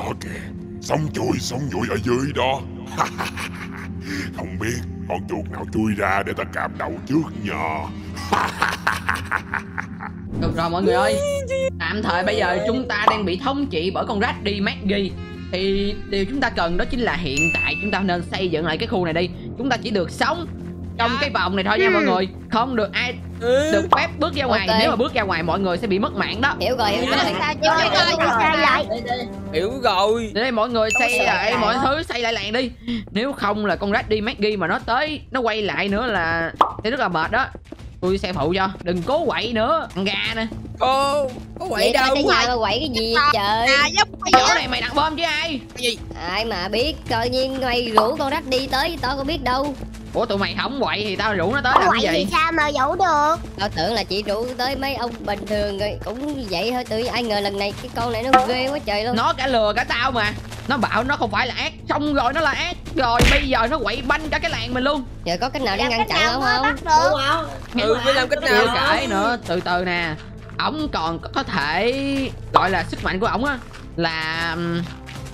Nó kìa Sống chui sống nhủi ở dưới đó. Không biết con chuột nào chui ra để ta cạp đầu trước nhờ. Được rồi mọi người ơi. Tạm thời bây giờ chúng ta đang bị thống trị bởi con Raddy Maggie. Thì điều chúng ta cần đó chính là hiện tại chúng ta nên xây dựng lại cái khu này đi. Chúng ta chỉ được sống trong cái vòng này thôi nha mọi người. Không được ai được phép bước ra ngoài. Ok. Nếu mà bước ra ngoài mọi người sẽ bị mất mạng đó. Hiểu rồi hiểu rồi. Sao chứ Sai lại? Hiểu rồi. Để đây mọi người xây lại mọi thứ xây lại làng đi. Nếu không là con Raddy Maggie mà nó tới Nó quay lại nữa là Sẽ rất là mệt đó. Tôi xe phụ cho. Đừng cố quậy nữa. Ăn gà nè. Cô có quậy vậy đâu mà quậy. cái gì vậy trời? À giống Chỗ này mày đặt bom chứ ai? Cái gì? Ai mà biết tự nhiên mày rủ con rách đi tới tao có biết đâu Ủa tụi mày không quậy thì tao rủ nó tới làm quậy cái thì gì? sao mà dẫu được? Tao tưởng là chỉ rủ tới mấy ông bình thường rồi cũng vậy thôi tự nhiên ai ngờ lần này cái con này nó ghê quá trời luôn. Nó cả lừa cả tao mà. Nó bảo nó không phải là ác Xong rồi nó là ác. Rồi bây giờ nó quậy banh cả cái làng mình luôn. Giờ có cách nào để ngăn chặn không không? bắt được? Ừ phải làm cách nào kể nữa. Từ từ nè Ổng còn có- thể Gọi là sức mạnh của ổng á Là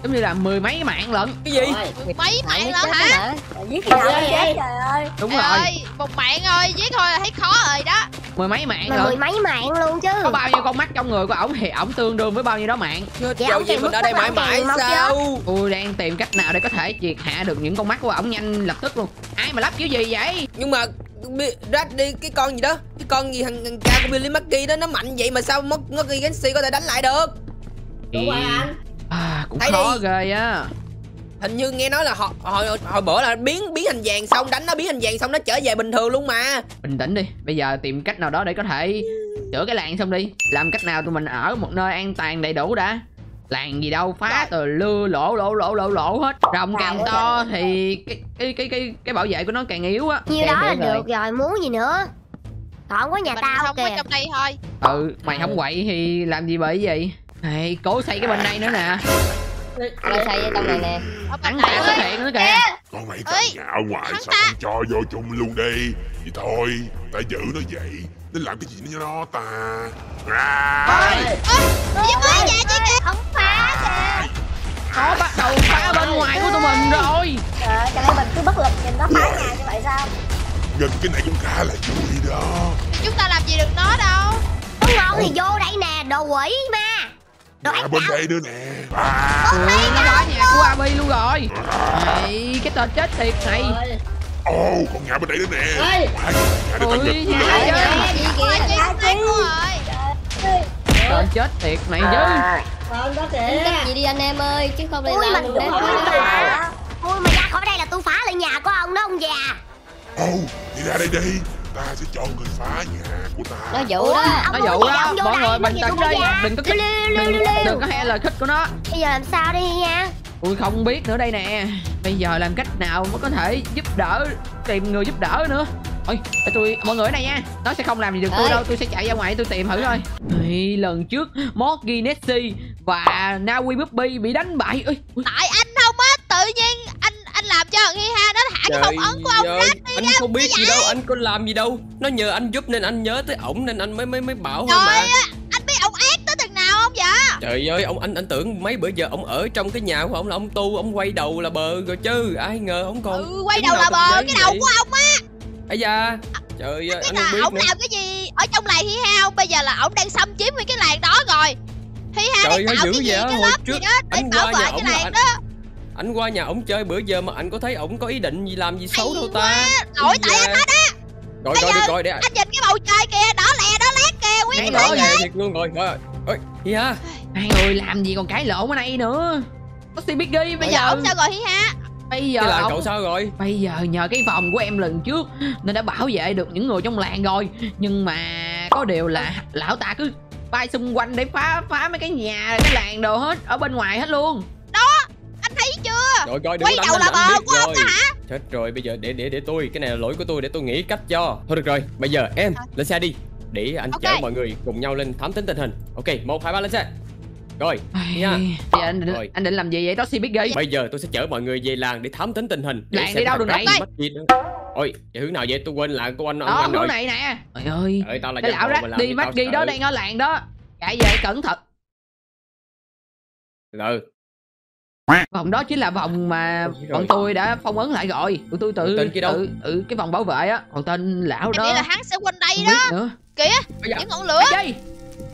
Giống như là mười mấy mạng lận. Cái gì? Mấy Phải mạng lận hả? Giết thì sao chết. trời ơi. Đúng rồi. Ơi, một mạng thôi giết thôi là thấy khó rồi đó. Mười mấy mạng Mà mười mấy mạng luôn chứ. Có bao nhiêu con mắt trong người của ổng Thì ổng tương đương với bao nhiêu đó mạng? Chết rồi ông gì mình ở đây mãi mãi sao? Tôi đang tìm cách nào để có thể triệt hạ được những con mắt của ổng nhanh lập tức luôn. Ai mà lắp kiểu gì vậy? Nhưng mà Rad đi cái con gì đó? Cái con gì thằng, thằng cha của Billy Mackie đó nó mạnh vậy mà sao mất nó Galaxy có thể đánh lại được? Thì... À, cũng Thấy khó đi. ghê á. Hình như nghe nói là họ hồi hồi bữa là biến biến thành vàng xong đánh nó biến thành vàng xong nó trở về bình thường luôn mà. Bình tĩnh đi Bây giờ tìm cách nào đó để có thể Chữa cái làng xong đi. Làm cách nào tụi mình ở một nơi an toàn đầy đủ đã. Làng gì đâu phá từ lưa lỗ lỗ lỗ lỗ lỗ hết. Rồng càng to thì cái cái cái cái, cái bảo vệ của nó càng yếu á. Nhiêu đó là được rồi muốn gì nữa? Còn có nhà mình tao không có kìa. trong đây thôi. Ừ mày không quậy thì làm gì bởi vậy Này, cố xây cái bên đây nữa nè. Tao xây ở trong này nè. Hắn này ta xuất ơi. hiện nữa kìa. Con mày ở ngoài hắn sao không cho vô chung luôn đi? Thì thôi Ta giữ nó vậy. Nên làm cái gì cho nó ta? À, giúp ơi. Nhà chị kìa Không phá kìa. Nó bắt đầu phá bên ngoài của tụi mình rồi. Trời ơi mình cứ bất lực nhìn nó phá nhà như vậy sao? Nhìn cái này cũng khá là vui đó. Chúng ta làm gì được nó đâu? Có ngon thì vô đây nè đồ quỷ ma Đồ ác bên đây nữa nè. À, Ừ, nó phá nhà của Abi luôn rồi. Này, cái tên chết tiệt này. Ồ còn nhà bên đây nữa nè. Quá, Nhà Ui, nghịch nhà gì ôi kìa không Tên chết tiệt này chứ. Tính cách gì đi anh em ơi? Chứ không đây Ui là mình mình ui mà ra khỏi đây là tôi phá lại nhà của ông đó ông già. Ồ thì ra đây đi Ta sẽ cho người phá nhà của ta. Nó dụ đó. Nó dụ đó, mọi đây, người tôi không đi ra. Đừng có kích Đừng, đừng có nghe lời khích của nó. Bây giờ làm sao đi nha? Ui không biết nữa đây nè. Bây giờ làm cách nào mới có thể giúp đỡ Tìm người giúp đỡ nữa? Ôi, để tôi mọi người ở đây nha. Nó sẽ không làm gì được tôi đâu Tôi sẽ chạy ra ngoài tôi tìm thử thôi Ê, Lần trước Morgy Nessie Và Naui Puppy bị đánh bại. Ui, tại anh không á tự nhiên anh anh làm cho thằng hi ha nó thả cái bóng ấn của ông ơi, ra đi anh không biết gì đâu anh có làm gì đâu. Nó nhờ anh giúp nên anh nhớ tới ổng nên anh mới mới mới bảo thôi mà. Á anh biết ông ác tới từng nào không vậy? Trời ơi ông anh anh tưởng mấy bữa giờ ông ở trong cái nhà của ông là ông tu ông quay đầu là bờ rồi chứ ai ngờ ông còn ừ quay đầu là bờ cái đầu của ông á. Ấy da trời ơi biết anh là ông nữa. làm cái gì ở trong làng hi ha không? Bây giờ là ông đang xâm chiếm nguyên cái làng đó rồi. Hi ha Trời đang ơi, tạo dữ cái gì vậy? cái Hồi lớp trước gì đó để anh bảo qua vệ nhà cái ổng là làng anh- đó anh qua nhà ổng chơi bữa giờ mà anh có thấy ổng có ý định gì làm gì xấu đâu ta? Nổi tại anh hết á. Rồi rồi được rồi để anh nhìn cái bầu trời kìa đỏ lè đó lét kìa nguyên Này cái làng Ôi, thiệt luôn rồi rồi. Ơi hi ha. Hai người làm gì còn cái lộn ở đây nữa? Có si biết ghi bây giờ ông sao rồi hi ha? Bây giờ cái là ổng- cậu sao rồi? Bây giờ nhờ cái vòng của em lần trước Nên đã bảo vệ được những người trong làng rồi. Nhưng mà có điều là lão ta cứ bay xung quanh để phá phá mấy cái nhà cái làng đồ hết ở bên ngoài hết luôn chưa rồi đừng quay đầu là bờ của ông rồi đó hả? Chết rồi bây giờ để để để tôi cái này là lỗi của tôi để tôi nghĩ cách cho. Thôi được rồi bây giờ em lên xe đi. Để anh Ok. chở mọi người cùng nhau lên thám tính tình hình. Ok một hai ba lên xe. Rồi nha. Bây giờ anh định, Rồi. anh định làm gì vậy? Đó si biết ghi. Bây giờ tôi sẽ chở mọi người về làng để thám tính tình hình. Để Làng đi đâu đường Rap này? mất gì nữa. Ôi vậy hướng nào vậy? Tôi quên làng của anh ông Đó anh hướng rồi. này nè. Trời ơi. Trời tao là Cái lão làm đi gì mắt ghi đó đang ở làng đó. Chạy về cẩn thận. Ừ vòng đó chính là vòng mà bọn tôi đã phong ấn lại rồi. Tụi tôi tự Tên kia đâu? tự, tự cái vòng bảo vệ á. Còn tên lão đó. là hắn sẽ quanh đây không đó. nữa. Bây giờ- Những ngọn lửa. Cái gì?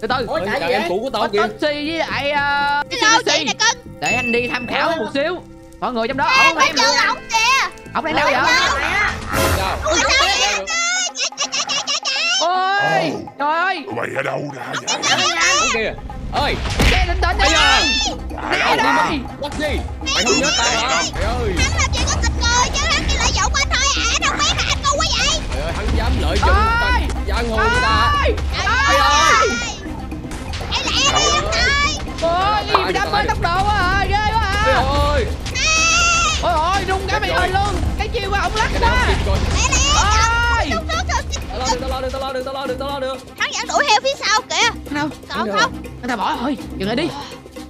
Từ từ. Ôi, gì em vậy? cũ của tao kìa. Taxi với lại uh, Cái đâu vậy nè cưng để anh đi tham khảo một xíu. Mọi người trong đó. Ổn không em ổng kìa. Ông đang đâu vậy? Sao? Ôi trời ơi ôi trời ơi Tụi mày ở đâu ra vậy kìa ơi xe lên tên giờ. đây đây đây bắt gì mày không nhớ tao hả trời ơi Hắn làm chuyện có tình người chứ hắn chỉ lợi dụng anh thôi à Đâu biết là anh ngu quá vậy trời ơi hắn dám lợi dụng Ôi! tên giang hồ của ta Ôi ơi Ê lẹ đi anh ơi ôi đâm với tốc độ quá à ghê quá à ôi ôi ôi rung cả mày ơi luôn cái chiêu của ổng lắc cái kịp rồi Lẹ tao lo được tao lo được tao lo được tao lo được tao lo được Hắn vẫn đuổi theo phía sau kìa. Đâu Còn không? Người ta bỏ rồi. Dừng lại đi.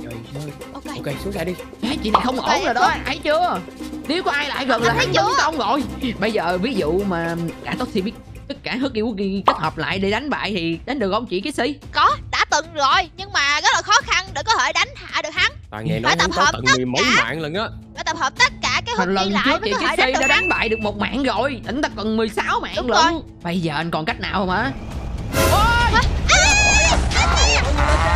Trời ơi Ok. Ok xuống xe đi. Cái chuyện này không ổn rồi đó. thấy chưa? Nếu có ai lại gần là Anh thấy hắn tấn chưa? công rồi. Bây giờ ví dụ mà cả Toxi biết tất cả hất yêu kết hợp lại để đánh bại thì đánh được không chị cái si Có đã từng rồi Nhưng mà rất là khó khăn để có thể đánh hạ được hắn ta nghe nói Phải tập hợp tận tất mười mấy cả. mạng lần á Phải tập hợp tất cả cái đi lại trước mới chị có thể đánh được đã đánh bại được một mạng rồi ảnh ta cần 16 mạng Đúng lận rồi. bây giờ anh còn cách nào không hả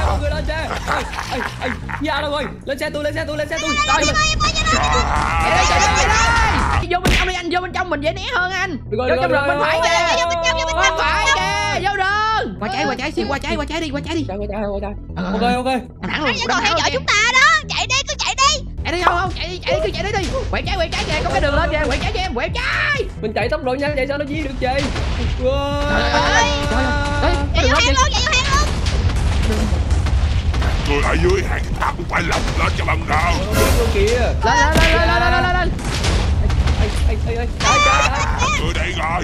mọi người lên xe ê ê ê nhà đâu rồi lên xe tôi lên xe tôi lên xe tôi Rồi, À, đây vô bên trong đi anh vô bên trong mình dễ né hơn anh rồi, vô trong rồi, bên phải rồi. kìa Vô bên trong, vô bên bên trong phải kìa vô rừng qua trái qua trái xíu qua trái qua trái đi qua trái đi. Chạy, chạy, chạy, chạy. Ờ, ok ok. Thẳng luôn vẫn còn theo dõi chúng ta đó. Chạy đi cứ chạy đi. Chạy đi không không chạy đi chạy đi cứ chạy đi đi. Quẹo trái quẹo trái kìa có cái đường lên kìa quẹo trái cho em quẹo trái. Mình chạy tốc độ nhanh vậy sao nó dí được chị trời ơi Chạy vô hang luôn chạy vô hang luôn. Người ở dưới hàng ta cũng phải lọc lên cho bằng nào kìa lên lên lên lên lên lên lên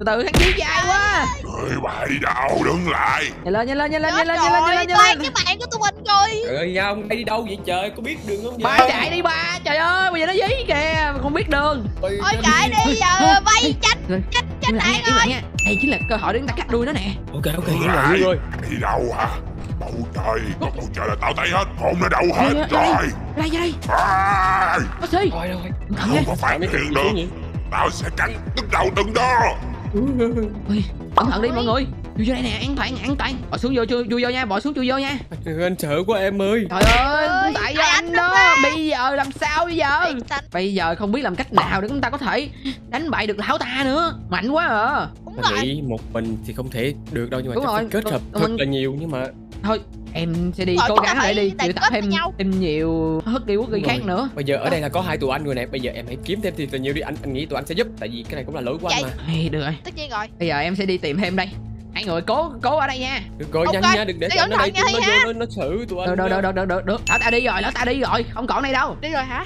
từ từ thằng dưới dài quá. Người bà đi đâu đứng lại. Nhanh lên nhanh lên nhanh lên Chết nhanh lên nhanh lên rồi nhanh lên toàn nhanh cái lên. bạn của tụi mình rồi. Trời ơi đây đi đâu vậy trời? Có biết đường không ba vậy chạy đi ba trời ơi bây giờ nó dí kìa không biết đường. Ôi, nhanh kệ đi. giờ vay tránh Lên. tránh tránh im rồi. đây chính là cơ hội để chúng ta cắt đuôi nó nè. Ok ok rồi lại. rồi Đi đâu hả? Bầu trời bầu trời là tao thấy hết. Hồn nó đâu hết Đây, rồi? ra ra đây. Thằng nha Không có phản mấy hiện được. Tao sẽ cắn đứt đầu từng đó ui cẩn thận đi mọi người. Vô vô đây nè an toàn an toàn. Bỏ xuống vô chui vô nha bỏ xuống chui vô nha. Anh sợ quá em ơi. Trời ơi tại tại anh đó bây giờ làm sao bây giờ? Bây giờ không biết làm cách nào để chúng ta có thể đánh bại được lão ta nữa. Mạnh quá à. Đúng rồi. Nghĩ một mình thì không thể được đâu nhưng mà Đúng chắc phải rồi, kết hợp thật mình- là nhiều nhưng mà thôi em sẽ đi Rồi, cố gắng để đi triệu tập thêm nhau. thêm nhiều hất kỳ quốc kỳ Đúng khác nữa. Bây giờ ở đây là có hai tụi anh rồi nè. Bây giờ em hãy kiếm thêm thiệt là nhiều đi anh anh nghĩ tụi anh sẽ giúp. Tại vì cái này cũng là lỗi của anh mà. Ê, được rồi. Tất nhiên rồi. Bây giờ em sẽ đi tìm thêm đây. Hai người cố cố ở đây nha. Được rồi nhanh nha đừng để cho nó đây nó vô nó, nó xử tụi anh được được được được được được được. Lão ta đi rồi lão ta đi rồi. Không còn đây đâu. Đi rồi hả?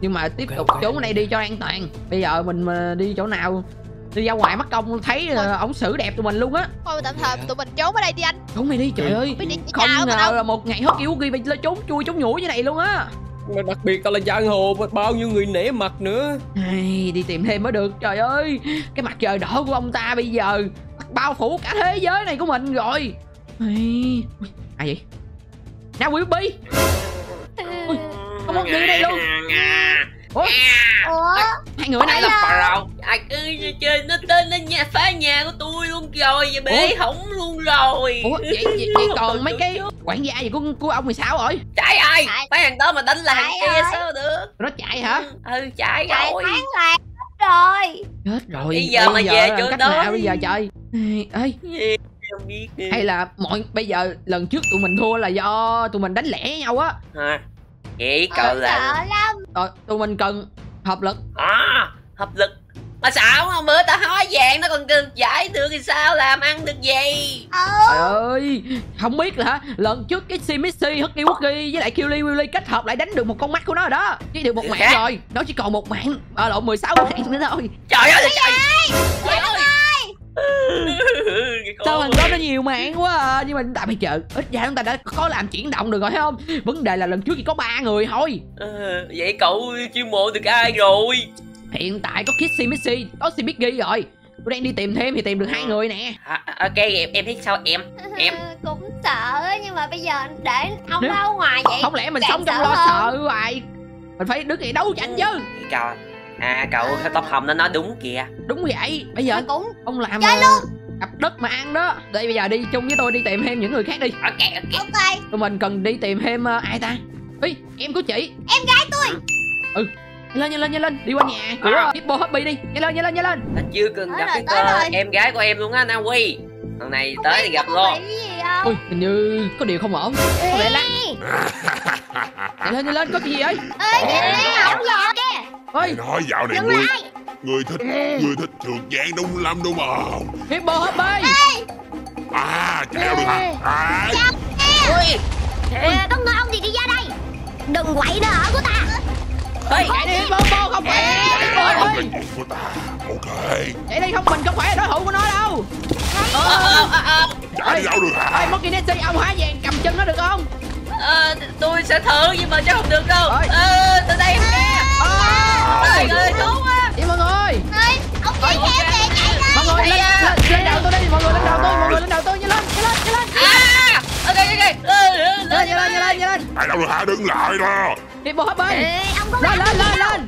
Nhưng mà tiếp tục ok. trốn ở đây đi cho an toàn. Bây giờ mình mà đi chỗ nào đi ra ngoài mắt công thấy là ổng xử đẹp tụi mình luôn á. Thôi tạm thời tụi mình trốn ở đây đi anh. Trốn mày đi trời ơi. Không ngờ là một ngày hất yêu ghi lên trốn chui trốn nhủi như này luôn á. Mà đặc biệt tao là giang hồ mà bao nhiêu người nể mặt nữa. Ai, đi tìm thêm mới được trời ơi. Cái mặt trời đỏ của ông ta bây giờ bao phủ cả thế giới này của mình rồi. Ai, ai vậy? Na Quý Bi Ui, không có người ở đây luôn Ủa? Ủa? Hai người này là Pharaoh Ai cứ chơi nó tên lên nhà phá nhà của tôi luôn rồi Và bể hỏng luôn rồi. Ủa vậy, vậy, vậy còn mấy cái quản gia gì của của ông thì sao rồi? Chạy ơi Chạy. Mấy thằng đó mà đánh là thằng kia ơi. sao được? Nó chạy hả? Ừ chạy Chạy rồi. rồi. Chết rồi. Bây giờ mà về chỗ cách đó nào bây giờ trời? Ê, ê. Gì Không biết. Nữa. hay là mọi bây giờ lần trước tụi mình thua là do tụi mình đánh lẻ nhau á. Hả Cậu Ờ, là sợ lắm. Rồi tụi mình cần hợp lực. À hợp lực. Mà sao không bữa tao hói vàng nó còn được giải được thì sao? Làm ăn được gì? Trời ơi Không biết là hả? Lần trước cái Simixi Husky Wookie với lại Killy Willy kết hợp lại đánh được một con mắt của nó rồi đó. Chỉ được một mạng rồi. Nó chỉ còn một mạng. Ờ lộn 16 mạng nữa thôi. Trời ơi trời Trời ơi Sao thằng đó nó nhiều mạng quá à. Nhưng mà chúng ta bây giờ Ít ra chúng ta đã có làm chuyển động được rồi thấy không? Vấn đề là lần trước chỉ có ba người thôi. Ờ, Vậy cậu chiêu mộ được ai rồi? Hiện tại có Kid Simixi Có Simixi rồi. Tôi đang đi tìm thêm thì tìm được hai người nè. À, Ok em, em thấy sao? Em Em. Cũng sợ nhưng mà bây giờ để ông Nếu- ra ở ngoài vậy Không lẽ mình sống trong lo sợ hoài? Mình phải đứng dậy đấu tranh chứ. Cậu À cậu tóc hồng nó nói đúng kìa. Đúng vậy Bây giờ cũng ông làm Chơi uh, cặp đất mà ăn đó. Đây bây giờ đi chung với tôi đi tìm thêm những người khác đi. Ok ok. Ok. Tụi mình cần đi tìm thêm ờ, ai ta? Ý em của chị. Em gái tôi. Ừ. Nhanh lên nhanh lên nhanh lên. Đi qua nhà. Của À. Hippo Hobby đi. Nhanh lên nhanh lên nhanh lên. Ta chưa cần gặp cái cơ rồi. em gái của em luôn á Na Uy Lần này Không tới thì gặp có luôn. bị gì không? Ui hình như có điều không ổn. Không lẽ nhanh lên nhanh lên có cái gì ấy? Ê để lấy ổng giờ kìa ơi Nói dạo này người lại. người thích người thích trượt giang đông lắm đúng không Hippo Hobby À treo được hả? À, Ui. Ê, bất ngờ ông thì đi ra đây. Đừng quậy nơi ở của ta. Ê chạy đi Hippo Hobby không phải là chuyện của ta. Ok. Chạy đi không mình không phải là đối thủ của nó đâu. Ờ, ờ, ờ, Chả đi đâu được ơi hả Monkey Nancy ông há vàng cầm chân nó được không? Ờ, Tôi sẽ thử nhưng mà chắc không được đâu. Ờ, Từ đây em nghe Trời ơi cứu quá. Đi mọi người. Ê ông chạy theo kìa chạy lên mọi người lên, lên, lên đầu tôi đi mọi người lên đầu tôi mọi người lên đầu tôi nhanh lên nhanh lên nhanh lên. À Ok ok nhanh lên nhanh lên nhanh lên nhanh lên. Ai đâu hả đứng lại đó. Hobby Ê, ông có lên lên lên lên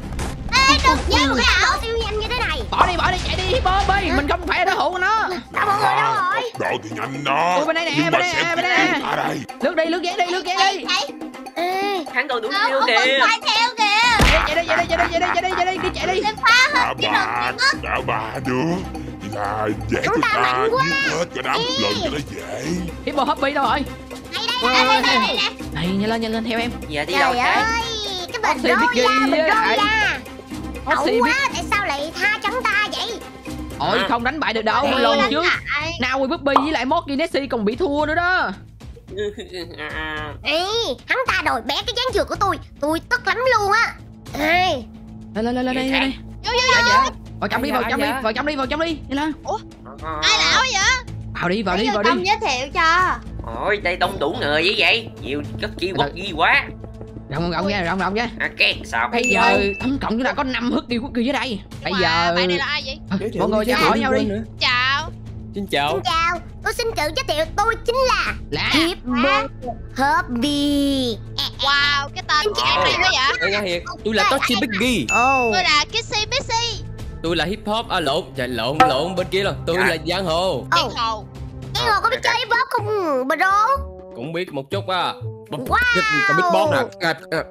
Với một cái độ siêu nhanh như thế này. Bỏ đi bỏ đi chạy đi Hippo Hobby mình không phải đối thủ của nó. Đâu mọi người đâu rồi? Độ thì nhanh đó. Ôi, bên đây nè, bên đây nè, bên đây nè. lướt đi lướt ghé đi lướt ghé đi. chạy Ê, Hắn còn ông vẫn kìa. phải theo kìa. Chạy đi chạy đi chạy đi chạy đi chạy đi chạy đi đi chạy đi. Phá hết Đã chứ bà đừng mất. Đã bà đứa. Là dễ Chúng ta mạnh quá. giết hết cả đám một lần cho nó dễ. Hippo Hobby đâu rồi? Đây đây đây đây đây nhanh lên nhanh lên theo em. Giờ đi đâu Trời thế ơi Cái Bác bình rô da Bình rô lại- da Ẩu Oxy biết. quá Tại sao lại tha chúng ta vậy? Ôi không đánh bại được đâu Ê, lần trước lại. Naui Puppy với lại Monkey Nancy còn bị thua nữa đó. Ê Hắn ta đòi bé cái chán chược của tôi. Tôi tức lắm luôn á. Ê. Lên lên lên lên đây đây vô vô vô. Vào trong đi vào trong đi vào trong đi vào trong đi. Lên. Ai lão vậy? Vào đi vào đi vào đi. giới thiệu cho. Ôi đây đông đủ người vậy vậy. Nhiều chất chi bột ghi quá rộng rộng nha rộng rộng nha Ok sao? Bây giờ tổng cộng chúng ta có năm hức đi quốc kỳ dưới đây. Bây giờ bạn này là ai vậy? Ờ, mọi người chào hỏi nhau đi. chào. Xin chào. Xin chào. Tôi xin tự giới thiệu tôi chính là là Hippo Hobby wow cái tên chị hay quá vậy? Nga Hiền Tôi là Toshi Biggie. Ồ. Tôi là Kissy Missy Tôi là hip hop À lộn Dạ lộn lộn bên kia rồi. Tôi là giang hồ. Ồ. Hồ. Cái hồ có biết chơi hip hop không bro Cũng biết một chút á. Wow. Tao biết bóp nè. À, à, à,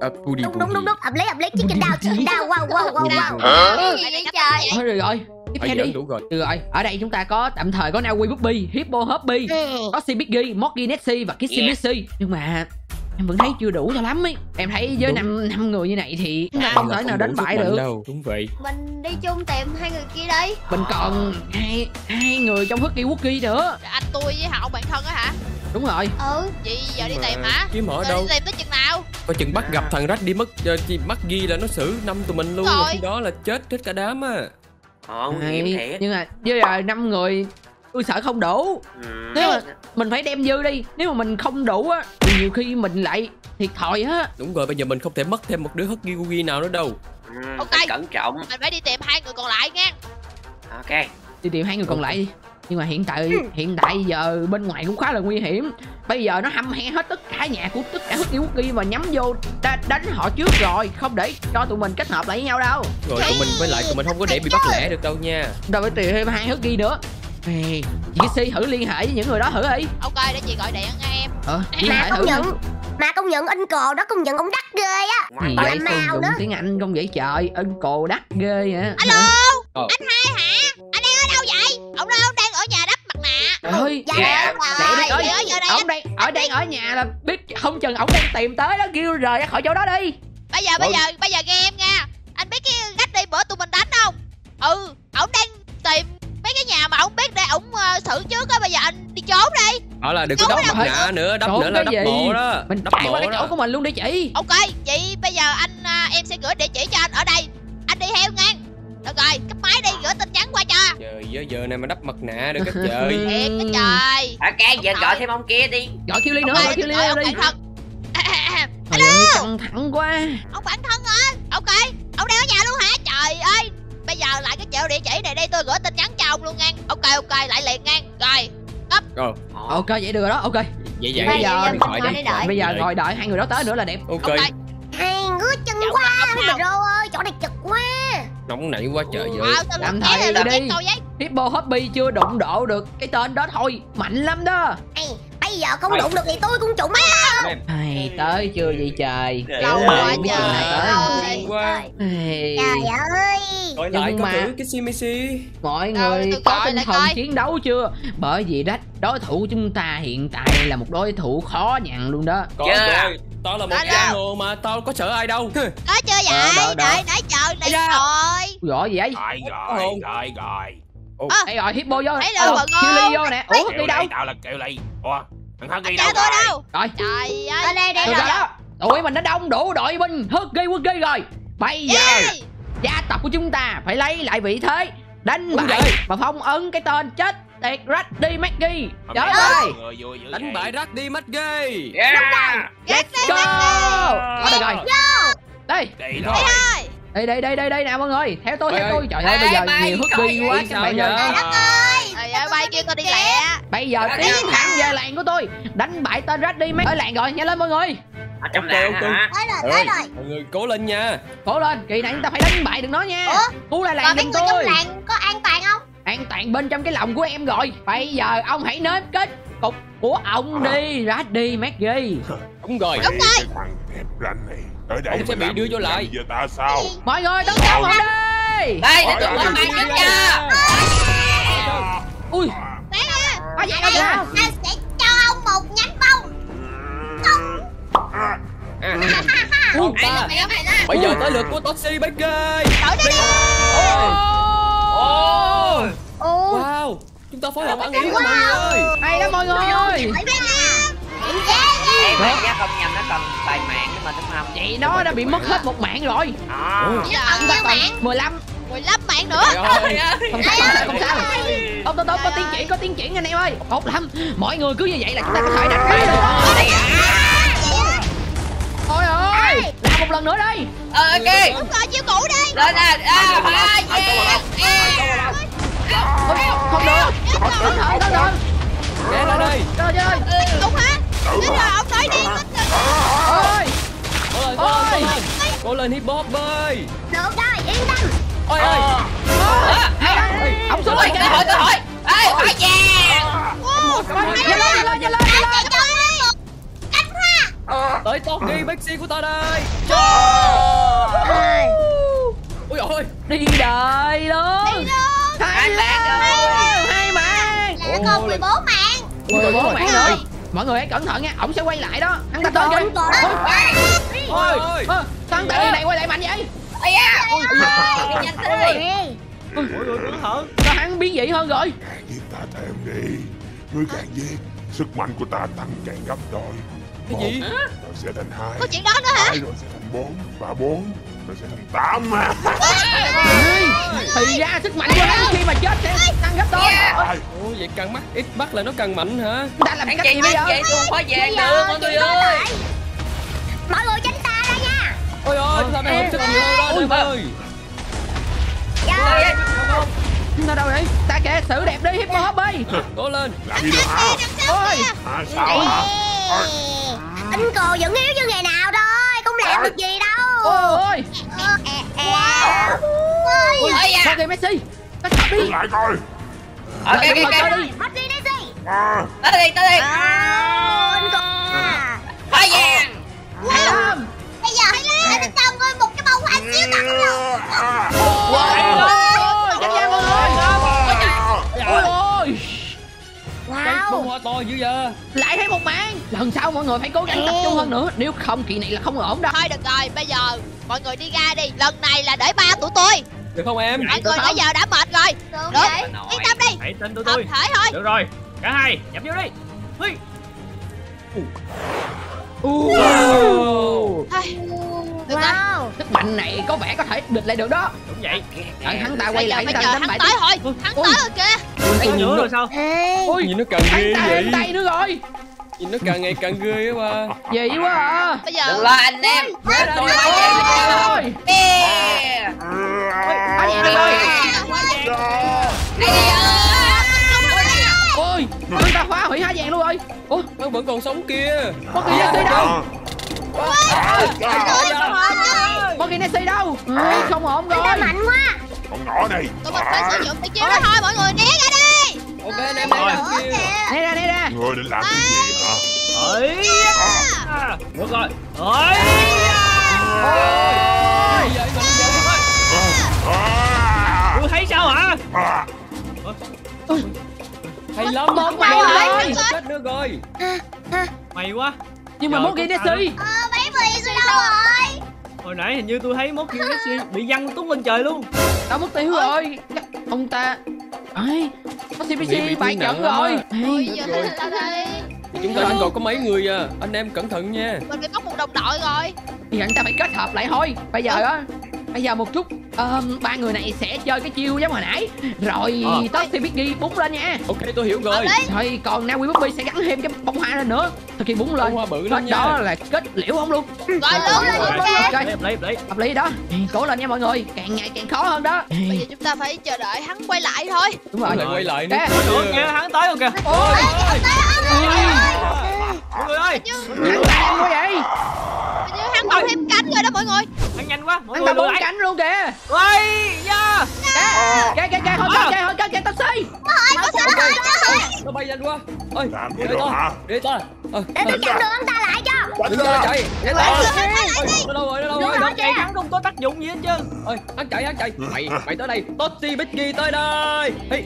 à, Đúng đúng đúng đúng. Hợp lý hợp lý. Chicken down chicken down Wow wow wow wow. vậy? trời. Thôi được rồi. Tiếp theo đi. đủ rồi. Được rồi ở đây chúng ta có tạm thời có Naui Puppy Hippo Hobby Ê, có Biggie, Monkey Nancy và Kissy Yeah. Missy. Nhưng mà em vẫn thấy chưa đủ cho lắm ấy. Em thấy với năm năm người như này thì À, không Là thể nào đánh bại được. đâu. Đúng vậy. Mình đi chung tìm hai người kia đi mình còn hai hai người trong Husky Wookie nữa. Anh tôi với hậu bạn thân á hả? Đúng rồi. Ừ. Vậy giờ đi tìm hả? Kiếm ở đâu? đi tìm tới chừng nào? Coi chừng bắt gặp thằng Rách đi mất ờ, chi Mắc ghi là nó xử năm tụi mình luôn. Rồi. Rồi. Khi đó là chết hết cả đám á. Hiểm Hay, thiệt nhưng mà bây giờ năm người tôi sợ không đủ. Ừ. nếu mà mình phải đem dư đi nếu mà mình không đủ á thì nhiều khi mình lại thiệt thòi á. Đúng rồi bây giờ mình không thể mất thêm một đứa Husky Woogie nào nữa đâu. Ừ, Ok. cẩn trọng. Mình phải đi tìm hai người còn lại nha. Ok. Đi tìm hai người còn lại đi. Nhưng mà hiện tại hiện tại giờ bên ngoài cũng khá là nguy hiểm. Bây giờ nó hăm he hết tất cả nhà của tất cả Husky Wookie và nhắm vô đa, đánh họ trước rồi không để cho tụi mình kết hợp lại với nhau đâu. Rồi tụi mình với lại tụi mình không có để bị bắt lẻ được đâu nha. Rồi phải tìm thêm hai Husky nữa Ê, chị Si thử liên hệ với những người đó thử đi. Ok để chị gọi điện nghe em. Ờ liên Mà hệ công thử nhận Mà công nhận anh cò đó công nhận ông đắt ghê á. Gì vậy màu dùng đó. tiếng anh không vậy? Trời ân cồ đắt ghê hả alo? Ờ. anh hai hả? Anh đang ở đâu vậy? Ông đâu? Ông đang ở nhà đắp mặt nạ. Ơi Dạ, dạ lẹ đi ơi, ơi giờ đây ông đang ở đang ở nhà là biết không chừng ổng đang tìm tới đó kêu rời ra khỏi chỗ đó đi. Bây giờ bây giờ bây giờ nghe em nha. Anh biết cái cách đi bữa tụi mình đánh không? Ừ ổng đang mấy cái nhà mà ổng biết để ổng ờ, xử trước á bây giờ anh đi trốn đi. Đó là đừng có Trốn đắp đâu? mặt nạ nữa Đắp Trốn nữa là cái đắp gì? bộ đó mình Đắp chạy qua bộ cái chỗ đó của mình luôn đi chị. Ok vậy bây giờ anh à, em sẽ gửi địa chỉ cho anh ở đây. Anh đi theo ngang. Được rồi cấp máy đi gửi tin nhắn qua cho. Trời giờ giờ này mà đắp mặt nạ được cái trời. Thiệt cái trời. Ok giờ gọi thêm ông kia đi. Gọi kêu ly nữa gọi kêu ly ông đi. bạn thân. Trời ơi căng thẳng quá. Ông bạn thân hả? Ok ông đang ở nhà luôn hả? Trời ơi bây giờ lại cái chỗ địa chỉ này đây tôi gửi tin nhắn cho ông luôn ngang. Ok ok lại liền ngang. Rồi Rồi. Ok vậy được rồi đó ok. Vậy vậy. Bây giờ mình ngồi đi. đợi bây giờ ngồi đợi hai người đó tới nữa là đẹp. Ok. Ok. Hai ngứa chân Dạo quá Bình rô ơi chỗ này chật quá. Nóng nảy quá trời tôi Làm là đi. Hippo Hobby chưa đụng độ được cái tên đó thôi Mạnh lắm đó. Ê, Bây giờ không đụng được thì tôi cũng trụng mấy Ai, tới chưa vậy trời? Lâu này trời. quá. Trời ơi. Gọi lại Nhưng có cái Simisi Mọi người tôi có tinh lại thần coi. chiến đấu chưa? Bởi vì đó đối thủ chúng ta hiện tại là một đối thủ khó nhằn luôn đó. Có Chưa. rồi Tao là một giang hồ mà Tao có sợ ai đâu. Có chưa vậy? Ờ, đợi, nãy chờ này Ây da. rồi. Rõ gì vậy? Rồi rồi rồi. Rồi Đây rồi Hippo vô. Thấy Kêu ngon. ly vô nè. Ủa đi đâu? Tao là kêu ly. Ủa thằng đi cha đâu tôi rồi. đâu. Rồi trời ơi. đây đây được rồi Tụi mình đã đông đủ đội binh Hất ghi quân ghi rồi. Bây giờ Yeah. gia tộc của chúng ta phải lấy lại vị thế đánh bại và phong ấn cái tên chết tiệt Raddy Maggie. Vui dữ Đánh bại rắc đi mắt ghê yeah. Yes, go. Được rồi. Đây. Đi đi thôi. thôi đây đây đây đây đây nè mọi người. Theo tôi theo tôi. Trời ơi bây giờ nhiều hất trời đi quá các bạn ơi. Trời ơi bay kêu tôi đi lẹ. Bây giờ tiến thẳng về làng của tôi. Đánh bại tên Raddy Maggie ở làng rồi nhanh lên mọi người. Trong Ok, ok. Tới rồi tới rồi. Mọi người cố lên nha. Cố lên kỳ này chúng ta phải đánh bại được nó nha. Cứu lại làng mấy giùm người trong tôi. làng có an toàn không? An toàn bên trong cái lòng của em rồi. Bây giờ ông hãy nếm kết cục của ông đi Raddy Maggie Đúng rồi. Mày cái thằng đẹp ranh này Ở đây Ông sẽ bị đưa vô lại. Giờ ta sao? Mọi người tấn công ông đi đây để màn ôi, giúp ôi, cho ui. Ta sẽ cho ông một nhánh bông. Không. Bây giờ tới lượt của Bác ghê đổi đi Wow. Chúng ta phối hợp ăn ý mọi người. Ơi hay lắm mọi người Ê, mày nhá không nhầm nó còn vài mạng nữa mà đúng không vậy nó đã bị mất hết một mạng rồi. Đó giờ chúng ta còn 15 15 mạng nữa. Trời ơi. Không sao không sao không sao. không tốt tốt có tiến triển có tiến triển anh em ơi. Tốt lắm. Mọi người cứ như vậy là chúng ta có thể đánh bại được à thôi ơi. làm một lần nữa đi ờ ok. Đúng rồi chiêu cũ đi. Lên nè. À à yeah Ôi, không được cẩn thận cẩn thận Ghé ra đây trời ơi đúng hả Chết rồi ông nói đi ôi. Cố lên cố lên cố lên Cố lên hip hop bơi Được rồi yên tâm. Ôi ơi ông xuống ôi rồi cơ hội cơ hội ê phải vàng nhanh lên. Nhanh lên nhanh lên nhanh lên Tới Toki Bexi của ta đây. Ôi ôi đi đời luôn. Hai mạng mạng hai mạng. Là còn 14 mạng. Mười bốn mạng nữa mọi người hãy cẩn thận nha ổng sẽ quay lại đó. Hắn ta tới kìa. ôi Ôi. ôi sao hắn ta này quay lại mạnh vậy? Ây da. Nhanh thế sao hắn biến dị hơn rồi? Càng giết ta thêm đi. Ngươi càng giết Sức mạnh của ta tăng càng gấp đôi. Cái gì? Rồi sẽ thành hai. Có chuyện đó nữa hả? Hai rồi sẽ thành bốn. Và bốn Rồi sẽ thành tám mà thì ra sức mạnh của hắn khi mà chết sẽ tăng gấp đôi Ủa vậy càng mắt ít bắt là nó càng mạnh hả ta làm cách chị gì bây giờ vậy tôi không có vàng Bây giờ được mọi người ơi phải Mọi người tránh ta ra nha Ôi ôi chúng ta phải hợp sức nhiều hơn đó Ôi, ơi chúng ta đâu vậy ta kìa xử đẹp đi hip hop đi Cố lên làm gì nữa hả ôi sao hả Anh cồ vẫn yếu như ngày nào thôi Không làm được gì đâu ôi Wow Ôi. Da sao kìa Messi? Ta thập đi. Lại coi ok Lại ok ok. Đi. Bắt đi Messi à, tới đi tới đi phải vàng Bây giờ hãy anh cho ngươi một cái bông hoa xíu tặng luôn Cái bông hoa to dữ giờ lại thêm một mạng. Lần sau mọi người phải cố gắng tập trung hơn nữa nếu không kỳ này là không ổn đâu. Thôi được rồi bây giờ mọi người đi ra đi. Lần này là để ba tụi tôi. Được không em? Mọi người nãy giờ đã mệt rồi. Được. Được. vậy. Yên tâm đi. hãy tin tụi tập tôi thể thôi. Được rồi cả hai nhập vô đi. Hi. Wow. Thôi, được rồi. Wow. Sức mạnh này có vẻ có thể địch lại được đó. Đúng vậy. Đợi hắn ta quay lại chúng ta đánh hắn bại tới thôi. Hắn tới rồi kìa. Thấy nữa rồi sao? Ê, ui nhìn nó càng hắn ghê ta vậy. lên tay nữa rồi. Nhìn nó càng ngày càng ghê á ba gì quá à bây giờ đừng lo anh em. Chết rồi, ôi ôi. Ai vậy rồi ôi ta phá hủy hai vàng luôn rồi ủa nó vẫn còn sống kia. Có kỳ Nessie đâu? Có kỳ Nessie đâu? Ê, không ổn rồi. nó mạnh quá. Con nhỏ này tụi mình phải sử dụng cái chiêu đó thôi mọi người né ra đi. Ok anh em đây Nữa kia. kìa. Này ra này ra. Ngươi định làm cái gì hả? Ấy à. được rồi. Ấy Ôi, tôi thấy sao hả? À, hay lắm Một Không mày rồi, rồi. chết nữa rồi. Mày quá. Nhưng mà chúng ta Nessie Ờ mấy vị tôi đâu rồi. Hồi nãy hình như tôi thấy mốt kia Messi bị văng tung lên trời luôn. Đã mất tiêu rồi. Ông ta. Ấy có Nghĩ CPC bị bại thương trận nặng lắm rồi. Ê, giờ đây Thì chúng ta vẫn còn có mấy người à. Anh em cẩn thận nha. Mình phải có một đồng đội rồi. Thì hắn ta phải kết hợp lại thôi. Bây giờ á bây giờ một chút ờm, ba người này sẽ chơi cái chiêu giống hồi nãy. Rồi Ờ. tới thì biết ghi búng lên nha. Ok tôi hiểu rồi. Rồi còn Na Quy Bobby sẽ gắn thêm cái bông hoa lên nữa. Thực hiện búng lên. Bông hoa bự đó, lên nha. đó là kết liễu không luôn. Rồi luôn lên ok. Lấy lấy lấy. Hợp lý đó. Ê, cố lên nha mọi người. Càng ngày càng khó hơn đó. Ê, bây giờ chúng ta phải chờ đợi hắn quay lại thôi. Đúng rồi. Lại quay lại. Nữa kìa hắn tới rồi kìa ôi mọi người ơi hắn ta nhanh quá vậy như hắn còn thêm cánh rồi đó mọi người hắn nhanh quá mọi hắn người bốn cánh luôn kìa ơi da kìa kìa kìa thôi À. kìa thôi kìa kìa taxi nó bay nhanh quá ơi Làm gì để hả để ta Ờ, Để tôi chặn đường ông ta lại cho đừng cho chạy để ta Ê, Ôi, nó đâu rồi nó đâu rồi rồi. chạy hắn không có tác dụng gì hết trơn ơi hắn chạy hắn chạy mày mày tới đây Totti Bicky tới đây Hey,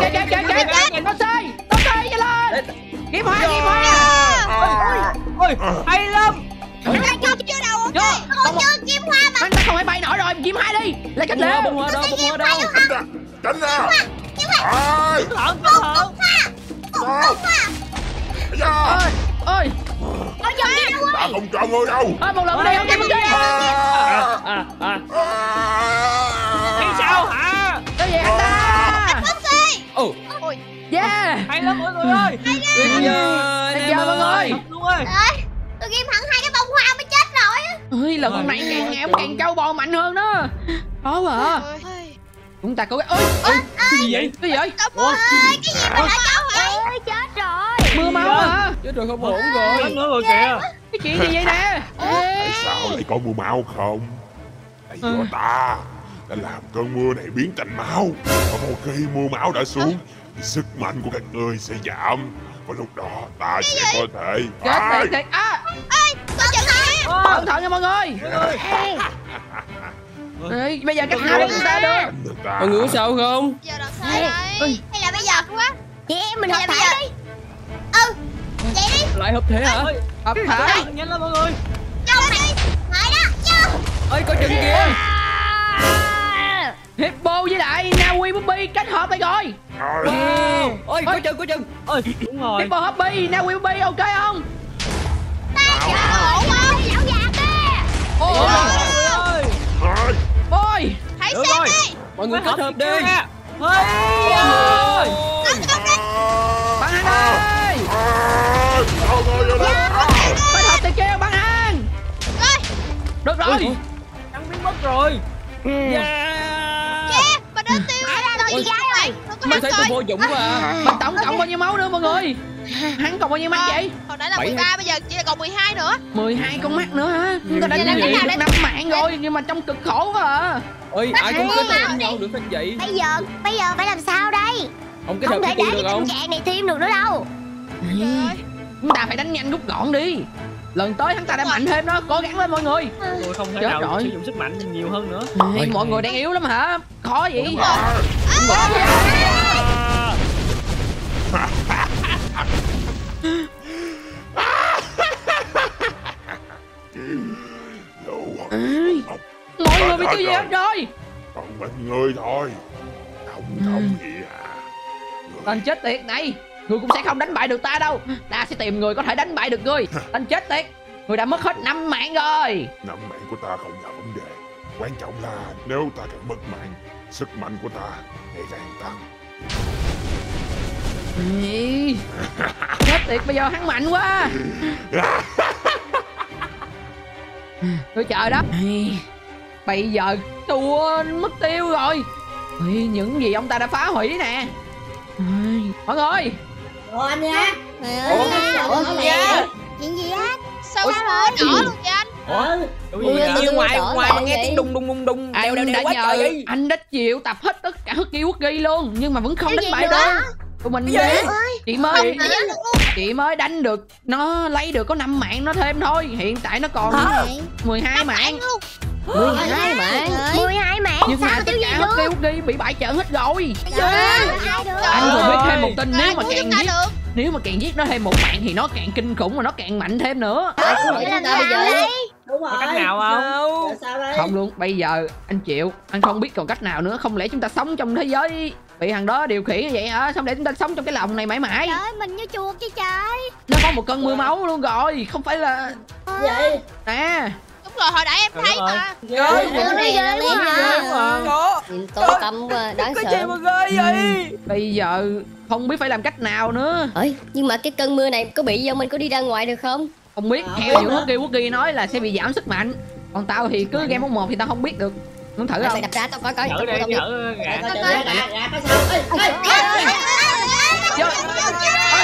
kìa kìa kìa kìa kìa taxi taxi nhanh lên kiếm hoa kiếm hoa ôi hay lắm. Hắn chưa chưa đâu ok. Chưa Còn chưa kiếm hoa mà hắn ta không phải bay nổi rồi kiếm hai đi. Lấy cách hoa liệu bông hoa đâu hoa. Đâu Tránh ra Tránh ra Ai? Thận cẩn thận Sao Dạ ơi ơi Ôi giờ đi đâu Ta không cho ngươi đâu. Ơi một lần đi không đi không đi À, à à à. hay sao? Hả? Cái gì anh ta? Ồ ôi yeah. Hay lắm mọi người ơi. Tuyệt vời anh Tuyệt em vời mọi ơi người. ơi. Ơi tôi kiếm hẳn hai cái bông hoa mới chết rồi ơi lần này càng ngày ông càng trâu bò mạnh hơn đó. Khó mà Ôi. chúng ta cố gắng. Ơi ơi cái gì vậy? Cái gì vậy. Ơi cái gì mà lại cháu vậy? Chết rồi. Mưa máu hả? Chết rồi không ổn Chết rồi. nữa rồi kìa. cái chuyện gì vậy nè? Tại sao lại có mưa máu không? Tại do ta đã làm cơn mưa này biến thành máu. Và một khi mưa máu đã xuống thì Sức mạnh của các ngươi sẽ giảm. Và lúc đó ta sẽ có thể chết Ai? thiệt à! Chừng đi cẩn thận nha mọi người. Ê, bây giờ cách nào để chúng ta được. Đánh người ta. Mọi người có sao không? Giờ đây hay là bây giờ quá. Chị em mình hợp Hay là thể đi. Ừ Vậy đi. Lại hợp thể hả? Hợp thể. Nhanh lên mọi người. Châu này Ngồi đó Châu ơi có chừng kìa hippo với lại na uy bobby kết hợp lại rồi. Rồi. wow. Ơi có chừng có chừng ơi đúng rồi. Hippo hobby na uy bobby ok không? Ổn không Lão già kia ôi. Ơi Ai? ôi hãy xem rồi. đi mọi người kết hợp đi. ơi. Bạn hàng ơi ngươi vậy đó? kết hợp từ kêu bạn rồi. Được rồi. Hắn biến mất rồi yeah. Yeah. Mình đã tiêu rồi gái có tôi hắn thấy tôi vô dụng quá à. Mình tổng cộng bao nhiêu máu nữa mọi người. Hắn còn bao nhiêu mắt vậy? Hồi nãy là Bảy 13 bây giờ chỉ là còn 12 nữa. 12 con mắt nữa hả? Chúng ta đánh Vậy đánh là được cái nào năm mạng rồi nhưng mà trong cực khổ quá à. Ơi ai cũng kết hợp nhau được hết vậy. Bây giờ Bây giờ phải làm sao đây? Không Không thể để tôi cái được không? tình trạng này thêm được nữa đâu. Rồi chúng ta phải đánh nhanh rút gọn đi lần tới hắn ta đã mạnh thêm đó cố gắng lên mọi người. Tôi không thể Chết nào rồi. sử dụng sức mạnh nhiều hơn nữa. Ê, mọi người đang yếu lắm hả? Khó vậy. Lũ Ê, mọi người bị tiêu gì hết rồi. Còn ít người thôi. Không không gì à. Tên chết tiệt này Ngươi cũng sẽ không đánh bại được ta đâu. Ta sẽ tìm người có thể đánh bại được ngươi. Tên chết tiệt. Ngươi đã mất hết năm mạng rồi. Năm mạng của ta không là vấn đề. Quan trọng là nếu ta càng mất mạng Sức mạnh của ta ngày càng tăng. Ý, Chết tiệt bây giờ hắn mạnh quá. Tôi chờ đó. Bây giờ tôi mất tiêu rồi. Những gì ông ta đã phá hủy nè. Mọi người Ủa anh nha Trời ơi, Ủa, sao gì vậy? á? Chuyện gì á Sao lỡ đỏ luôn vậy anh Ủa? Ủa? Như ngoài ngoài mà nghe tiếng đùng đùng đùng đùng đèo đèo Anh đèo đã quá nhờ trời vậy Anh đã chịu tập hết tất cả hất quốc ghi luôn Nhưng mà vẫn không đánh bại được hả? Tụi mình gì? Chị mới Chị mới đánh được Nó lấy được có 5 mạng nó thêm thôi Hiện tại nó còn Hả? 12 mạng 12 mạng 12 mạng Nhưng sao mà tiêu cả diệt được ghi bị bại trận hết rồi. Trời ơi, ai được? Anh vừa biết thêm một tin nếu mà càng giết được? Nếu mà càng giết nó thêm một mạng thì nó càng kinh khủng và nó càng mạnh thêm nữa. Ai cứu Vậy ta bây giờ đây Có cách nào không? Sao? Sao đây Không luôn bây giờ anh chịu Anh không biết còn cách nào nữa. Không lẽ chúng ta sống trong thế giới Bị thằng đó điều khiển như vậy hả? Xong để chúng ta sống trong cái lòng này mãi mãi? Trời ơi, mình như chuột chứ trời. Nó có một cơn mưa máu luôn rồi Không phải là Vậy Nè Đúng rồi hồi nãy em Trời thấy ơi. mà. Trời Ghê ghê quá ơi. Có Nhìn tối tăm quá, đáng Cái gì sợ. mà ghê vậy? Bây giờ không biết phải làm cách nào nữa. Ơi, nhưng mà cái cơn mưa này có bị do mình có đi ra ngoài được không? Không biết. Theo những quốc kỳ quốc kỳ nói là sẽ bị giảm sức mạnh. Còn tao thì cứ game bóng một thì tao không biết được. Muốn thử Mày không? đập ra tao coi coi Thử đi, tao biết. thử gà. Trời ơi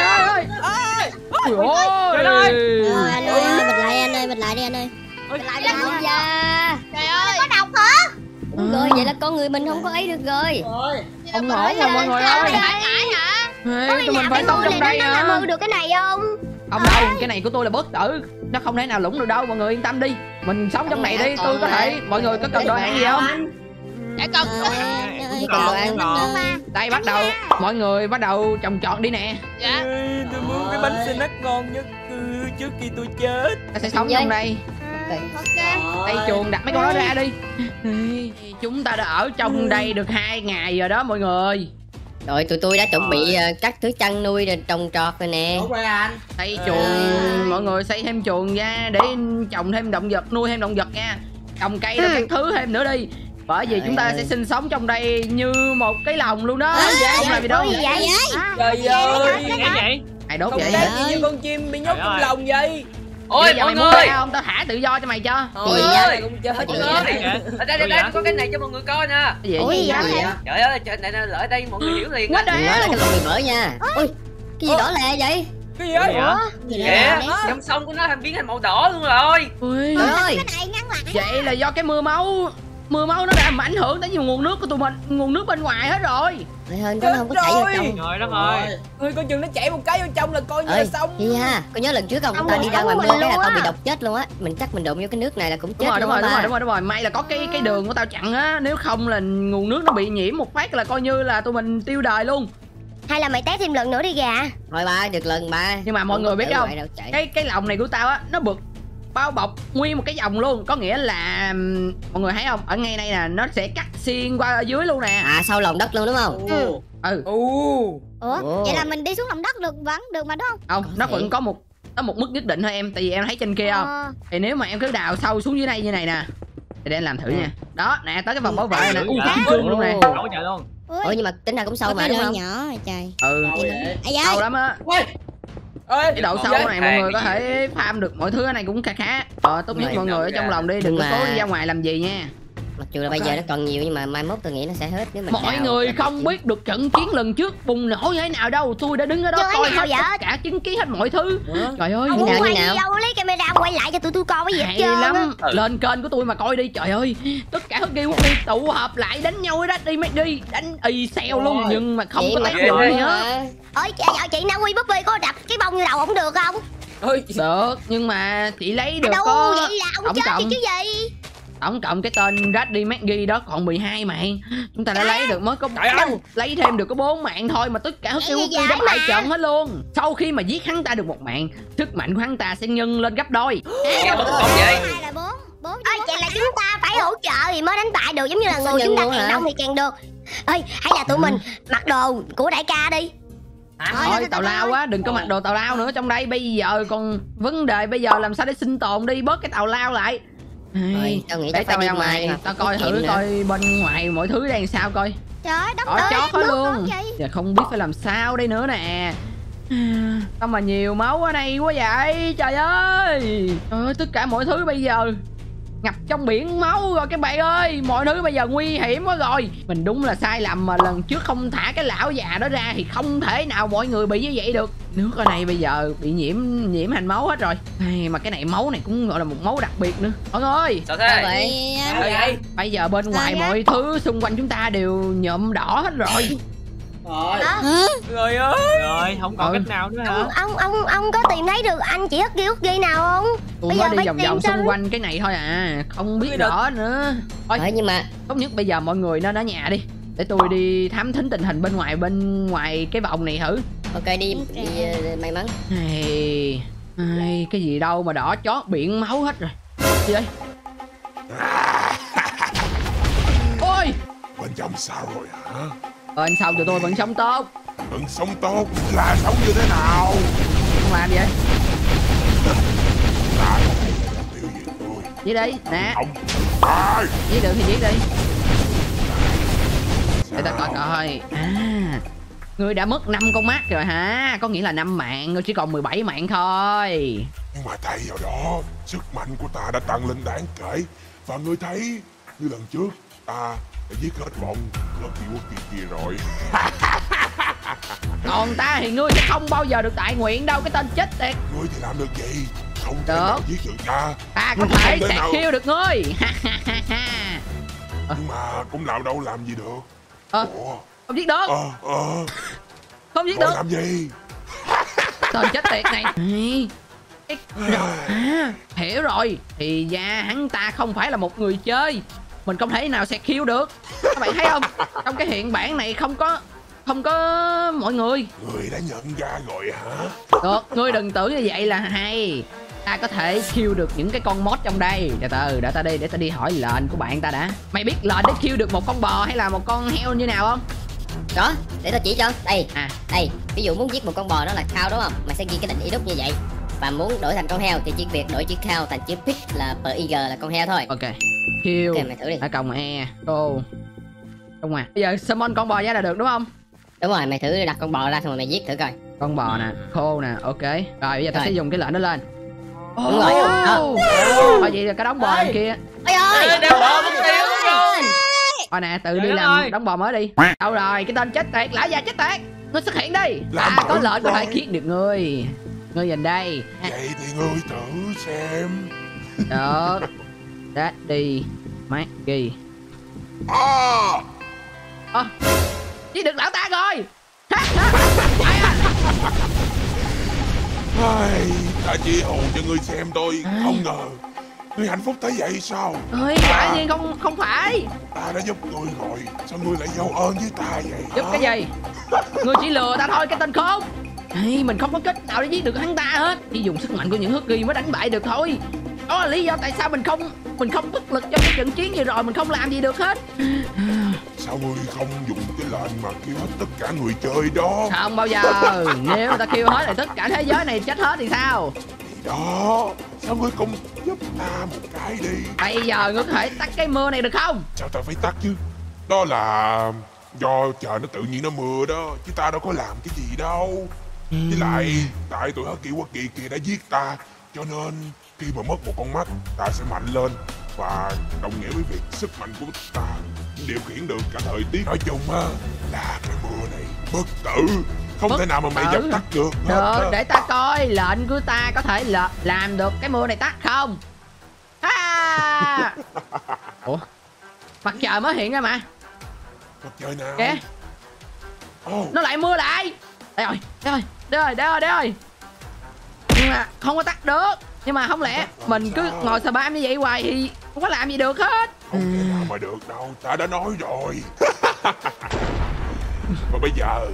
ơi. Ơi Ôi Trời ơi. Ờ, anh ơi, bật lại anh ơi, bật lại đi anh ơi Ôi, lại đi da Trời ơi. Có độc hả? Đúng rồi, vậy là con người mình không có ấy được rồi. Không ổn rồi mọi người ơi. hả? Ê, Tụi mình phải sống trong đây Nó làm à mưu được cái này không? Không đâu, cái này của tôi là bất tử. Nó không thể nào lũng được đâu, mọi người yên tâm đi. Mình sống trong này đi, tôi có thể Mọi người có cần đồ ăn gì không? Để con còn, ăn còn. Đây bắt đầu, mọi người bắt đầu trồng trọt đi nè. Dạ. Tôi muốn cái bánh snack ngon nhất ừ, trước khi tôi chết. Ta sẽ sống trong đây Ok. Đây chuồng đặt mấy con đó ra đi. Chúng ta đã ở trong đây được hai ngày rồi đó mọi người. Rồi tụi tôi đã chuẩn bị ờ, các thứ chăn nuôi rồi trồng trọt rồi nè. Xây chuồng, mọi người xây thêm chuồng ra để trồng thêm động vật, nuôi thêm động vật nha. Trồng cây rồi các thứ thêm nữa đi. Bởi vì chúng ta Trời sẽ ơi. sinh sống trong đây như một cái lồng luôn đó. Dạ, không làm gì đâu. vậy À, Trời ơi. Nghe vậy? ai đốt Không vậy gì như con chim bị nhốt Trời trong ơi. lòng vậy Ôi mọi muốn người không tao thả tự do cho mày cho Thôi Gì giờ vậy? này cũng chết Mọi người? Ở đây đây Ủa đây dạ? có cái này cho mọi người coi nè gì Ủa gì vậy? vậy? Trời ơi chuyện này nè ở đây mọi người hiểu liền What á the Đừng nói là cái lồng bị vỡ nha Ui, cái gì Ủa? đỏ lè vậy? Cái gì Ủa vậy dạ? Gì Kìa đấy? dòng sông của nó thành biến thành màu đỏ luôn rồi Trời ơi, Cái này ngăn lại vậy là do cái mưa máu mưa máu nó làm ảnh hưởng tới nhiều nguồn nước của tụi mình nguồn nước bên ngoài hết rồi. Trời ơi, nó không có chảy vào Trời trong. Trời đất ơi. Ơi coi chừng nó chảy một cái vô trong là coi như là xong. Hi ha, có nhớ lần trước không? Ông Ta đi ra ngoài mưa cái là tao bị độc chết luôn á. Mình chắc mình đụng vô cái nước này là cũng chết đúng rồi đúng rồi đúng rồi đúng rồi đúng rồi. May là có cái cái đường của tao chặn á. Nếu không là nguồn nước nó bị nhiễm một phát là coi như là tụi mình tiêu đời luôn. Hay là mày test thêm lần nữa đi gà. Thôi ba, được lần ba. Nhưng mà mọi Không người biết không? cái cái lòng này của tao á nó bực bao bọc nguyên một cái vòng luôn. Có nghĩa là mọi người thấy không? Ở ngay đây nè nó sẽ cắt xuyên qua ở dưới luôn nè. À, sâu lòng đất luôn đúng không? Ừ. ừ. Ủa Ồ. vậy là mình đi xuống lòng đất được vẫn được mà đúng không? Không nó vẫn có một có một mức nhất định thôi em tại vì em thấy trên kia không? Ờ. thì nếu mà em cứ đào sâu xuống dưới đây như này nè thì để em làm thử nha. Đó nè tới cái vòng bảo vệ này nè u kim cương luôn nè. Ủa nhưng mà tính ra cũng sâu mà đúng không? nhỏ rồi trời. Ừ. Sâu lắm á ơi cái độ sâu này mọi người có thể farm được mọi thứ ở này cũng khá khá. Ờ tốt nhất mọi người ở trong lòng đi đừng có cố đi ra ngoài làm gì nha Mặc dù là bây giờ nó còn nhiều nhưng mà mai mốt tôi nghĩ nó sẽ hết nếu mình mọi đào- người không biết được trận chiến lần trước bùng nổ như thế nào đâu. Tôi đã đứng ở đó Chưa coi hết tất cả chứng kiến hết mọi thứ. Trời ơi. Như Ông nào, quay như nào? video lấy camera quay lại cho tụi tôi coi cái gì hết hay trơn á. lắm. Ừ. lên kênh của tôi mà coi đi. Trời ơi. Tất cả husky quốc đi tụ họp lại đánh nhau đó đi mấy đi đánh y xeo luôn. Nhưng mà không Vậy có tác dụng gì hết hả? Ơi chị, chị Na Uy Bobby có đập cái bông vô đầu ông được không? Ôi. Được nhưng mà chị lấy được Đâu có vậy là ông chết thì chứ gì tổng cộng cái tên Raddy Maggie đó còn 12 mạng chúng ta đã lấy được mới có Trời ơi! lấy thêm được có 4 mạng thôi mà tất cả husky đi đã bại trận hết luôn. Sau khi mà giết hắn ta được một mạng sức mạnh của hắn ta sẽ nhân lên gấp đôi. Tổng vậy? Hai là bốn bố Ơi vậy là chúng ta phải hỗ trợ thì mới đánh bại được giống như là người chúng ta càng đông thì càng được. Ơi hay là tụi mình mặc đồ của đại ca đi. Thôi tào lao quá đừng có mặc đồ tào lao nữa. Trong đây bây giờ còn vấn đề bây giờ làm sao để sinh tồn đi bớt cái tào lao lại Rồi, tao nghĩ để tao phải tao đi ra ngoài ngoài tao coi thử nữa. coi bên ngoài mọi thứ đang sao coi. Trời ơi đất ơi chó hết luôn. Giờ không biết phải làm sao đây nữa nè. Sao mà nhiều máu ở đây quá vậy? Trời ơi! Trời ơi tất cả mọi thứ bây giờ Ngập trong biển máu rồi các bạn ơi. Mọi thứ bây giờ nguy hiểm quá rồi. Mình đúng là sai lầm mà lần trước không thả cái lão già đó ra Thì không thể nào mọi người bị như vậy được. Nước ở đây bây giờ bị nhiễm nhiễm hành máu hết rồi. Ai, Mà cái này máu này cũng gọi là một máu đặc biệt nữa. Mọi ơi Sao Sao thế? vậy? Sao vậy? Bây giờ bên ngoài mọi thứ xung quanh chúng ta đều nhuộm đỏ hết rồi Rồi. Hả? Người ơi. Rồi không còn Ừ. cách nào nữa hả? Ông ông ông ông có tìm thấy được anh chị Hất Ghi nào không? Tôi Bây mới giờ đi vòng vòng xung quanh cái này thôi à. Không biết rõ nữa. Thôi. Ờ, nhưng mà tốt nhất bây giờ mọi người nên ở nhà đi. Để tôi đi thám thính tình hình bên ngoài bên ngoài cái vòng này thử. Ok đi, đi ờ, may mắn. Ai, ai, Cái gì đâu mà đỏ chót biển máu hết rồi. Gì đây. Ôi! Bên trong sao rồi hả? Ờ anh sao tụi tôi vẫn sống tốt. Vẫn sống tốt? Là sống như thế nào? Không làm gì vậy. Ta có thể làm điều gì tôi Giết đi Nè. Không Ai Giết được thì giết đi. Để ta coi coi. À Ngươi đã mất 5 con mắt rồi hả? Có nghĩa là 5 mạng Ngươi chỉ còn 17 mạng thôi. Nhưng mà thay vào đó Sức mạnh của ta đã tăng lên đáng kể. Và ngươi thấy Như lần trước Ta giết hết bọn Lucky Wookie kia rồi. Còn ta thì ngươi sẽ không bao giờ được tại nguyện đâu Cái tên chết tiệt. Ngươi thì làm được gì Không thể Được. nào giết được ta. Ta có thể không thể sẽ nào. khiêu được ngươi. Nhưng mà cũng làm đâu làm gì được. Ờ. Ủa? Không giết được. Ờ ờ. Không giết Gọi được. làm gì? Tên chết tiệt này. Cái- À hiểu rồi. Thì ra hắn ta không phải là một người chơi Mình không thể nào sẽ khiêu được. Các bạn thấy không? Trong cái hiện bản này không có Không có mọi người. Ngươi đã nhận ra rồi hả? Được, ngươi đừng tưởng như vậy là hay. Ta có thể kill được những cái con mod trong đây. Từ từ, để ta đi, để ta đi hỏi lệnh của bạn ta đã. Mày biết lệnh để kill được một con bò hay là một con heo như nào không? đó để tao chỉ cho. Đây À, đây ví dụ muốn giết một con bò đó là cow đúng không? Mày sẽ ghi cái định ý đúc như vậy. Và muốn đổi thành con heo thì chỉ việc đổi chữ cow thành chữ pig là p i g là con heo thôi. Ok Mày thử đi. Đã cộng E, cô Không à Bây giờ summon con bò ra là được đúng không? đúng rồi mày thử đặt con bò ra xong rồi mày giết thử coi. Con bò nè, khô nè, ok. Rồi bây giờ ta Rồi. sẽ dùng cái lệnh đó lên. Đúng rồi. Thôi vậy là cái đóng bò đằng kia. Ôi ơi Ê, đeo bò mất tiêu rồi Thôi nè, tự đi làm đóng bò mới đi. Đâu rồi, cái tên chết tiệt, lão già chết tiệt. Ngươi xuất hiện đi. Ta có lệnh có thể rồi. giết được ngươi Ngươi nhìn đây. Vậy thì ngươi thử xem. Được Daddy Maggie À Ơ Giết được lão ta rồi. Ai, Ta chỉ hù cho ngươi xem thôi Không ngờ Ngươi hạnh phúc tới vậy sao? Ơi, quả nhiên không không phải. Ta đã giúp ngươi rồi Sao ngươi lại vô ơn với ta vậy? Giúp hả? cái gì? Ngươi chỉ lừa ta thôi cái tên khốn. Ê, mình không có cách nào để giết được hắn ta hết. Chỉ dùng sức mạnh của những hất ghi mới đánh bại được thôi Đó là lý do tại sao mình không Mình không bất lực trong cái trận chiến vừa rồi Mình không làm gì được hết. Sao ngươi không dùng cái lệnh mà kêu hết tất cả người chơi đó? Không bao giờ? Nếu ta kêu hết thì tất cả thế giới này chết hết thì sao? Thì đó Sao ngươi không giúp ta một cái đi? Bây giờ ngươi có thể tắt cái mưa này được không? Sao ta phải tắt chứ? Đó là Do trời nó tự nhiên nó mưa đó Chứ ta đâu có làm cái gì đâu. Với lại Tại tụi Husky Wuggy kia đã giết ta Cho nên Khi mà mất một con mắt Ta sẽ mạnh lên. Và đồng nghĩa với việc sức mạnh của ta Điều khiển được cả thời tiết. Nói chung á Là cái mưa này bất tử. Không Bất thể nào mà mày tử. dập tắt được. Được để ta coi lệnh của ta có thể là làm được cái mưa này tắt không? À! Ủa? Mặt trời mới hiện ra mà. Mặt trời nào? Kìa. Ồ, Nó lại mưa lại. Đây rồi Đây rồi. Đây rồi Đây rồi Đây rồi. Nhưng mà không có tắt được Nhưng mà không lẽ Mình cứ ngồi xà bam như vậy hoài Thì không có làm gì được hết. Không thể nào mà được đâu Ta đã nói rồi. Và bây giờ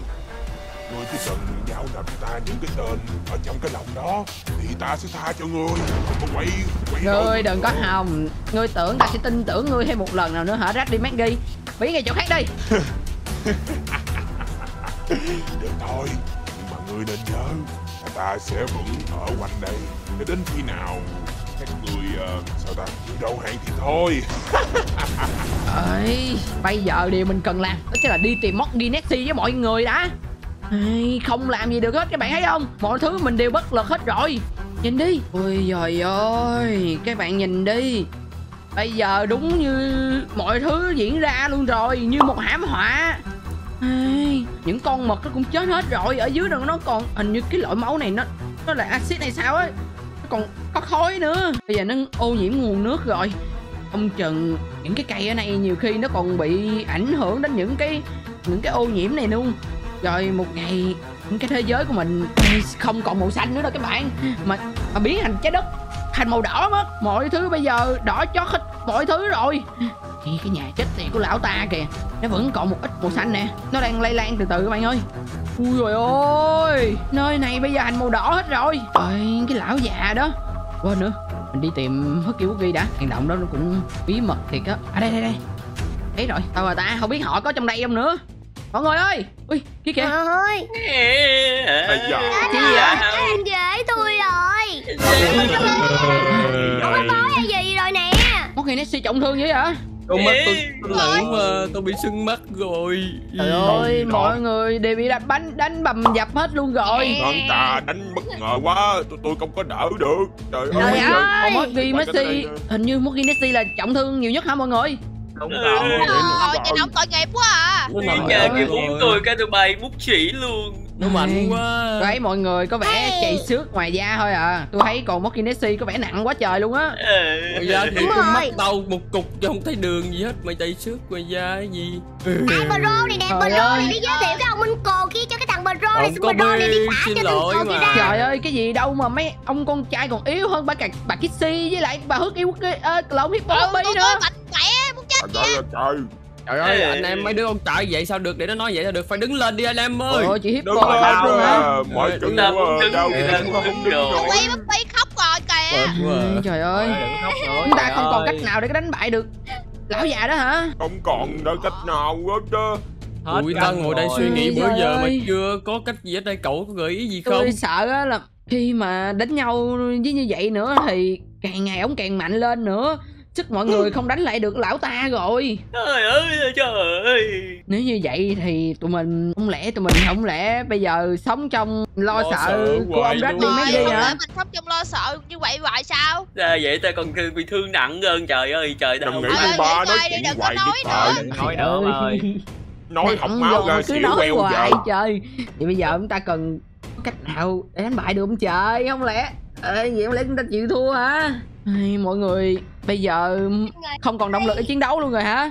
Ngươi chỉ cần giao nộp cho ta những cái tên ở trong cái lòng đó Thì ta sẽ tha cho ngươi Không quậy quậy Ngươi đừng có hòng. Ngươi tưởng ta sẽ tin tưởng ngươi thêm một lần nào nữa hả Raddy Maggie? Biến ngay chỗ khác đi. Được thôi Nhưng mà ngươi nên nhớ ta sẽ vẫn ở quanh đây. Cho đến khi nào các người uh, sao ta người đầu hàng thì thôi. Ê, bây giờ điều mình cần làm đó chính là đi tìm móc đi nexi với mọi người đã. Ê, không làm gì được hết các bạn thấy không? Mọi thứ mình đều bất lực hết rồi. Nhìn đi. Ôi trời ơi các bạn nhìn đi. Bây giờ đúng như mọi thứ diễn ra luôn rồi như một hãm họa. Ê, những con mực nó cũng chết hết rồi ở dưới đường nó còn hình như cái loại máu này nó nó là axit hay sao ấy. Nó còn có khói nữa. Bây giờ nó ô nhiễm nguồn nước rồi. Không chừng những cái cây ở đây nhiều khi nó còn bị ảnh hưởng đến những cái những cái ô nhiễm này luôn. Rồi một ngày những cái thế giới của mình không còn màu xanh nữa đâu các bạn. Mà mà biến thành trái đất thành màu đỏ mất. Mọi thứ bây giờ đỏ chót hết mọi thứ rồi. Thì cái nhà chết tiệt của lão ta kìa. Nó vẫn còn một ít màu xanh nè. Nó đang lây lan từ từ các bạn ơi. Ui rồi ôi, nơi này bây giờ thành màu đỏ hết rồi. Ơi cái lão già đó. Quên nữa, mình đi tìm hất kiểu ghi đã. Hành động đó nó cũng bí mật thiệt á. À đây đây đây. Thấy rồi. Tao và ta không biết họ có trong đây không nữa mọi người ơi! Ui kia kìa. Trời ơi! Ây vậy? Anh dễ tôi rồi. Không có hay gì rồi nè? Mốt ngày Nessie trọng thương vậy? Hả Con mắt tôi, tôi lẫn mà Tôi bị sưng mắt rồi. Trời ơi mọi người đều bị đánh bánh đánh bầm dập hết luôn rồi. Hắn ta đánh bất ngờ quá Tôi tôi không có đỡ được. Trời trời ơi Mosky cái Messi hình như Mosky Messi là trọng thương nhiều nhất hả mọi người Đúng Ừ. rồi Rồi nhìn ông tội nghiệp quá à Nó Cái nhà kia rồi. bốn tôi cái tôi bay bút chỉ luôn Nó mạnh quá đấy mọi người có vẻ Ê. chạy xước ngoài da thôi à tôi thấy còn Mosky Messi có vẻ nặng quá trời luôn á Ờ. Ngoài da thì mắt rồi. đau một cục chứ không thấy đường gì hết Mà chạy xước ngoài da cái gì Thằng Bro này nè Trời Bro ơi. này đi giới thiệu cái ông Minh Cồ kia cho cái thằng Bro này Bro này đi thả xin cho lỗi thằng Cồ kia trời ơi cái gì đâu mà mấy ông con trai còn yếu hơn bà cả bà Kissy với lại bà hước yêu cái lộn hiếp tôi nữa mạnh mẽ Trời ơi trời Trời ơi Ê. anh em mấy đứa con trai vậy sao được? Để nó nói vậy sao được? Phải đứng lên đi anh em ơi. Ôi chị hiếp Đứng bò lên thật luôn hả? Mọi chuyện chúng ta muốn đứng đâu rồi. Quay mất bi khóc rồi kìa. Ừ, trời ơi. Chúng ta không còn cách nào để đánh bại được lão già đó hả? Không còn đợi cách nào hết chứ Tụi ta ngồi đây suy nghĩ bữa giờ mà chưa có cách gì hết đây. Cậu có gợi ý gì không? tôi sợ á là khi mà đánh nhau với như vậy nữa thì càng ngày ông càng mạnh lên nữa sức mọi người không đánh lại được lão ta rồi. Trời ơi trời ơi. Nếu như vậy thì tụi mình không lẽ tụi mình không lẽ bây giờ sống trong lo, Lo sợ sợ của ông Reddy Maggie hả? mình sống trong lo sợ như vậy hoài sao? Ra vậy ta còn thương- bị thương nặng hơn trời ơi trời nghỉ Ơi, đi ba nói đi, chuyện đừng có hoài nói đi nữa. trời Đừng nói nữa ông ơi. Nói học máu ra cứ xỉu nói queo hoài trời. Vậy bây giờ chúng ta cần có cách nào để đánh bại được không trời không lẽ Ê, vậy không lẽ chúng ta chịu thua hả? Ai, mọi người bây giờ không còn động lực để chiến đấu luôn rồi hả?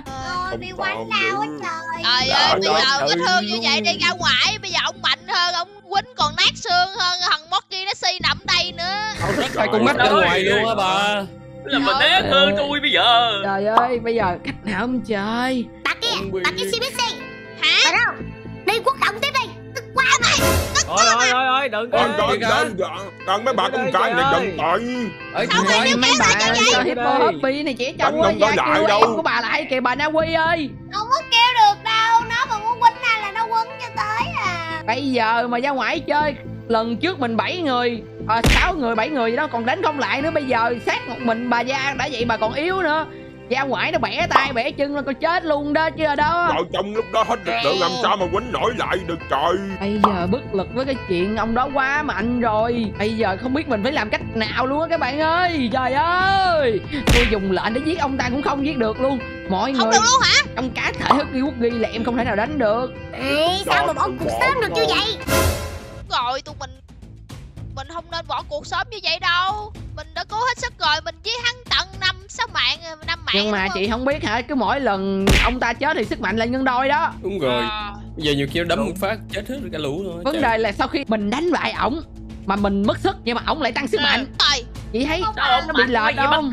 Ôi bị Không quánh đau hết trời. Trời ơi bây giờ cái thương như vậy đi ra ngoài Bây giờ ông mạnh hơn Ông quýnh còn nát xương hơn Thằng Mocky nó si nằm đây nữa. Hai con mắt ra ngoài luôn á bà. Là mình nét hơn tôi bây giờ. Trời ơi bây giờ cách nào không trời? Bà kia Không Bà kia CBC Hả? Bà đâu Đi quốc động tiếp quá mày. Ôi ôi ôi ôi đừng có đừng đừng đừng Đừng mấy bà con cái này đừng tội. Ấy Sao mày ơi, mấy bà sao vậy? hippo hoppy này trẻ trâu quá lại kêu đâu. em của bà là ai kìa bà Na Uy ơi. Không có kêu được đâu Nó mà muốn quýnh ai là nó quýnh cho tới à. Bây giờ mà ra ngoài chơi lần trước mình 7 người à, 6 người 7 người gì đó còn đánh không lại nữa bây giờ sát một mình bà da đã vậy bà còn yếu nữa ra ngoài nó bẻ tay bẻ chân là con chết luôn đó chứ ở đó. Vợ chồng lúc đó hết lực lượng làm sao mà quýnh nổi lại được trời. Bây giờ bất lực với cái chuyện ông đó quá mạnh rồi. Bây giờ không biết mình phải làm cách nào luôn á các bạn ơi. Trời ơi! Tôi dùng lệnh để giết ông ta cũng không giết được luôn. Mọi Không người được luôn hả? trong cá thể husky wookie là em không thể nào đánh được. Ê, sao mà bỏ cuộc sớm được như vậy? Rồi tụi mình Mình không nên bỏ cuộc sớm như vậy đâu. Mình đã cố hết sức rồi Mình với hắn tận năm sáu mạng năm mạng nhưng mà không? chị không? biết hả? Cứ mỗi lần ông ta chết thì sức mạnh lên nhân đôi đó. Đúng rồi. À, Bây giờ nhiều khi đấm một phát chết hết cả lũ rồi vấn đề là sau khi mình đánh bại ổng mà mình mất sức nhưng mà ổng lại tăng sức mạnh. Rồi chị thấy sao ông nó bị mạnh lệch không?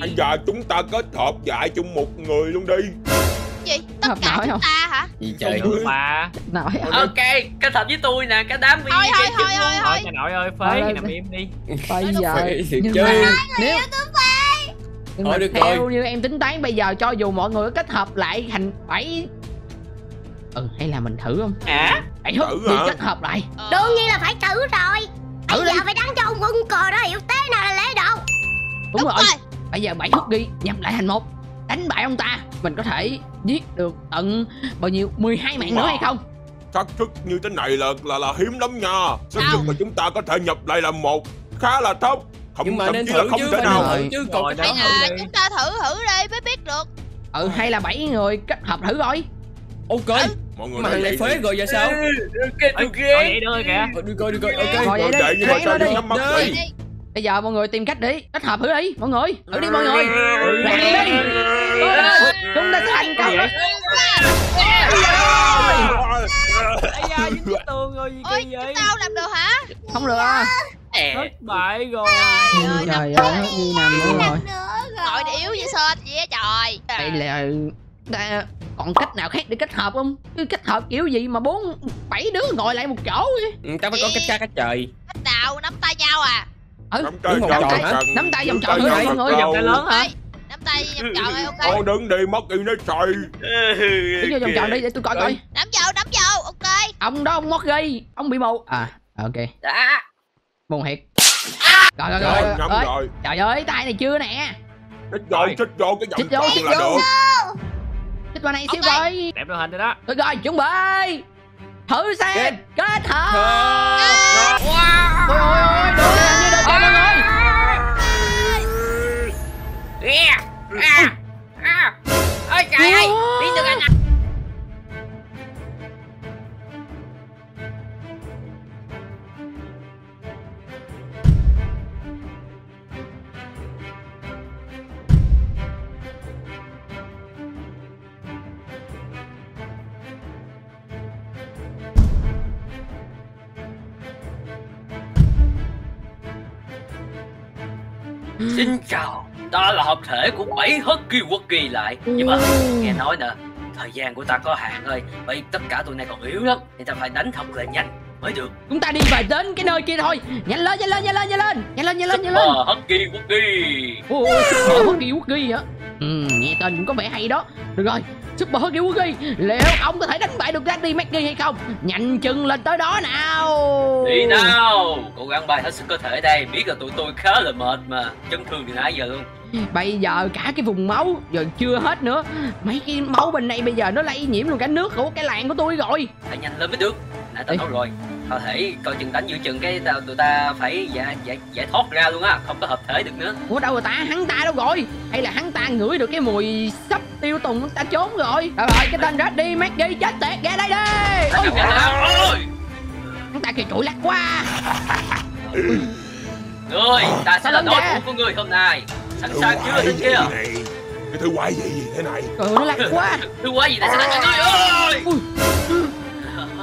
Bây giờ chúng ta kết hợp dạy chung một người luôn đi gì? Tất Hợp cả nổi chúng không? ta hả? Gì trời? mà. Nói ok kết hợp với tôi nè cái đám thôi thôi thôi thôi thôi. Thôi cha nội ơi phế thôi, nằm im đi. Bây giờ nhưng mà nếu nhưng mà theo rồi. như em tính toán bây giờ cho dù mọi người có kết hợp lại thành bảy ừ hay là mình thử không? Hả? Bảy hút Thử đi hả? kết hợp lại. Ờ. Đương nhiên là phải thử rồi. Thử Bây đi. giờ phải đánh cho ông quân cờ đó hiểu tế nào là lễ độ? Đúng, đúng rồi. rồi. Bây giờ bảy hút ghi nhập lại thành một. Đánh bại ông ta mình có thể giết được tận bao nhiêu 12 mạng nữa hay không xác suất như thế này là là là hiếm lắm nha xác Sao? suất mà chúng ta có thể nhập lại là một khá là thấp không Nhưng mà thậm nên chí là thử không chứ thể nào thử chứ còn Rồi hay là chúng ta thử thử đi mới biết được ừ hay là bảy người kết hợp thử rồi Ok mọi người Mà thằng này vậy phế rồi giờ sao ok vậy đưa kìa Ờ, Đi coi đi coi ok Ngồi vậy đi, lên đi đi. bây giờ mọi người tìm cách đi kết hợp thử đi mọi người thử đi mọi người đi. Chúng ta sẽ thành công vậy? dính cái tường rồi. Gì kỳ vậy ta không làm được hả không được à. Thất bại rồi. Ơi, trời nằm ơi như nằm nữa rồi. Để yếu như sên vậy trời. Đây là ta còn cách nào khác để kết hợp không? Cứ kết hợp kiểu gì mà bốn bảy đứa ngồi lại một chỗ vậy? Ừ, Tao phải có cách khác cách trời. cách nào? Nắm tay nhau à. Ừ nắm tay Đúng tròn nắm tay vòng tròn thôi, vòng mọi người. tròn. tay lớn hả tay vòng tròn ơi ok. Thôi đứng đi mất đi nói trời Đứng vô vòng tròn đi để tôi coi coi. Nắm vô nắm vô ok. Ông đó ông mót ghi. Ông bị mù à ok. Đã mù thiệt. Rồi rồi rồi rồi ngắm ơi rồi. trời ơi tay này chưa nè. Xích rồi. xích vô cái vòng tròn là được. Xích qua này xíu coi. Đẹp đồ hình rồi đó. Rồi rồi chuẩn bị. Thử xem. Kết hợp. Thôi ôi ôi ôi đồ này như đồ chơi mọi người à à à ôi trời ơi đi được anh à. Xin chào, ta là hợp thể của bảy Husky Wuggy lại. Nhưng mà nghe nói nè, thời gian của ta có hạn ơi Vậy tất cả tụi này còn yếu lắm Nên ta phải đánh thật là nhanh mới được. Chúng ta đi về đến cái nơi kia thôi. Nhanh lên nhanh lên nhanh lên nhanh lên. Nhanh lên nhanh lên nhanh lên. Super Husky Wuggy ôi super husky wuggy hả? Ừ nghe tên cũng có vẻ hay đó. Được rồi super husky wuggy liệu ông có thể đánh bại được Daddy Maggie hay không? Nhanh chân lên tới đó nào. Đi nào, cố gắng bay hết sức cơ thể đây. Biết là tụi tôi khá là mệt mà. Chấn thương từ nãy giờ luôn bây giờ cả cái vùng máu giờ chưa hết nữa. Mấy cái máu bên này bây giờ nó lây nhiễm luôn cả nước của cái làng của tôi rồi. Phải nhanh lên mới được Nãy tao nói rồi. Có thể coi chừng đánh giữa chừng cái tao tụi ta phải giải, giải, giải thoát ra luôn á Không có hợp thể được nữa. Ủa đâu rồi ta hắn ta đâu rồi? Hay là hắn ta ngửi được cái mùi sắp tiêu tùng hắn ta trốn rồi? Rồi cái tên Daddy Maggie chết tiệt ra đây đi! Ôi, hắn ta kìa trụi lắc quá. Người, ta sẽ Sao là đối thủ của người hôm nay Chưa quái tên gì kia này? Cái thứ quái gì thế này? Trời ơi, nó lắc quá. Thứ quá gì ta sẽ đánh cho ngươi ơi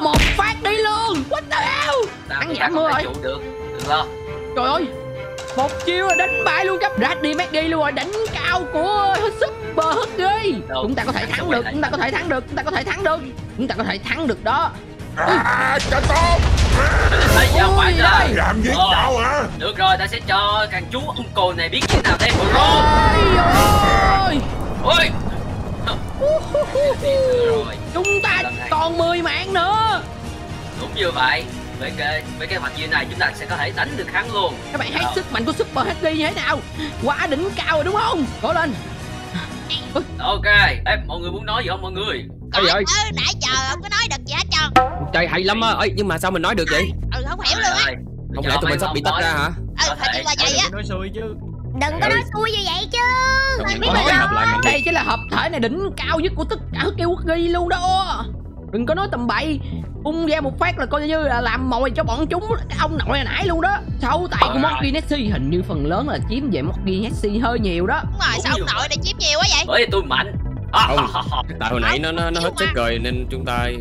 một phát đi luôn. What the hell? Ta giảm mưa rồi. được. Đừng lo trời ơi một chiêu là đánh bại luôn cấp Daddy Maggie luôn rồi. Đỉnh cao của Super Đâu, chúng ta có thể thắng được chúng ta có thể thắng được chúng ta có thể thắng được. Chúng ta có thể thắng được đó à con Thấy ra Ui, phải đây. làm giết Ờ. tao hả? Được rồi, ta sẽ cho thằng chú ông cồ này biết như nào đây. Bro ôi ôi. Ôi. Rồi, chúng ta còn 10 mạng nữa. Đúng như vậy. Với cái với cái hoạch như này chúng ta sẽ có thể đánh được hắn luôn. Các bạn thấy sức mạnh của Super Husky như thế nào? Quá đỉnh cao rồi đúng không? Cố lên. Ok em mọi người muốn nói gì không mọi người còn Ôi ơi. ơi nãy giờ không có nói được gì hết trơn. Trời hay lắm á. Ơi nhưng mà sao mình nói được vậy? Ừ không hiểu luôn á. Trời Không lẽ tụi mình sắp bị tách nói- ra hả? Ừ hình như là vậy á. nói xui chứ. Đừng có nói xui như vậy chứ. Mình biết hợp lại đi. Đây chính là hợp thể này đỉnh cao nhất của tất cả Husky Wuggy luôn đó. Đừng có nói tầm bậy. Ung ra một phát là coi như là làm mồi cho bọn chúng cái ông nội hồi nãy luôn đó. Sâu tài của Rồi. Morky Nessie hình như phần lớn là chiếm về Morky Nessie hơi nhiều đó. Đúng rồi sao ông nội này chiếm nhiều quá vậy? Bởi vì tôi mạnh Không. Tại hồi nãy nó nó, nó hết sức rồi nên chúng ta Ê,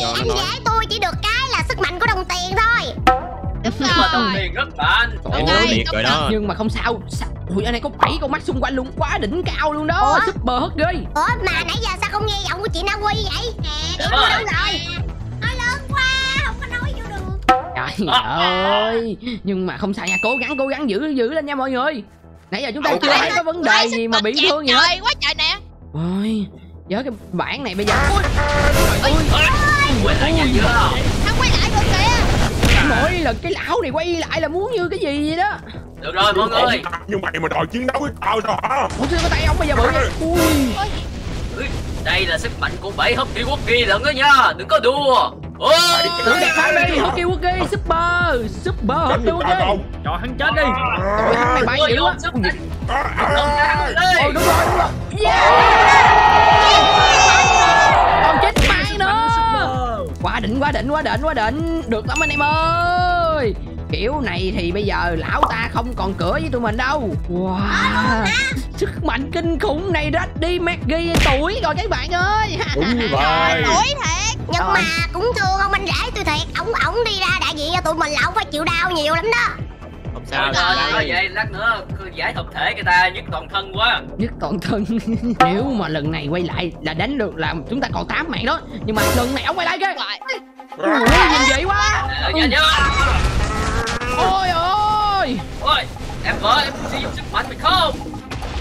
cho nó anh nói. dễ tôi chỉ được cái là sức mạnh của đồng tiền thôi. Đúng nhưng mà tao rồi. Liền rất mạnh ơi, liệt rồi đó. Nhưng mà không sao. Ui ở đây có bảy con mắt xung quanh luôn. Quá đỉnh cao luôn đó. Ủa? super hất ghê Ủa mà nãy giờ sao không nghe giọng của chị Na Quy vậy? Nè rồi. đâu rồi. Nói lớn quá Không có nói vô được. Trời ơi. Nhưng mà không sao nha. Cố gắng cố gắng giữ giữ lên nha mọi người. Nãy giờ chúng ta chưa thấy có vấn đề gì mà bị thương gì hết. trời quá trời nè ôi với cái bản này bây giờ. Ui quay lại nhanh chưa hắn quay lại rồi kìa. Mỗi lần cái lão này quay lại là muốn như cái gì vậy đó. Được rồi mọi người. Như mày mà đòi chiến đấu với tao sao hả? Ủa sao tay ông bây giờ bự vậy ui. Đây là sức mạnh của bảy hấp kỳ quốc kỳ lận đó nha. Đừng có đùa Ôi, tưởng đẹp phải đi. Hockey Wookie super super được tao Wookie Cho hắn chết đi. Ôi, hắn này bay dữ quá. Ôi đúng rồi đúng rồi. Yeah! Còn chết mai nữa. Quá đỉnh quá đỉnh quá đỉnh quá đỉnh. Được lắm anh em ơi Kiểu này thì bây giờ lão ta không còn cửa với tụi mình đâu. Wow. Sức mạnh kinh khủng này rách đi Maggie tuổi rồi các bạn ơi. Đúng vậy nổi thiệt Nhưng Rồi. mà cũng thương ông anh rể tôi thiệt. Ổng ổng đi ra đại diện cho tụi mình là ổng phải chịu đau nhiều lắm đó. Không sao đâu. Rồi, vậy lát nữa cứ giải thuật thể người ta nhất toàn thân quá. Nhất toàn thân. Nếu mà lần này quay lại là đánh được là chúng ta còn 8 mạng đó. Nhưng mà lần này ông quay lại kìa. Lại. ui nhìn vậy quá. Chưa ôi ôi ôi em vợ em sử dụng sức mạnh phải không?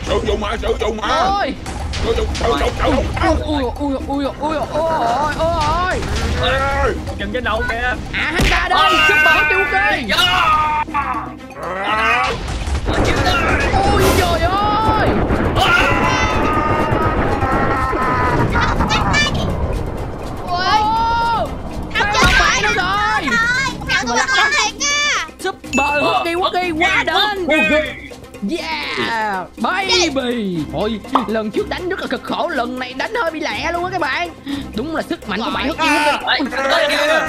Sử dụng mà sử dụng mà ôi! Sử dụng sử dụng sử dụng ui ui ui ui ui ôi ôi Ê, Chừng trên đầu kìa. À hắn ta đây hot ok à, chịu đó ôi trời ơi! Ui ô hắn sao chết phải rồi. Nữa rồi Cậu tôi là thiệt á super hockey hockey quá đỉnh Yeah, baby. Ôi, lần trước đánh rất là cực khổ Lần này đánh hơi bị lẹ luôn á các bạn. Đúng là sức mạnh của bạn tới kìa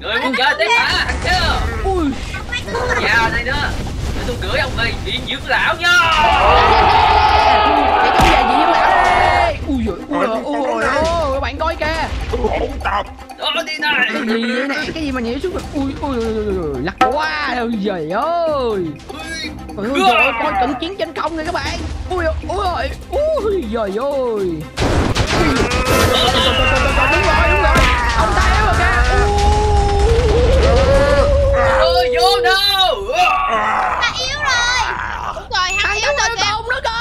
người muốn chơi tiếp hả? Thằng kia Ui, nhà đây nữa để tôi gửi ông về điện dưỡng lão nha. Cái con về gì với lão Ui dồi, ui dồi, ui dồi, ôi, các bạn coi kìa. tôi hỗn tạp đó đi này. Cái gì vậy nè, cái gì mà nhảy xuống Ui, ui, ui, ui, ui, lắc quá Ôi trời ơi Ôi ôi, trời ơi, coi trận chiến trên không kìa các bạn. Ui ui ôi, ui trời ơi. Đúng rồi, đúng rồi Ông ta yếu rồi kìa vô đâu ta yếu rồi đúng rồi hắn yếu rồi kìa công nữa coi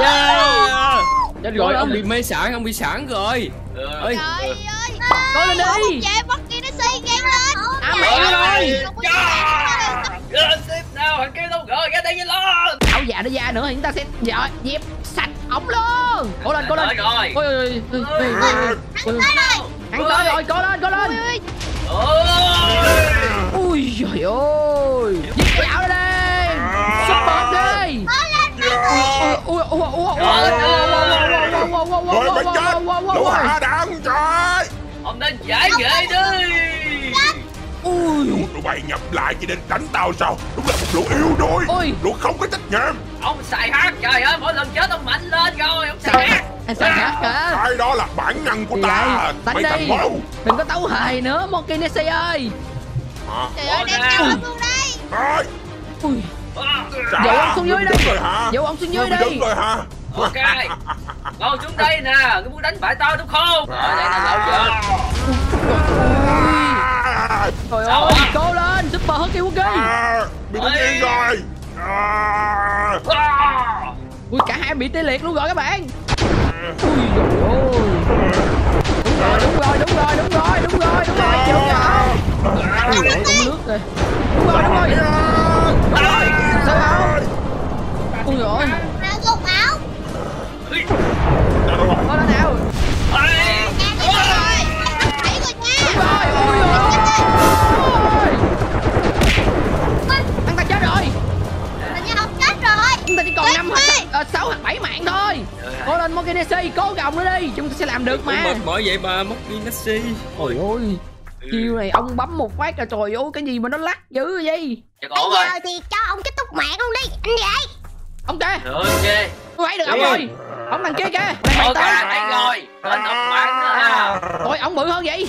Yeah Chết rồi Ôi, ông bị mê sản Ông bị sản rồi Ơi trời ơi Coi lên đi chế bất kỳ nó xây ngang lên À mẹ gì lên tiếp nào thằng kia đâu rồi ra đây lên Lão già nó ra nữa thì chúng ta sẽ dạ, dẹp sạch ổng luôn Cố lên, cố lên rồi Ôi, ôi, ôi, ôi, ôi, ôi, ôi. Hắn tới rồi, cố lên, cố lên ôi Ui trời ơi Giết cái lão đó đi Super đi Ui ui ui rồi mày chết. lũ hạ đạn trời. Ông nên giải nghệ đi. Ui. Tụi bay nhập lại chỉ định đánh tao sao? Đúng là một lũ yếu đuối. Ôi. lũ không có trách nhiệm. Ông xài hát trời ơi mỗi lần chết ông mạnh lên rồi ông xài hát. Anh sao hả hả? Cái đó là bản năng của ta. Mày Đánh thành đi. máu Đừng có tấu hề nữa Monkey Nessie ơi Trời ơi cao lắm luôn đây. Ôi, Ui? Dậu ông xuống dưới Mày đi. hả? Dậu ông xuống dưới Mày đi. đứng rồi hả ok. Ngồi xuống đây nè ngươi muốn đánh bại tao đúng không? Ở đây là vợ À, Trời Sao ơi hả? Cố lên Super Hockey Wookie à, bị đứng yên rồi. À, À, Ui cả hai bị tê liệt luôn rồi các bạn. Ui dồi ôi. Đúng rồi đúng rồi đúng rồi đúng rồi đúng rồi đúng rồi chịu nhở Ui dồi ôi nước rồi Đúng rồi. Đúng rồi. Sao không Ui dồi áo Chúng ta chỉ còn Chết 5 mẹ. hoặc 6 hoặc 7 mạng thôi. Cố lên Mokinesi cố gồng nữa đi. Chúng ta sẽ làm được mà. Mệt mỏi vậy mà Nessie Ôi. ôi Chiêu này ông bấm một phát là trời ơi cái gì mà nó lắc dữ vậy? Bây rồi. giờ thì cho ông kết thúc mạng luôn đi Anh vậy Ông kìa. Ok. Tôi thấy được ông Đi. rồi. Ông đằng kia kìa. Này ok rồi. Tên ông bạn nữa ha Ôi ông bự hơn vậy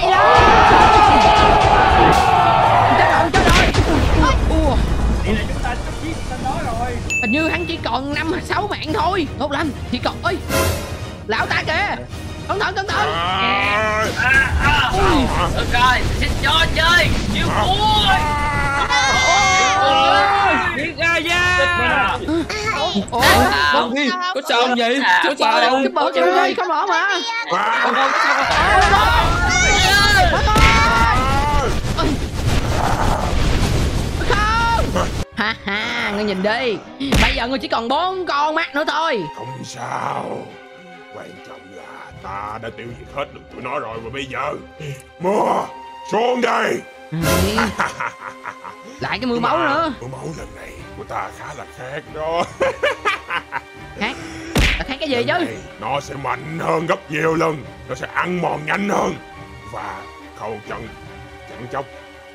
hay lắm chết rồi chết rồi. Ủa, Vậy là chúng ta sắp giết tên đó rồi hình như hắn chỉ còn năm sáu mạng thôi. Tốt lắm chỉ còn ơi lão ta kìa. Cẩn thận cẩn thận. À, à. Ok, xin cho chơi. Chiêu cuối. Giết ra ra Con Ghi, có sao không vậy? Có sao đâu? cái bờ kìa ơi không mở mà. Con con có sao không? Ha ha ngươi nhìn đi. Bây giờ ngươi chỉ còn bốn con mắt nữa thôi. Không sao. Quan trọng là ta đã tiêu diệt hết được tụi nó rồi Và bây giờ Mưa xuống đây lại cái mưa máu nữa. Mưa máu lần này của ta khá là khác đó. Khác? Là khác cái gì chứ? Lần này Nó sẽ mạnh hơn gấp nhiều lần. Nó sẽ ăn mòn nhanh hơn. Và không chẳng Chẳng chốc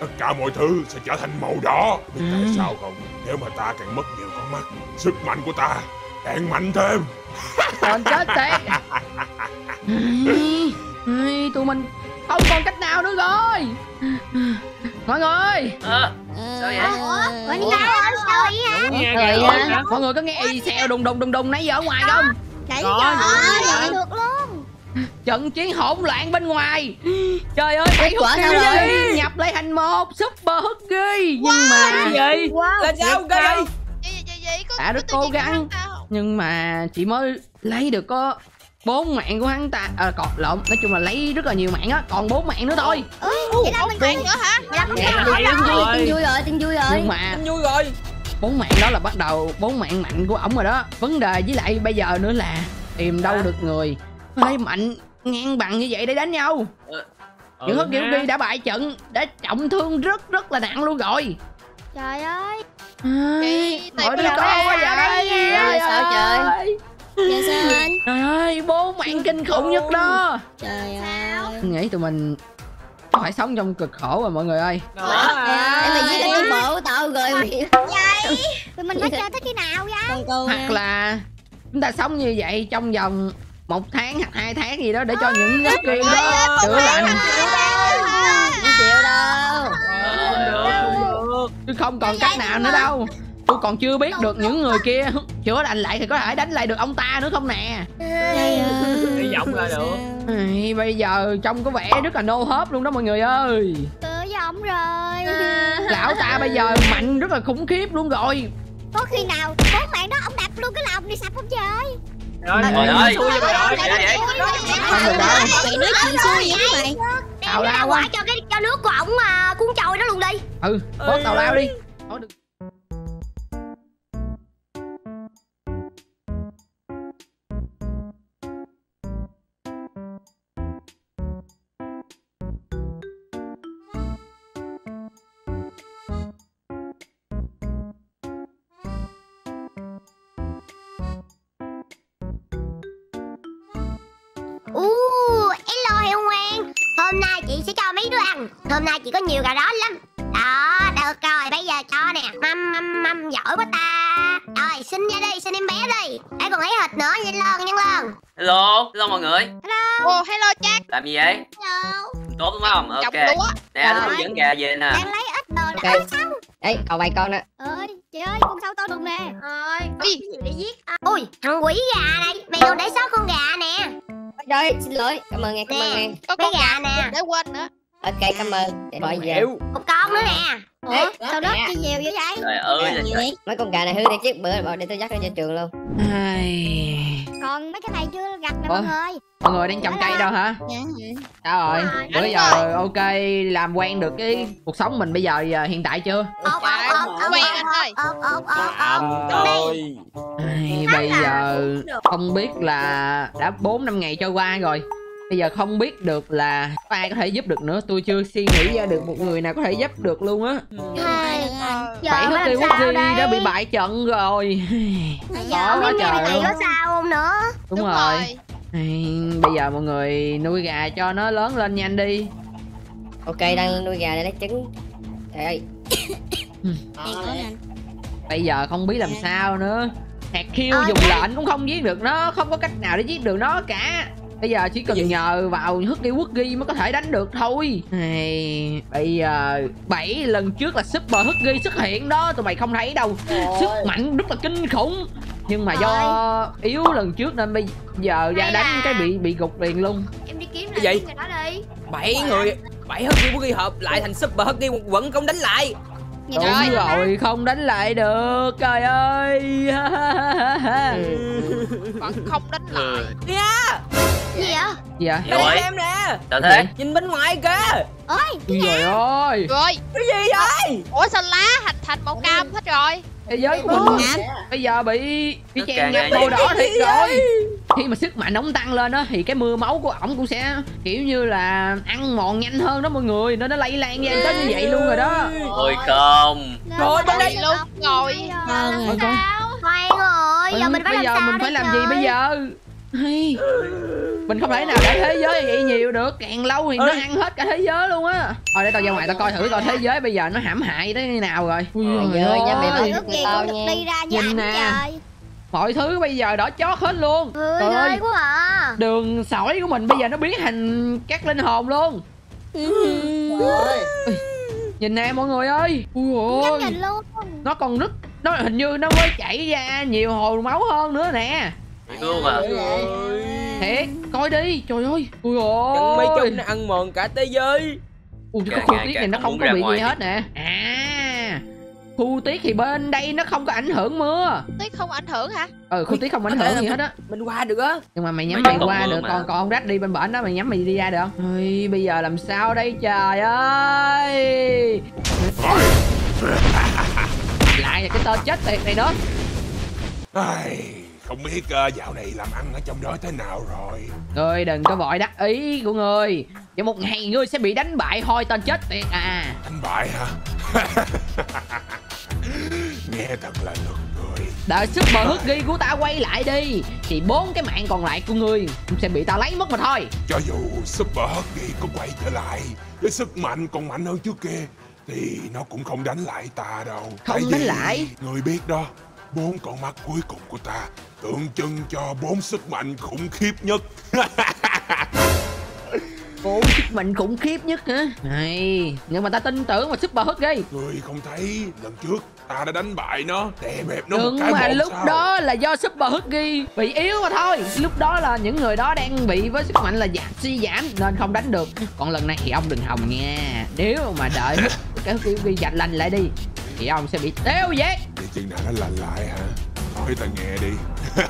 Tất cả mọi thứ sẽ trở thành màu đỏ. Biết tại sao không? Nếu mà ta càng mất nhiều con mắt Sức mạnh của ta càng mạnh thêm. Còn chết ây, tụi mình không còn cách nào nữa rồi. Mọi người. Ờ, Sao vậy? Ủa? Sao vậy mọi người có nghe y xèo đùng đùng đùng đùng nãy giờ ở ngoài không? Chạy Có, được luôn trận chiến hỗn loạn bên ngoài. Trời ơi bảy Kết quả hút sao kêu rồi? gì nhập lại thành một super husky nhưng mà Cái gì? Là sao? có đã rất có cố gắng. không? nhưng mà chỉ mới lấy được có bốn mạng của hắn ta. À, còn lộn nói chung là lấy rất là nhiều mạng á. Còn bốn mạng nữa thôi. Vậy đâu mình Bạn nữa hả? Mình rồi lắm rồi. Tin vui rồi tin vui rồi. Nhưng mà Vui rồi. bốn mạng đó là bắt đầu bốn mạng mạnh của ổng rồi đó. Vấn đề với lại bây giờ nữa là tìm đâu được người lấy mạnh ngang bằng như vậy để đánh nhau. Những hất kiểu đi đã bại trận đã trọng thương rất rất là nặng luôn rồi. Trời ơi. Tại mọi đứa con đây quá vậy. Sao trời? sao anh? Trời ơi bốn mạng kinh khủng nhất đó. Trời ơi. Nghĩ tụi mình phải sống trong cực khổ rồi mọi người ơi. Em mà giết cái bộ của tao rồi. Mày Vậy? Tụi mình phải chơi tới khi nào vậy? Hoặc là chúng ta sống như vậy trong vòng một tháng hoặc hai tháng gì đó để cho những cái kia đó chữa lành. Không chịu đâu Không được, không được. Chứ không còn cách nào nữa đâu. Tôi còn chưa biết được những người kia chữa lành lại thì có thể đánh lại được ông ta nữa không nè. Hy vọng là được. Bây giờ trông có vẻ rất là nô hớp luôn đó mọi người ơi. Tự giọng rồi. Lão ta bây giờ mạnh rất là khủng khiếp luôn rồi. Có khi nào bốn bạn đó ông đập luôn cái lòng đi sập không trời Trời ơi. xui mày rồi Vậy đâu. Mày nói chuyện xui vậy các bạn Tào lao quá cho cái cho nước của ổng mà cuốn trôi đó luôn đi ừ bớt tào lao đi Thôi đừng- Sẽ cho mấy đứa ăn. Hôm nay chị có nhiều gà đó lắm. Đó, được rồi, bây giờ cho nè. Mâm, mâm, mâm, giỏi quá ta. Rồi, xin ra đi, xin em bé đi Để còn lấy thịt nữa, nhanh lên, nhanh lên. Hello, hello mọi người. Ồ hello Jack. Làm gì vậy? Hello. Tốt đúng không? Ok. Nè, tôi hướng dẫn gà về nè. Đang lấy ít đồ đã Ok. ăn xong. Ê còn vài con nè. Ơi chị ơi con sao to luôn nè. Rồi Đi. để giết? Ui thằng quỷ gà này mày còn để sót con gà nè Rồi xin lỗi. Cảm ơn nghe cảm ơn nghe Có mấy con gà nè. để quên nữa. Ok cảm ơn. Để bỏ về. một con nữa nè. Ủa? Ê, sao đất chi nhiều vậy vậy? Trời ơi. Mấy con gà này hư thiệt chứ Bữa để tôi dắt ra cho trường luôn. Ai... còn mấy cái này chưa gặp nè mọi người. Mọi người đang trồng cây đâu hả? Sao rồi? Rồi, bữa giờ ok làm quen được cái cuộc sống mình bây giờ hiện tại chưa? Quen anh ơi. bây giờ không biết là đã bốn năm ngày trôi qua rồi bây giờ không biết được là có ai có thể giúp được nữa. Tôi chưa suy nghĩ ra được một người nào có thể giúp được luôn á. Hai Giờ bảy đi làm quốc đây? đã bị bại trận rồi. Bây giờ quá không biết luôn. có sao không nữa. Đúng, Đúng rồi, rồi. Bây giờ mọi người nuôi gà cho nó lớn lên nhanh đi. Ok đang nuôi gà để lấy trứng. Trời ơi. Bây giờ không biết làm sao nữa. Hạt khiêu Ờ, dùng lệnh cũng không giết được nó. Không có cách nào để giết được nó cả bây giờ chỉ cần nhờ vào hức đi quốc ghi mới có thể đánh được thôi. Ai, bây giờ bảy lần trước là super hức ghi xuất hiện đó tụi mày không thấy đâu. Sức mạnh rất là kinh khủng. Nhưng mà do yếu lần trước nên bây giờ ra đánh là- cái bị bị gục liền luôn. Em đi kiếm Cái gì? người đó đi. Bảy người bảy hất ghi ghi hợp lại thành super hất ghi vẫn không đánh lại Nhìn đúng rồi. rồi không đánh lại được trời ơi Vẫn không đánh lại. nha Gì vậy? gì vậy Hiểu rồi. em nè Sao thế? nhìn bên ngoài kìa Ôi trời ơi Rồi. cái gì vậy Ủa sao lá thành thành màu cam hết rồi? Thế giới của mình bây giờ bị bị Nó chèn ngày màu đỏ thiệt rồi. khi mà sức mạnh ổng tăng lên á thì cái mưa máu của ổng cũng sẽ kiểu như là ăn mòn nhanh hơn đó mọi người. Nên nó lây lan ra tới như vậy luôn rồi đó. Ôi không. Rồi, bên đây. luôn. Làm Ôi, sao Khoan rồi? Giờ Ừ, mình phải bây giờ sao mình phải làm gì bây giờ Hay. mình không thể nào để thế giới vậy nhiều được. Càng lâu thì nó Ơi. ăn hết cả thế giới luôn á. Thôi để tao ra ngoài tao coi thử coi thế giới bây giờ nó hãm hại tới như nào rồi. Ui Trời ơi, nha, mày Ước gì Tao cũng được nha. đi ra Nhìn nè. mọi thứ bây giờ đỏ chót hết luôn. Ơi Trời ơi. quá à. Đường sỏi của mình bây giờ nó biến thành các linh hồn luôn. Nhìn nè mọi người ơi. Ui ôi. nó còn rất nó hình như nó mới chảy ra nhiều hồ máu hơn nữa nè luôn à thiệt coi đi. Trời ơi ui Chẳng mấy ôi chung nó ăn mòn cả thế giới. Ui cái khu tiết này nó không có bị gì hết nè. À khu tiết thì bên đây nó không có ảnh hưởng mưa. Tuyết không ảnh hưởng hả? ừ khu tiết không ảnh hưởng gì hết á. mình qua được á. Nhưng mà mày nhắm Mày qua được mà. còn còn rách đi bên bển đó mày nhắm mày đi ra được. Không Ôi, bây giờ làm sao đây trời ơi. Lại là cái tên chết tiệt này nữa Ai, không biết ờ, dạo này làm ăn ở trong đó thế nào rồi? Ngươi đừng có vội đắc ý của ngươi Và một ngày ngươi sẽ bị đánh bại thôi tên chết tiệt à. Đánh bại hả? Nghe thật là nực cười Đợi super hức ghi của ta quay lại đi Thì bốn cái mạng còn lại của ngươi cũng sẽ bị ta lấy mất mà thôi. Cho dù Super Huggy có quay trở lại Với sức mạnh còn mạnh hơn trước kia Thì nó cũng không đánh lại ta đâu. Không Tại đánh lại? Người biết đó Bốn con mắt cuối cùng của ta Tượng trưng cho bốn sức mạnh khủng khiếp nhất. Bốn sức mạnh khủng khiếp nhất hả? Này Nhưng mà ta tin tưởng vào super hức ghi Người không thấy lần trước ta đã đánh bại nó Đè bẹp nó một Nhưng cái mà một lúc sao? đó là do super ghi bị yếu mà thôi. Lúc đó là những người đó đang bị với sức mạnh là giảm suy giảm nên không đánh được. Còn lần này thì ông đừng hòng nha. Nếu mà đợi cái ghi giành lành lại đi Thì ông sẽ bị tiêu vậy Thì chừng nào nó lành lại hả Nói ta nghe đi.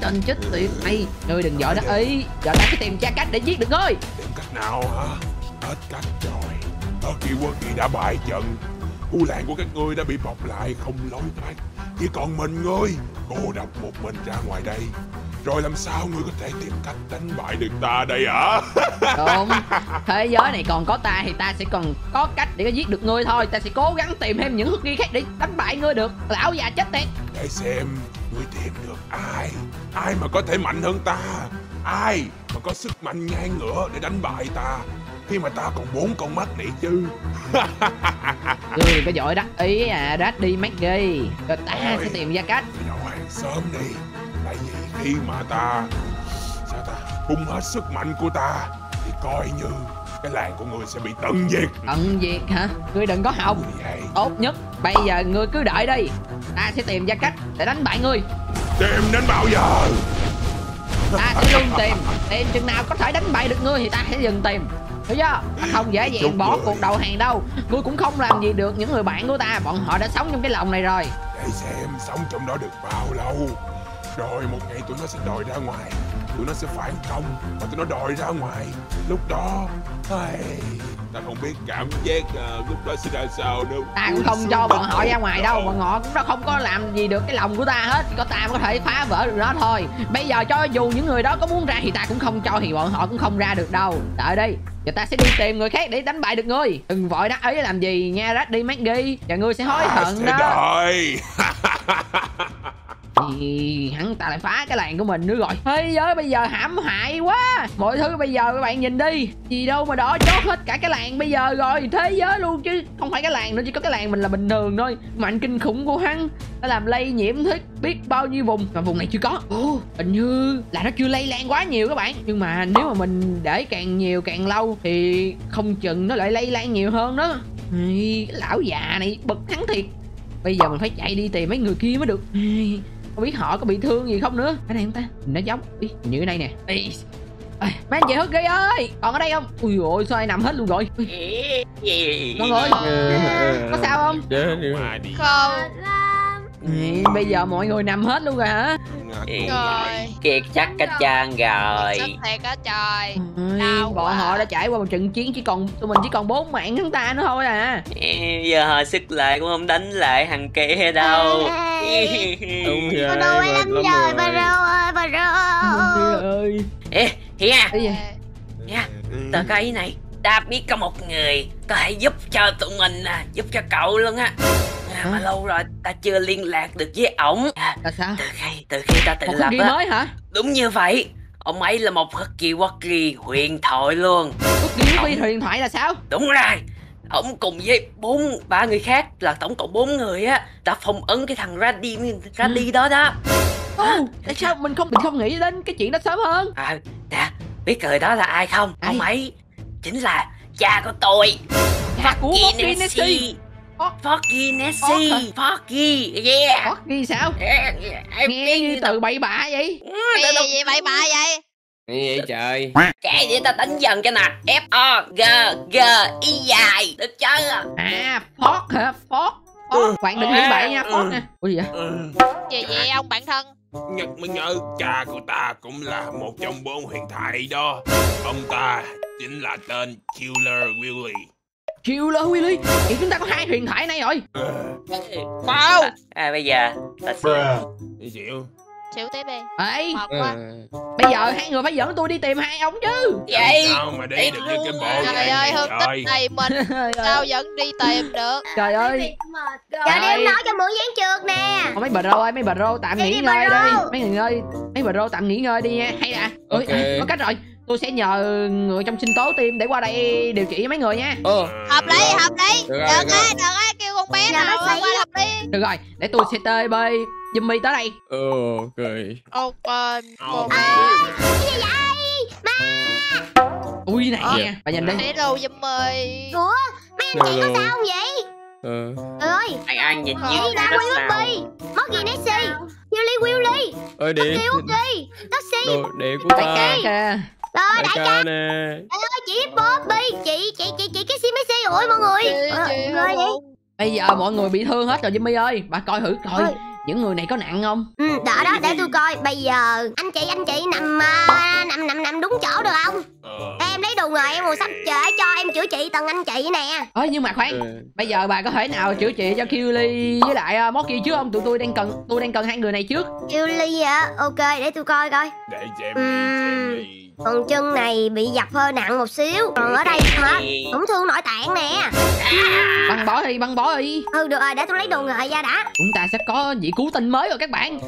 Tên chết tuyệt này Ngươi đừng giỏi đắc ý Giờ ta sẽ tìm ra cách để giết được ngươi. Tìm cách nào hả? Hết cách rồi. Huggy Wuggy đã bại trận. Khu làng của các ngươi đã bị bọc lại không lối thoát. Chỉ còn mình ngươi. Cô độc một mình ra ngoài đây Rồi làm sao ngươi có thể tìm cách đánh bại được ta đây hả? Đúng Thế giới này còn có ta thì ta sẽ còn có cách để giết được ngươi thôi. Ta sẽ cố gắng tìm thêm những hức ghi khác để đánh bại ngươi được. Lão già chết tiệt. Để xem ngươi tìm được ai. Ai mà có thể mạnh hơn ta? Ai mà có sức mạnh ngang ngửa để đánh bại ta? Khi mà ta còn bốn con mắt này chứ. Ngươi có giỏi đắc ý à đi mấy ghi Rồi ta Ôi. sẽ tìm ra cách. Hàng sớm đi Tại vì khi mà ta Sao ta Bung hết sức mạnh của ta Thì coi như Cái làng của ngươi sẽ bị tận diệt. Tận diệt hả? Ngươi đừng có hòng vậy? Tốt nhất Bây giờ ngươi cứ đợi đi. Ta sẽ tìm ra cách để đánh bại ngươi. Tìm đến bao giờ? Ta sẽ luôn tìm. Tìm chừng nào có thể đánh bại được ngươi thì ta sẽ dừng tìm. Hiểu chưa? Ta không dễ Chúc dàng bỏ người. cuộc đầu hàng đâu. Ngươi cũng không làm gì được những người bạn của ta. Bọn họ đã sống trong cái lòng này rồi. Để xem sống trong đó được bao lâu Rồi một ngày tụi nó sẽ đòi ra ngoài. Tụi nó sẽ phản công và tụi nó đòi ra ngoài. Lúc đó ai, ta không biết cảm giác à, lúc đó sẽ ra sao đâu. Ta cũng không cho bọn họ ra ngoài đâu bọn họ cũng không có làm gì được cái lòng của ta hết. Có ta mới có thể phá vỡ được nó thôi. Bây giờ cho dù những người đó có muốn ra thì ta cũng không cho thì bọn họ cũng không ra được đâu. Đợi đi giờ ta sẽ đi tìm người khác để đánh bại được ngươi. Đừng vội đắc ấy làm gì? Nha rách đi Maggie. Và ngươi sẽ hối hận sẽ đó. đợi thì hắn ta lại phá cái làng của mình nữa rồi. Thế giới bây giờ hãm hại quá. Mọi thứ bây giờ các bạn nhìn đi. Gì đâu mà đó chốt hết cả cái làng bây giờ rồi. Thế giới luôn chứ. Không phải cái làng nữa, chỉ có cái làng mình là bình thường thôi. Mạnh kinh khủng của hắn nó làm lây nhiễm hết biết bao nhiêu vùng. Mà vùng này chưa có. Ồ, hình như là nó chưa lây lan quá nhiều các bạn. Nhưng mà nếu mà mình để càng nhiều càng lâu thì không chừng nó lại lây lan nhiều hơn đó. Cái lão già này bực hắn thiệt. Bây giờ mình phải chạy đi tìm mấy người kia mới được không biết họ có bị thương gì không nữa. Ở đây không ta? Nó giống. Ý, như ở đây nè. Ý. Anh chị hớt ghê ơi. Còn ở đây không? Ui ôi sao ai nằm hết luôn rồi? Mọi người có sao không? Không. Bây giờ mọi người nằm hết luôn rồi hả Rồi. Kiệt chắc cả trang rồi. Sắp thiệt á trời. Đau bọn quá. họ đã trải qua một trận chiến chỉ còn tụi mình chỉ còn bốn mạng chúng ta nữa thôi à. Giờ họ sức lại cũng không đánh lại thằng kia đâu. Đúng Bà rồi, đau mệt lắm lắm rồi. Bà rô ơi bà rô ơi. Ê, cái gì Hiya, tờ cây này. Ta biết có một người có thể giúp cho tụi mình à, giúp cho cậu luôn á. À, Mà Hả? lâu rồi ta chưa liên lạc được với ổng. À, là sao? Từ khi, từ khi ta tự một lập á. mới hả? Đúng như vậy. Ông ấy là một bất kỳ quốc kỳ huyền thoại luôn bất kỳ kỳ điện thoại là sao? Đúng rồi. Ông cùng với bốn ba người khác là tổng cộng bốn người á đã phong ấn cái thằng Raddy Raddy đó đó. Ồ, tại sao mình không mình không nghĩ đến cái chuyện đó sớm hơn? À, nè biết người đó là ai không? Ai? ông ấy chính là cha của tôi. Cha của Nessie. Fork Nessie. Forky yeah. Ghi sao? Yeah, yeah, em nghe như từ bậy bạ vậy. Cái gì vậy bậy bạ vậy? Gì vậy trời. Cái để ta đánh dần cho nè. F O G G Y dài. Được chưa à? Phót hả? Phót phót bạn đừng nghĩ bậy nha phót nè ủa gì vậy Gì vậy ông bạn thân? Nhật mới nhớ cha của ta cũng là một trong bốn huyền thoại đó. Ông ta chính là tên Killer Willy Killer Willy Vậy chúng ta có hai huyền thoại này rồi. Wow à, bây giờ ta sẽ Đi chịu Chịu tiếp đi. Ờ, quá. Bây giờ hai người phải dẫn tôi đi tìm hai ông chứ. Vậy. Sao mà đi được với cái bộ Trời vậy ơi hương trời tích này mình Sao vẫn đi tìm được? Trời ơi. Giờ để em nói cho mượn dán trượt nè. Thôi mấy bà rô ơi mấy bà rô tạm Đi nghỉ đi, ngơi đi. mấy người ơi mấy bà rô tạm nghỉ ngơi đi nha. Hay là ôi Ok. có cách rồi tôi sẽ nhờ người trong sinh tố team để qua đây điều trị cho mấy người nha. Ờ. Hợp lý hợp lý. Được rồi, á được rồi. á kêu con bé nào qua hợp lý được rồi để tôi sẽ tơi bơi Jimmy tới đây. Ờ ok. Ok một À, cái gì vậy? Ma! Ui này Ờ. nha bà nhìn đi. Để đâu giùm ơi Ủa mấy anh chị có Hello. sao không vậy? Ờ. Trời ơi. Ai ai nhìn Ờ. sao? Bobby Mất gì Nessie Willy Willy Ơi để Kêu Woody Taxi. Đồ để của ta. kìa Rồi Đại đại ca ca nè. Trời ơi chị Bobby Chị chị chị chị cái Messi ủi mọi người. Chị Ờ, chị Người đi bây giờ mọi người bị thương hết rồi Jimmy ơi. Bà coi thử coi Ôi. những người này có nặng không? Ừ, đỡ đó để tôi coi. Bây giờ anh chị anh chị nằm à, nằm nằm nằm đúng chỗ được không? Ờ, Em lấy đồ nghề em ngồi sắp trễ cho em chữa trị tầng anh chị nè. Ơi nhưng mà khoan Ờ, bây giờ bà có thể nào chữa trị cho Killy với lại uh, Moki trước không? Tụi tôi đang cần tôi đang cần hai người này trước. Julie hả? Ok để tôi coi coi. Để xem đi xem đi Còn chân này bị dập hơi nặng một xíu. Còn ở đây hả? Tổn thương nội tạng nè. Băng bó đi băng bó đi. Ừ được rồi để tôi lấy đồ nghề ra đã. Chúng ta sẽ có vị cứu tinh mới rồi các bạn.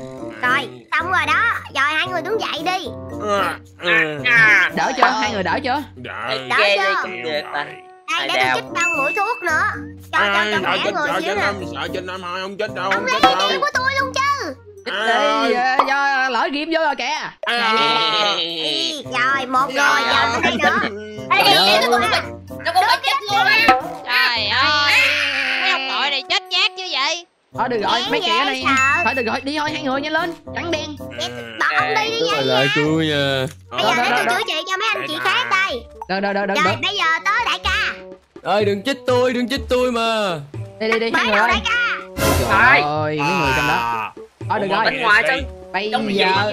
Rồi xong rồi đó. Rồi hai người đứng dậy đi. Đỡ chưa? Hai người đỡ chưa? Đã ghê chưa? đây để tôi đau? chích đâu mũi thuốc nữa. Cho cho cho khỏe người sợ xíu nè. sợ chết năm thôi không chết đâu Ông không lấy cái của tôi luôn chứ Đi, uh, do lỡ ghim vô rồi kìa. Ý, Rồi một rồi giờ tôi thấy nữa cũng nó cũng phải chết luôn á. Trời ơi Mấy ông nội này chết nhát như vậy. Thôi được rồi mấy chị ở dễ đây sợ. thôi được rồi đi thôi hai người nhanh lên trắng đen. Bỏ ông đi đi nha lại tôi nha. Bây giờ Đó, để tôi chữa trị cho mấy anh chị khác đây. Đợi đợi đợi đợi Rồi đợi bây giờ tới đại ca. Ơi đừng chích tôi đừng chích tôi mà. Đi đi đi hai người ơi. đại ca? Trời ơi mấy người trong đó thôi được rồi. bên ngoài chân bây giờ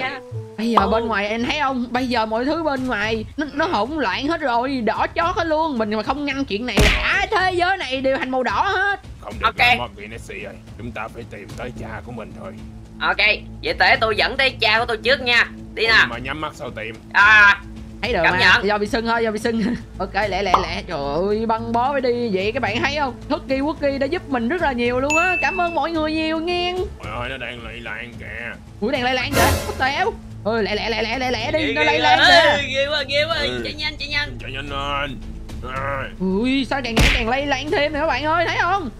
bây giờ bên ngoài anh thấy không? Bây giờ mọi thứ bên ngoài nó, nó hỗn loạn hết rồi đỏ chót hết luôn. Mình mà không ngăn chuyện này cả thế giới này đều thành màu đỏ hết. Không được Ok. okay. ơi. Chúng ta phải tìm tới cha của mình thôi. Ok vậy để tôi dẫn tới cha của tôi trước nha. Đi nè Mà nhắm mắt sao tìm? À thấy được Cảm mà. nhận. do bị sưng thôi do bị sưng. Ok lẹ lẹ lẹ. Trời ơi băng bó phải đi. Vậy các bạn thấy không? Thức kỳ quốc kỳ đã giúp mình rất là nhiều luôn á. Cảm ơn mọi người nhiều nghe. Trời ơi nó đang lây lan kìa. Ủa đang lây lan kìa. Có tèo ơi lẹ lẹ lẹ lẹ lẹ lẹ đi. Nó lây lan kìa. Ghê quá ghê quá. Ừ. chạy nhanh chạy nhanh. Chạy nhanh lên. Ui sao càng ngày càng lây lan thêm nè các bạn ơi thấy không?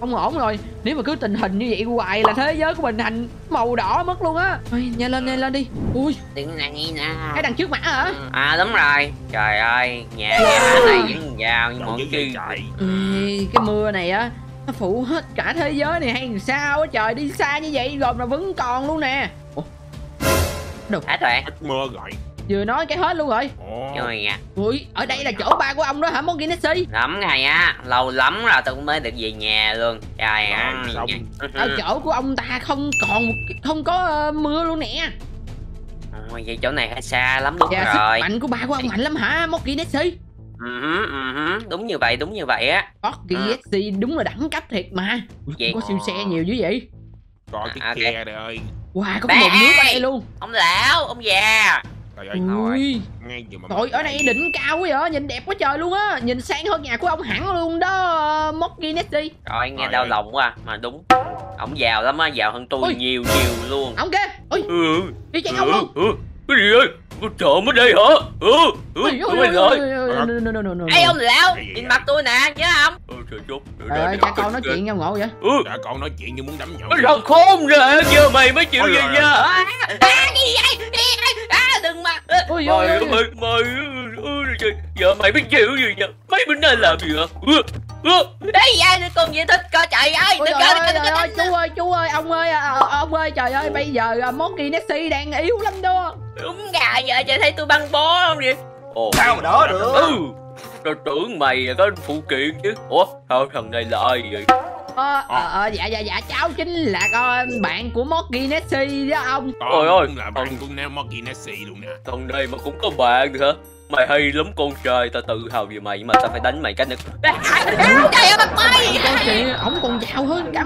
Không ổn rồi. Nếu mà cứ tình hình như vậy hoài là thế giới của mình thành màu đỏ mất luôn á. Ui, nhanh lên nhanh lên đi. Ui. Đừng này nè. Cái đằng trước mặt hả? À đúng rồi. Trời ơi nhà nhà này vẫn vào như chạy Ê, cái mưa này á nó phủ hết cả thế giới này hay làm sao á? Trời đi xa như vậy rồi mà vẫn còn luôn nè. Ủa, hết rồi. Ít mưa rồi vừa nói cái hết luôn rồi. Rồi nha ui ở đây là chỗ ba của ông đó hả món Guinnessy lắm ngày á lâu lắm rồi tôi cũng mới được về nhà luôn. Trời xong. ở chỗ của ông ta không còn không có ờ, mưa luôn nè. Ôi, vậy chỗ này hơi xa lắm đúng dạ sức rồi mạnh của ba của ông mạnh lắm hả món Guinnessy Ừ ừ hứ, đúng như vậy đúng như vậy á. Món Guinnessy đúng là đẳng cấp thiệt mà. Ui, có siêu xe nhiều dữ vậy. Coi À, cái ok. khe đây ơi. Wow có cái bồn nước ở đây luôn. Ông lão ông già Trời ơi ui Ngay vừa mà Trời ở đây đỉnh cao quá vậy, nhìn đẹp quá trời luôn á Nhìn sang hơn nhà của ông hẳn luôn đó Móc Guinnessy rồi nghe Trời đau ơi. lòng quá mà đúng ông giàu lắm á giàu hơn tôi Ôi. nhiều nhiều luôn Ông kia, ui, ừ đi chạy ông luôn ừ cái gì ơi con trộm ở đây hả ừ ừ Ui, ui, ui, ui, ui, ui. Ê ông lão nhìn vậy? mặt tôi nè nhớ không ừ trời ơi, cha con nói chuyện nhau ngộ vậy ừ Đã con nói chuyện như muốn đấm nhau Sao khôn rồi giờ mày mới chịu Ôi gì nha à, à, cái gì vậy à, đừng mà. À, Ui, mày mày mày trời, giờ mày mới chịu gì nha mấy bữa nay làm gì hả. Ê, ai con gì thích coi chạy ơi. Ôi đừng trời coi ơi, đừng trời ơi, chú ơi, chú ơi, ông ơi, à, à, ông ơi, trời ơi, bây giờ à, món Guinnessy đang yếu lắm đó. Đúng gà giờ chạy thấy tôi băng bó không vậy? Ồ. Sao mà đỡ được? ừ tôi tưởng mày có phụ kiện chứ. Ủa sao thằng này là ai vậy? Ờ, ờ, ờ, dạ, dạ, dạ, cháu chính là con bạn của món Guinnessy đó ông. Con Ôi ôi, cũng là bạn của Nemo Messi luôn nè. thằng này mà cũng có bạn hả mày hay lắm con trai tao tự hào về mày nhưng mà tao phải đánh mày cái nữa. Trời ơi bắt tay Con kìa, ổng còn giàu hơn cả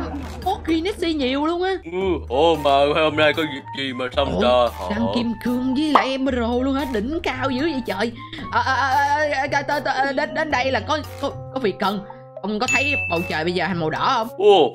Guinnessy nhiều luôn á. Ừ ồ mà hôm nay có việc gì mà xong ta hả? Đăng kim cương với lại emerald luôn hả đỉnh cao dữ vậy trời. À, à, à, à, à, à, à, đến đến đây là có có có việc cần. Ông có thấy bầu trời bây giờ thành màu đỏ không? Ồ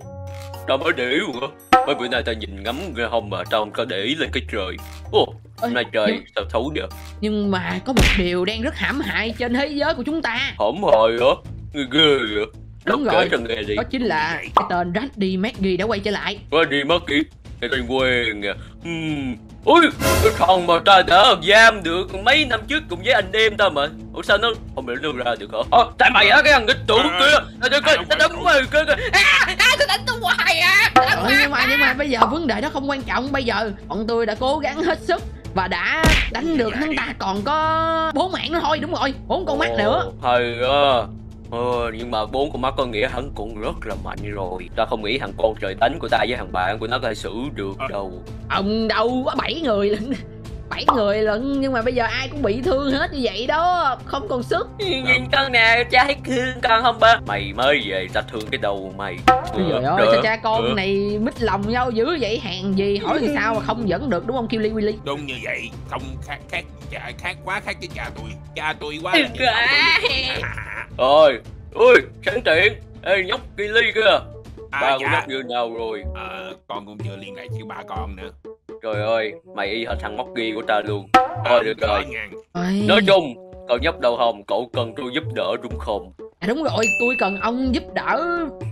tao mới để ý luôn á. Mấy bữa nay tao nhìn ngắm ra không mà tao không có để ý lên cái trời. Ồ hôm nay trời nhưng, sao thấu vậy? nhưng mà có một điều đang rất hãm hại trên thế giới của chúng ta. Hổm hồi hả? Ghê ghê vậy. Đúng rồi. cho nghe đi. Đó chính là cái tên Randy McGee đã quay trở lại. Mất kỹ Cái tên quen à Ừm. Ui Cái thằng mà ta đã giam được mấy năm trước cùng với anh em ta mà. Ủa sao nó không bị đưa ra được hả? Ờ tại mày á cái thằng nghịch tử kia. Tao tao coi tao đấm mày kia kìa À à tao đánh tôi hoài à. Ờ, nhưng mà nhưng mà bây giờ vấn đề đó không quan trọng. Bây giờ bọn tôi đã cố gắng hết sức và đã đánh được hắn ta còn có bốn mạng nữa thôi đúng rồi bốn con mắt nữa. Hay à Ờ, nhưng mà bốn con mắt có nghĩa hắn cũng rất là mạnh rồi. Ta không nghĩ thằng con trời đánh của ta với thằng bạn của nó có thể xử được đâu. Ông đâu có bảy người lận bảy người lận nhưng mà bây giờ ai cũng bị thương hết như vậy đó không còn sức. Nhìn con nè, trái thương con không ba? Mày mới về ta thương cái đầu mày. Ôi trời ơi, sao cha con Ừ. này mít lòng nhau dữ vậy hàng gì hỏi làm sao mà không dẫn được đúng không Kiwi Willy? Đúng như vậy Không khác khác cha khác quá khác với cha tôi. Cha tôi quá. À, Ôi, ui, sẵn tiện. Ê, nhóc kỳ ly kia Ba à, dạ. nhóc như nào rồi. Ờ, con cũng chưa liên lạc với ba con nữa Trời ơi, mày y hệt thằng móc ghi của ta luôn. Thôi được rồi. Ôi, Nói chung, cậu nhóc đầu hồng, cậu cần tôi giúp đỡ đúng không? à, đúng rồi tôi cần ông giúp đỡ.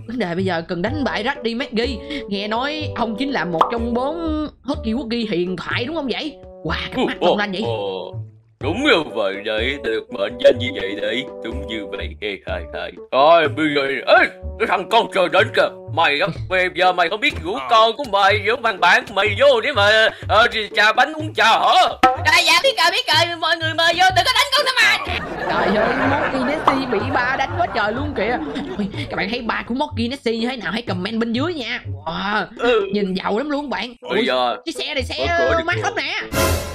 Vấn đề bây giờ cần đánh bại Raddy McGee nghe nói ông chính là một trong bốn Husky Wookie hiền thoại đúng không vậy? Wow cái mắt long lanh vậy. Ồ, Đúng như vậy đấy, được mệnh danh như vậy đấy. Đúng như vậy, hề hề hề Rồi, bây giờ, ê, cái thằng con trời đến kìa Mày á, bây giờ mày không biết rủ Ờ. con của mày, rủ bằng bạn của mày vô để mà. Ờ, thì trà bánh uống trà hả? À dạ biết rồi biết rồi. Mọi người mời vô đừng có đánh con nữa mà. Trời ơi Guinness Nessie bị ba đánh quá trời luôn kìa. Ôi, các bạn thấy ba của Morky Nessie như thế nào? Hãy comment bên dưới nha. Wow, Ừ. nhìn giàu lắm luôn các bạn. Bây giờ chiếc xe này Mở xe mát kìa. lắm nè.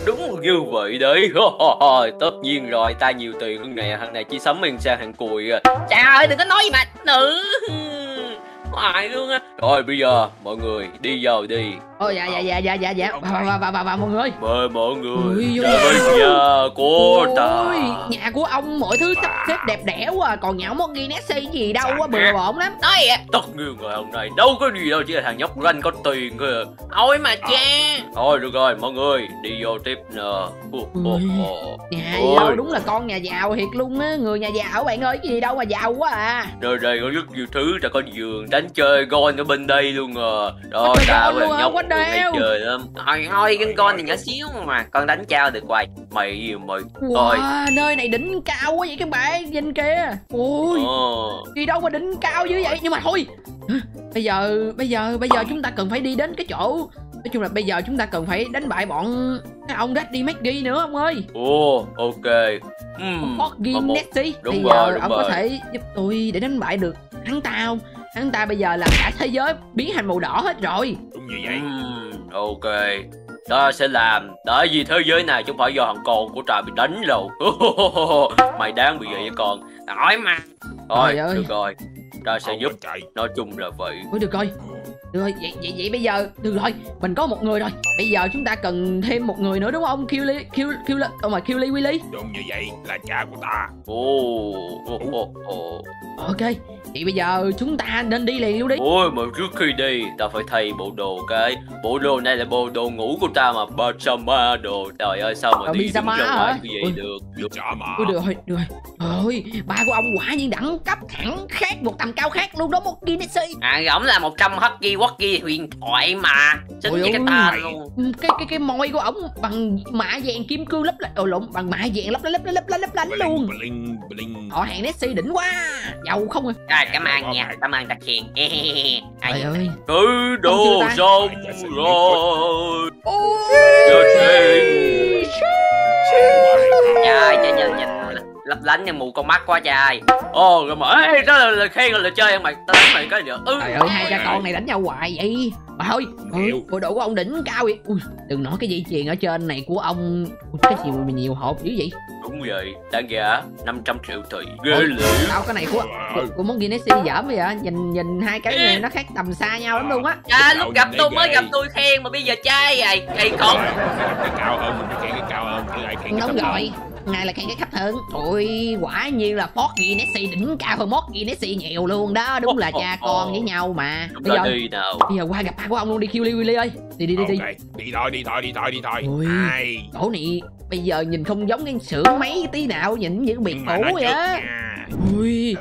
Đúng như vậy đấy. Tất nhiên rồi ta nhiều tiền hơn nè. Thằng này chỉ sắm mình sang hàng cùi à. Trời ơi đừng có nói gì mà nữ Hoài luôn á. Rồi bây giờ mọi người đi vào đi. Ôi dạ dạ dạ dạ dạ dạ. Vào vào vào vào, vào mọi người. Mời mọi người trở về nhà của ta. Ôi, nhà của ông mọi thứ sắp xếp đẹp đẽ quá. Còn nhà ông Morky Nessie gì đâu quá bừa bộn lắm. Nói vậy? Tất nhiên rồi hôm nay đâu có gì đâu Chỉ là thằng nhóc ranh có tiền cơ. Ôi mà cha. Thôi được rồi mọi người đi vô tiếp nè. Nhà đâu đúng là con nhà giàu thiệt luôn á. Người nhà giàu bạn ơi cái gì đâu mà giàu quá à. Nơi đây có rất nhiều thứ, ta có giường, đánh chơi, gôn ở bên đây luôn à. Đó, Có ta thằng nhóc Có thường hay chơi lắm. Thôi thôi con con thì nhỏ xíu mà. Con đánh trao được hoài Mày gì mày Thôi. Wow, nơi này đỉnh cao quá vậy các bạn Nhìn kìa Ôi Ờ, gì đâu mà đỉnh cao dữ vậy? Nhưng mà thôi. Bây giờ bây giờ bây giờ chúng ta cần phải đi đến cái chỗ. Nói chung là bây giờ chúng ta cần phải đánh bại bọn cái ông Daddy Maggie nữa ông ơi. Ồ, ok. Ừm, Morgy mà một- Nessie đúng Thì rồi, giờ đúng ông có rồi. thể giúp tôi để đánh bại được hắn ta không Hắn ta bây giờ làm cả thế giới biến thành màu đỏ hết rồi. Đúng như vậy. Ừm, ok. Ta sẽ làm Tại vì thế giới này chúng phải do thằng con của trà bị đánh rồi Mày đáng bị vậy với con Nói mà. Thôi, được rồi. Ta sẽ Không giúp chạy Nói chung là vậy. Ôi được rồi. Được rồi, vậy, vậy, vậy bây giờ Được rồi, mình có một người rồi. Bây giờ chúng ta cần thêm một người nữa đúng không? Killy, Kill, Kill, oh mà Killy Willy. Đúng như vậy là cha của ta. Ồ, ồ, ồ, ồ. Ok, vậy bây giờ chúng ta nên đi liền luôn đi. Ôi mà trước khi đi ta phải thay bộ đồ cái. Bộ đồ này là bộ đồ ngủ của ta mà Pajama đồ. Trời ơi sao mà Ờ, đi đứng ra ngoài như vậy được? Ôi được rồi, được rồi. Ôi, ba của ông quả nhiên đẳng cấp hẳn khác một tầm cao khác luôn đó một Guinness À ổng là 100 husky Wacky huyền thoại mà. Xinh Ôi với cái ta luôn. Ừ, cái cái cái môi của ổng bằng mạ vàng kim cương lấp lánh. Ồ lộn bằng mạ vàng lấp lánh lấp lánh lấp lánh luôn. Bling bling. Họ hàng Nessie đỉnh quá. Giàu không à Cảm ơn nha Cảm ơn ta khiền trời ơi. Thứ đồ xong Ai, rồi. Cho tiền Trời trời nhìn nhìn Lấp lánh như mù con mắt quá trời. Ồ rồi mà Ê đó là lời khen là lời chơi mày Ta đánh mày cái gì ừ. trời ơi hai cha con này đánh nhau hoài vậy? Bà ơi Hiểu. bộ đồ của ông đỉnh cao vậy. Ui đừng nói cái dây chuyền ở trên này của ông. Ui, cái gì mà nhiều hộp dữ vậy? Đúng vậy Đáng giá 500 triệu tỷ Ghê liệu sao cái này của của, của món Guinness dởm vậy ạ nhìn nhìn hai cái này nó khác tầm xa nhau lắm luôn á. Cha lúc gặp tôi mới gặp tôi khen mà bây giờ trai vậy. Kỳ cục Cái cao hơn mình phải khen cái cao hơn Chứ ai khen cái đúng rồi ngài là khen cái khách hơn. Ôi quả nhiên là Ford Guinness đỉnh cao hơn Ford Guinness nhiều luôn. Đó đúng là cha con với nhau mà. Chúng bây giờ đi nào. bây giờ qua gặp ba của ông luôn đi kêu Ly Willy ơi. Đi đi đi đi. Ok. Đi thôi đi thôi đi thôi đi thôi. Ui. Ai? Chỗ này bây giờ nhìn không giống cái xưởng máy tí nào nhìn như biệt nói vậy á. ui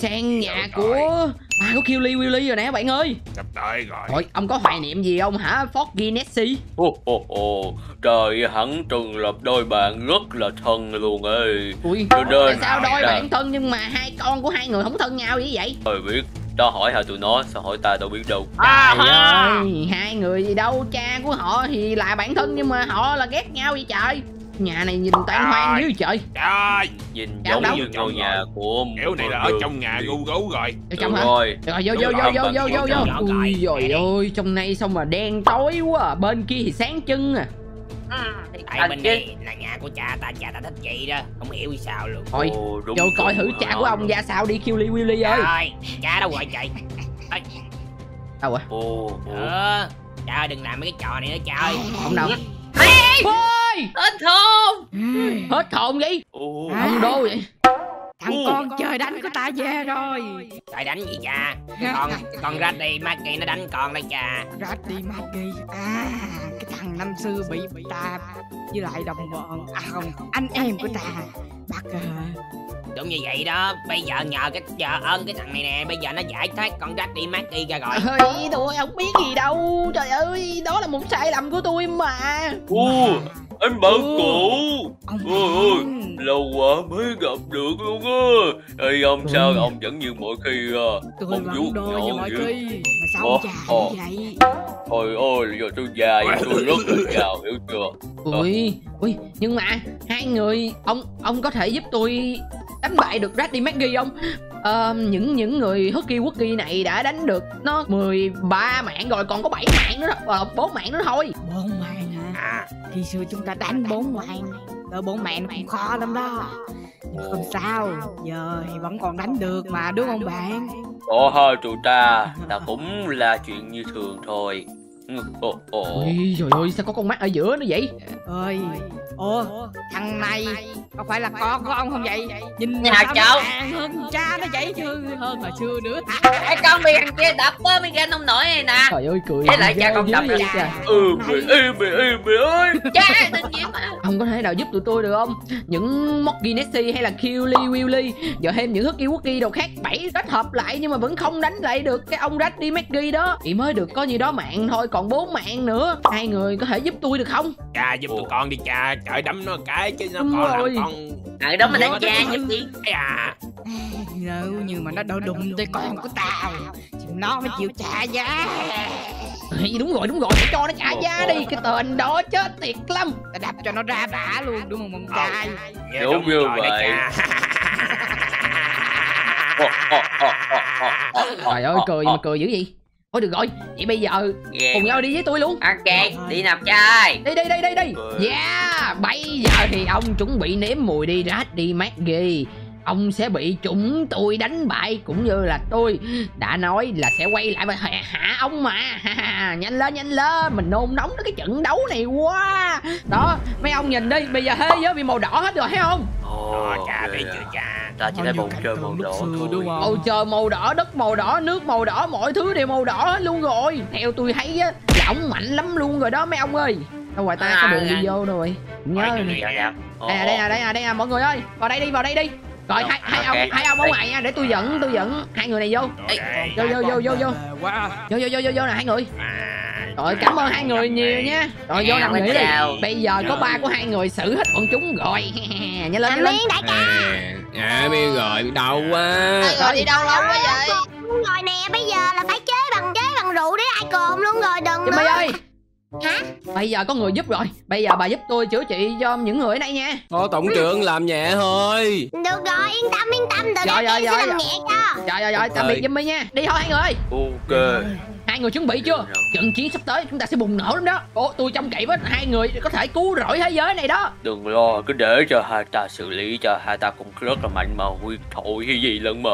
sang nhà của ba của kêu Ly Willy rồi nè bạn ơi. Sắp tới rồi. Rồi ông có hoài niệm gì không hả Ford Guinness Ồ, ồ, ồ, trời hắn từng là đôi bạn rất là thân luôn ấy ui Cho nên tại sao đôi bạn thân nhưng mà hai con của hai người không thân nhau như vậy? Tôi biết, ta hỏi hả tụi nó, sao hỏi ta đâu biết đâu. Trời ơi, hai người gì đâu, cha của họ thì là bạn thân nhưng mà họ là ghét nhau vậy trời. Nhà này nhìn tan hoang dữ trời. Trời Nhìn giống như ngôi nhà của Kiểu này là ở trong nhà gu gấu rồi Ở trong hả? rồi, Rồi vô vô vô rồi, vô vô vô vô. Ui giời ơi, trong này sao mà đen tối quá, à. bên kia thì sáng trưng à. Tại bên đây là nhà của cha ta Cha ta thích vậy đó Không hiểu vì sao luôn Thôi, vô coi rồi. thử cha của ông ra sao đi kêu Ly Willy ơi. Rồi Cha đâu gọi chạy Đâu à? Ồ, ồ. Ờ Cha ơi đừng làm mấy cái trò này nữa cha ơi Ông đâu? Ê Ôi, Hết không hết hồn đi. Ồ, Ông đô vậy. Thằng con trời đánh của ta về rồi. Trời đánh gì cha? Con con ra đi Maggie nó đánh con đây cha. Rát đi Maggie. À cái thằng năm xưa bị bị ta Với lại đồng bọn À không anh em của ta Bắt à, Đúng như vậy đó. Bây giờ nhờ cái nhờ ơn cái thằng này nè. Bây giờ nó giải thoát con ra đi Maggie ra rồi. Ơi, tôi không biết gì đâu. Trời ơi, đó là một sai lầm của tôi mà. Ồ, anh Ừ. cũ Ông Ôi ôi, lâu quá mới gặp được luôn á. Ê ông sao ông vẫn như mọi khi à? Tôi Ông vuốt nhỏ khi. Mà sao ông già vậy? Thôi ôi, giờ tôi già vậy tôi rất là giàu hiểu chưa? Ui, ui, nhưng mà hai người ông ông có thể giúp tôi đánh bại được Raddy McGee không? Ờ, những những người Husky Wookie này đã đánh được nó 13 mạng rồi còn có 7 mạng nữa thôi, uh, 4 mạng nữa thôi. Bốn mạng hả? Khi xưa chúng ta đánh bốn mạng. Đỡ bốn mạng nó cũng khó lắm đó. Nhưng không sao giờ thì vẫn còn đánh được mà đúng không bạn? Ồ thôi tụi ta. Là cũng là chuyện như thường thôi Ồ, ồ. Ôi trời ơi sao có con mắt ở giữa nữa vậy? Ơi ủa thằng này có phải là con của ông không vậy? Nhìn Nhà nó cháu. hơn cha nó vậy chứ hơn hồi xưa nữa. Cái con bị thằng kia đập á mới ra nông nổi này nè. Trời ơi cười Với lại cha con đập là- trời. Ừ mẹ ơi mẹ ơi mẹ ơi. Cha tên gì mà Ông có thể nào giúp tụi tôi được không? Những Monkey Nessie hay là Killy Willy? Giờ thêm những Husky Wookie đồ khác bảy kết hợp lại nhưng mà vẫn không đánh lại được cái ông Raddy McGee đó. Thì mới được có nhiêu đó mạng thôi còn bốn mạng nữa. Hai người có thể giúp tôi được không? cha giúp tụi con đi cha trời đấm nó cái chứ nó Đúng còn làm con Ở đó mà đánh Nó cha đánh giúp Ây à nếu như mà nó đỡ đụng tới con của tao. Thì nó mới chịu trả giá. Đúng rồi đúng rồi. Phải cho nó trả giá đi. Cái tên đó chết tiệt lắm. Ta đập cho nó ra bả luôn đúng không ông trai? Nghe Đúng như vậy. Trời ơi cười mà cười dữ gì Thôi được rồi. Vậy bây giờ Ghê. cùng nhau đi với tôi luôn. Ok đi nào trai Đi đi đi đi đi. Yeah Bây giờ thì ông chuẩn bị nếm mùi đi Raddy McGee Ông sẽ bị chúng tôi đánh bại Cũng như là tôi đã nói là sẽ quay lại và hạ, hạ ông mà. Nhanh lên nhanh lên Mình nôn nóng cái trận đấu này quá. Đó mấy ông nhìn đi Bây giờ thế giới bị màu đỏ hết rồi thấy không? Ồ, cha thấy à. chưa cha? Ta chỉ thấy bầu trời màu đỏ thôi. đúng không Bầu trời màu đỏ, đất màu đỏ, nước màu đỏ Mọi thứ đều màu đỏ hết luôn rồi. Theo tôi thấy á là ông mạnh lắm luôn rồi đó mấy ông ơi. Đâu ngoài ta có đường đi vô rồi? Nhớ dạ. Ồ, đây nè đây nè đây nè đây nè mọi người ơi vào đây đi vào đây đi rồi hai hai ông hai ông ở ngoài nha để tôi dẫn tôi dẫn hai người này vô. Ê, vô vô vô vô vô. quá. Vô vô vô vô vô nè hai người. À, rồi cảm ơn hai người nhiều nha. Rồi vô nằm nghỉ đi. bây giờ có ba của hai người xử hết bọn chúng rồi. Nhanh lên nhanh lên. miếng đại ca. À, à biết rồi biết đâu quá. Rồi đi đâu lâu quá vậy. Đúng rồi nè bây giờ là phải chế bằng chế bằng rượu để ai cồn luôn rồi đừng nữa ơi Hả? bây giờ có người giúp rồi. Bây giờ bà giúp tôi chữa trị cho những người ở đây nha. Có tổng trưởng làm nhẹ thôi. Được rồi yên tâm yên tâm. Đừng Rồi, rồi, sẽ làm rồi. nhẹ cho. Rồi rồi rồi tạm biệt Jimmy nha. Đi thôi hai người ơi. Ok. Hai người chuẩn bị chưa? Trận chiến sắp tới chúng ta sẽ bùng nổ lắm đó. Ồ, tôi trông cậy với hai người có thể cứu rỗi thế giới này đó. Đừng lo cứ để cho hai ta xử lý cho hai ta cũng rất là mạnh mà. Nguyên thổi hay gì lẫn mà.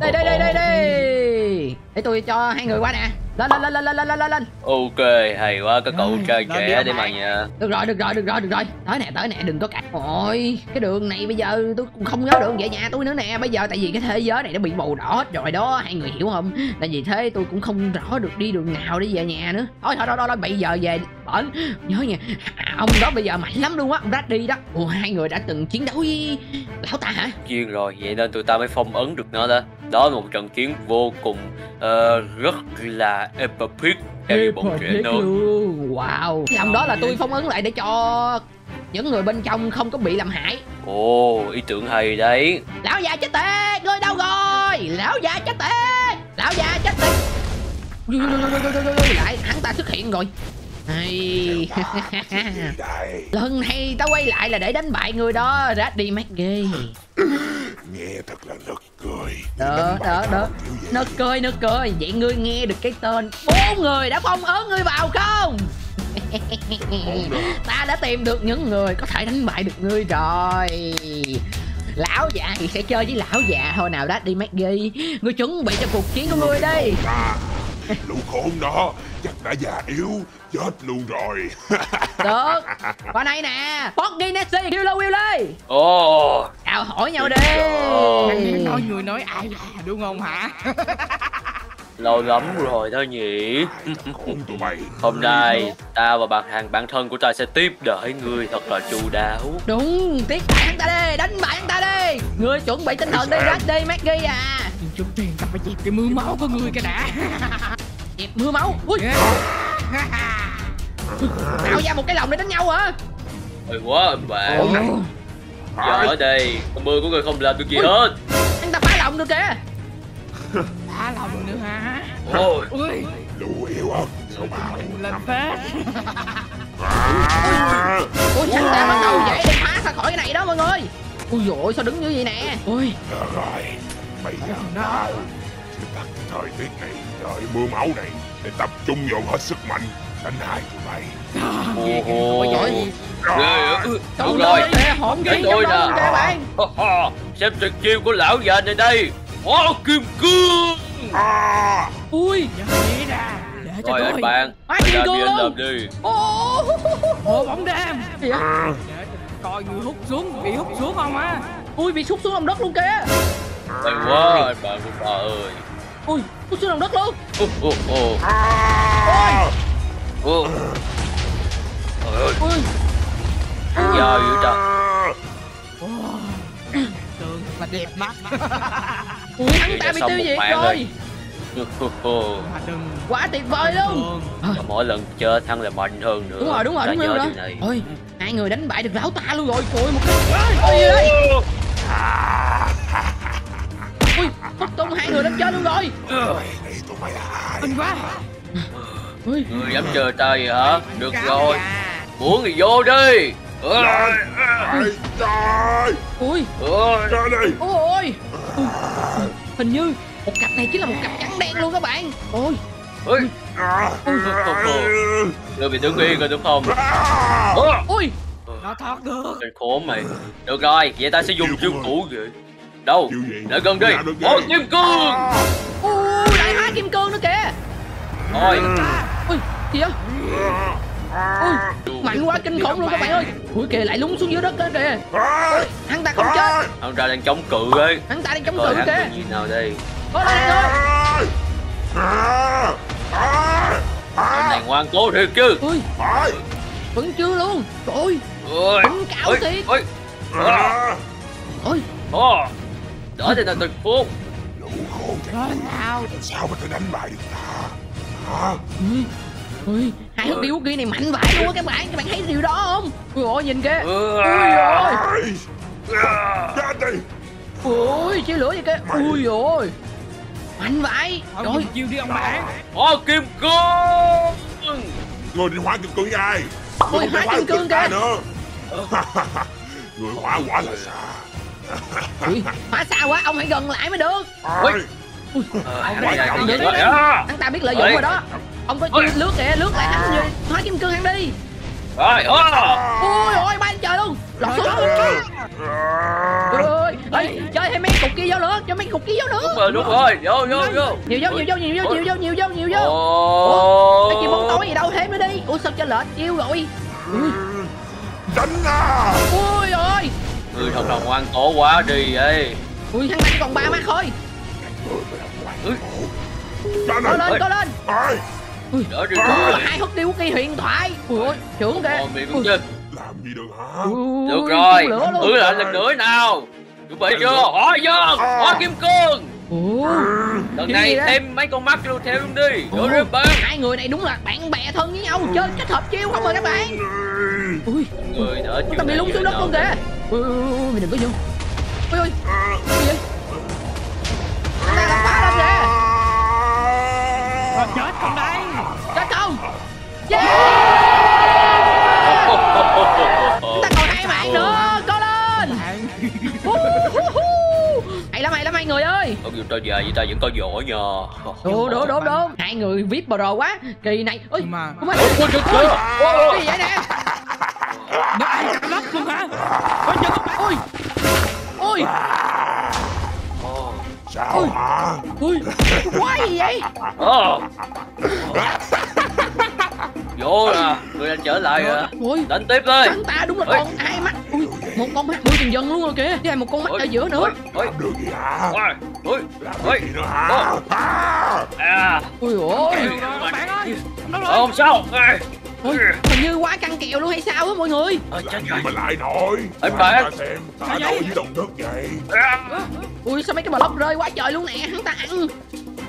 Đây đây đây đây đây. Để tôi cho hai người qua nè lên lên lên lên lên lên lên lên. Ok hay quá các cậu trai rồi, trẻ đi để ông mà bạn. nha. Được rồi được rồi được rồi được rồi. Tới nè tới nè đừng có cạch ôi cái đường này bây giờ tôi cũng không nhớ đường về nhà tôi nữa nè. Bây giờ tại vì cái thế giới này nó bị màu đỏ hết rồi đó hai người hiểu không? Tại vì thế tôi cũng không rõ được đi đường nào để về nhà nữa. Thôi thôi thôi thôi, bây giờ về bển. Nhớ nha à, ông đó bây giờ mạnh lắm luôn á ông Brady đó. Ủa hai người đã từng chiến đấu với lão ta hả? Duyên rồi vậy nên tụi ta mới phong ấn được nó đó Đó là một trận chiến vô cùng ờ, rất là epic theo bọn trẻ luôn. Wow. Lòng đó là tôi phong ấn lại để cho những người bên trong không có bị làm hại. Ồ ý tưởng hay đấy. Lão già chết tiệt ngươi đâu rồi? Lão già chết tiệt lão già chết tiệt. Lại hắn ta xuất hiện rồi. Hay. Đây lần này tao quay lại là để đánh bại người đó Raddy McGee nghe thật là nực cười. Đó đó đó. nó cười nó cười. Vậy ngươi nghe được cái tên bốn người đã phong ấn ngươi vào không? Ta đã tìm được những người có thể đánh bại được ngươi rồi. Lão già thì sẽ chơi với lão già. Thôi nào đó đi McGee ngươi chuẩn bị cho cuộc chiến của ngươi đi lũ khốn đó. Chắc đã già yếu chết luôn rồi. Được. Qua đây nè. Foggy Nessie Killer Willy. Ồ. Chào hỏi nhau đi. Thằng này nói người nói ai là đúng không hả? Lâu lắm rồi đó nhỉ. Khốn tụi mày Hôm nay ta và bạn hàng bản thân của ta sẽ tiếp đợi ngươi thật là chu đáo. Đúng tiếp bại hắn ta đi đánh bại hắn ta đi. Ngươi chuẩn bị tinh thần đi Raddy McGee à. Trước tiên ta phải dẹp cái mưa máu của ngươi cái đã. Dẹp mưa máu. Ui tạo ra một cái lồng để đánh nhau hả? Ôi quá anh bạn. Giờ ở đây con mưa của người không làm được gì Ui. hết. Anh ta phá lồng được kìa. Phá lòng nữa hả? Ôi. Ui. Lũ yếu ớt sao bảo lên phết ui. Sao ta bắt đầu dễ để phá ra khỏi cái này đó mọi người. Ui dồi sao đứng như vậy nè? Ui. Được rồi Bây giờ tao sẽ tắt thời tiết này Trời mưa máu này Để tập trung dồn hết sức mạnh Đánh hai tụi mày Ồ, Ôi, ghê ư. Đâu Đúng rồi. hổn Để ghi đó nè. kìa bạn. Xem tuyệt chiêu của lão già này đây. Hóa kim cương. À, ui Vậy nè Để cho Rồi tôi. anh bạn. Làm cương đi anh luôn. làm đi. Ồ. Bóng đêm. Gì vậy? À, Coi người hút xuống Bị hút xuống không á. Ui bị sút xuống lòng đất luôn kìa. Hay quá anh bạn của ta ơi. Ui sút xuống lòng đất luôn. Ồ, ồ, ồ. Ồ. Trời ơi, ui. Ăn giờ vậy ta Tường là đẹp mắt. Hắn Vậy ta là bị tiêu diệt rồi. Mà đừng quá tuyệt vời luôn. Và mỗi lần chết thắng lại mạnh hơn nữa. Đúng rồi đúng rồi đúng rồi này. ôi hai người đánh bại được lão ta luôn rồi. Trời ơi, một cái ôi gì đây ui mất tung hai người lên trên luôn rồi. Là Anh quá Người dám chơi ta vậy hả? Được rồi. Muốn thì vô đi. Ôi, Trời. Ôi. Ra đây ôi ui. hình như một cặp này chính là một cặp trắng đen luôn các bạn. Ôi. Ôi, Đưa bị đứng yên rồi đúng không. Ôi, Nó thoát được. Khốn mày. Được rồi, vậy ta sẽ dùng chiêu cũ vậy Đâu, để gần đi? Ôi, kim cương. Ui đại hóa kim cương nữa kìa Thôi, ui gì vậy ui mạnh quá kinh khủng luôn các bạn ơi. Ui kìa lại lún xuống dưới đất đó kìa. Ui hắn ta không chết. Ông ta đang chống cự ấy. Hắn ta đang chống cự hắn kìa. gì nào đây. Có đây rồi. À, Anh này ngoan cố thiệt chứ. Ui. Vẫn chưa luôn. Ôi Ôi, Đỉnh cao ôi, thiệt. ôi, ôi. Đỡ cho ta từng phút. Lũ Đó nào. Làm sao mà tao đánh bại được ta Hả ui ui hai hức điếu kia này mạnh vãi luôn á các bạn các bạn thấy điều đó không? Ui ôi nhìn kìa. Ừ. ui ôi. Ai, Ra đây ui chia lửa vậy kìa. Ui ôi. Mạnh vãi. Rồi chiêu đi ông bạn. Hóa kim cương. Người định hóa kim cương với ai? Ôi, hóa kim cương kìa. nữa. Người hóa quả là xa. Ui hóa xa quá ông hãy gần lại mới được. Ai, Ờ, Hắn chậm cái đi. gì vậy á hắn ta biết lợi dụng Ôi. rồi đó. Ông có lướt kìa lướt lại hắn như hóa kim cương hắn đi. Rồi, ui ôi bay trời luôn. Lọt xuống. Ui ôi ơi chơi thêm mấy cục kia vô nữa cho mấy cục kia vô nữa. Đúng rồi, đúng rồi, vô, vô, vô. Nhiều vô nhiều vô nhiều vô nhiều vô nhiều vô nhiều vô. Ồ. Cái bóng tối gì đâu thêm nữa đi. Ui sao cho lệch chiêu rồi? Ui Đánh à. Ui ôi. Người thật là ngoan cố quá đi vậy ui thằng này còn ba mắt thôi Ra có đây lên có lên. Đỡ đi ui hai hút điếu kia huyền thoại? Ui ôi trưởng kìa. Làm gì được hả? Ui, Được rồi, thử lại lần nữa nào. Chuẩn bị chưa? Hóa dân, hóa kim cương. Lần này thêm mấy con mắt luôn theo luôn đi. Vô đi bạn hai người này đúng là bạn bè thân với nhau. Chơi kết hợp chiêu không rồi các bạn. Ui. Người đỡ ta bị lún xuống đất luôn kìa. Ui ui ui ui, mày đừng có vô. Ui ui. Cái gì Thằng ta làm phá lên kìa Rồi chết không đây. Chết không yeah. Ta còn hai mạng nữa có lên. Hay lắm hay lắm hai người ơi. Ông kêu ta già vậy ta vẫn có vỏ nhờ Đúng đúng đúng đúng Hai người VIP pro quá. Kỳ này. Ôi Mà Ôi. Cái gì vậy nè? Nó cả lắm luôn hả? Ôi Ôi Sao hả? Ôi Quái gì vậy? Ờ. Vô nè, người anh trở lại rồi. Đánh tiếp đi. Hắn ta đúng là con hai mắt. Ui Một con mắt mười dần dần luôn rồi kìa. Với lại một con mắt Ôi, ở giữa nữa. Ôi, ôi, được gì hả? Ôi, ôi, ôi. gì nữa hả? À, À, Ui ôi. Rồi ông bạn ơi. Không sao. Ôi Hình như quá căng kèo luôn hay sao á mọi người? Ờ, chết Làm gì rồi. mà lại nổi? Để bạn. ta xem Ta Sao đâu dưới đồng đất vậy? À, Ui sao mấy cái block rơi quá trời luôn nè Hắn ta ăn.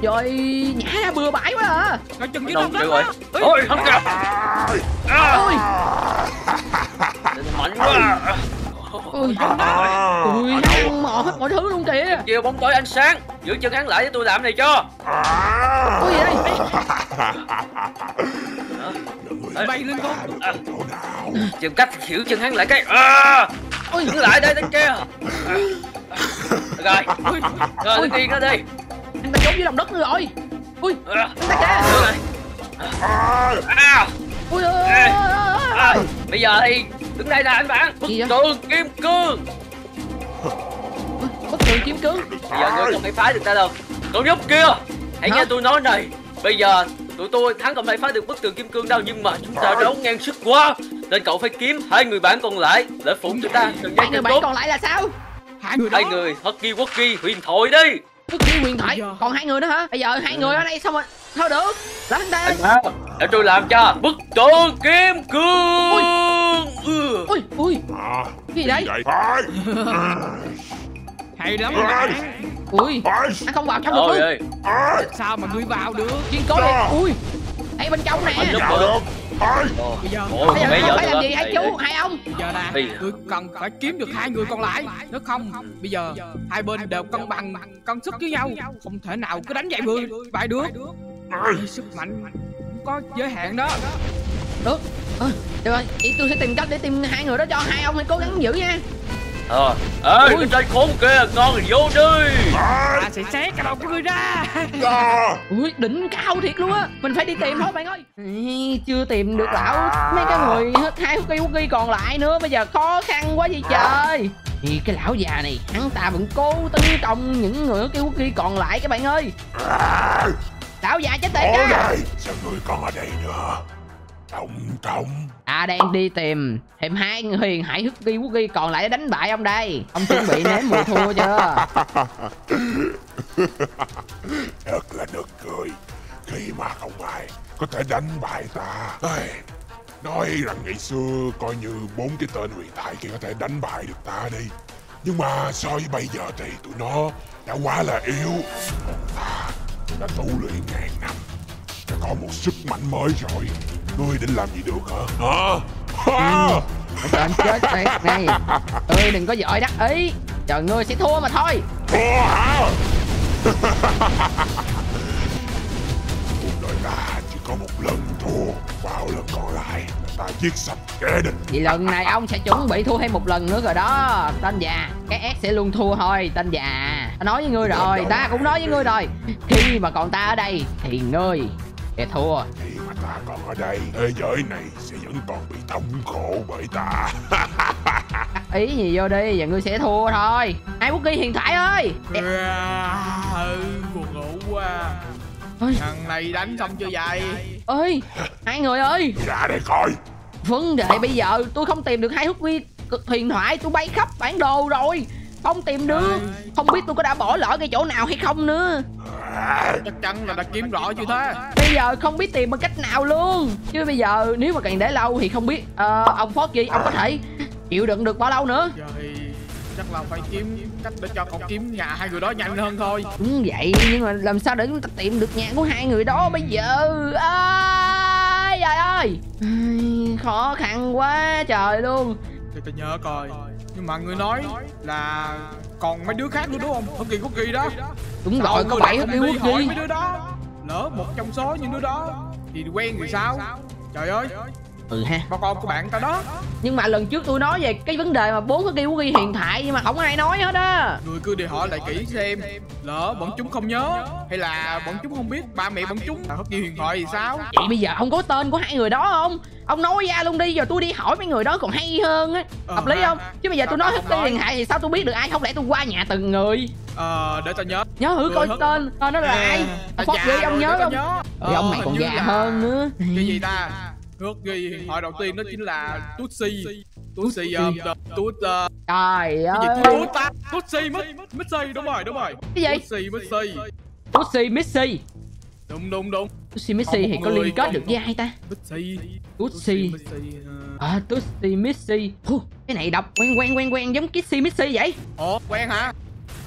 Rồi nhả ra bừa bãi quá à. Có chân dưới chịu đó rồi Ôi, không kìa Ai, À, Ôi. Mạnh quá Ui à, Ui ăn mò hết mọi thứ luôn kìa. Chiều bóng tối ánh sáng. Giữ chân hắn lại cho tôi làm này cho. À. Ui gì đây Bay lên con. Nào Tìm cách hiểu chân hắn lại cái à, ui đứng lại đây tên kia. À, à, rồi rồi tên kia ra đi. Anh ta trốn dưới lòng đất nữa rồi. Ui à, anh ta kìa. À, ui ơi, à, ơi, à, bây giờ thì đứng đây nè anh bạn. Bức tường kim cương. Bất tường kiếm cứng bây giờ ngươi không thể phá được ta đâu. Cậu nhóc kia. Hãy Hả? nghe tôi nói này. Bây giờ tụi tôi thắng không thể phá được bức tường kim cương đâu nhưng mà chúng ta đấu ngang sức quá. Nên cậu phải kiếm hai người bạn còn lại để phụ cho ta. Đừng hai người bạn tốt. còn lại là sao? Hai người đó. Hai người Husky Wusky huyền thoại đi. Bất kỳ huyền thoại. Còn hai người nữa hả? Bây giờ hai người ở đây xong rồi thôi được làm anh ba để tôi làm cho. Bức tường kim cương. Ừ. ui ui. À, cái gì đấy? vậy? Hay lắm. Ui anh không vào trong được luôn. sao mà ngươi vào được? Kiên cố đi. Ui hay bên trong nè. Vào được. Bây giờ Ôi, bây giờ phải làm gì Đây, chú? Đây. hai ông bây giờ. nè tôi cần phải kiếm được hai người còn lại. Nếu không bây giờ hai bên đều cân bằng cân sức với nhau. Không thể nào cứ đánh vài người vài đứa Ê, sức mạnh cũng có giới hạn đó. Được. Ờ, được rồi. Vậy tôi sẽ tìm cách để tìm hai người đó cho hai ông hãy cố gắng giữ nha. Ờ, ê, Ui. cái tên khốn kia, con vô đi. Ta sẽ xé cái đầu của ngươi ra. À, ui đỉnh cao thiệt luôn á. Mình phải đi tìm thôi bạn ơi. Ê, chưa tìm được lão. Mấy cái người hết hai Wookie Wookie còn lại nữa. Bây giờ khó khăn quá gì trời. Thì cái lão già này hắn ta vẫn cố tấn công những người Wookie Wookie còn lại các bạn ơi. À, lão già chết tiệt đây sao người còn ở đây nữa? Trọng trọng ta đang đi tìm. Thêm hai người huyền hải Wookie Wookie còn lại để đánh bại ông đây. Ông chuẩn bị nếm mùi thua chưa? Thật là nực cười. Khi mà không ai có thể đánh bại ta. Nói rằng ngày xưa coi như bốn cái tên huyền thoại kia có thể đánh bại được ta đi. Nhưng mà so với bây giờ thì tụi nó đã quá là yếu. ta đã tu luyện ngàn năm. Đã có một sức mạnh mới rồi. Ngươi định làm gì được hả? Hả? Hả? Tên chết tiệt này. Ơi đừng có giỏi đắc ý. Chờ ngươi sẽ thua mà thôi. Thua hả? Cuộc đời ta chỉ có một lần thua. Bao lần còn lại ta giết sạch kẻ địch. Vậy lần này ông sẽ chuẩn bị thua thêm một lần nữa rồi đó. Tên già Cái S sẽ luôn thua thôi Tên già. Ta nói với ngươi rồi Ta cũng nói với ngươi rồi. Khi mà còn ta ở đây Thì ngươi sẽ thua. Khi mà ta còn ở đây thế giới này sẽ vẫn còn bị thống khổ bởi ta. Ý gì vô đi Giờ ngươi sẽ thua thôi. Hai quốc ghi hiện thoại ơi? Ừ, buồn ngủ quá. Ôi, thằng này đánh xong chưa vậy? Ơi Hai người ơi. Ra đây coi Vấn đề bây giờ tôi không tìm được hai hút ghi huyền thoại Tôi bay khắp bản đồ rồi. Không tìm được. Không biết tôi có đã bỏ lỡ cái chỗ nào hay không nữa. À, chắc chắn là đã kiếm rõ chưa thế Bây giờ không biết tìm bằng cách nào luôn. Chứ bây giờ nếu mà càng để lâu thì không biết. Ờ, Ông Phó gì? Ông có thể chịu đựng được bao lâu nữa? Giờ thì chắc là phải kiếm cách để cho con kiếm nhà hai người đó nhanh hơn thôi. Đúng vậy nhưng mà làm sao để chúng ta tìm được nhà của hai người đó bây giờ Ây, Trời ơi. Khó khăn quá trời luôn. Để ta nhớ coi. Nhưng mà người nói là còn mấy đứa khác nữa đúng không? Có kỳ có kỳ đó. Đúng Sao rồi có bảy ghi đi quốc ghi mấy đứa đó? Lỡ một trong số những đứa đó thì quen thì sao? Trời ơi Ừ ha. Bao con của bạn ta đó. Nhưng mà lần trước tôi nói về cái vấn đề mà bốn cái ghi quốc ghi hiện tại Nhưng mà không ai nói hết á. Người cứ đi hỏi lại kỹ xem lỡ bọn chúng không nhớ hay là bọn chúng không biết ba mẹ bọn chúng là hất ghi huyền thoại thì sao? Vậy bây giờ ông có tên của hai người đó không? Ông nói ra luôn đi, giờ tôi đi hỏi mấy người đó còn hay hơn á. Ờ, Hợp lý không? Chứ bây giờ tôi nói hết tên điện thoại thì sao tôi biết được ai? Không lẽ tôi qua nhà từng người? Ờ để tao nhớ. Nhớ thử coi hất- tên, tên nó là ai. Phót ghi ông rồi, nhớ không? Thì ông Ờ, này còn hình như già hơn nữa. cái gì ta hước ghi thoại đầu tiên đó chính là Tutsi. Tutsi um, Tut uh, Trời ơi. Tutsi mất Missy đúng rồi đúng rồi. Cái gì? Tutsi Missy Tutsi Missy đúng đúng đúng. Tutsi Missy thì có liên kết được với ai ta? Tutsi. Tutsi. Missy ờ. À Tutsi Missy Hù, Cái này đọc quen quen quen quen giống Kissy Missy vậy. Ồ quen hả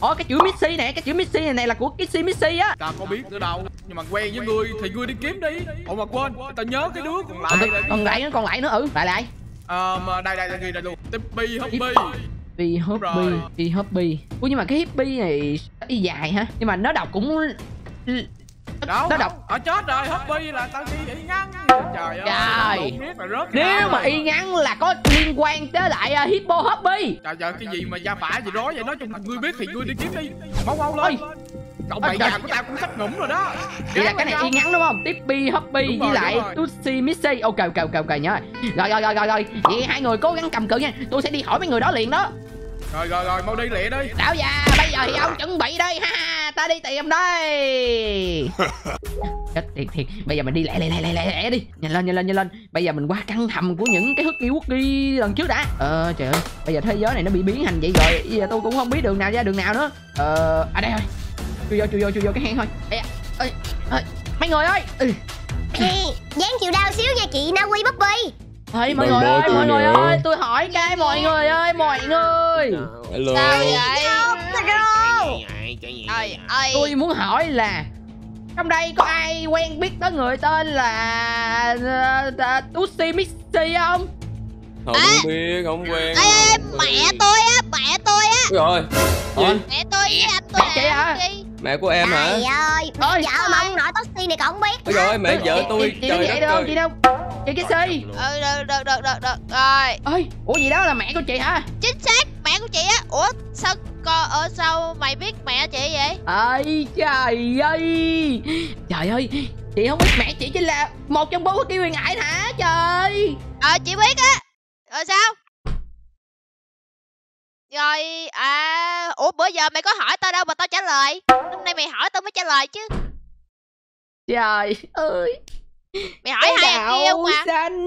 Ồ cái chữ Missy nè, cái chữ Missy này, này là của Kissy Missy á. Tao có biết nữa đâu nhưng mà quen với ngươi thì ngươi đi kiếm đi. Ồ mà quên tao nhớ cái đứa còn lại còn, là còn lại nữa còn lại nữa ừ lại lại. Ờ mà đây đây đây ghi đây luôn. Tippy Hoppy Hobby rồi. Hippie Hobby. Ủa nhưng mà cái hippie này y dài ha. Nhưng mà nó đọc cũng đâu nó đọc. ở chết rồi hobby là tao đi y ngắn. Trời ơi Trời. nếu mà y ngắn là có liên quan tới lại uh, hippo hobby trời trời cái gì mà gia phả gì đó vậy? Nói chung là ngươi biết thì ngươi đi kiếm đi. Mau mau lên. Cậu trời. già của tao cũng sắp ngủm rồi đó. Vậy là cái này y ngắn đúng không? Tippy, Đúng với lại. Tuxi, Missy. Ok ok ok ok nhớ rồi Rồi rồi rồi rồi. Vậy hai người cố gắng cầm cự nha. Tôi sẽ đi hỏi mấy người đó liền đó rồi rồi rồi mau đi lẹ đi. Lão già bây giờ thì ông chuẩn bị đi ha ha Ta đi tìm đây. Chết thiệt thiệt. Bây giờ mình đi lẹ lẹ lẹ lẹ lẹ, lẹ đi. Nhanh lên nhanh lên nhanh lên. Bây giờ mình qua căn hầm của những cái husky wookie lần trước đã. Ờ trời ơi. Bây giờ thế giới này nó bị biến thành vậy rồi Bây giờ tôi cũng không biết đường nào ra đường nào nữa. Ờ À đây thôi. Chui vô chui vô chui vô cái hang thôi. Ê, ê, ê, Mấy người ơi. Ừ. Ê, dáng chịu đau xíu nha chị Na Uy Bobby Ê, mọi người ơi, mọi người ơi, tôi hỏi cái mọi người ơi, mọi người. Hello Sao vậy? Trời Ơi, ơi. Tôi muốn hỏi là trong đây có ai quen biết tới người tên là uh, Tuxi Mixi không? Không biết, không quen Ê, ê, mẹ tôi á, mẹ tôi á. Rồi? Mẹ tôi với anh tôi Mẹ chị hả? gì? Mẹ của em hả? Trời ơi Ôi. Vợ mà ông nội taxi này còn không biết Ôi rồi mẹ vợ tôi Chị, chị Trời vậy được không? ơi Chị đâu? Chị cái si. Ừ, được, được, được, được, được. Rồi, Ơi, ủa gì đó là mẹ của chị hả? chính xác, mẹ của chị á. Ủa, sao con ở sao mày biết mẹ chị vậy? Ơi trời ơi. Trời ơi, chị không biết mẹ chị chính là một trong bốn kia huyền ải hả? Trời. Ờ, chị biết á. Rồi sao? Rồi, à... Ủa, bữa giờ mày có hỏi tao đâu mà tao trả lời? Hôm nay mày hỏi tao mới trả lời chứ. Trời ơi. Mày hỏi hai em kia không mà. xanh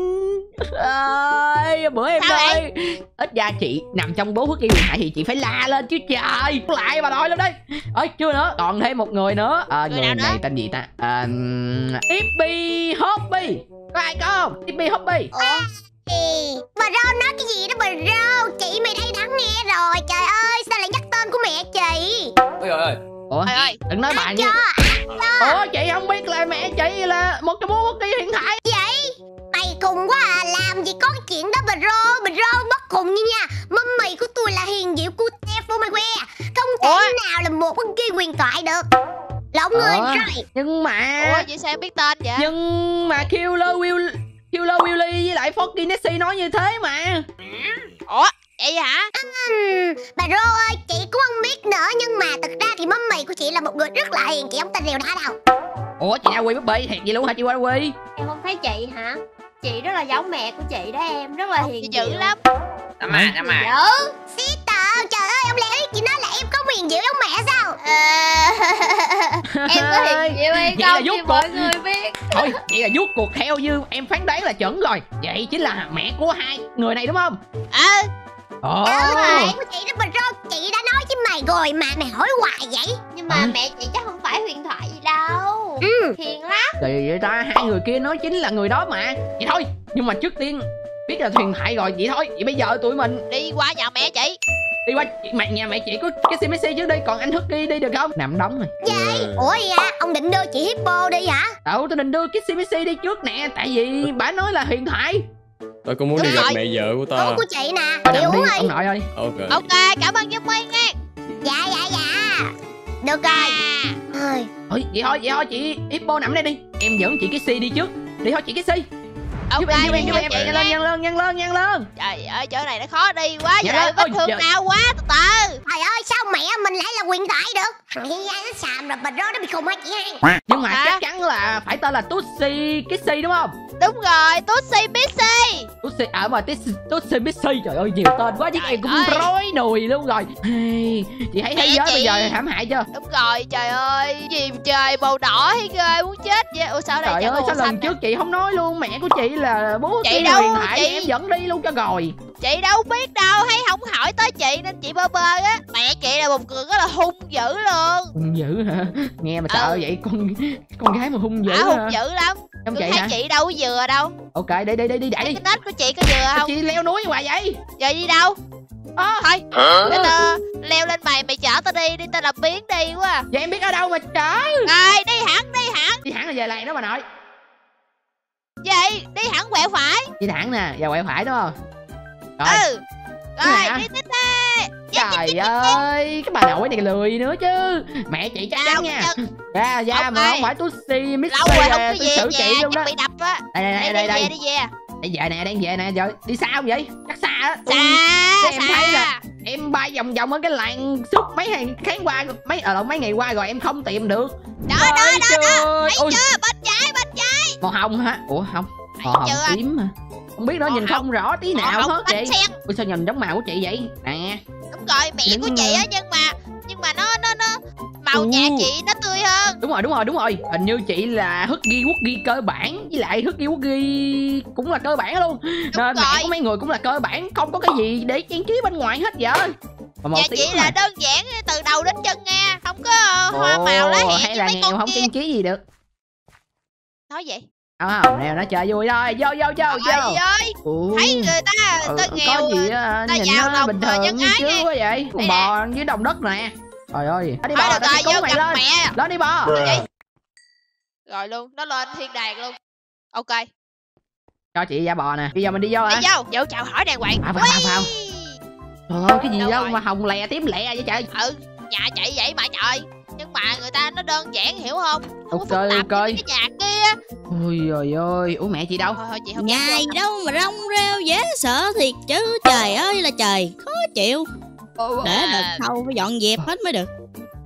ơi bữa em Sao ơi ít ra chị nằm trong bố hút kia huyền hại thì chị phải la lên chứ trời lại bà nội lên đây ơi chưa nữa còn thêm một người nữa à, Người người này nữa? tên gì ta à, Ippy Hoppy có ai có không Ippy Ủa Ê, bà rô nói cái gì đó bà rô Chị mày đây đã nghe rồi. Trời ơi sao lại nhắc tên của mẹ chị? Ôi rồi ơi. Ủa? Trời ơi, đừng nói bà cho nha. ủa chị không biết là mẹ chị là một trong bố hút kia huyền hại Vậy? Mày cùng quá à. Làm gì có cái chuyện đó bà rô Bà rô bất cùng như nha. Mummy của tôi là hiền diệu của Tefo mày que Không thể Ủa? nào là một bất kỳ quyền thoại được. Lộn người rồi nhưng mà ủa vậy sao biết tên vậy? nhưng mà Killer Will Killer Willy với lại Forky Nessie nói như thế mà Ủa, vậy hả? Ừm, Bà rô ơi chị cũng không biết nữa Nhưng mà thực ra thì mummy của chị là một người rất là hiền Chị không tin điều đó đâu ủa chị Na Quy Búp Bê thiệt vậy luôn hả chị Quy Em không thấy chị hả? Chị rất là giống mẹ của chị đó em, rất là Chị hiền dữ lắm. Tắm à, tắm à. Dữ Sister Trời ơi ông lẽ chị nói là hiền diệu giống mẹ sao Em có hiền diệu hay Vậy là không giúp thì cuộc. mọi người biết. Thôi vậy là vuốt cuộc theo như em phán đoán là chuẩn rồi Vậy chính là mẹ của hai người này đúng không À, Ồ Ừ mẹ của chị đó bà rô Chị đã nói với mày rồi mà mày hỏi hoài vậy Nhưng mà À. mẹ chị chắc không phải huyền thoại gì đâu. Ừ Hiền lắm. Thì vậy ta hai người kia nói chính là người đó mà Vậy thôi nhưng mà trước tiên biết là thuyền hại rồi vậy thôi. Vậy bây giờ tụi mình đi qua nhà mẹ chị. đi qua mẹ nhà mẹ chị có cái xe Messi trước đi. Còn anh Husky đi được không? Nằm đóng rồi. Vậy Ủa vậy? Hả Ông định đưa chị Hippo đi hả? Đâu tôi định đưa cái CBC đi trước nè. Tại vì bà nói là huyền thoại. Tôi cũng muốn đi Đúng gặp rồi. mẹ vợ của ta. Của chị nè. Chị nằm uống đi đi ông nội ơi. Ok. Ok, cảm ơn Dung My nha. Dạ dạ dạ. Được rồi. Thôi. Ôi, vậy thôi vậy thôi chị. Hippo nằm đây đi. Em dẫn chị cái C đi trước. Đi thôi chị cái C Ok, giúp em giúp em giúp em. Chị nhanh lên nhanh lên nhanh lên nhanh lên. Trời ơi, chỗ này nó khó đi quá. Dạ Trời đó, vết thương đau quá, từ từ. Trời ơi sao mẹ mình lại là quyền thoại được? Hay da nó xàm rồi bà rô nó bị khùng hả chị hai Nhưng mà chắc chắn là phải tên là Tutsi cái C đúng không? Đúng rồi, Tutsi Missy. Tutsi à mà Tutsi Tutsi Missy trời ơi nhiều tên quá chứ em cũng ơi. rối nùi luôn rồi. Chị thấy thế giới bây giờ hãm hại chưa? Đúng rồi, trời ơi, gì trời màu đỏ hay ghê muốn chết vậy. Ủa sao đây Trời ơi sao lần trước chị không nói luôn Mẹ của chị là bố Chị đâu, huyền thoại chị- em dẫn đi luôn cho rồi Chị đâu biết đâu, hay không hỏi tới chị nên chị bơ bơ á. Mẹ chị là một người rất là hung dữ luôn. Hung dữ hả Nghe mà sợ Ừ. vậy con con gái mà hung dữ hả hung dữ lắm. Trong Tôi chị thấy hả chị đâu có dừa đâu. Ok đi đi đi đi Cái đi nết của chị có dừa không? Chị leo núi hoài vậy Giờ đi đâu? Ờ. Thôi, để tao leo lên mày, mày chở tao đi, đi tao làm biến đi quá. Vậy em biết ở đâu mà chở Rồi, đi hẳn, đi hẳn. Đi thẳng là về lại đó bà nội Vậy, đi hẳn quẹo phải. Đi thẳng nè, giờ quẹo phải đúng không? Rồi. Ừ. Rồi, hả? đi tiếp đi. Trời ơi, cái bà nội này lười nữa chứ. Mẹ chị chắc chắn nha. Ra ra mà không phải Tussy Mixi lâu rồi không à, có về xử chị luôn đó bị đập á. Đây đây đây đây đi về đi về. Nè, đang về nè. Giờ đi sao vậy? Chắc xa á. Xa em thấy xa Em bay vòng vòng ở cái làng suốt mấy ngày tháng qua mấy ở mấy ngày qua rồi em không tìm được. Đó đó Ôi đó đó. trời thấy chưa? Bên trái màu hồng hả? Ủa không màu hồng chưa? tím hả? Không biết nó Màu nhìn hồng. không rõ tí nào hết chị sen ui sao nhìn giống màu của chị vậy? Nè. Đúng rồi mẹ của Đúng chị á nhưng mà nhưng mà nó nó nó màu nhà chị nó tươi hơn. Đúng rồi đúng rồi đúng rồi. Hình như chị là husky wookie cơ bản với lại husky wookie cũng là cơ bản luôn. Nên rồi. mẹ của mấy người cũng là cơ bản không có cái gì để trang trí bên ngoài hết vậy. Mà màu nhà tím là đơn giản từ đầu đến chân nha không có hoa màu lá Ồ, hẹ hay là mấy nghèo con không trang trí gì được nói vậy. À, nè nó chơi vui thôi. Vô vô vô trời vô. ơi Ủa, thấy người ta ờ, ta nghèo có gì á, ta nhìn giàu nó bình thường như chứ quá vậy. Con bò dưới đồng đất nè. Trời ơi đi thôi bò tao cứu mày lên. mẹ. Lên đi bò. Rồi luôn nó lên thiên đàng luôn. Ok. Cho chị ra bò nè. Bây giờ mình đi vô hả? đi vô vô chào hỏi đàng hoàng. À, vào, vào. trời ơi cái gì Đâu mà hồng lè tím lẹ vậy trời. Ừ nhà chị vậy mà trời nhưng mà người ta nó đơn giản hiểu không? Không có Ok, phức tạp ok. như cái nhà kia. Ôi trời ơi ủa mẹ chị đâu? Thôi thôi chị không vô. đâu mà rong rêu dễ sợ thiệt chứ Trời ơi là trời Khó chịu. Để đợt sau phải dọn dẹp hết mới được.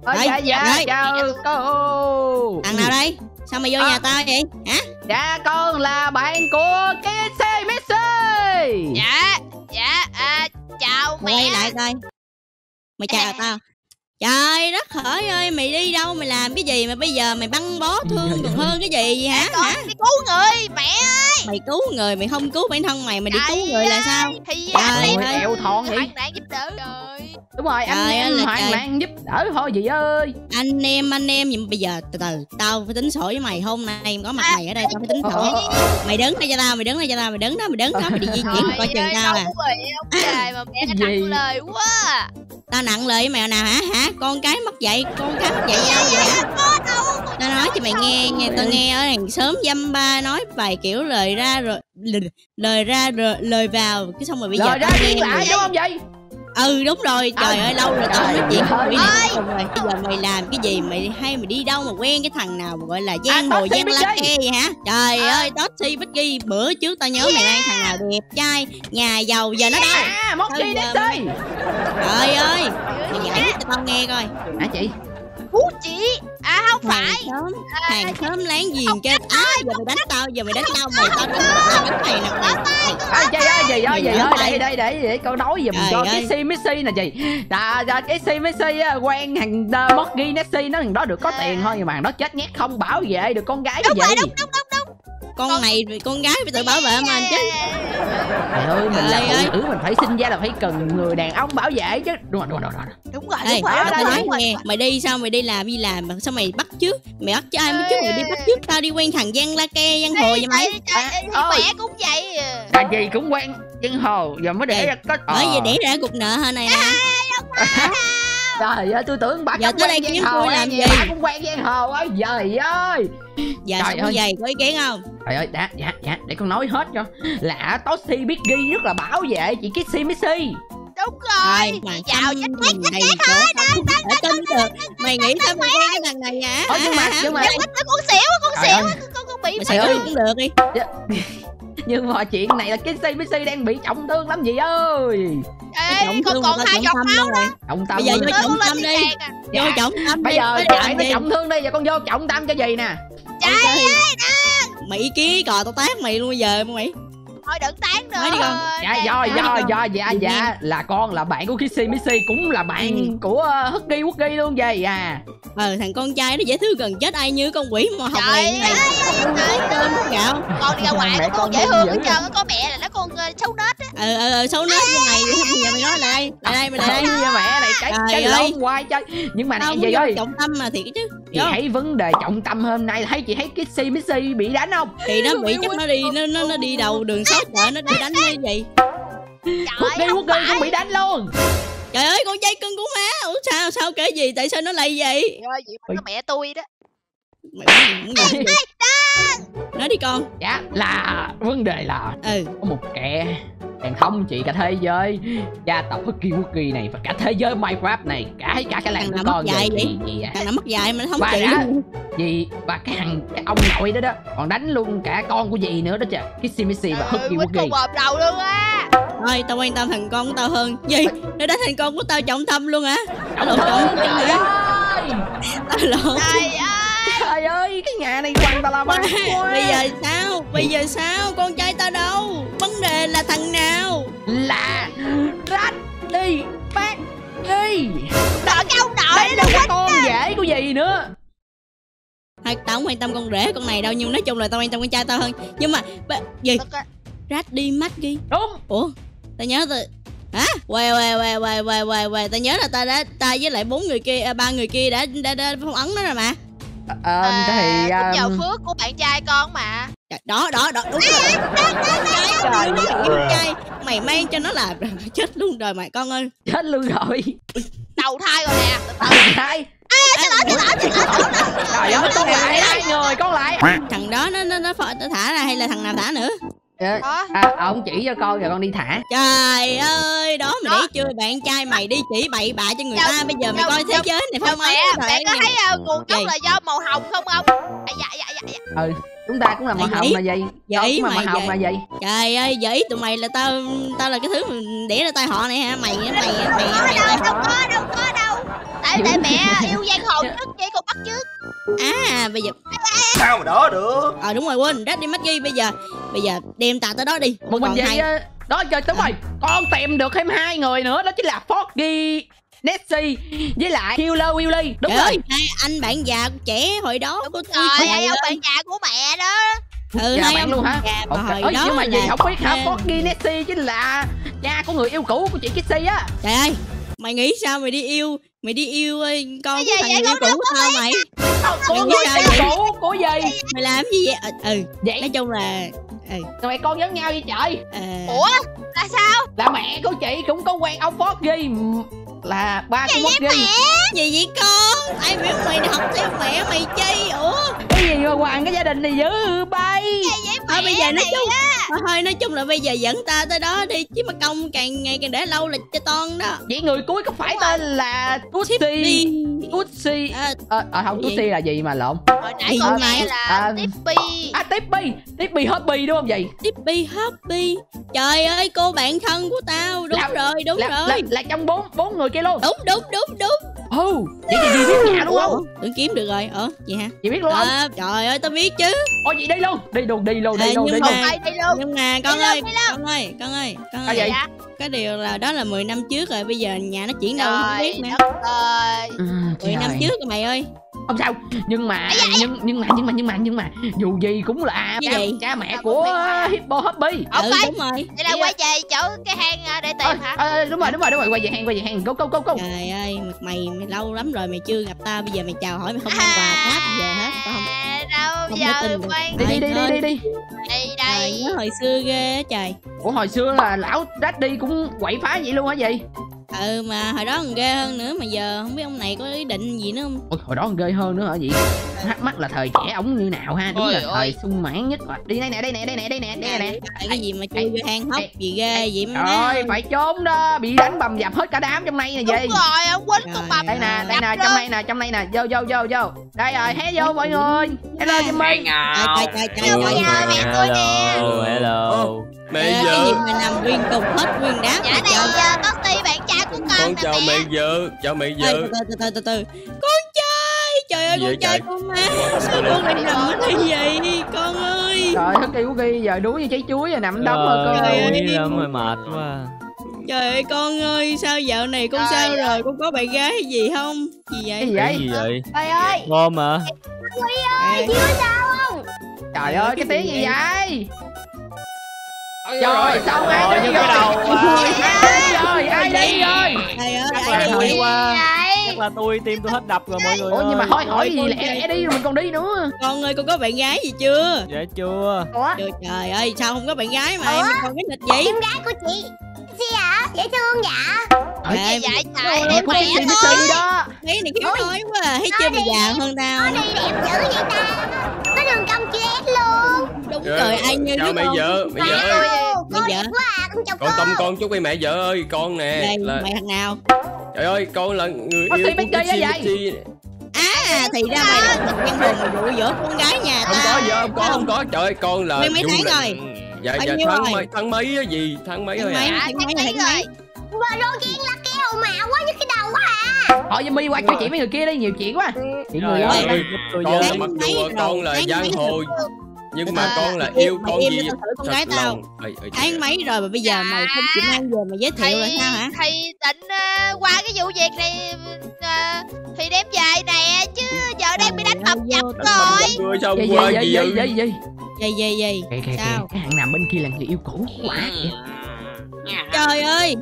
Ôi, Đây, dạ dạ đây. chào cô. Thằng nào đây? Sao mày vô À. nhà tao vậy? Hả? Dạ con là bạn của xe Messi dạ dạ à, chào mẹ. quay lại coi. Mày chào tao Trời đất hỡi ơi mày đi đâu mày làm cái gì mà bây giờ mày băng bó thương còn hơn cái gì vậy hả? Con hả? đi cứu người mẹ ơi! Mày cứu người mày không cứu bản thân mày mày đi Trời cứu người là sao? thì Trời em ơi. eo thon vậy giúp đỡ rồi. Đúng rồi anh Trời em hoạn trời. nạn giúp đỡ thôi gì ơi. Anh em anh em nhưng bây giờ từ từ tao phải tính sổ với mày hôm nay có mặt mày ở đây tao phải tính Ờ, sổ. Ờ, ờ, mày đứng đây cho tao mày đứng đây cho tao mày đứng đó mày đứng đó mày đi di chuyển mày coi chừng tao à. trời mà mẹ nặng lời quá. Tao nặng lời với mày nào hả hả con cái mất dạy con cái mất dạy nhau vậy? Hả tao nói cho mày nghe nghe tao nghe ở hàng sớm dăm ba nói vài kiểu lời ra rồi lời, lời ra rồi lời vào cái xong rồi bây giờ lời ra tiếng mày- đúng không vậy ừ đúng rồi. Trời À, ơi lâu rồi tao nói chuyện với mày xong rồi bây giờ mày làm cái gì? Mày hay mày đi đâu mà quen cái thằng nào mà gọi là giang À, hồ Totti giang la ke vậy hả? Trời À. ơi Totti Biggie bữa trước tao nhớ mày đang thằng nào đẹp trai nhà giàu giờ nó đâu? À móc giờ Messi trời ơi. Mày giải thích cho tao nghe coi. Hả chị cứu chị à không phải. hàng xóm hàng xóm láng giềng trên á giờ mày đánh tao giờ mày đánh tao mày tao đánh tao đánh mày nè. Mày à, chị ơi chị ơi chị ơi tay. đây đây để để con nói giùm cho cái si Messi nè chị. À, à, cái si Messi quen thằng uh, Morgi Messi nó thằng đó được có tiền thôi nhưng mà thằng đó chết nhát không bảo vệ được con gái đúng vậy rồi đúng đúng đúng đúng con này con gái phải tự bảo vệ mình chứ Trời ơi, mình là phụ nữ mình phải sinh ra là phải cần người đàn ông bảo vệ chứ. Đúng rồi, đúng rồi, đúng rồi. đúng rồi Ê, đúng rồi đó, tao đó, nói đúng rồi nghe mày đi sao mày đi làm đi làm mà sao mày bắt trước mày bắt chứ ai bắt trước mày đi bắt trước tao đi quen thằng giang la ke giang hồ vậy mày mẹ cũng vậy à. À, gì cũng quen dân hồ, giờ mới để ra có bởi Ờ. vì để ra cục nợ hơn này nè Trời ơi, tôi tưởng bà Giờ cũng tới quen đây giang kiếm hồ tôi á, làm vậy gì? Bà cũng quen giang hồ á, trời ơi. giờ Trời ơi. giày có ý kiến không Trời ơi, đã, dạ, dạ, để con nói hết cho. Là Toshi Biggie rất là bảo vệ chị Kissy Missy. đúng rồi mà giàu chết xăm hết mình đầy chỗ tao ở tên mới được mày nghĩ sao mày cái thằng này hả nhưng mà- nhưng mà- con xỉu con xỉu con con bị mày xỉu cũng được đi Nhưng mà chuyện này là Kissy Missy đang bị trọng thương lắm gì ơi. Ê, trọng còn tao hai trọng giọt tâm máu rồi Trọng tâm. Bây giờ vô nó trọng tâm đi. Dạ. vô trọng tâm Bây đi giờ chạy nó trọng thương đi, giờ con vô trọng tâm cho gì nè. Trời ơi mày ý kiến cò tao tát mày luôn bây giờ mày thôi đừng tán nữa. Nói đi con. dạ do do do dạ Tự dạ. là con là bạn của Kissy Missy cũng là bạn Ừ. của uh, Husky Wookie luôn vậy à. Ờ thằng con trai nó dễ thương gần chết ai như con quỷ mà học Trời liền này. gạo. Con đi ra ngoài Mẹ con con dễ thương hết vậy. trơn có mẹ là nó con ờ, xấu nết á. Ờ ờ ờ xấu nết như mày vậy bây giờ mày nói lại. Đây lại đây mày lại đây. Mẹ này cái Trời cái ơi. lớn hoài chơi. Nhưng mà này vô ơi. trọng tâm mà thiệt chứ chị Vô. thấy vấn đề trọng tâm hôm nay thấy chị thấy Kissy Missy bị đánh không? Thì nó bị chắc nó đi nó nó nó đi đầu đường xó chợ nó đi đánh cái gì? Husky trời không Wookie phải. cũng bị đánh luôn. Trời ơi con trai cưng của má ủa sao sao kể gì tại sao nó lây vậy? Trời ơi, vậy mà mẹ tôi đó. Mày muốn gì muốn gì? Nói đi con. Dạ là vấn đề là ừ. có một kẻ Càng thống trị cả thế giới. Gia tộc Husky Wookie này Và cả thế giới Minecraft này Cả cả cái làng của con gì, vậy? gì, gì à thằng nào mất dạy mà nó không đã Dì và cái thằng cái ông nội đó đó Còn đánh luôn cả con của dì nữa đó trời Kissy Missy và Husky Wookie. bòm đầu luôn á. Thôi tao quan tâm thằng con của tao hơn. Gì? Nó đánh thằng con của tao trọng thâm luôn hả? Trọng lộn trời hả ơi. Tao lộn trời ơi cái nhà này quăng tao la bắn bây giờ sao? Bây giờ sao? Con trai tao đâu? Vấn đề là thằng nào? Là Rách đi Bác đi đợi cái ông được cái quýt con rể của dì nữa? Thôi tao không quan tâm con rể con này đâu nhưng nói chung là tao quan tâm con trai tao hơn. Nhưng mà b- gì? Rát đi mắt ghi đúng. Ủa? Tao nhớ tao hả? Quay quay quay quay quay quay quay tao nhớ là tao đã tao với lại bốn người kia à, ba người kia đã đã, đã phong ấn nó rồi mà Ờ à, thì cũng nhờ um, phước của bạn trai con mà. Trời, đó đó đó đúng rồi. Trời con trai mày mang cho nó là chết luôn rồi mày con ơi. Chết luôn rồi. Đầu thai rồi nè. Hai xin lỗi xin lỗi xin lỗi Trời ơi con lại người con lại. Thằng đó nó nó nó nó thả ra hay là thằng nào thả nữa Ờ, à, ông chỉ cho con rồi con đi thả. Trời ơi đó mày để chưa bạn trai mày đi chỉ bậy bạ cho người Đâu, ta bây giờ mày đâu, coi thế đâu, giới này mẹ trời mẹ ơi, có thấy uh, nguồn gốc là do màu hồng không không à, dạ dạ dạ dạ ừ chúng ta cũng là màu Mày hồng mà gì vậy cũng là mày màu hồng vậy. mà gì trời ơi vậy tụi mày là tao tao là cái thứ mà đẻ ra tai họ này hả mày mày mày mày họ có đâu có đâu tại tại mẹ yêu giang hồ trước vậy còn bắt trước à bây giờ sao mà đó được? Ờ đúng rồi quên rách đi mắt ghi bây giờ bây giờ đem tao tới đó đi. Một mình vậy hai- ờ, đó trời đúng rồi con tìm được thêm hai người nữa đó chính là Foggy Nessie với lại Killer Willy. Đúng Trời rồi. hai anh bạn già trẻ hồi đó của tôi rồi trời ai ông bạn già của mẹ đó. Ừ Dạ hai bạn ông luôn hả? hồi Ơi, đó nhưng mà gì là- không biết hả? Foggy Nessie chính là cha của người yêu cũ của chị Kissy á. Trời ơi mày nghĩ sao mày đi yêu mày đi yêu ơi, con Cái của gì thằng yêu cũ tao mày? con nghĩ sao vậy? cũ của gì mày làm gì vậy? Ừ, ừ vậy. nói chung là ừ. Mày con giống nhau vậy trời. À, ủa là sao? Là mẹ của chị cũng có quen ông Foggy là ba của Foggy gì vậy con? Ai biểu mày học theo mẹ mày chi? Ủa? Cái gì mà hoàng cái gia đình này dữ bay. Thôi bây giờ nói chung. thôi, thôi nói chung là bây giờ dẫn ta tới đó đi chứ mà công càng ngày càng để lâu là cho ton đó. Vậy người cuối có phải tên là Tutsi Tutsi à, ờ à, không Cái Tutsi là gì mà lộn? Hồi nãy Gì con mà? nghe là À, Tippy à Tippy Tippy Hoppy đúng không vậy? Tippy Happy trời ơi cô bạn thân của tao. Đúng Là- rồi đúng là, rồi. là, là trong bốn bốn người kia luôn đúng đúng đúng đúng. Oh vậy thì gì biết nhà đúng không? Tưởng kiếm được rồi. Ờ gì hả? Chị biết luôn. Không à, trời ơi tao biết chứ. Ôi vậy đi luôn. Đi luôn đi luôn đi À, luôn đi nhưng luôn. Mà- đi luôn. nhưng mà con ơi con ơi con ơi con ơi. vậy? cái điều là đó là 10 năm trước rồi bây giờ nhà nó chuyển đâu không biết nữa. ừ, 10 năm trước rồi mày ơi không sao? Nhưng mà nhưng nhưng mà nhưng mà nhưng mà nhưng mà dù gì cũng là Cái cha, gì? cha mẹ của Hippo Hoppy ok. Ừ đúng rồi. Vậy là quay về chỗ cái hang à, để tìm hả? Ờ, đúng rồi đúng rồi đúng rồi. Quay về hang quay về hang. Go go go go. Trời ơi mặt mày, mày lâu lắm rồi mày chưa gặp tao. Bây giờ mày chào hỏi mày không mang quà gì giờ hết tao không À, đâu giờ quan đi đi đi đi đi đi. Đi đây. nhớ hồi xưa ghê á trời. Ủa hồi xưa là lão Daddy cũng quậy phá vậy luôn hả gì ừ mà hồi đó còn ghê hơn nữa mà giờ không biết ông này có ý định gì nữa không? Ôi, hồi đó còn ghê hơn nữa hả vậy thắc mắc là thời trẻ ổng như nào ha? Đúng Ôi, là ôi. thời sung mãn nhất rồi. Đi đây nè đây nè đây nè đây nè đây nè cái gì mà chui vô hang hốc gì ghê vậy mà rồi phải trốn đó. Bị đánh bầm dập hết cả đám trong này nè đúng gì rồi ông quýt con bầm đây nè đây nè trong này nè trong này nè. Vô vô vô vô. Đây rồi hé vô mọi người. hello Jimmy. Trời trời trời Hello, trời mẹ ơi, tôi nè. Hello. Mẹ Ê, cái gì mà nằm nguyên cục hết nguyên đám dạ mà đây trời. giờ Totti bạn trai của con con nè chào mẹ. mẹ vợ, chào mẹ vợ. từ từ từ từ từ con trai trời ơi con vậy trai trời? của má sao con lại nằm ở đây vậy con ơi. Trời thức kỳ của ghi giờ đuối như trái chuối rồi nằm đóng rồi Trời ơi. Lắm rồi mệt quá trời ơi con ơi sao dạo này con Trời sao ơi. rồi con có bạn gái hay gì không? Gì cái gì vậy? Vậy gì vậy? Trời ơi. Ngon mà. Ê, Chưa sao không trời ơi cái tiếng gì vậy trời xong ai Rồi, đi vô rồi cái đầu ai đi rồi ai đi rồi? ai là đi thôi vậy Vậy? Chắc là tôi tim tôi hết đập rồi mọi người ủa nhưng mà hỏi hỏi gì lẹ đi. rồi mình còn đi nữa. Con ơi con có bạn gái gì chưa? Dạ chưa. Ủa? Trời, ơi sao không có bạn gái mà em còn cái lịch gì? Em gái của chị Gì ạ Dễ thương dạ vậy Ôi, của mẹ cái gì tôi Missy đó. thấy này Ôi. nói quá à. thấy chưa đi già em. hơn tao Nó đi đẹp dữ vậy ta đường cong chữ S luôn. Đúng Dạ, rồi ai như Chào mẹ con? vợ, mẹ Mẹ vợ ơi. mẹ vợ. quá à con chào cô Con. tâm con chúc mẹ vợ ơi Con nè Đây, là... mày thằng nào? Trời ơi con là người Con yêu của vậy? Pixie à thì ra mày là một nhân hồn mà dụ dỗ con gái nhà Không ta có vợ không có không có. Trời ơi con là Mày mấy vụ tháng là- rồi? Dạ dạ tháng rồi? mấy tháng mấy á gì? Tháng mấy mấy à? tháng mấy là tháng mấy Và rô ghen là keo mạo quá như cái Thôi Yumi qua cho chị mấy người kia đi nhiều chuyện quá. Chị người ơi cười con là mặc dù con là giang hồ. Nhưng mà À, con là yêu con gì con gái tao. tháng mấy rồi mà bây giờ mày không chịu mang về mà giới thiệu là thì, sao hả? thì định ờ, qua cái vụ việc này ờ, thì đem về nè chứ giờ đang bị đánh bầm dập rồi. xong qua gì gì gì vậy? gì gì? Gì gì sao? Cái thằng nằm bên kia là người yêu cũ quá kìa. Trời ơi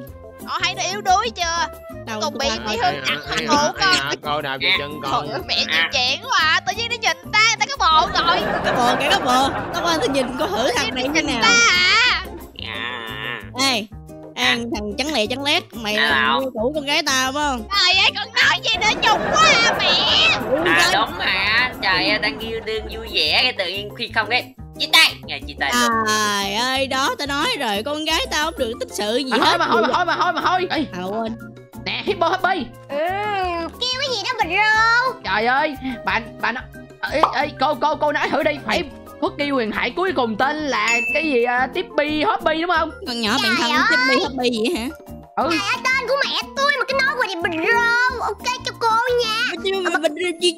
họ thấy nó yếu đuối chưa? Đâu còn bị qua bị coi. hư nặng thằng ngủ con. Cô nào về chân Trời con ơi, mẹ chịu chuyện quá à. tự nhiên nó nhìn ta ta có bộ rồi. Cái bồ cái cái bồ tao qua tao nhìn có thử thằng này thế nào. ta à. Ê An thằng trắng lè trắng lét mày là Alo. người cũ con gái tao phải không? Trời ơi con nói gì nữa trùng quá à mẹ. À đúng mà. Trời ơi đang yêu đương vui vẻ cái tự nhiên khi không cái Chia tay Nghe chia tay trời ơi đó tao nói rồi con gái tao không được tích sự gì thôi hết. mà thôi mà thôi mà thôi mà thôi. Ê, à quên. Nè Hippo Happy ừ, Kêu cái gì đó bà rô? Trời ơi Bà bà nói Ê, ê cô cô cô nói thử đi. Phải Phất Kiêu huyền hải cuối cùng tên là cái gì uh, Tippy Hoppy đúng không? Con nhỏ bạn thân ơi. Chippy Happy vậy hả? Ừ. Ơi tên của mẹ tôi mà cái nói thì bà rô Ok cho cô nha. Chứ mà bà rô gì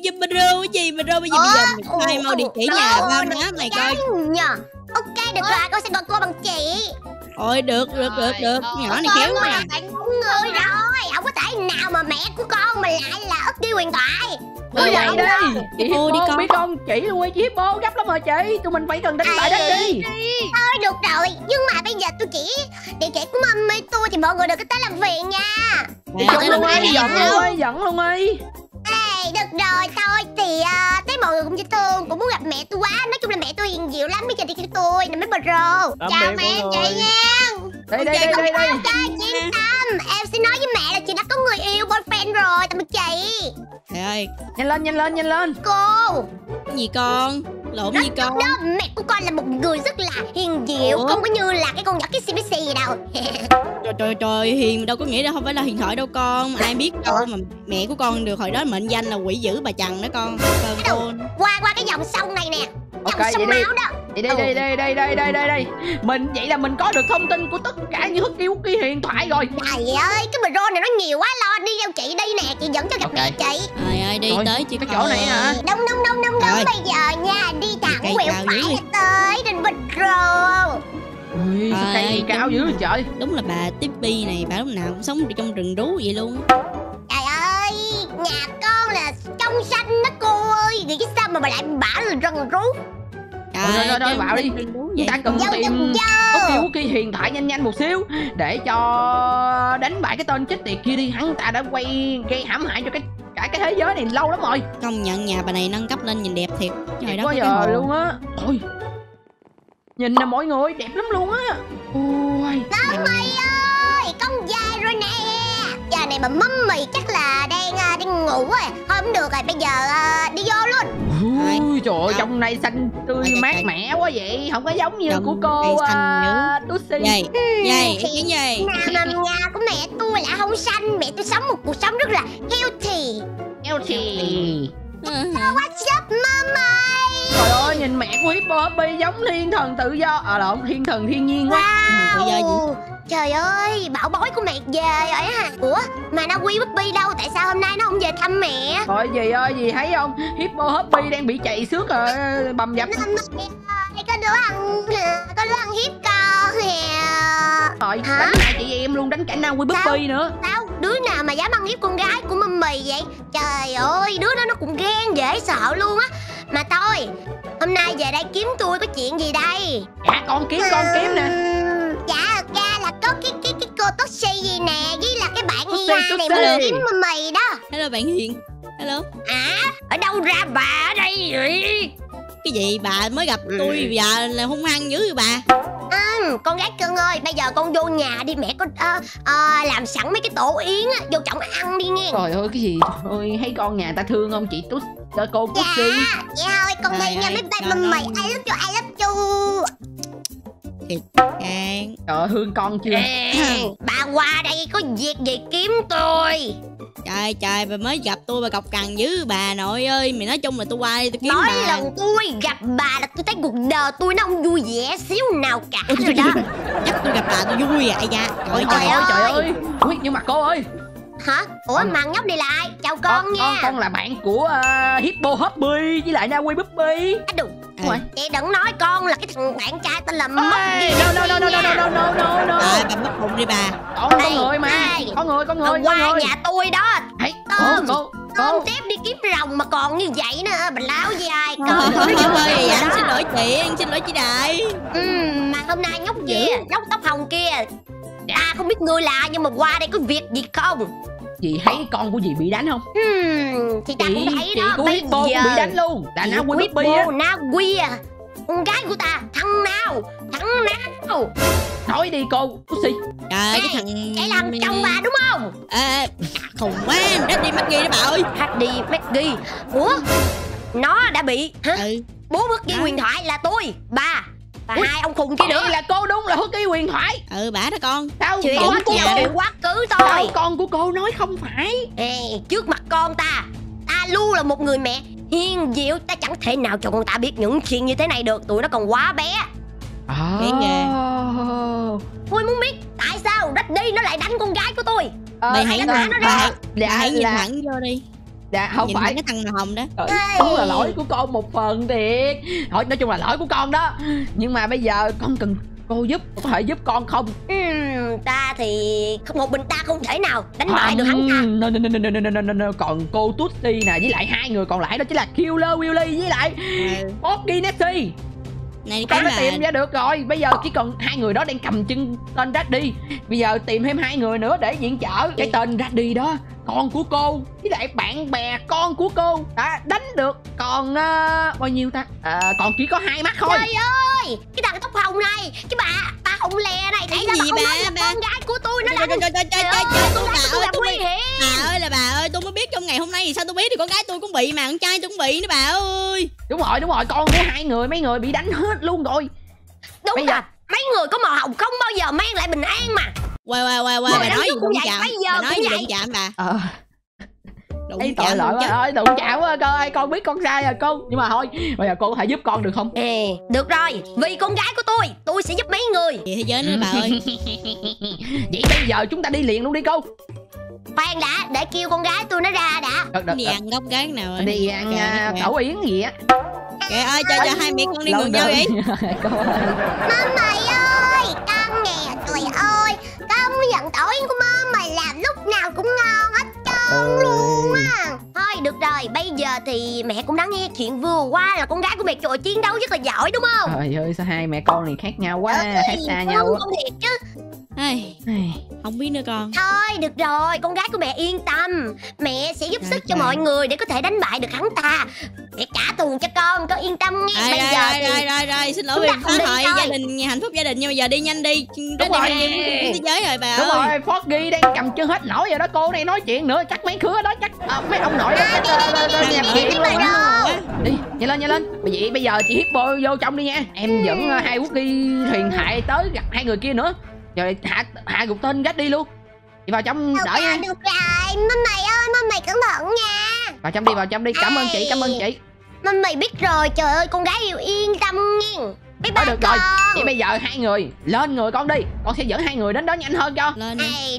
cái gì? Bà rô bây giờ bây giờ mày khai mau địa chỉ nhà ba má mày coi. nhờ Ok được rồi con sẽ gọi cô bằng chị. Ôi được được được được. nhỏ này khéo quá là à. bạn người rồi. Không có thể nào mà mẹ của con mà lại là ức đi huyền thoại Thôi Ừ, vậy đi Chị Hippo đi con. biết con chỉ luôn ơi chị Hippo gấp lắm rồi chị. Tụi mình phải cần đánh bại đó đi. Thôi được rồi. Nhưng mà bây giờ tôi chỉ địa chỉ của mummy tôi Thì mọi người đừng có tới làm phiền nha. Chị giận tới luôn ơi giận hả? luôn ơi giận luôn ơi Ê được rồi thôi. Thì à, thấy mọi người cũng dễ thương Cũng muốn gặp mẹ tôi quá. Nói chung là mẹ tôi hiền diệu lắm Bây giờ đi kêu tôi Nè mấy bà rô Tạm Chào mẹ mọi chị nha. Đây đây đây đây đây. Ok chị yên tâm. Em sẽ nói với mẹ là chị đã có người yêu boyfriend rồi Tạm biệt chị. Trời ơi Nhanh lên nhanh lên nhanh lên. Cô. Gì con? Lộn gì con? Đó mẹ của con là một người rất là hiền diệu Ủa? Không có như là cái con nhỏ cái CBC gì đâu. Trời trời trời hiền đâu có nghĩa là không phải là hiền thoại đâu con. Ai biết đâu mà mẹ của con được hồi đó mệnh danh là quỷ dữ bà chằn đó con. Cơn cô qua qua cái dòng sông này nè dòng okay, sông máu đó. Vậy đây, ừ. đây đây đây đây đây đây đây mình vậy là mình có được thông tin của tất cả những hức yêu kia huyền thoại rồi. Trời ơi cái bro này nó nhiều quá lo đi theo chị đi nè chị dẫn cho gặp okay. mẹ chị. Trời ơi đi Thôi, tới chị cái chỗ này hả? Đông đông đông đông đông bây giờ nha đi thẳng quẹo phải tới đình bịch rồ Ui, cây cao dữ vậy trời? Đúng là bà Tippy này, bà lúc nào cũng sống trong rừng rú vậy luôn Nhà con là trong xanh đó cô ơi. Nghĩ sao mà bà lại bảo là rần rú? Trời Rồi, rồi, rồi, vào đi. Chúng ta cần Dâu tìm dâu kỳ huyền thoại nhanh nhanh một xíu Để cho đánh bại cái tên chết tiệt kia đi. Hắn ta đã quay gây hãm hại cho cái cả cái thế giới này lâu lắm rồi. Công nhận nhà bà này nâng cấp lên nhìn đẹp thiệt. Trời đất quá ơi, cái giờ luôn á. Ôi. Nhìn nè mọi người đẹp lắm luôn á. Ôi. Đó mày ơi Con dài rồi nè Giờ này mà mummy chắc là đang à, đi ngủ rồi. Thôi không được rồi bây giờ à, đi vô luôn. Ui trời ơi trong này xanh tươi mát mẻ quá vậy. Không có giống như Trong của cô uh, Vậy, vậy, thì cái? Nào mà nhà của mẹ tôi lại không xanh. Mẹ tôi sống một cuộc sống rất là healthy. Healthy. Ờ, hả? What's up mummy Trời ơi nhìn mẹ của Hippo Happy giống thiên thần tự do. À lộn thiên thần thiên nhiên quá tự do gì? Wow Trời ơi bảo bối của mẹ về rồi á Ủa mà Na Quy Puppy đâu? Tại sao hôm nay nó không về thăm mẹ? Thôi gì ơi gì thấy không? Hippo Happy đang bị chạy xước rồi Bầm dập. Ơi có đứa ăn Có đứa ăn hiếp con nè. Rồi Hả? đánh lại chị em luôn đánh cả Na Quy Puppy nữa. Sao? Đứa nào mà dám ăn hiếp con gái của mummy vậy? Trời ơi đứa đó nó cũng ghen dễ sợ luôn á Mà thôi Hôm nay về đây kiếm tôi có chuyện gì đây? Dạ con kiếm con kiếm nè. Dạ ra là có cái cái cái cô Toshi gì nè Với là cái bạn Toshi, Hia này muốn kiếm mummy đó. Hello bạn hiền. Hello. À ở đâu ra bà ở đây vậy cái gì bà mới gặp tôi giờ là hung hăng dữ vậy bà Ừ, con gái cưng ơi, bây giờ con vô nhà đi mẹ có ờ, ờ, làm sẵn mấy cái tổ yến á, vô trọng ăn đi nghe. Trời ơi cái gì Trời ơi thấy con nhà ta thương không chị Tút Cho cô Dạ, Tussy dạ thôi con đi nha ơi, mấy tay mummy, ơi. I love you, I love you. Gan Trời ơi, Hương con chưa? Ê, bà qua đây có việc gì kiếm tôi? Trời trời bà mới gặp tôi bà cọc cằn dữ bà nội ơi. Mày nói chung là tôi qua đây tôi kiếm Mỗi bà. lần tôi gặp bà là tôi thấy cuộc đời tôi nó không vui vẻ xíu nào cả rồi đó. Chắc tôi gặp bà tôi vui vậy dạ Trời Trời ơi, trời trời ơi. ơi. Ui, nhưng mà cô ơi Hả? Ủa mà nhóc đi lại Chào con, con, nha con, con là bạn của uh, Hippo Hoppy với lại Na Quy Puppy À, đủ. Ê. Chị đừng nói con là cái thằng bạn trai tên là mất Ê, no, no, no, no, no, no, no, no, no, no. Trời bà mất bụng đi bà Con, con người mà. Con người, con người, Hôm con qua nhà tôi đó Tôm. Con cô tiếp đi kiếm rồng mà còn như vậy nữa Bà láo dài Thôi con thôi gì dạ em đó. xin lỗi chị em xin lỗi chị Đại Ừ, mà hôm nay nhóc kia Nhóc tóc hồng kia À không biết ngươi là nhưng mà qua đây có việc gì không? Chị thấy con của dì bị đánh không? Hmm, thì ta Chị, cũng thấy chị đó của bây giờ bị đánh luôn. Là Na Quy Puppy á Na Quy à Con gái của ta Thằng nào? Thằng nào? Nói đi cô, Pussy Trời ơi cái thằng Cái làm chồng bà đúng không? Ê khùng quá Rất đi mất ghi đó bà ơi. Hardy Maggie Ủa Nó đã bị hả? Ừ. Bố mất ghi huyền thoại là tôi Bà Và Ui, hai ông khùng kia nữa Vậy là cô đúng là hút cái huyền thoại. Ừ bả đó con. Sao Chuyện của chuyện cô? Chuyện quá khứ Sao thôi con của cô nói không phải. Ê, trước mặt con ta Ta luôn là một người mẹ hiền diệu Ta chẳng thể nào cho con ta biết những chuyện như thế này được. Tụi nó còn quá bé. À. Bé ghê. Tôi muốn biết tại sao Daddy nó lại đánh con gái của tôi? Ờ, Bà hãy thằng nó ra. bà Dạ, hãy nhìn là- thẳng vô đi dạ không Nhìn phải cái thằng hồng đó Trời, đúng là lỗi của con một phần thiệt thôi nói chung là lỗi của con đó nhưng mà bây giờ con cần cô giúp có thể giúp con không ừ, ta thì không một mình ta không thể nào đánh bại được hắn ta no, no, no, no, no, no, no, no. còn cô Tutti nè với lại hai người còn lại đó chính là Killer Willy với lại Oggy Nessie này Con cái đã là tìm ra được rồi. Bây giờ chỉ còn hai người đó đang cầm chân tên Raddy. Bây giờ tìm thêm hai người nữa để viện trợ. Cái tên Raddy đó Con của cô. Với lại bạn bè con của cô. Đã đánh được Còn uh, bao nhiêu ta? À, Còn chỉ có hai mắt thôi. Trời ơi! Cái thằng tóc hồng này Cái bà Bà hồng lè này Cái gì bà bà, nói là bà? con gái của tôi nó đánh. trời, trời, trời, Trời trời, tôi bà ơi, là tôi Bà ơi là bà ơi tôi mới biết trong ngày hôm nay thì sao tôi biết thì con gái tôi cũng bị mà con trai tôi cũng bị nữa bà ơi. Đúng rồi đúng rồi Con của hai người mấy người bị đánh hết luôn rồi. Đúng Bây rồi. giờ- Mấy người có màu hồng không bao giờ mang lại bình an mà. Quay quay quay quay Mà bà đánh nói gì cũng vậy, chạm bây giờ bà nói cũng gì vậy. chạm bà. Ờ. Đụng Ê, tội chạm lỗi quá ơi đụng chạm quá con ơi con biết con sai rồi con. Nhưng mà thôi bây giờ cô có thể giúp con được không? Ê, được rồi. Vì con gái của tôi Tôi sẽ giúp mấy người. Gì thế giới nữa bà ơi. Vậy bây giờ chúng ta đi liền luôn đi cô. Khoan đã Để kêu con gái tôi nó ra đã. Được, được, đi ăn gốc gái nào rồi đi ăn Kìa, à, cẩu yến gì á kìa ơi cho cho hai mẹ con đi ngược nhau vậy. Ơi Mâm mày ơi Con nè Trời ơi Công nhận yến của mâm mày làm lúc nào cũng ngon hết trơn luôn á. Thôi được rồi Bây giờ thì mẹ cũng đã nghe chuyện vừa qua là con gái của mẹ trời chiến đấu rất là giỏi đúng không? Trời ơi sao hai mẹ con này khác nhau quá khác xa nhau quá không thiệt chứ Ai, không biết nữa con. Thôi được rồi Con gái của mẹ yên tâm. Mẹ sẽ giúp sức cho mọi người Để có thể đánh bại được hắn ta. Mẹ trả thù cho con Con yên tâm nghe Bây rồi giờ rồi thì rồi rồi rồi xin lỗi chúng vì ta không phá đi hoại thôi. gia đình hạnh phúc gia đình. Nhưng mà giờ đi nhanh đi. Rất rồi. thế giới rồi bà đúng ơi. rồi Foggy đang cầm chân hết nổi rồi đó. Cô này nói chuyện nữa chắc mấy khứa đó chắc à, mấy ông nội đó. Chắc ờ, ờ, nhạc đi, nhanh lên nhanh lên. Vậy bây giờ chị Hippo vô trong đi nha. Em dẫn ờ, hai quốc đi thuyền hại tới gặp hai người kia nữa rồi hạ hạ gục tên gách đi luôn. Đi vào trong đỡ nha. Được rồi. Mâm mày ơi Mâm mày cẩn thận nha. Vào trong đi vào trong đi. Cảm ơn chị cảm ơn chị. Mâm mày biết rồi. Trời ơi con gái yêu yên tâm nghe Bye Thôi bye được rồi. vậy bây giờ hai người lên người con đi. Con sẽ dẫn hai người đến đó nhanh hơn cho. Lên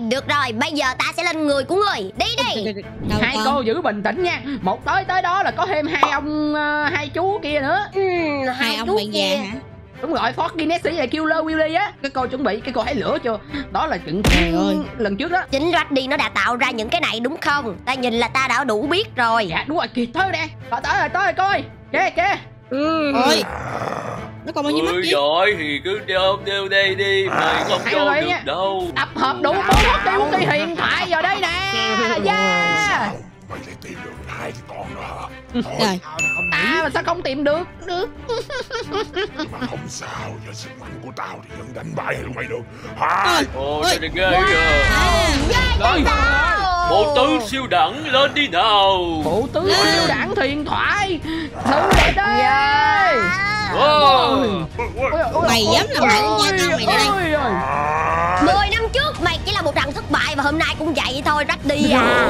Được rồi. Bây giờ ta sẽ lên người của người. Đi đi. Đâu hai con? cô giữ bình tĩnh nha. Một tới tới đó là có thêm hai ông ờ, hai chú kia nữa. Ừm, hai ông chú bạn kia. già hả đúng rồi Ford Guinness là Killer Willy á. Cái cô chuẩn bị cái cô thấy lửa chưa đó là chuyện Trời ơi. lần trước đó. Chính Raddy nó đã tạo ra những cái này đúng không? Ta nhìn là ta đã đủ biết rồi. Dạ đúng rồi kìa tới nè tới tới rồi tới rồi coi. Kìa kìa. Ôi. Nó còn bao nhiêu mắt chứ giỏi thì cứ đeo đeo đây đi. Mày không vô được nha. đâu. Tập hợp đủ bốn quốc đi quốc đi huyền thoại vào đây nè. Yeah Mày lại tìm được hai cái con đó hả? trời à mà sao không tìm được? Được. Nhưng mà không sao Với sức mạnh của tao thì vẫn đánh bại được mày được. Hả? Ôi Ôi. ghê kìa. À, Rồi Bộ tứ siêu đẳng lên đi nào. Phụ tứ siêu đảng huyền thoại. Thử lại đây. Mày dám làm hại con trai tao mày đây. Mười năm trước mày chỉ là một thằng thất bại Và hôm nay cũng vậy thôi rách đi à.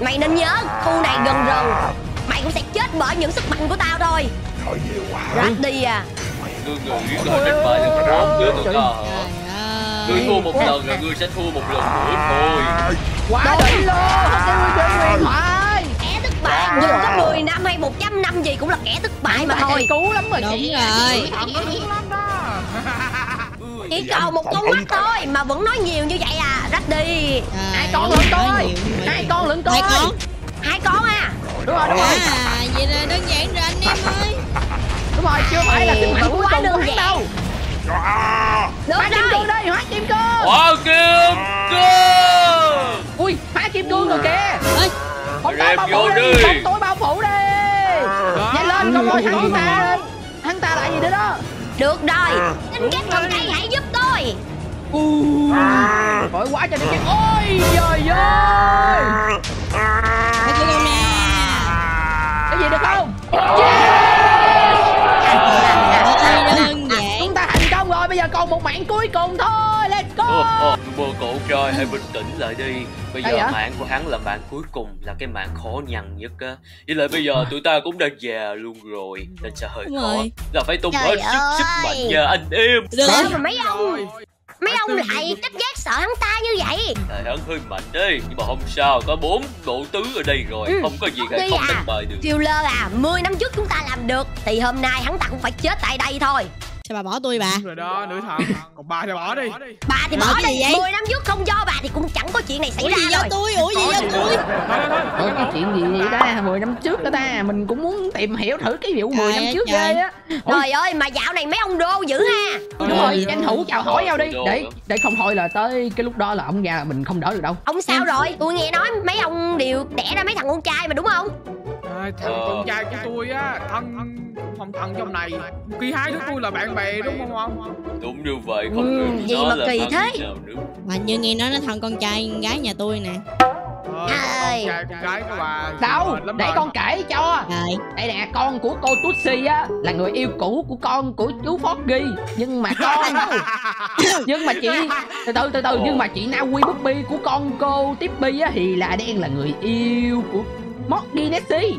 Mày nên nhớ khu này gần rừng. Mày cũng sẽ chết bởi những sức mạnh của tao thôi. Rách đi à. Ngươi nghĩ coi đánh bại được bốn đứa tụi ta hả? Ngươi thua một lần rồi ngươi sẽ thua một lần nữa thôi. Quá đỉnh luôn. Không cho ngươi chơi bại dù có 10 năm hay 100 năm gì cũng là kẻ thất bại mà thôi Cứu lắm rồi Đúng chị. rồi. Chỉ còn một con mắt thôi mà vẫn nói nhiều như vậy à Rách đi. Hai con lận tôi. Hai con lận tôi. Hai con? Hai con à. Đúng rồi đúng rồi. À vậy là đơn giản rồi anh em ơi. Đúng rồi chưa phải là sức mạnh quá đơn giản. đâu. Được Hóa kim rồi cương đây hóa kim cương Rẹp bao vô phủ đi. đi. Bóng tối bao phủ đi. Nhanh lên con ơi hắn ta Hắn ta lại gì nữa đó? Được rồi. Xin các con tay hãy giúp tôi. Gọi quá trời đi kìa Ôi trời ơi. Mấy cô con nè. Cái gì được không? Chúng ta thành công rồi. Bây giờ còn một mạng cuối cùng thôi. Let's go bồ cổ trai hãy bình tĩnh lại đi. Bây giờ mạng của hắn là mạng cuối cùng Là cái mạng khó nhằn nhất á. Với lại bây giờ tụi ta cũng đã già luôn rồi Nên sẽ hơi Đúng khó. rồi. Là phải tung Trời hết sức, sức mạnh nha anh em. Được Sao mà mấy ông Mấy ông lại chấp giác sợ hắn ta như vậy. Tại hắn hơi mạnh đấy Nhưng mà không sao Có bốn bộ tứ ở đây rồi Ừ, Không có gì không à. đánh bại được Killer à 10 năm trước chúng ta làm được Thì hôm nay hắn ta cũng phải chết tại đây thôi Sao bà bỏ tôi bà? Rồi đó nữ thần Còn bà thì bỏ đi. Bà thì Bỏ bỏ cái đi gì vậy? 10 năm trước không do bà thì cũng chẳng có chuyện này xảy Ủa ra gì do tôi? Ủa gì do tôi? Ủa cái chuyện gì vậy ta? 10 năm trước đó ta. Mình cũng muốn tìm hiểu thử cái vụ 10 năm trước ghê á. Trời ơi mà dạo này mấy ông đô dữ ha. Đúng rồi tranh thủ chào hỏi nhau đi. Để để không thôi là tới cái lúc đó là ông già là mình không đỡ được đâu. Ông sao rồi? Tôi nghe nói mấy ông đều đẻ ra mấy thằng con trai mà đúng không? À, Thằng Ờ. con trai của tôi á Thân không thân trong này. Khi hai đứa tôi là bạn bè đúng không ông? Đúng như vậy Không Ừ, gì mà là kỳ thế? Mà như nghe nói nó thân con trai con gái nhà tôi nè. Ơi. con trai con gái của bà Đâu để rồi. con kể cho. Rồi Đây nè con của cô Tutsi á Là người yêu cũ của con của chú Foggy. Nhưng mà con Nhưng mà chị Từ từ từ từ Nhưng mà chị Naui Bobby của con cô Tippy á Thì là đen là người yêu của Morgy Nessie.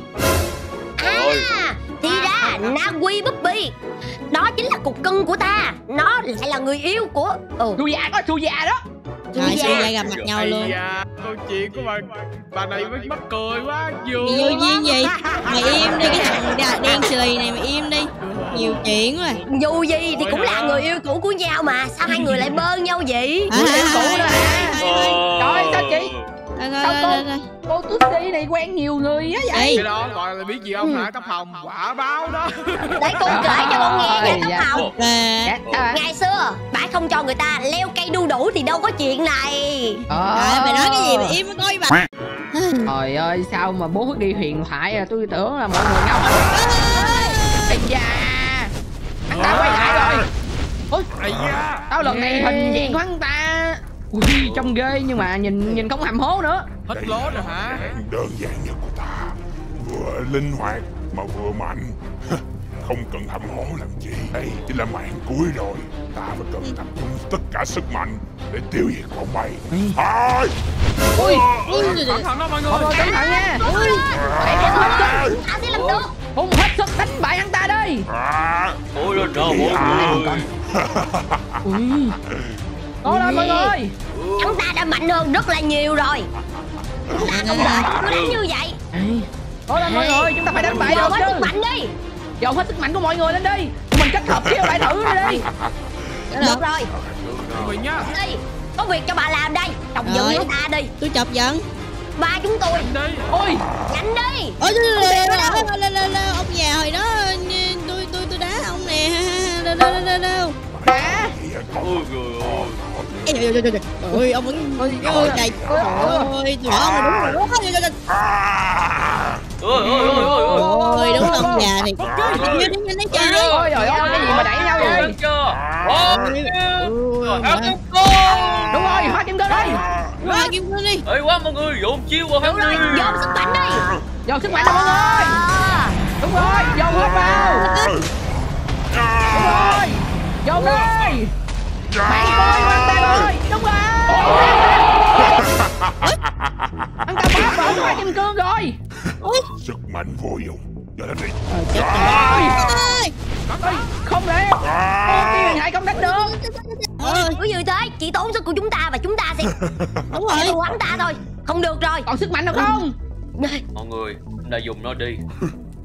À Thì ra Naui Puppy. Đó chính là cục cưng của ta. Nó lại là người yêu của Ồ Su già đó. Su già đó sao ra gặp mặt nhau Ây luôn. Da, câu chuyện của bà bà này mới mắc cười quá vui Mày vô duyên gì. Mày im đi cái thằng đà- đen xì này mày im đi. Nhiều chuyện quá. Dù gì thì cũng là người yêu cũ của nhau mà. Sao hai người lại bơ nhau vậy? À, Người yêu cũ đó. hả Ờ. Trời sao chị Thôi thôi Sao thôi thôi Cô Tutsi này quen nhiều người á vậy? Cái đó gọi là biết gì không hả? Tóc hồng quả báo đó. Để cô kể cho con nghe nha Tóc Hồng. Dạ, sao ạ? Ngày xưa bà không cho người ta leo cây đu đủ thì đâu có chuyện này. Ờ. Trời mày nói cái gì mày im coi bà? Trời ơi sao mà bố đi huyền thoại à? Tôi tưởng là mọi người ngốc. Ây da. Hắn ta quay lại rồi. Ôi. Ây da. Tao lần này hình dạng của hắn ta Ui trông ghê nhưng mà nhìn nhìn không hầm hố nữa. Hết lố rồi hả? Đơn giản nhất của ta Vừa linh hoạt mà vừa mạnh. Không cần hầm hố làm gì. Đây chỉ là mạng cuối rồi. Ta phải cần tập trung tất cả sức mạnh Để tiêu diệt bọn mày Thôi Ui. Cẩn thận đó mọi người. Cẩn thận nha. Ui. Ta sẽ làm được Phun hết sức đánh bại hắn ta đi Ôi là mọi người Ui Cố lên mọi người. Hắn ta đã mạnh hơn rất là nhiều rồi. Chúng ta không đợi cứ đánh như vậy. Cố lên mọi người chúng ta phải đánh bại Dồn được hết sức chứ mạnh đi. Dồn hết sức mạnh của mọi người lên đi. Mình kết hợp chiêu lại thử đi. Đi Được. rồi. Mọi người nhá. Đi. Có việc cho bà làm đây. Rồi. giận với ta đi. Tôi chọc giận. Ba chúng tôi. Đi. Ôi. Nhanh đi. Ôi Không biết đâu. lê lê lê ông già hồi đó tôi tôi tôi đá ông nè. Đâu đâu đâu đâu đâu Hả Ôi trời ơi Ê, trời, trời, trời, trời. ôi ông vẫn ôi trời trời. ơi bỏ mà đúng rồi Ôi, trời, trời, trời. Ôi ôi ôi ôi ôi đúng là ông già thì nhanh nhanh nhanh nhanh trời Ôi trời ơi cái gì mà đẩy nhau vậy? Chưa. Đúng rồi hoa kim cương đây Qua kim cương đi. Ê quá mọi người dồn chiêu vào hắn Đúng rồi đi Dồn sức mạnh đi. Dồn sức mạnh nào mọi người. Đúng rồi dồn hết vào. Đúng rồi dồn đi bạn coi anh ta rồi đúng rồi anh ta bóp vào ngoài kim cương rồi Sức mạnh vô dụng Cho đến đi Chết rồi. không lẽ con kia không đánh được Cứ gì thế Chỉ tốn sức của chúng ta và chúng ta sẽ Đúng Sẽ rồi thua hắn ta thôi Không được rồi còn sức mạnh nào không Mọi người đã dùng nó đi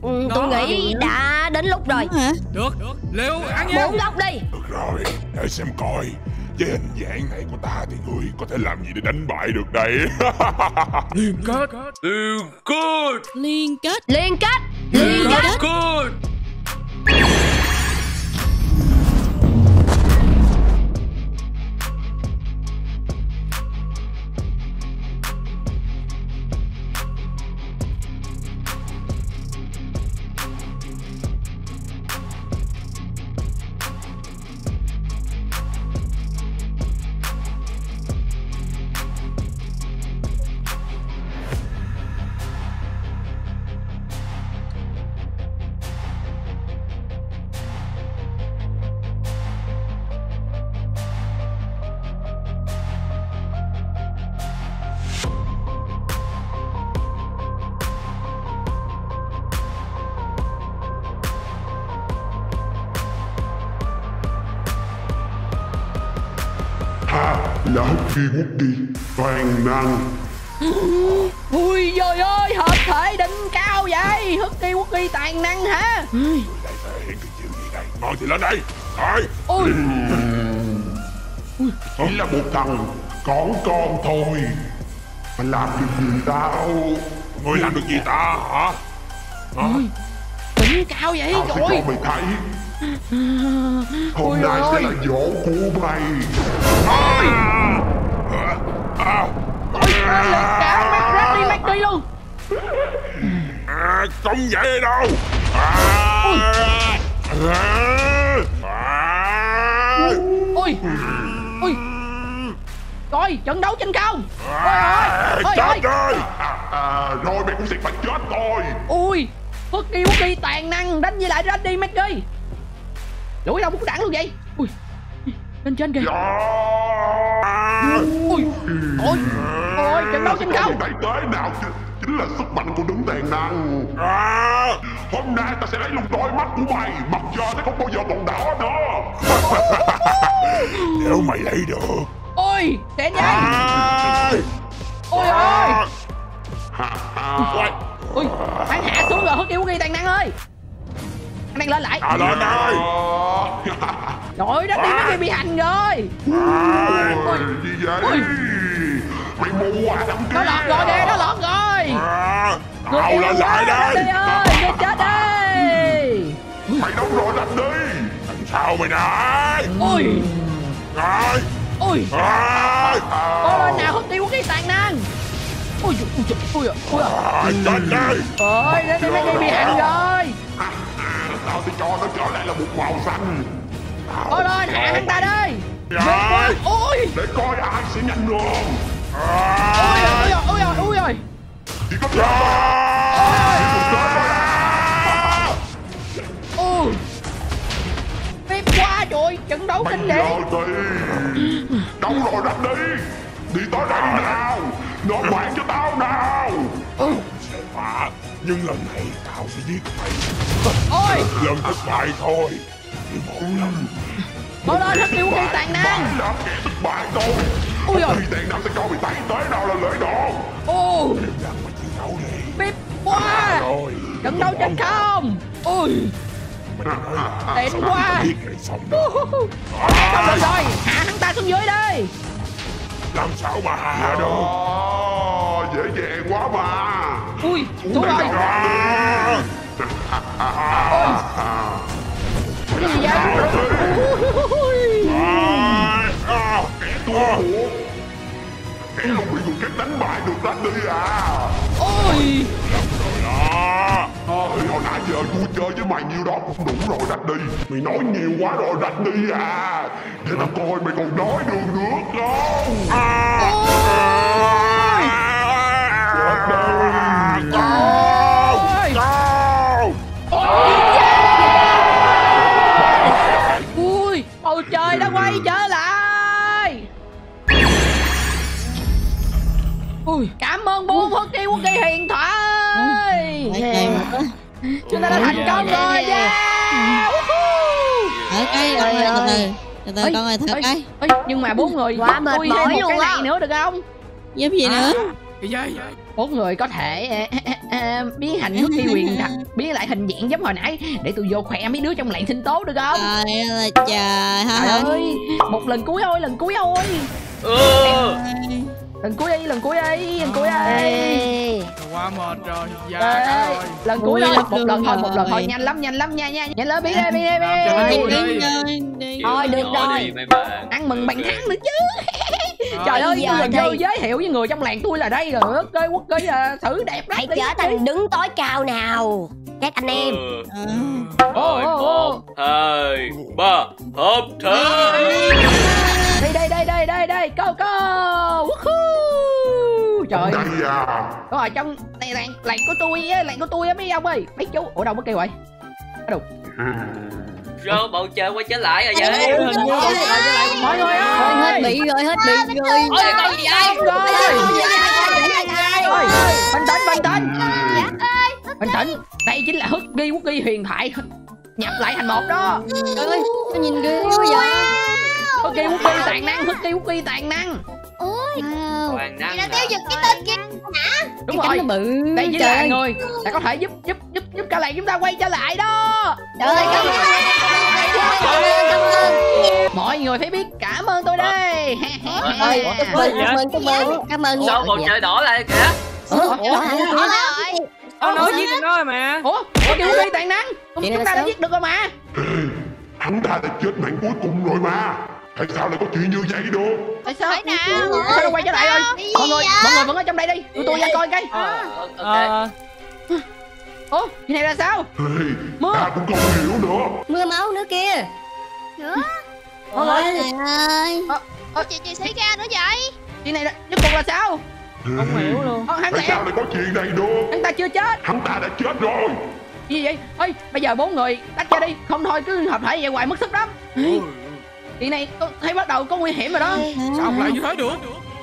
ừ, Tôi nghĩ đã đến lúc rồi. Hả Được. Liệu ăn nhau Bốn góc đi. Được rồi Để xem coi. Với hình dạng này của ta thì người có thể làm gì để đánh bại được đây? Liên kết. Liên kết. Liên kết. Liên kết. Liên kết. kết thì lên đây. Rồi ui Chỉ là một thằng Con con thôi. Mà làm được gì tao? Ngươi làm được gì ta hả? Hả? đỉnh cao vậy Tao sẽ cho mày thấy. Hôm Ôi nay sẽ ơi. là dỗ của mày. Thôi Ôi, lên cả mắt rác đi mắt đi luôn. À, Không vậy đâu. À, à, ui ui coi trận đấu trên không ôi ôi ôi ôi rồi. À, Rồi mày cũng sẽ phải chết thôi ui husky wookie toàn năng đánh với lại Randy McGee lũi đâu bút đẳng luôn vậy? Ui. Lên trên kìa. À, ui. Ôi ôi trận đấu trên không Tay tới nào chứ? Chính là sức mạnh của đứng tàn năng. À, Hôm nay ta sẽ lấy luôn đôi mắt của mày. Mặt trời sẽ không bao giờ còn đỏ nữa. Nếu mày lấy được. Ôi sẽ nhanh à, ôi ôi. À, ui hắn hạ xuống rồi husky wookie toàn năng ơi. Anh đang lên lại. À, lên đây. Trời ơi Randy McGee bị hành rồi. À, Gì vậy? Ôi. Mày mù à thằng kia nó lọt rồi kìa nó lọt rồi. À, Tao lên lại đây. Randy ơi người chết đi Mày đâu rồi đánh đi. Làm sao mày nãy ui. Rồi ui. Rồi có lên nào husky wookie toàn năng. Ui ui ui ui ui À, chết đi. Ôi Randy McGee bị hành rồi. Tao sẽ cho nó trở lại là một màu xanh. Có lên hạ hắn ta đi Rồi ôi Để coi ai sẽ nhanh hơn ôi ôi ôi ôi ôi ôi ôi phép quá trời trận đấu kinh điển Đâu rồi đánh đi. Đi tới đây nào. Nộp mạng cho tao nào. Sẽ phá Nhưng lần này tao sẽ giết mày. Ôi. Lần thất bại thôi. Chỉ một lần có lên husky wookie toàn năng. Mày là kẻ thất bại thôi ôi ôi Thì tiền nào sẽ cho mày thấy tới nào là lợi đồn ô phép quá. Trận đấu trên không? Ôi. Tiện quá. xong được rồi. Hạ hắn ta xuống dưới đi. Làm sao mà hạ được Dễ dàng quá mà ui xuống rồi cái gì vậy Ủa? tua Kẻ không bị dùng cách đánh bại được đánh đi à. Ôi! À, Ôi, hồi nãy giờ tôi chơi với mày nhiêu đó cũng đủ rồi đạch đi Mày nói nhiều quá rồi đạch đi à Để tao coi mày còn nói được nữa không à, của kỳ huyền thoại. Chúng ta đã thành công rồi yeah. Thở cái ông ơi. từ từ từ từ con ơi thở cái nhưng mà bốn người quá mệt mỏi luôn cái này nữa được không? Giúp gì à. nữa? Bốn người có thể biến thành nước kia quyền thật biến lại hình dạng giống hồi nãy để tôi vô khỏe mấy đứa trong làng sinh tố được không? Trời ơi trời ơi một lần cuối thôi lần cuối thôi ừ lần cuối đi lần cuối đi lần cuối đi. Quá mệt rồi Ê, cả rồi. lần cuối thôi một lần thôi một lần thôi. Nhanh lắm nhanh lắm nha nha nhanh lên biến đi biến đi. ơi. Thôi, được rồi. bạn. Ăn mừng bàn thắng nữa chứ. Trời ơi giờ tôi là vô giới thiệu với người trong làng tôi là đây rồi. Cây quốc cây à, thử đẹp lắm. Hãy trở thành đứng tối cao nào Các anh em. Ừ. Ờ. Rồi ô, ô. một hai ba hợp thể đây đây đây đây đây đây go go Woohoo! trời Đây à Đúng rồi trong này làng làng của tôi á làng của tôi á mấy ông ơi mấy chú ở đâu mất kêu rồi ở đâu Sao bầu trời quay trở lại rồi vậy hình như bầu trời trở lại mọi người Thôi hết ơi bị rồi hết bị rồi Ôi con gì vậy rồi Ôi, bình tĩnh bình tĩnh bình tĩnh đây chính là hức ghi quốc ghi huyền thoại nhập lại thành một đó trời ơi nó nhìn ghê quá vậy quốc ghi tàn năng quốc ghi tàn năng Hoàng năng Chị đã à. tiêu diệt cái tên kia đúng cái rồi. bự đây chính là ơi. người đã có thể giúp giúp giúp giúp cả làng chúng ta quay trở lại đó. Trời ơi cảm ơn. Cảm ơn cảm ơn mọi người phải biết cảm ơn tôi đây. Cảm ơn cảm ơn cảm ơn. Cảm ơn. Sao bầu trời đỏ lại kìa? Ủa, ủa, nói giết được rồi mà? Ủa? Quốc ghi tàn năng chúng là ta đã giết được rồi mà. Hắn ta đã chết mạng cuối cùng rồi mà Tại sao lại có chuyện như vậy được? Tại sao Phải nào sao nó quay trở lại rồi? Mọi người mọi người vẫn ở trong đây đi. Tụi tôi ra coi cái. Ờ, ok. Ờ. Ủa cái này là sao? Mưa. Ta cũng không hiểu nữa. Mưa máu nữa kia mọi người trời ơi Ủa, chuyện gì xảy ra nữa vậy? Chuyện này là rốt cuộc là sao? Không hiểu luôn. Ờ, hắn Tại lẽ sao lại có chuyện này được? Hắn ta chưa chết. Hắn ta đã chết rồi. Gì vậy? Ơi bây giờ bốn người tách ra đi. Không thôi cứ hợp thể vậy hoài mất sức lắm chuyện này tôi thấy bắt đầu có nguy hiểm rồi đó. Sao lại như thế được?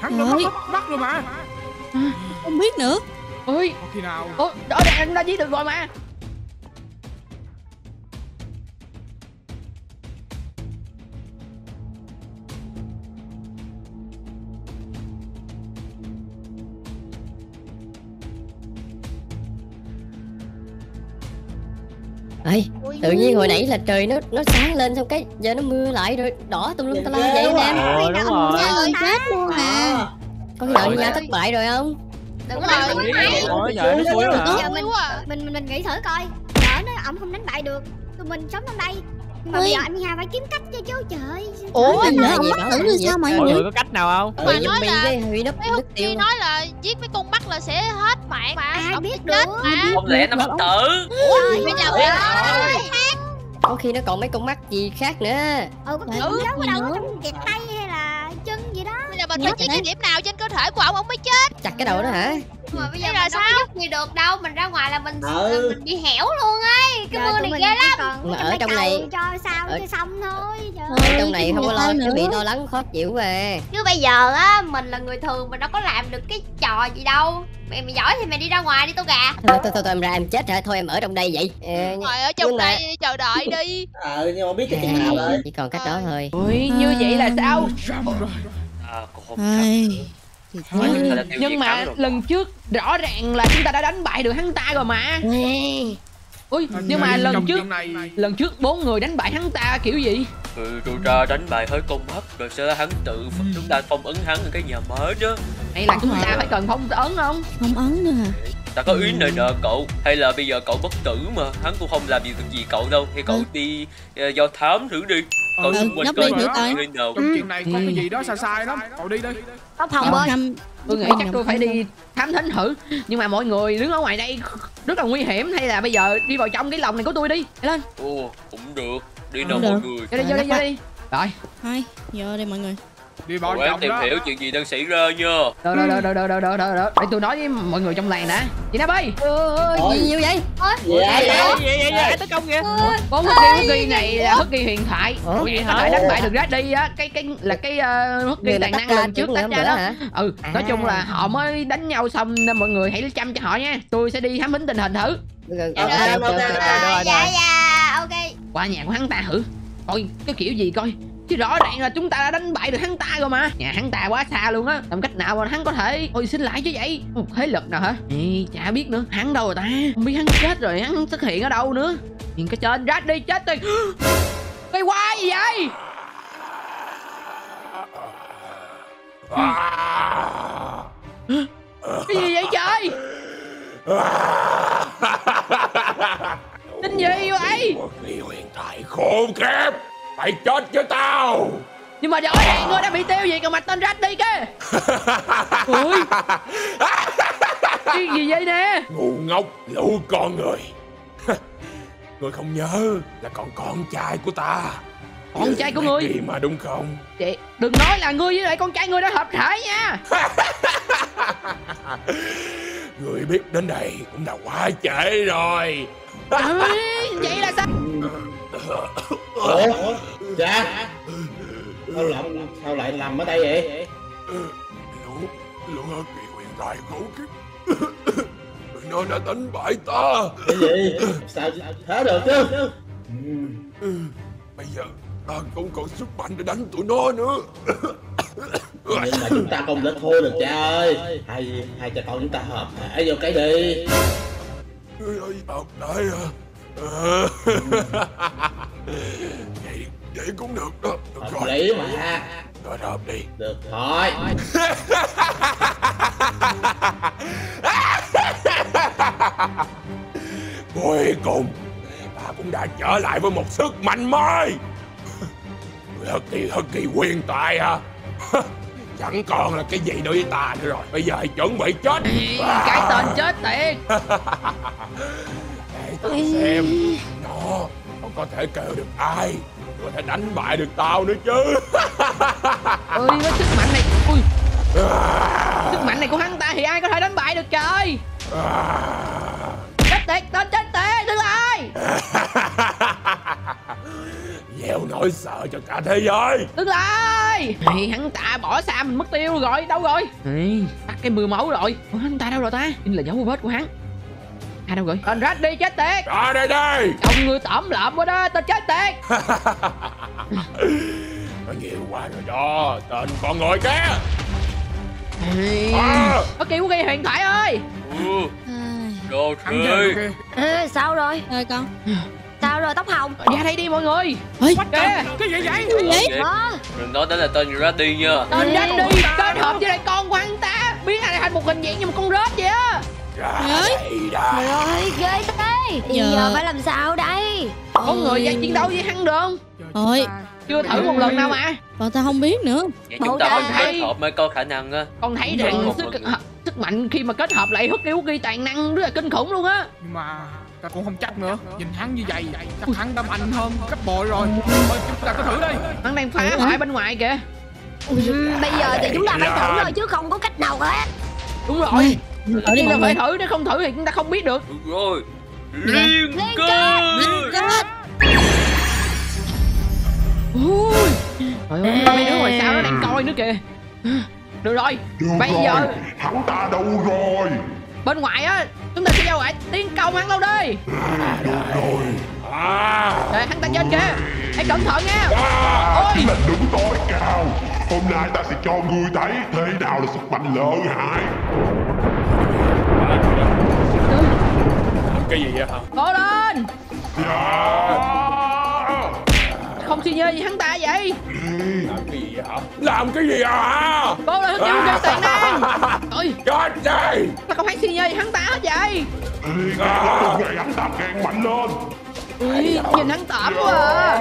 Hắn Trời. mất mắt rồi mà. Không biết nữa. Ơi Có khi nào? Rõ ràng anh đã giết được rồi mà Ê, tự nhiên hồi nãy là trời nó nó sáng lên xong cái giờ nó mưa lại rồi đỏ tùm lum tà la vậy anh em. Ờ đúng rồi. chết luôn à. có khi nào nha thất bại rồi không? Đừng có trời nó xui Giờ mình à. mình mình nghĩ thử coi. Lỡ nó ổng không đánh bại được tụi mình sống trong đây mà bây giờ anh Hà phải kiếm cách cho chú trời. Ủa Ủa, lỡ gì bắt bảo gì sao mọi hết Mọi người? người có cách nào không? Mà nói là cái Huy mất hút tiêu. kia nói là giết mấy con mắt là sẽ hết mạng mà. Ai biết được. mà. Không lẽ nó bất tử? Ui, bây giờ có khi nó còn mấy con mắt gì khác nữa. Ừ có kiểu giấu ở đâu trong kẹt tay hay là Bây giờ mình Nhớ phải thế. cái điểm nào trên cơ thể của ông ông mới chết. Chặt cái đầu đó hả? Mà bây giờ Thế mình sao? có giúp gì được đâu mình ra ngoài là mình Ừ. mình bị hẻo luôn ấy. Cái mưa này ghê lắm. Mà ở trong này- cho sao ở- cho xong thôi trời ở trong này không có lo nó bị lo lắng khó chịu về. Chứ bây giờ á mình là người thường mình đâu có làm được cái trò gì đâu. Mày mày giỏi thì mày đi ra ngoài đi tao gà. Thôi thôi thôi, thôi em ra em chết rồi thôi em ở trong đây vậy. Ờ, Ngồi ở trong đây chờ đợi đi. Ờ nhưng mà biết cái chừng nào thôi chỉ còn cách đó thôi. ui như vậy là sao Tiêu nhưng mà lần trước rõ ràng là chúng ta đã đánh bại được hắn ta rồi mà. Ui nhưng mà lần trước lần trước bốn người đánh bại hắn ta kiểu gì? Ừ, tôi ra đánh bại hết con mắt rồi đó hắn tự chúng ta phong ấn hắn ở cái nhà mới đó. Hay là chúng ta phải. cần phong ấn không? Không ấn nữa hả ta có ý nợ nợ cậu hay là bây giờ cậu bất tử mà? Hắn cũng không làm gì được gì cậu đâu. Thì cậu Ừ. đi uh, do thám thử đi. Cậu Ừ, xung quanh coi đi thử có coi. trong chuyện này có cái gì đó sai sai lắm. Cậu đi đi phòng Nhầm ơi. tôi nghĩ chắc tôi phải đi thám thính thử. Nhưng mà mọi người đứng ở ngoài đây rất là nguy hiểm. Hay là bây giờ đi vào trong cái lòng này của tôi đi. Lên. Ồ cũng được. Đi nào Cũng mọi người. Vô đi vô đi vô đi. Rồi. Thôi vô đây mọi người đi vào Quán trong tìm đó. hiểu chuyện gì đang xảy ra nha. Đợi đợi đợi đợi đợi đợi đợi đợi đợi Để tôi nói với mọi người trong làng đã Chị Nam ơi. Gì nhiều vậy Dạ Vậy? dạ vậy vậy vậy tấn công kìa. Con Husky Husky này là Husky huyền thoại. Ủa, vậy hả? đánh bại được Raddy á. Cái cái là cái Người là tài tách năng lần trước nữa ra đó. hả? Ừ nói À. chung là họ mới đánh nhau xong Nên mọi người hãy chăm cho họ nha. Tôi sẽ đi thám thính tình hình thử. Dạ. Dạ dạ ok. Qua nhà của hắn ta thử. Coi cái kiểu gì coi Chứ rõ ràng là chúng ta đã đánh bại được hắn ta rồi mà. Nhà hắn ta quá xa luôn á. Làm cách nào mà hắn có thể Ôi xin lại chứ vậy? Một thế lực nào hả? Ê, Chả biết nữa. Hắn đâu rồi ta? Không biết hắn chết rồi Hắn xuất hiện ở đâu nữa? Nhìn cái trên rát đi chết đi. Cái quái gì vậy? Cái gì vậy trời? Tin gì vậy? Kỳ huyền thoại khốn kiếp Mày chết với tao. Nhưng mà rõ ràng ngươi đã bị tiêu gì còn mà tên rát đi kia Ôi Cái gì vậy nè? Ngu ngốc lũ con người. Người không nhớ là còn con trai của ta. Con trai của ngươi kỳ mà đúng không? Chị đừng nói là ngươi với lại con trai ngươi đã hợp thể nha. Người biết đến đây cũng đã quá trễ rồi. Ê, Vậy là sao Ủa? Dạ. Sao làm Sao lại làm ở đây vậy? Lũ Lũ hớt kỳ huyền thoại khốn kiếp Nó đã đánh bại ta. Cái gì? Sao thế được chứ? Bây giờ ta không còn sức mạnh để đánh tụi nó nữa. Nhưng mà chúng ta không thể thua được cha ơi. Hai hai cha con chúng ta hợp thể vô cái đi. Ơi hợp lại à Ờ. Vậy Vậy cũng được đó. Được Hợp rồi. lý mà. Rồi hợp đi Được thôi. Cuối cùng. Ta cũng đã trở lại với một sức mạnh mới. Người hất kỳ hất kỳ quyền tài à. Chẳng còn là cái gì đối với ta nữa rồi. Bây giờ hãy chuẩn bị chết. Cái tên chết tiệt xem Nó Nó có thể kêu được ai Có thể đánh bại được tao nữa chứ. Ơi với sức mạnh này Ui. Sức mạnh này của hắn ta thì ai có thể đánh bại được trời? Chết tiệt tên chết tiệt đứng lại Gieo nỗi sợ cho cả thế giới. Đứng lại Này hắn ta bỏ xa mình mất tiêu rồi Đâu rồi? Này, Tắt cái mưa máu rồi. Ủa, Hắn ta đâu rồi ta? In là dấu vết của hắn À đâu rồi? Tên rách đi chết tiệt. Ra đây đây. Ông người tẩm lợm quá đó Tên chết tiệt. Nó nhiều quá rồi đó Tên con người kia À. Có kêu ghi huyền thoại ơi. Ừ. Đồ chơi Ê, sao rồi? Rồi con. Sao rồi tóc hồng? Ra đây đi mọi người. Ê, Kìa. Cái gì vậy? Vậy? Hả? Đừng nói đến là tên Raddy nha. Tên đi kết hợp với lại con của hắn ta. Biến hắn thành một hình dạng như một con rết vậy á Ra Ơi. đây đã Trời ơi ghê thế. Bây Giờ- giờ phải làm sao đây? Có người ra chiến đấu với hắn được không? Ôi Chưa thử một lần nào mà. Còn ta không biết nữa. Vậy chúng ta phải kết hợp mới có khả năng á. Con thấy rằng sức sức mạnh khi mà kết hợp lại hút yếu ghi toàn năng rất là kinh khủng luôn á. Nhưng mà ta cũng không chắc nữa. Nhìn hắn như vậy Chắc hắn đã mạnh hơn gấp bội rồi. Thôi chúng ta có thử đi. Hắn đang phá hoại bên ngoài kìa. Ừ, Bây giờ thì chúng ta phải thử rồi chứ không có cách nào hết. Đúng rồi Đi nhiên là phải thử nếu không thử thì chúng ta không biết được. Được rồi. Dạ. Liên kết. Ui. Trời ơi. mấy đứa ngoài sau nó đang coi nữa kìa. Được rồi. Được Bây rồi. Giờ Hắn ta đâu rồi? Bên ngoài á Chúng ta sẽ giao lại tiến công hắn lâu đi. Được rồi. À Để hắn ta trên kìa. Hãy cẩn thận nha. À, Ôi. là đứng tối cao. Hôm nay ta sẽ cho ngươi thấy thế nào là sức mạnh lợi hại Cái gì vậy hả? Cố lên! Dạ. Không suy nhơ gì hắn ta vậy? Làm cái gì hả? Làm cái gì hả Cố lên hút yếu ghi toàn năng Ôi Chết đi. Ta không thấy suy nhơ gì hắn ta hết vậy. Ngày hắn ta càng mạnh lên. Ui, nhìn hắn tởm quá à.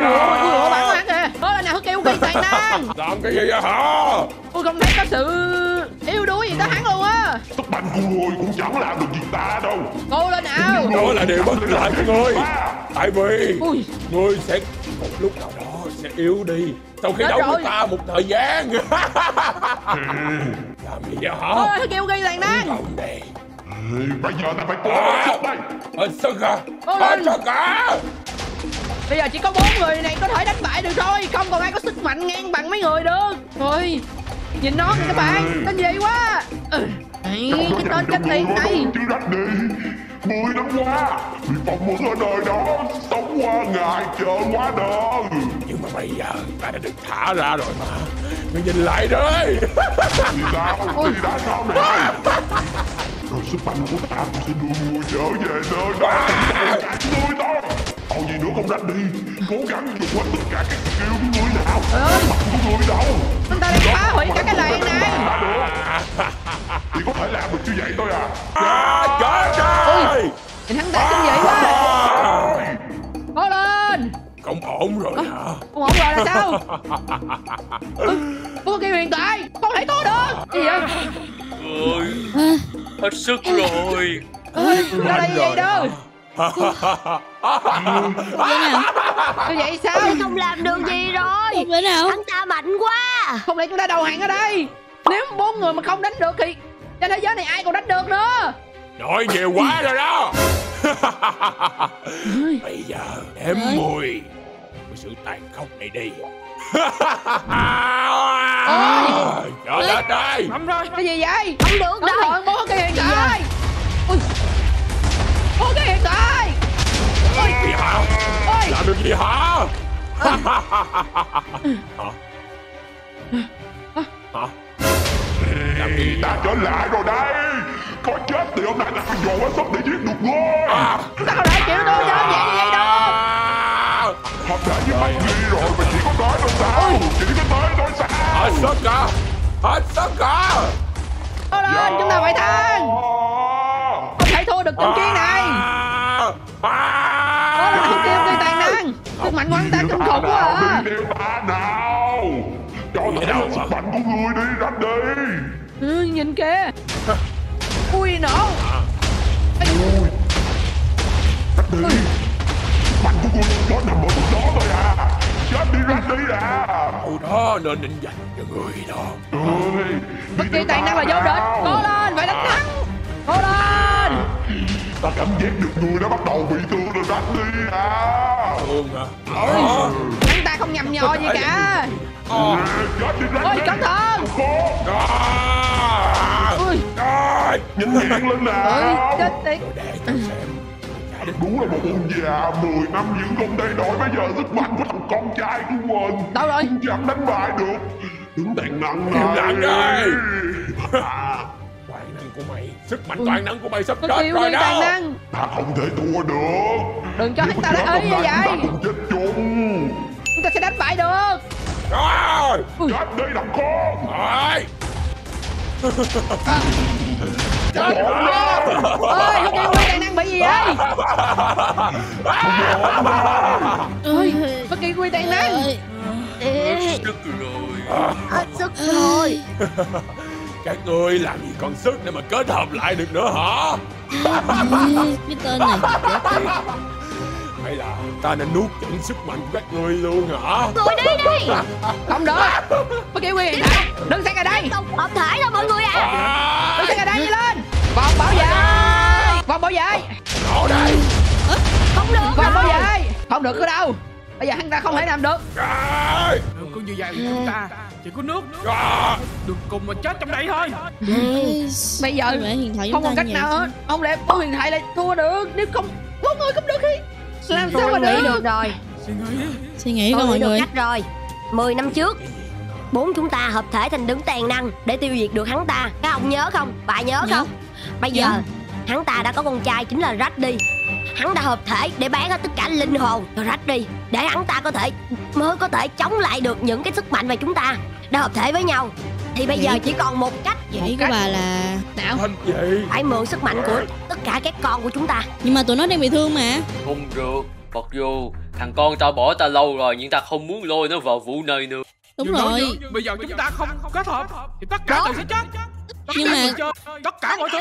Ủa, ủa, bắn hắn kìa. Cố lên nào hút kêu ghi toàn năng Làm cái gì vậy hả? Tôi không thấy có sự yếu đuối gì tới hắn luôn á? Sức mạnh của ngươi cũng chẳng làm được gì ta đâu. Cố lên nào. Đó là điều bất lợi của ngươi Tại vì Ui. ngươi sẽ một lúc nào đó sẽ yếu đi. Sau khi đấu rồi. với ta một thời gian. Làm gì vậy hả? Ôi kêu gây tàn năng bây giờ ta phải cố đây. hết sức à lên. sức à bây giờ chỉ có bốn người này có thể đánh bại được thôi không còn ai có sức mạnh ngang bằng mấy người được. Thôi nhìn nó kìa các bạn tên gì quá. Ừ. Đấy, cái tên chết tiệt này. mười năm qua bị phỏng vấn ở nơi đó sống qua ngày chờ qua đời nhưng mà bây giờ ta đã được thả ra rồi mà. Ngươi nhìn lại đi. Thì sao? Thì đã sao này rồi sức mạnh của ta cũng sẽ đưa ngươi trở về nơi đó. Ngươi đó còn gì nữa không rách đi. Cố gắng dùng hết tất cả các skill của ngươi nào. Mặt của ngươi đâu. Chúng ta đang phá hủy cả cái làng này. chỉ có thể làm được như vậy thôi à. À chết rồi nhìn hắn ta kinh dị quá. Cố lên. Không ổn rồi hả? không ổn rồi là sao? Ừ, có cái huyền thoại. Không thể có được. Cái gì vậy? Ôi, hết sức rồi. Ơi ra đây vậy đâu như vậy? Sao? Tôi không làm được gì rồi. Bữa nào. Hắn ta mạnh quá. Không lẽ chúng ta đầu hàng ở đây? Nếu bốn người mà không đánh được thì trên thế giới này ai còn đánh được nữa? Nói nhiều quá rồi đó. Bây giờ em mùi của sự tàn khốc này đi. Trời đất ơi. Cái gì vậy? Không được rồi. rồi bố cái hiện tại Ui. Bố cái hiện tại gì hả ôi. Làm được gì hả? Hả hả? Làm gì? Ta trở lại rồi đây. Có chết thì hôm nay ta phải dồn hết sức để giết được ngươi sao lại chịu tôi giản như vậy? Đâu? Hợp thể với mắt ghi rồi mà chỉ có tới thôi sao. Chỉ có tới thôi sao. Hết sức cả. Hết sức cả. Cố lên chúng ta phải thắng của ngươi đi ranh đi. Ừ, nhìn kìa. Ui nổ Ranh đi. Mạnh của ngươi có nằm ở chỗ đó thôi à. Chết đi ranh đi à. Chỗ đó nên định dành cho người đó. Ơi bất kỳ tài năng là vô địch. cố lên phải đánh thắng. Cố lên Ta cảm giác được người đã bắt đầu bị thương rồi ranh đi à. Thương à hắn ta không nhầm nhò gì cả. Chết đi ranh ôi đi cẩn thận. Rồi, nhìn hiện lên ôi nào chết tiệt. Đúng là một ông già 10 năm vẫn không thay đổi Bây giờ sức mạnh của thằng con trai của mình. Đâu rồi? Không dám đánh bại được. Đứng tàn năng này năng đây. Năng của mày. Sức mạnh toàn năng của mày sắp có chết rồi đó. năng. Ta không thể thua được. Đừng cho hắn ta đánh ý như vậy. Ta cùng chết chung. Chúng ta sẽ đánh bại được. Rồi. Chết đi thằng con. Rồi. Ôi có kêu gây tàn năng bị gì vậy? Ôi có kêu gây tàn năng. Sức rồi. Hết sức rồi Các ngươi làm gì còn sức để mà kết hợp lại được nữa hả? Cái tên này Hay là ta nên nuốt chửng sức mạnh của các ngươi luôn hả? Người đi đi. Không được có kêu gây hiện tại đừng sang ở đây. Hợp thể rồi mọi người à. Đừng sang ở đây đi lên. Vòng bảo vệ. Vòng bảo vệ. Ở đây Không được vòng bảo vệ. Không được ở đâu bây giờ hắn ta không thể làm được. Rồi Đường con như vậy của chúng ta. Chỉ có nước. Rồi Đường cùng mà chết trong đây thôi. Bây giờ không còn cách nào hết. Ông lẽ bố huyền thoại lại thua được. Nếu không bốn người không được thì làm sao mà được? được rồi. Suy nghĩ. Suy nghĩ coi Tôi mọi người. cách rồi. 10 năm trước Bốn chúng ta hợp thể thành đứng tàn năng Để tiêu diệt được hắn ta. Các ông nhớ không? Bà nhớ Nhớ. không? Bây giờ Hắn ta đã có con trai chính là Raddy Hắn đã hợp thể để bán hết tất cả linh hồn. Cho Raddy Để hắn ta có thể Mới có thể chống lại được những cái sức mạnh mà chúng ta Đã hợp thể với nhau. Thì bây giờ Vậy. chỉ còn một cách. Vậy của bà là gì Phải mượn sức mạnh của tất cả các con của chúng ta. Nhưng mà tụi nó đang bị thương mà. Không được Mặc dù thằng con tao bỏ ta lâu rồi Nhưng ta không muốn lôi nó vào vụ này nữa. Đúng Nhưng rồi. như Bây giờ chúng ta không kết hợp Thì tất cả đều sẽ chết. Tất Nhưng cả mà- Tất cả mọi thứ.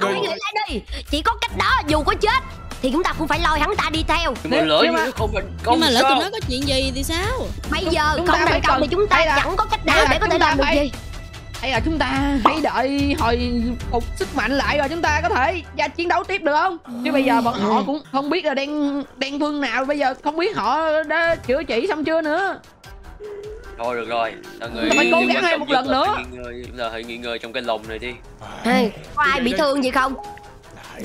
Ông nghĩ lại đi. Chỉ có cách đó dù có chết thì chúng ta cũng phải lôi hắn ta đi theo. Nhưng mà lỡ nhưng như mà- nó không thành nhưng mà lỡ tụi nó có chuyện gì thì sao? Bây giờ Chúng không thành công cần- thì chúng ta là- chẳng có cách nào để có thể làm được gì. hay là chúng ta hãy đợi hồi phục sức mạnh lại rồi chúng ta có thể ra chiến đấu tiếp được không? Chứ bây giờ bọn họ cũng không biết là đang đang phương nào. Bây giờ không biết họ đã chữa trị xong chưa nữa. Thôi được rồi Tao nghĩ phải cố gắng thêm một lần nữa. là hãy nghỉ ngơi trong cái lồng này đi. Ê, có ai bị thương gì không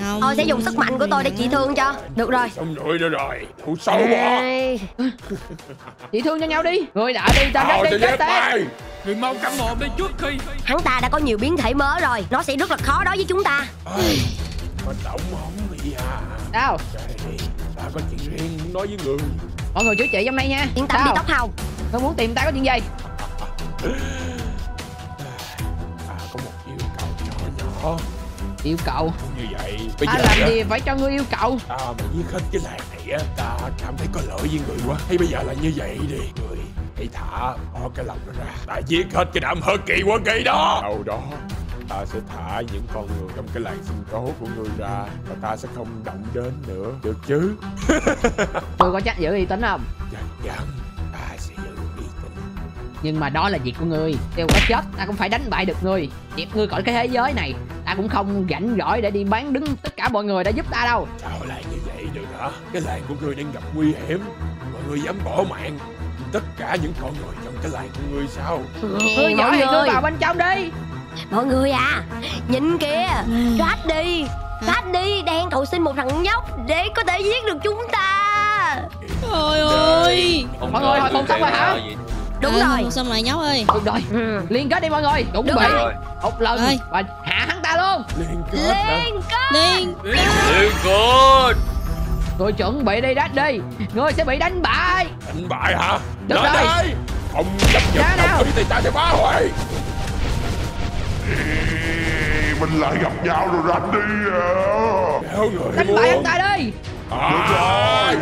không. tôi sẽ dùng sức mạnh của tôi để trị thương cho. Được rồi. Xong rồi đó rồi. Thủ sâu quá. Chị thương cho nhau đi. Người đã đi ta Tao đã đi chết tê Người mau cắm mồm đi trước khi. Hắn ta đã có nhiều biến thể mới rồi. Nó sẽ rất là khó đối với chúng ta. Mà tổng không bị à? Sao? Trời Ta có chuyện riêng muốn nói với người. Mọi người chữa trị trong đây nha. Yên tâm đi tóc hồng. Tôi muốn tìm ta có chuyện gì? Ta có một yêu cầu nhỏ nhỏ yêu cầu Như vậy Bây ta giờ làm gì phải cho ngươi yêu cầu Ta mà giết hết cái làng này á Ta cảm thấy có lỗi với người quá. Hay bây giờ là như vậy đi. Người hãy thả bỏ cái lòng ra. Ta giết hết cái đám hớt kỳ quá kỳ đó. Sau đó Ta sẽ thả những con người trong cái làng sinh tố của người ra Và ta sẽ không động đến nữa. Được chứ? Tôi có chắc giữ uy tín không? Chắc chắn nhưng mà đó là việc của ngươi. Đều có chết ta cũng phải đánh bại được ngươi. Dẹp ngươi khỏi cái thế giới này ta cũng không rảnh rỗi để đi bán đứng tất cả mọi người đã giúp ta đâu. Sao lại như vậy được hả? Cái làng của người đang gặp nguy hiểm. Mọi người dám bỏ mạng. Tất cả những con người trong cái làng của người sao? Ngươi giỏi mọi thì ngươi người vào bên trong đi. Mọi người à nhìn kìa. Rát đi rát đi đang cầu xin một thằng nhóc để có thể giết được chúng ta. Trời ơi. Không Mọi người, hồi phục xong rồi hả? Đúng Ờ, rồi. xong rồi nhóc ơi. Được rồi. Ừ. liên kết đi mọi người. Chuẩn bị. rồi. một lần Rồi. và hạ hắn ta luôn. Liên kết. Lên cơ liên good ngươi chuẩn bị đi đánh đi ngươi sẽ bị đánh bại. Đánh bại hả? Lại rồi. đây. Không chấp nhận đồng ý thì ta sẽ phá hủy Mình lại gặp nhau rồi ranh đi à đánh bại hắn ta đi. À, rồi.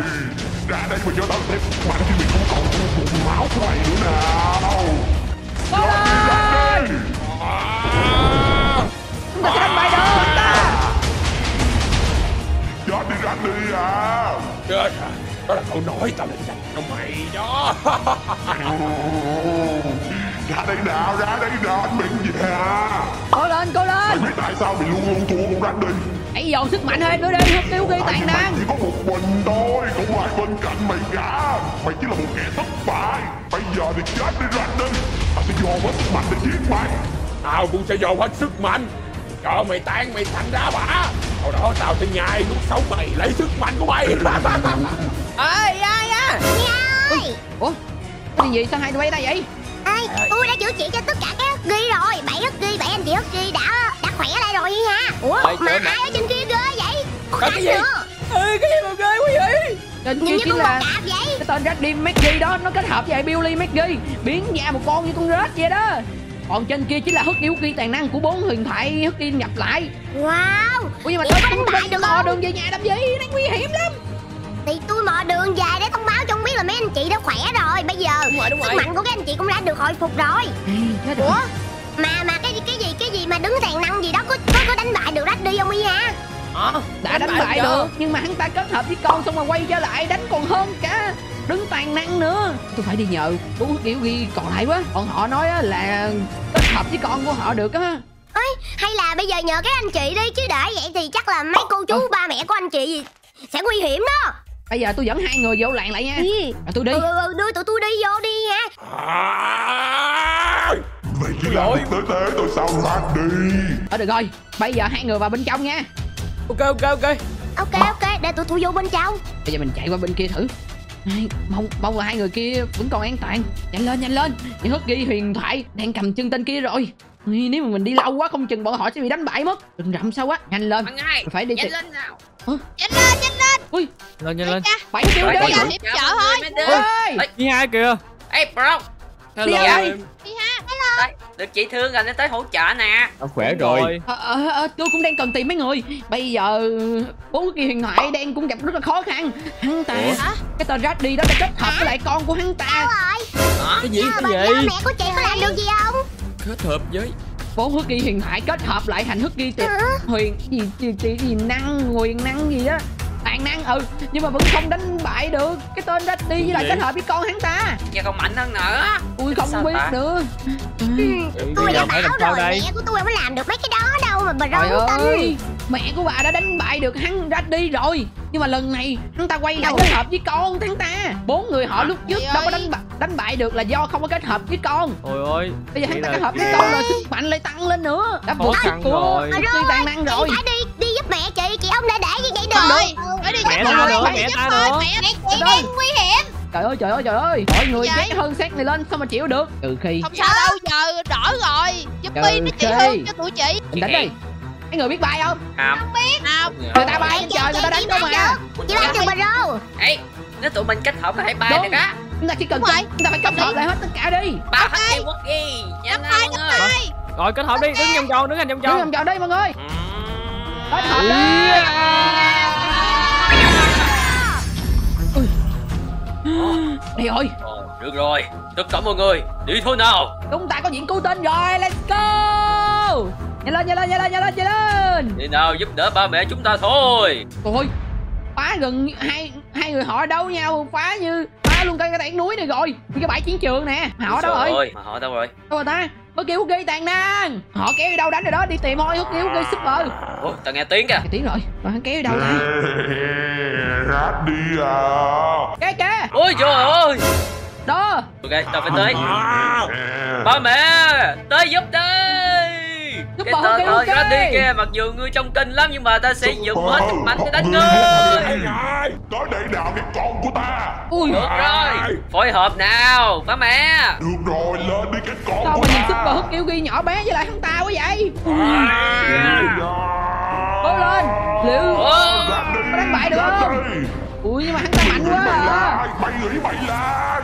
Ra đây mà cho tao sức mạnh khi mình không còn bụng mày nào Cố lên chúng ta sẽ đánh bại được ta Chết đi ranh đi à Chết Đó là cậu nói tao định dành cho mày đó Ra đây nào, ra đây nào, anh Bình già cố lên cố Mày biết tại sao mày luôn luôn thua con ranh đi hãy dồn sức mạnh thêm nữa đi hút tiêu ghi tàn năng chỉ có một mình thôi Không ai bên cạnh mày cả. Mày chỉ là một kẻ thất bại. Bây giờ thì chết đi ranh đi Tao sẽ dồn hết sức mạnh để giết mày Tao cũng sẽ dồn hết sức mạnh. Cho mày tan mày thành ra bả. Sau đó tao sẽ nhai nuốt sống mày Lấy sức mạnh của mày. Ê ai á ơi. Ủa? Cái gì sao hai tụi bay đây vậy? Ê tôi đã chữa trị cho tất cả các ghi rồi. Bảy hất ghi bảy anh chị hất ghi đã khỏe lại rồi ha ủa Ê, mà ai ở trên kia ghê vậy? Có cái gì? nữa. Ê cái gì mà ghê quá vậy? Trên nhìn kia con là vậy. cái tên Reddy Maggie đó nó kết hợp với Billy Maggie biến ra một con như con rết vậy đó. Còn trên kia chính là hất yếu ghi tàn năng của bốn huyền thoại hất ghi nhập lại. Wow. Ủa nhưng mà tôi đánh bại được mò không? đường về nhà làm gì? Nó nguy hiểm lắm. Thì tôi mò đường dài để thông báo cho ông biết là mấy anh chị đã khỏe rồi. Bây giờ Đúng rồi, đúng sức rồi. mạnh của các anh chị cũng đã được hồi phục rồi. Rồi. Ủa mà mà cái mà đứng tàn năng gì đó có có, có đánh bại được rách đi không ý ha Ờ đã đánh bại được. nhưng mà hắn ta kết hợp với con xong rồi quay trở lại đánh còn hơn cả đứng tàn năng nữa. Tôi phải đi nhờ bốn kiểu ghi còn lại quá. Còn họ nói á là kết hợp với con của họ được á. Ấy hay là bây giờ nhờ các anh chị đi chứ để vậy thì chắc là mấy cô chú Ừ. ba mẹ của anh chị gì sẽ nguy hiểm đó. Bây giờ tôi dẫn hai người vô làng lại nha. Ý. rồi tôi đi. Ừ, ừ, ừ, đưa tụi tôi đi vô đi ha à, Mày chỉ làm tế tế thôi sao ranh đi? Ờ được rồi bây giờ hai người vào bên trong nha. Ok ok ok. Ok ok để tụi tôi vô bên trong. Bây giờ mình chạy qua bên kia thử. Ai, mong mong là hai người kia vẫn còn an toàn. Nhanh lên nhanh lên. Những hất ghi huyền thoại đang cầm chân tên kia rồi. Ui, nếu mà mình đi lâu quá không chừng bọn họ sẽ bị đánh bại mất. Đừng rậm sao quá. Nhanh lên. Ngay. Phải đi Nhanh lên nào. Nhanh lên, nhanh lên. Ui. Lên nhanh lên bảy kêu Bây đi. trợ thôi Đi hai kìa? Ê bro Hello Đi ơi. em. Đi ha Đây, được chị thương rồi nên tới hỗ trợ nè. Tao khỏe rồi. ờ, ờ, ờ, tôi cũng đang cần tìm mấy người. Bây giờ bốn cái kỳ huyền thoại đang cũng gặp rất là khó khăn. Hắn ta Ủa? cái tờ rát đi đó đã kết hợp với lại con của hắn ta. Rồi Cái gì? Cái gì? ba mẹ của chị có làm được gì không? Kết hợp với bốn hước ghi huyền thoại kết hợp lại thành hước ghi tuyệt huyền gì gì gì, gì năng huyền năng gì đó à toàn năng ừ. Nhưng mà vẫn không đánh bại được. Cái tên Reddy với lại kết hợp với con hắn ta. Nghe còn mạnh hơn nữa. Ui không Sao biết ta? nữa. Tôi đã bảo rồi đây? mẹ của tôi không có làm được mấy cái đó đâu mà bà râu tin ơi mẹ của bà đã đánh bại được hắn Reddy rồi. Nhưng mà lần này hắn ta quay lại kết hợp với con hắn ta. Bốn người họ lúc trước đâu có đánh bại đánh bại được là do không có kết hợp với con. Ôi ôi bây giờ hắn ta kết hợp với con rồi sức mạnh lại tăng lên nữa. Đã vượt sức của rồi. Reddy toàn năng rồi Chị phải đi đi giúp mẹ chị chị không thể để như vậy được Rồi, được phải đi Mẹ ta nữa, mẹ đi ta nữa. mẹ chị đang nguy hiểm. Trời ơi trời ơi trời ơi. Mọi người nhét hơn xét này lên sao mà chịu được? Từ khi Không sao đâu, giờ đỡ rồi. Bi nó chỉ hơn cho tụi chị. Mình đánh đi. Mấy người biết bay không? Không Không, người ta bay trời người ta đánh đâu mà chị ban được bà râu Ê Nếu tụi mình kết hợp có thể bay được á. Chúng ta chỉ cần rồi. chúng ta phải kết hợp lại hết tất cả đi. Ba hết cây quốc ghi Nhanh hai, lên mọi người rồi kết hợp đi. Đứng vòng tròn đứng thành vòng đứng tròn làm trò đi mọi người. Kết hợp đi đây rồi Ờ, Được rồi. Tất cả mọi người Đi thôi nào. Chúng ta có diện cứu tinh rồi let's go. Nhanh lên nhanh lên nhanh lên nhanh lên nhanh lên. Đi nào giúp đỡ ba mẹ chúng ta thôi. Ôi phá gần hai hai người họ đâu nhau phá như phá luôn cái cái tảng núi này rồi. Như cái bãi chiến trường nè. Họ đâu rồi Mà họ đâu rồi? Đâu rồi ta có kêu ghi tàn năng họ kéo đi đâu đánh rồi đó đi tìm thôi hút kêu ghi super. Ủa tao nghe tiếng kìa. Cái tiếng rồi. Hắn kéo đi đâu ta? Rát đi à. Cái kìa Ôi trời ơi. Đó. Ok tao phải tới. À. Ba mẹ Tới giúp đi Giúp Cái tên ơi kìa. nó đi kia Mặc dù ngươi trông kinh lắm Nhưng mà ta sẽ dùng hết sức mạnh để đánh ngươi. Tới đây nào cái con của ta. Ui. Được rồi. Phối hợp nào Ba mẹ. Được rồi lên đi cái con sao của mà nhìn super hút kêu ghi nhỏ bé với lại hắn ta quá vậy? Cố lên. Liệu có đánh bại được không? ui nhưng mà hắn ta mạnh quá à? Mày nghĩ mày là?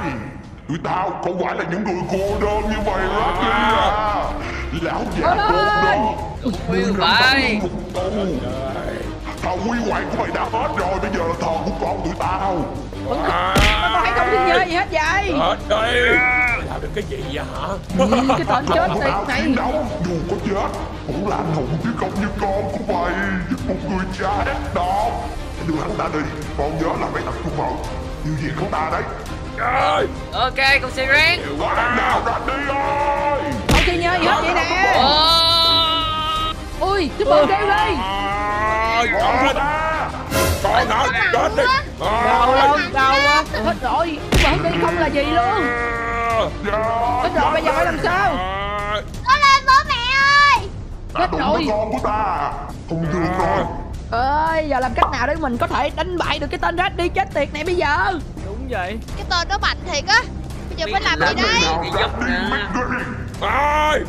Tụi tao không phải là những người cô đơn như mày đi à Lão già lên. đó Ui vậy Tao huy hoàng của mày đã hết rồi Bây giờ là thờ của con tụi tao. Nó có thấy không nhơi gì hết vậy? Hết đi Làm được cái gì vậy hả? Ui, cái tên chết tao này. đấu Dù có chết Cũng là anh hùng chứ không như con của mày. Một người cha ác độc Đưa hắn ta đi Con nhớ là phải tập trung mở Tiêu diệt hắn ta đấy. Ơi. Ok con Siren Quá đằng nào ra đi ơi gì hết vậy nè. Ui super kêu đi Con hả? Chết đi. đau lắm. Đau quá. Hết rồi super đi không là gì luôn? Hết rồi bây giờ phải làm sao? có lên bố mẹ ơi. Đụng rồi. con của ta. Không được rồi ơi giờ làm cách nào để mình có thể đánh bại được cái tên Reddy chết tiệt này bây giờ? Đúng vậy. Cái tên đó mạnh thiệt á. Bây giờ phải làm gì đây? Đi Ai!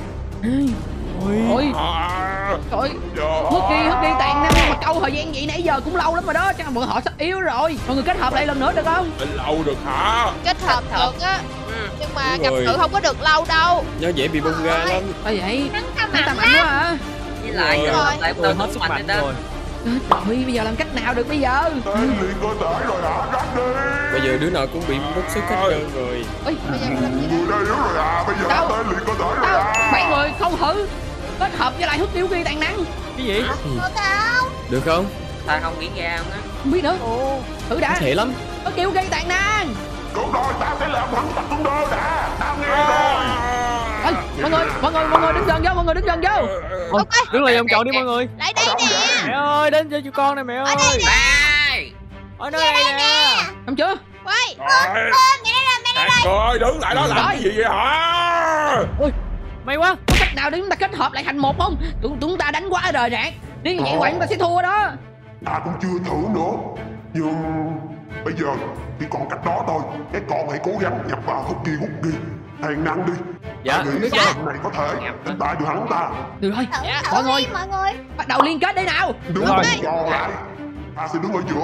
Ôi À, trời Trời hút đi hút đi tàn năng mà câu thời gian vậy nãy giờ cũng lâu lắm rồi đó chắc là bọn họ sắp yếu rồi. Mọi người kết hợp lại lần nữa được không? Lâu được hả? Kết hợp được á Nhưng mà gặp thử không có được lâu đâu. Nó dễ bị bung ra lắm. sao vậy hắn ta mạnh quá. hả? Với lại Rồi. lại rồi. tao hết sức mạnh rồi trời bây giờ làm cách nào được bây giờ? Tên liền cơ thể rồi hả Rát đi. Bây giờ đứa nào cũng bị mất sức hết trơn rồi. Ôi Bây giờ làm gì đây Người yếu rồi à Bây giờ Đâu? tên liền cơ thể rồi đâu à. bảy người không thử kết hợp với lại hút tiêu ghi tàn năng. Cái gì? Cô tao. Được không? Tao không nghĩ ra không á. Không biết nữa. Thử đã. Thể lắm. Có kêu gây tàn năng. Đúng rồi ta sẽ làm hắn tập trung đơ đã. Tao nghe rồi Ê, mọi người mọi người mọi người đứng gần vô mọi người đứng gần vô Ôi, đứng lại vòng tròn đi mọi người. Lại đây nè. mẹ ơi đến cho chú con này mẹ ơi. Bye ở nơi đây nè. không chưa? Quay Rồi mẹ đây rồi mẹ đây rồi Rồi đứng lại đó làm cái gì vậy hả? May quá. Có cách nào để chúng ta kết hợp lại thành một không? Chúng, chúng ta đánh quá rời rạc nếu như vậy vậy chúng ta sẽ thua đó. Ta cũng chưa thử nữa. Nhưng Bây giờ chỉ còn cách đó thôi. Cái con hãy cố gắng nhập vào hút kỳ hút kỳ Hàn năng đi. Dạ, Ta nghĩ rồi. lần này có thể đánh bại được hắn ta? Được rồi. Thử mọi người mọi người bắt đầu liên kết đi nào. Đứng Rồi. còn lại. Ta sẽ đứng ở giữa.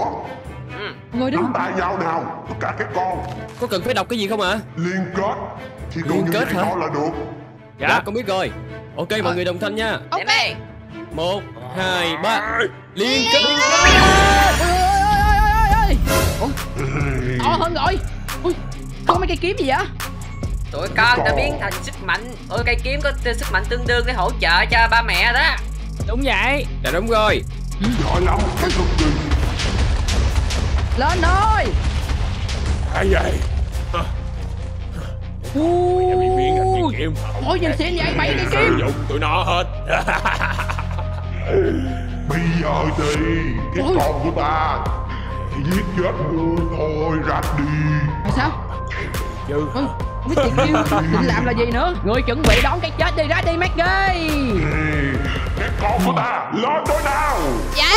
Mọi người đứng tay nhau nào Tất cả các con. Có cần phải đọc cái gì không ạ? Liên kết. Chỉ cần Liên như kết vậy hả? thôi là được. Dạ. Con biết rồi. Ok mọi người đồng thanh nha. Mày một hai ba. Liên kết. Ôi ôi ôi to hơn rồi. Ui có mấy cây kiếm gì vậy Tụi con đã biến thành sức mạnh. Ôi cây kiếm có sức mạnh tương đương để hỗ trợ cho ba mẹ đó. Đúng vậy. Dạ đúng rồi. Cái cực lên thôi. Ai vậy? Ôi nhìn xịn vậy bảy cây kim dụng tụi nó hết. Bây giờ thì cái con của ta Chỉ giết chết ngươi thôi ra đi. Sao? Chứ Ôi, Mấy tiền kêu định làm là gì nữa? Người chuẩn bị đón cái chết đi ra đi Maggie Cái con của ta lên thôi nào? Dạ.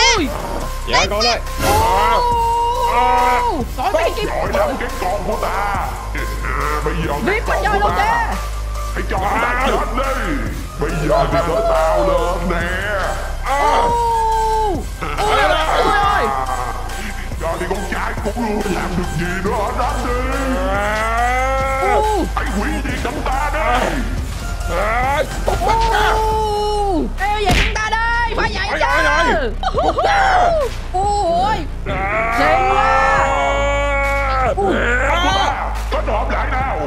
Dạ con ơi Có mấy kim Gọi lắm cái con của ta. Bây giờ cái Biết con chơi của luôn ta. kìa Hãy cho hắn ta chết đi. Bây giờ thì tới tao lên nè. Ôi ôi Giờ thì con trai của ngươi làm được gì nữa hả Randy Hãy hủy diệt chúng ta đi Ê vậy chúng ta đây Phải vậy. chứ. Ôi, ôi. Ôi Xịn quá. Kết hợp lại nào.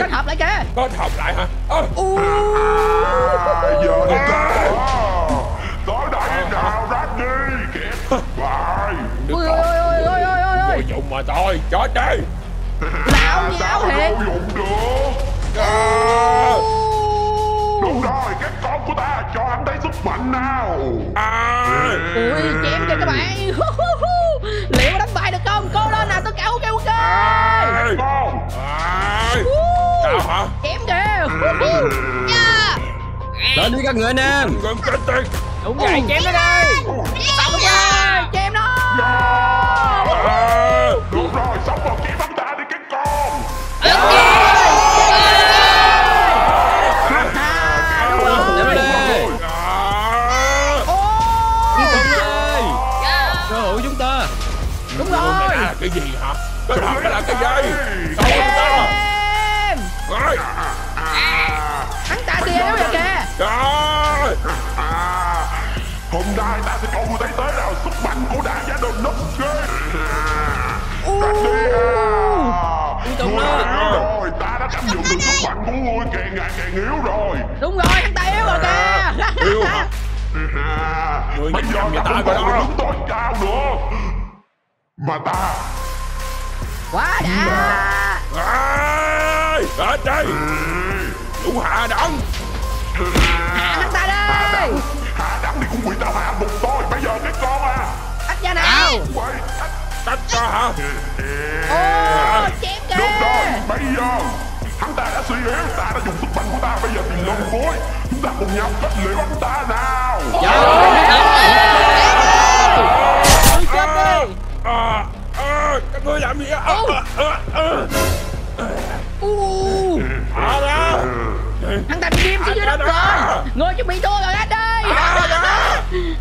Kết hợp lại kìa. Kết hợp lại hả. À, giờ thì sao Tới đây nào Randy Kẹp Bài Được Ôi rồi ôi ôi ôi ôi ôi ôi dụng mà thôi Chết đi Lão gì áo thiệt vô dụng được? À. Đúng rồi Cái con của ta cho hắn thấy sức mạnh nào? À. Ui chém kìa các bạn. Liệu đánh bại được không? Cố lên nào tất cả ok ok Ê. Con. À. Sao hả? Chém kìa. Lên đi các người anh em. Đúng vậy chém nó đi. Xong rồi. Chém nó. À. Đúng rồi Xong rồi kiếm hắn đúng rồi. Đây chúng ta Đúng Cái rồi cái gì hả Cái hợp cái là cái gì Sao ta Em Hắn ta kia vậy kìa Trời Hôm nay ta sẽ cho tay tới nào sức mạnh của đại gia đình nấc ghê à Ngươi đó. yếu rồi Ta đã cảm nhận được sức mạnh của ngươi càng ngày càng yếu rồi. Đúng rồi ta yếu rồi kìa. Yêu hả? À, Ngươi Bây nhìn giờ ta người ta không còn đó. là đứng tối cao nữa. Mà ta Quá đã. Ê Chết đi Lũ hạ đẳng. Hạ hắn ta đi Hạ đẳng thì cũng bị tao hạ một thôi Bây giờ cái con à. Tách ra nào. Quay. Tách ra hả Ô chém Đúng kìa rồi, bây giờ Hắn ta đã suy yếu, ta đã dùng sức mạnh của ta Bây giờ thì lần cuối Chúng ta cùng nhau kết liễu hắn ta nào À, à, à, các ngươi làm gì á? À, à, à, à, à, Hắn ta bị ghim xuống dưới đất rồi Người chuẩn bị thua rồi anh đi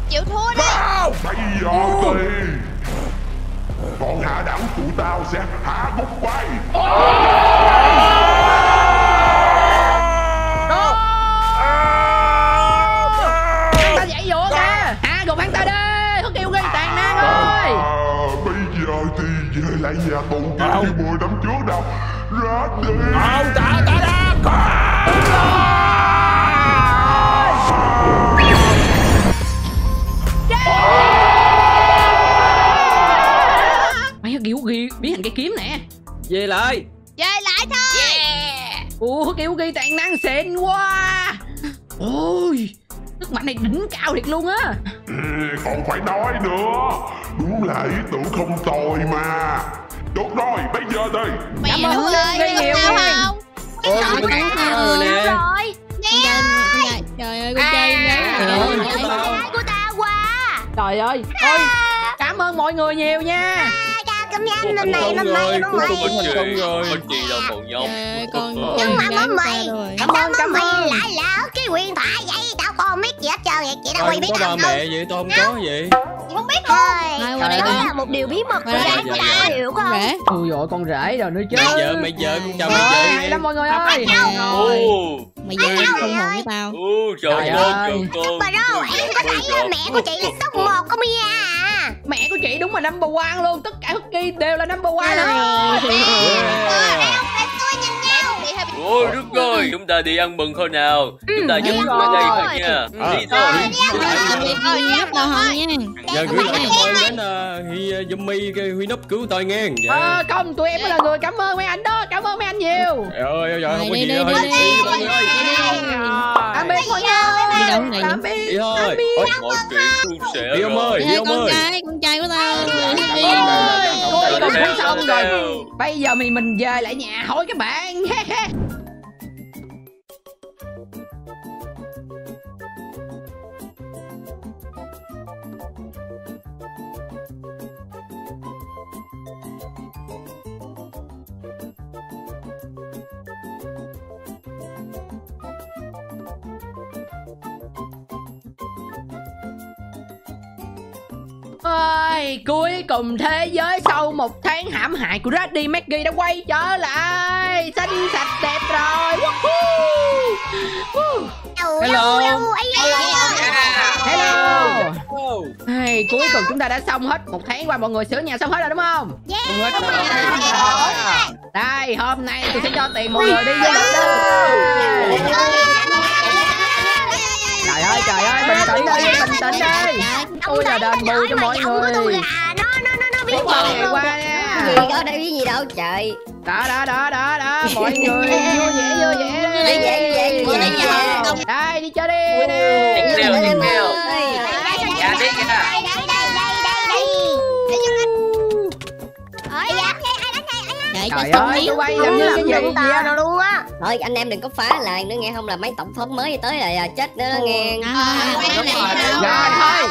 Chịu thua đi à. Bây giờ thì Còn hạ đẳng tụi tao sẽ hạ gục bay Hắn ta dậy dụa kìa Hạ gục hắn ta đi. Hắn kêu gây tàn nan ơi. Bây giờ thì về lại nhà tù. Kia như 10 năm trước nào Ra đi. Không, ta, ta đã kiểu ghi biến thành cái kiếm nè. Về lại. Về lại thôi. Ủa kiểu ghi tàn năng xịn quá. Ôi Sức mạnh này đỉnh cao thiệt luôn á. Ừ, Còn phải nói nữa. Đúng là ý tưởng không tồi mà. Được rồi, bây giờ thì Mẹ Cảm ơn Gây nhiều không? Ôi Đúng rồi nè. rồi. Con con trai trời ơi con trai Trời nhớ ơi, Trời ơi. Ai của ta qua Trời ơi Ôi Cảm ơn mọi người nhiều nha Nhanh thành mầm mày công mầm mày rồi. Con gì đâu con Ờ. Nhưng mà con mắm gái mày. Cảm ơn, cảm mày ơn. lại là cái quyền thoại vậy Tao còn không biết gì hết trơn vậy. Chị đâu Ôi, quen biết đâu mẹ vậy tôi không có vậy. Chị không biết đây Đó con là một điều bí mật của gia của ta hiểu không? Rể. Ui dồi con rể rồi nữa chứ mày vợ mày vợ con chào mày vợ hay lắm mọi người ơi. Mày về không hồn với tao. Ô trời ơi Bà đâu em có thấy mẹ của chị là top 1 của Mia à Mẹ của chị đúng là number one luôn Tất cả Husky đều là number one hết Ôi đất ơi, chúng ta đi ăn mừng thôi nào. Chúng ta giúp ở đây thôi nha. Đi thôi. nhấp đầu hòn nha. Giờ gửi lời cảm ơn đến ờ, Huy Yumi cái Huy núp cứu tôi nghe. Dạ. Ờ, không tụi em mới là người cảm ơn mấy anh đó. Cảm ơn mấy anh nhiều. Trời ơi, ơi, không có gì đâu. tạm biệt mọi đi người đâu này tạm biệt. Đi thôi. tạm biệt. Ôi, Mọi chuyện suôn sẻ Đi ông ơi, đi ông con ơi. trai con trai của tao. Đi ôi Theo, cũng xong rồi. bây giờ mình mình về lại nhà hỏi các bạn Ôi, cuối cùng thế giới sau một tháng hãm hại của Raddy Maggie đã quay trở lại. Xinh sạch đẹp rồi! Woo! Hello. Hello. Hey, Cuối cùng chúng ta đã xong hết một tháng qua mọi người sửa nhà xong hết rồi đúng không? Đây hôm nay tôi sẽ cho tiền mọi người đi du lịch đi Trời ơi trời ơi bình tĩnh đi bình tĩnh đi. Tôi là đền bù cho mọi người. Biết bao ngày qua nha. Gì có đây biết gì đâu trời. Đó đó đó đó đó mọi người vui vẻ vui vẻ đi. Vui vẻ, vui vẻ, vui vẻ, vui vẻ. đây đi chơi đi Tiếp theo, tiếp theo. Dạ, đi nha. Trời trời cho ơi miếng tôi quay làm như cái gì vậy? Rồi luôn á. Thôi anh em đừng có phá làng nữa nghe không là mấy tổng thống mới tới là chết nữa đó nghe. rồi thôi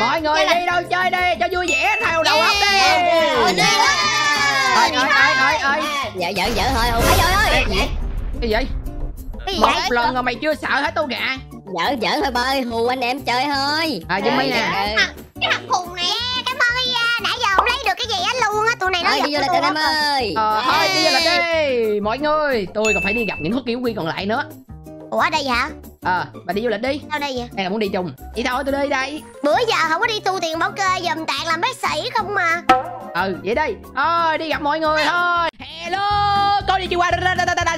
mọi người đi đâu chơi đi cho vui vẻ theo đầu óc đi. Ơi ơi ơi ơi ơi vợ vợ vợ thôi không phải rồi ơi. Cái gì? Một lần rồi mày chưa sợ hết tao gà. Vợ vợ thôi bơi hù anh em chơi thôi. À Jimmy nè. cái thằng khùng này cảm ơn cái gì hết luôn á tụi này nó thôi đi vô giật lịch em ơi. Ờ thôi đi là đi mọi người tôi còn phải đi gặp những huất kiêu quy còn lại nữa ủa ở đây hả? Ờ bà đi du lịch đi. Đâu đây vậy? Hay là muốn đi chung? Đi thôi tôi đi đây. Bữa giờ không có đi tu tiền bảo kê dùm tạc làm bác sĩ không mà. Ừ vậy đi. Thôi đi gặp mọi người thôi. Hello con đi chị qua?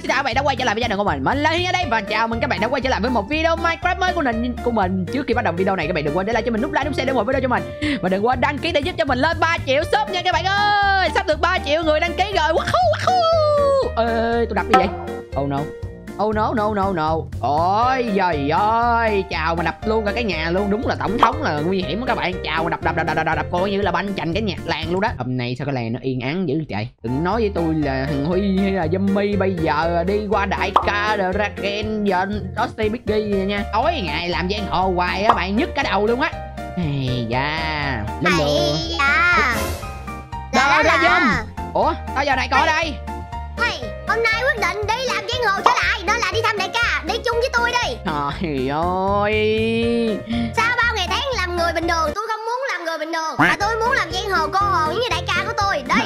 Xin chào các bạn đã quay trở lại với gia đình của mình. Mình là Hiên ở đây và chào mừng các bạn đã quay trở lại với một video minecraft mới của mình của mình. Trước khi bắt đầu video này các bạn đừng quên để lại cho mình nút like nút share để ủng hộ video cho mình. Và đừng quên đăng ký để giúp cho mình lên 3 triệu sub nha các bạn ơi. Sắp được 3 triệu người đăng ký rồi. Wahoo wahoo. Ê tôi đập gì vậy? Oh no Oh no no no no. Ôi giời ơi Chào mà đập luôn cả cái nhà luôn. Đúng là tổng thống là nguy hiểm đó các bạn. Chào mà đập đập đập đập đập, đập, đập coi như là banh chành cái nhà làng luôn đó. Hôm nay sao cái làng nó yên ắng dữ vậy? Đừng nói với tôi là thằng Huy hay là Jimmy Bây giờ đi qua đại ca Draken Giờ Dusty Biggie nha. Tối ngày làm giang hồ hoài á bạn nhức cả đầu luôn á. Hey da. Lên à Đâu ra dâm Ủa sao giờ này có đây Hey, hôm nay quyết định đi làm giang hồ trở lại Nên là đi thăm đại ca Đi chung với tôi đi. Trời ơi. Sau bao ngày tháng làm người bình thường Tôi không muốn làm người bình thường Mà tôi muốn làm giang hồ cô hồn như đại ca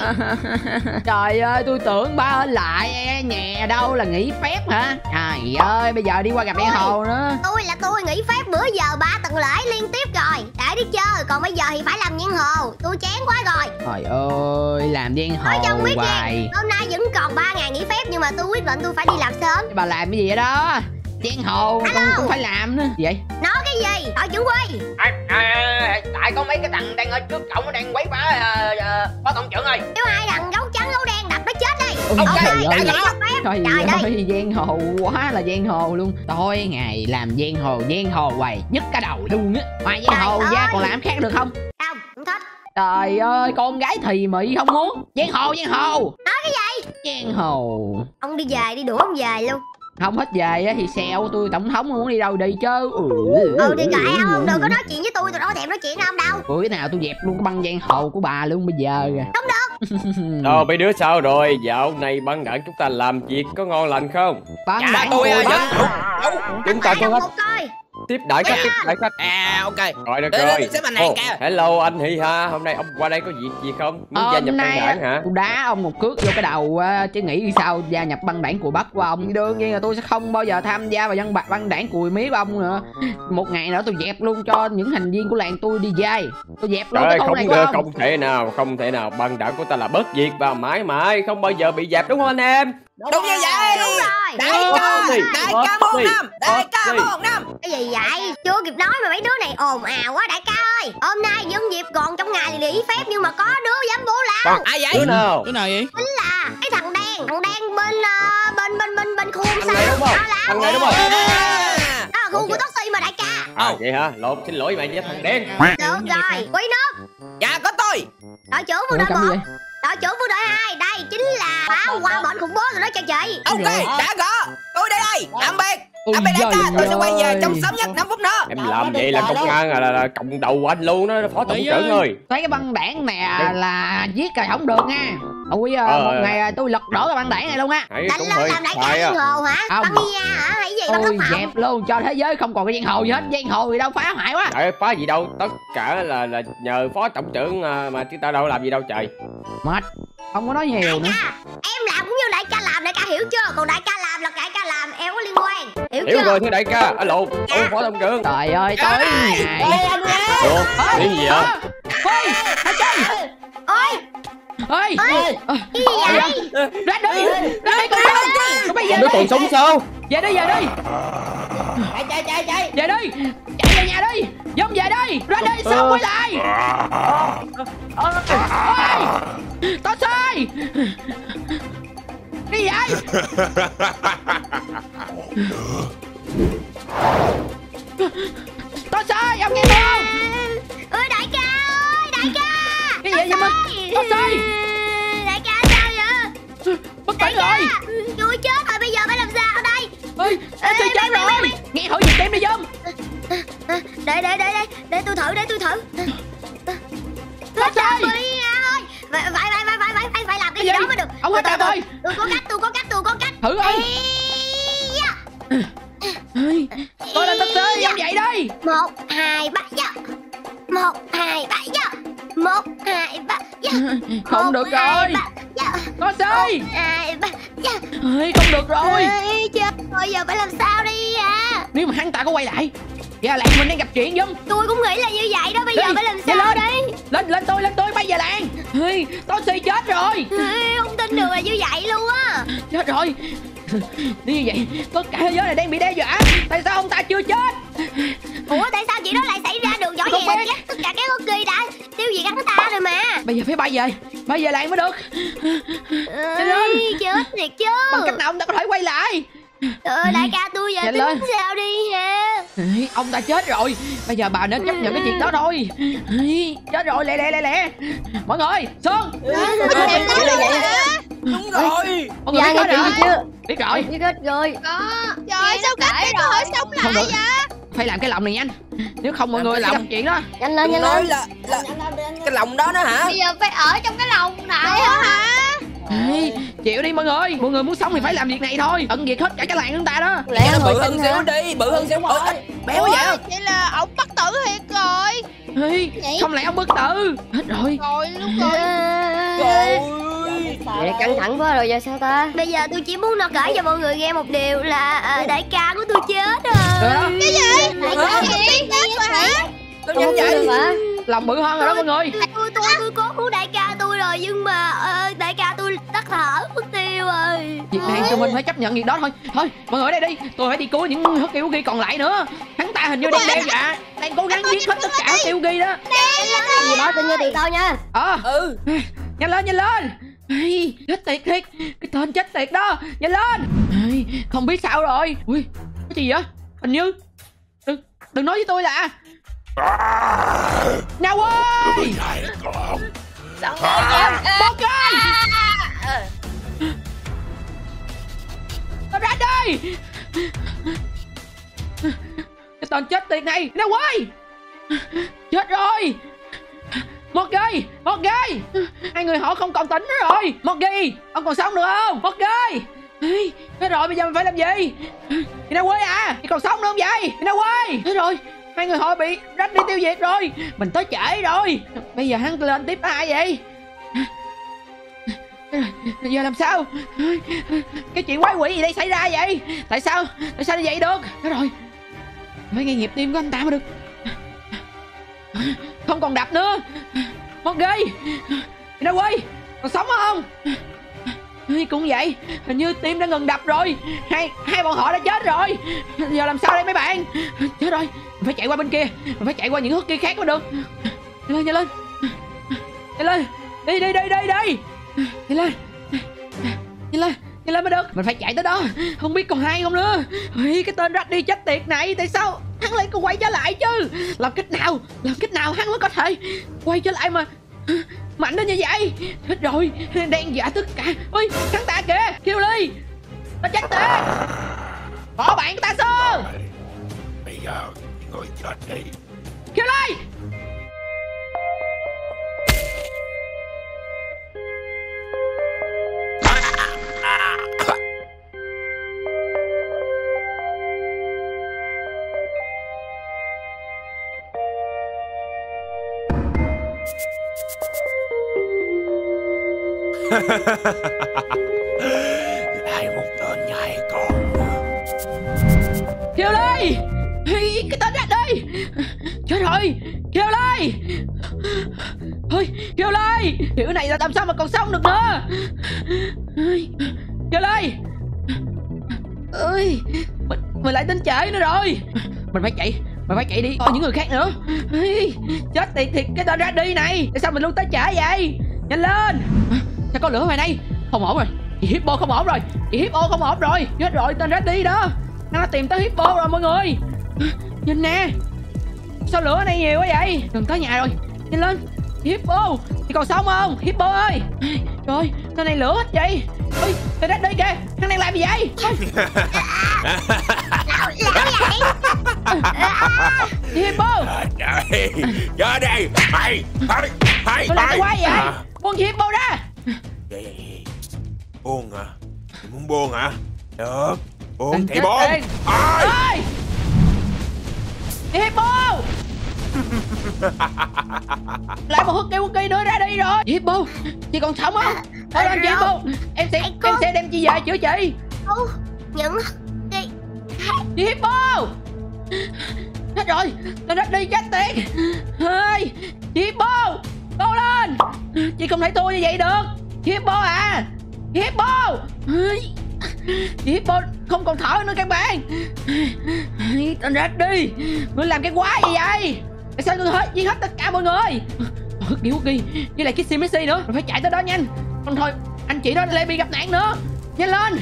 Trời ơi tôi tưởng ba ở lại nhà đâu là nghỉ phép hả? Trời ơi bây giờ đi qua gặp đen hồ nữa. Tôi là tôi nghỉ phép bữa giờ ba tuần lễ liên tiếp rồi. Để đi chơi Còn bây giờ thì phải làm giang hồ. Tôi chán quá rồi. Trời ơi làm Nói cho hồ ông biết nha hoài. Hôm nay vẫn còn 3 ngày nghỉ phép Nhưng mà tôi quyết định tôi phải đi làm sớm. Bà làm cái gì vậy đó Đen hồ con cũng phải làm nữa. Gì vậy? Nói cái gì? Hỏi trưởng quy tại có mấy cái thằng đang ở trước cổng nó đang quấy phá à, à, phó tổng trưởng ơi. Nếu ai đằng gấu trắng gấu đen đập nó chết đi Ok, trời ơi. Trời Trời ơi giang hồ quá là giang hồ luôn. Tối ngày làm giang hồ giang hồ hoài Nhức cả đầu luôn á. Ngoài giang Trời hồ ra ơi. còn làm khác được không? Không, không thích. Trời ơi con gái thì mị không muốn. Giang hồ giang hồ. Nói cái gì? Giang hồ. Ông đi về đi đuổi ông về luôn không hết về á thì xeo tôi tổng thống muốn đi đâu đi chứ. Ừ, Ừ thì kệ ông Đừng có nói chuyện với tôi Tôi đâu có thèm nói chuyện với ông đâu. Bữa nào tôi dẹp luôn cái băng giang hồ của bà luôn bây giờ Không được. Rồi mấy đứa sao rồi? Dạo này băng đảng chúng ta làm việc có ngon lành không? băng dạ đảng tôi à, dạ Chúng ta có hết tiếp đãi khách, tiếp đãi khách. à ok Rồi được rồi. xếp anh này Ồ, kìa. hello anh Hi ha, hôm nay ông qua đây có việc gì không? Muốn gia nhập hôm băng nay đảng hả? tôi đá ông một cước vô cái đầu á, chứ nghĩ sao gia nhập băng đảng của bắc của ông đương nhiên là tôi sẽ không bao giờ tham gia vào dân bạc băng đảng cùi mí của ông nữa một ngày nữa tôi dẹp luôn cho những thành viên của làng tôi đi dây tôi dẹp luôn Trời cái này không của được, ông không thể nào, không thể nào băng đảng của ta là bất diệt và mãi mãi không bao giờ bị dẹp đúng không anh em? Đúng như vậy Đúng rồi. Đại ca Đại ca một năm Đại ca một năm. Cái gì vậy? Chưa kịp nói mà mấy đứa này ồn ào quá đại ca ơi. Hôm nay dân dịp còn trong ngày nghỉ phép nhưng mà có đứa dám bố láo Ai vậy? Đứa nào? Đứa nào vậy? Chính là cái thằng đen Thằng đen bên ờ, bên bên bên bên khu sao? đúng Thằng này đúng không? Đó là khu của taxi mà đại ca. À vậy hả? Lột xin lỗi mày với thằng đen. Được rồi Quý nước. Dạ có tôi. Đội trưởng phương đội một Đội trưởng phương đội hai Đây chính là báo qua bệnh khủng bố rồi đó cho chị. Ok đã gõ. Tôi đây đây. Tạm biệt. Ôi Tạm biệt đại ca. Tôi sẽ quay về trong sớm nhất 5 phút nữa. Em làm vậy là công an là, là, là cộng đầu của anh luôn đó phó tổng trưởng ơi. Thấy cái băng đảng này à, là giết rồi không được nha Ui à, Ờ, một ờ. ngày à, tôi lật đổ cái băng đảng này luôn á Đánh lên làm đại ca phải giang à. hồ hả Không. Băng Mia hả hay gì băng Ôi dẹp luôn cho thế giới không còn cái giang hồ gì hết Giang hồ gì đâu phá hoại quá Trời phá gì đâu, tất cả là là nhờ phó tổng trưởng à, mà chúng ta đâu làm gì đâu trời. Mệt Không có nói nhiều nữa ca Em làm cũng như đại ca làm đại ca hiểu chưa Còn đại ca làm là đại ca làm em có liên quan Hiểu Hiểu chưa rồi thưa đại ca, à, lộn, ôi phó tổng trưởng. Trời ơi tới ngày Ủa, cái gì vậy? Ôi Hả chơi Ôi Gì vậy? Ra đi Ra đi con sống Con bây giờ Nó còn sống sao? Về đi về đi. Chạy chạy chạy chạy. Về đi. Chạy về nhà đi. Dông về đi. Ra đi xong quay lại? Ôi Tao sai. Gì vậy? Tao sai ông nghe không? Ôi đại ca ơi đại ca Cái gì vậy mà Tao sai! Đại ca sao vậy? Bất tỉnh rồi! Vui chết rồi bây giờ phải làm sao đây? Ơi Em tôi chết rồi! Nghe hỏi gì em đi dông Để để để để Để tôi thử để tôi thử. Ôi ơi! Phải phải phải phải phải phải phải làm cái gì đó mới được. Ông tao ơi. Tôi có cách tôi có cách tôi có cách. Thử ơi! Tôi là taxi ông dậy đi một hai ba một hai ba dạ. Một hai ba dạ. Không Một, được rồi dạ. Taxi Một, hai ba dạ. Ơi không được rồi. Ê, rồi giờ phải làm sao đi à? Nếu mà hắn ta có quay lại Dạ làng mình đang gặp chuyện dùm tôi cũng nghĩ là như vậy đó bây giờ Đi, phải làm đi sao lên. đây Lên lên tôi lên tôi bay về làng Ê taxi chết rồi. Ê, không tin được là như vậy luôn á. Chết rồi. Nếu như vậy tất cả thế giới này đang bị đe dọa. Tại sao ông ta chưa chết? Ủa tại sao chuyện đó lại xảy ra được? Biết. chắc tất cả các kỳ đã tiêu diệt hắn ta rồi mà. Bây giờ phải bay về. Bay về làng mới được. Ê, chết thiệt chứ. Bằng cách nào ông ta có thể quay lại Trời ơi, đại ca tôi giờ tính lên. sao đi ha Ê, Ông ta chết rồi Bây giờ bà nên chấp nhận cái chuyện đó thôi Ê, Chết rồi lẹ lẹ lẹ lẹ Mọi người Sơn Đúng rồi Mọi người biết hết rồi chưa Biết rồi như kết rồi Có Trời sao cách cái cơ hội sống lại vậy Phải làm cái lòng này nhanh Nếu không mọi người làm chuyện đó nhanh lên nhanh nói lên là, là Cái lòng đó nữa hả Bây giờ phải ở trong cái lồng này hả Ê, Chịu đi mọi người. Mọi người muốn sống thì phải làm việc này thôi. Tận diệt hết cả cái làng chúng ta đó. Nó bự hơn xíu đi Bự hơn xíu. Ôi, Béo vậy. Vậy là ổng bất tử thiệt rồi. Ê, Không lẽ ông bất tử? Hết rồi. Rồi luôn rồi. Trời Vậy căng thẳng quá rồi giờ sao ta? Bây giờ tôi chỉ muốn nó kể cho mọi người nghe một điều là à, đại ca của tôi chết Rồi. Rồi Cái gì? Đại ca chị chết rồi hả? Tôi nhanh vậy Lòng bự hơn rồi đó mọi người. Tôi tôi tôi cố cứu đại ca tôi rồi nhưng mà ờ, đại tôi thở mất tiêu rồi. Việc này tụi mình phải chấp nhận việc đó thôi. Thôi mọi người ở đây đi. Tôi phải đi cứu những hất kiêu ghi còn lại nữa. Hắn ta hình như đang đe dọa. Đang cố gắng giết hết tất cả hất kiêu ghi đó. Gì đó tin như tiền tao nha. Ờ. Ừ. Nhanh lên nhanh lên. Ê, chết tiệt thiệt. Cái tên chết tiệt đó. Nhanh lên. Ê, Không biết sao rồi. Ui Cái gì vậy? Hình như Đừng, đừng nói với tôi là Nào ơi. Dài còn Một Ờ. cái ra đây Cái tên chết tiệt này Nào ơi Chết rồi! Một ghi một ghi hai người họ không còn tỉnh nữa rồi! Một ghi ông còn sống được không? Một ghi thế rồi bây giờ mình phải làm gì? Đi đâu quê à? Thì còn sống nữa không vậy? Đi đâu quê thế rồi, hai người họ bị rách đi tiêu diệt rồi! Mình tới trễ rồi! Bây giờ hắn lên tiếp ai vậy? Giờ làm sao? Cái chuyện quái quỷ gì đây xảy ra vậy? Tại sao? Tại sao như vậy được đó rồi. Mấy nghe nhịp tim của anh ta mới được. Không còn đập nữa. Mất ghê nó đâu quay? Còn sống không? Cũng vậy. Hình như tim đã ngừng đập rồi. Hai hai bọn họ đã chết rồi. Giờ làm sao đây mấy bạn? Chết rồi. Mình phải chạy qua bên kia. Mình phải chạy qua những hướng kia khác mới được. Nhanh lên nhanh lên. Nhanh lên. Đi đi đi đi đi nhanh lên. Nhanh lên nhanh lên mới được. Mình phải chạy tới đó. Không biết còn hay không nữa. Ê, cái tên đi chết tiệt này tại sao hắn lại còn quay trở lại chứ? Làm cách nào làm cách nào hắn mới có thể quay trở lại mà mạnh đến như vậy? Hết rồi đen dạ tất cả. Ôi hắn ta kìa kêu ly nó chết tiệt. Bỏ bạn của ta xuống. Bây giờ người chết đi. Kêu ly Lại một tên nhai con kêu ly cái tên này đi chết rồi! Kêu ly thôi kêu ly kiểu này là làm sao mà còn sống được nữa? Kêu ly ơi mình, mình lại đến trễ nữa rồi. Mình phải chạy mình phải chạy đi coi những người khác nữa. Chết tiệt thiệt cái tên ra đi này. Tại sao mình luôn tới trễ vậy? Nhanh lên! Sao có lửa ngoài đây? Không ổn rồi. Chị hippo không ổn rồi. Chị hippo không ổn rồi. Chết rồi tên đi đó. Nó đã tìm tới hippo rồi mọi người. Nhìn nè. Sao lửa ở đây nhiều quá vậy? Gần tới nhà rồi. Nhanh lên. Hippo chị còn sống không? Hippo ơi. Trời ơi này lửa hết vậy. Ôi tên đi kìa. Thằng này làm gì vậy? Hippo. Trời Ra đây Mày Mày Mày làm cái Mày quái vậy? À, buông chị hippo ra vậy, Buông hả? Mày muốn buông hả? Được. Buông Đừng thì buông. Ai? Ơi hippo lại một hức cây quốc nữa ra đi rồi. Hippo chị còn sống không? Thôi lên chị hippo em sẽ em sẽ đem chị về chữa chị Ô, những cái chị hippo chết rồi. Lên đất đi chết tiệt. Ơi chị hippo cố lên. Chị không thể thua như vậy được. Chị hippo à. Chị hippo chị hippo không còn thở nữa các bạn. Tên rết đi. Ngươi làm cái quái gì vậy? Tại sao tôi hết giết hết tất cả mọi người? Hức đi kỳ đi với lại kissy messi nữa. Mình phải chạy tới đó nhanh. Không thôi, anh chị đó lại bị gặp nạn nữa. Nhanh lên.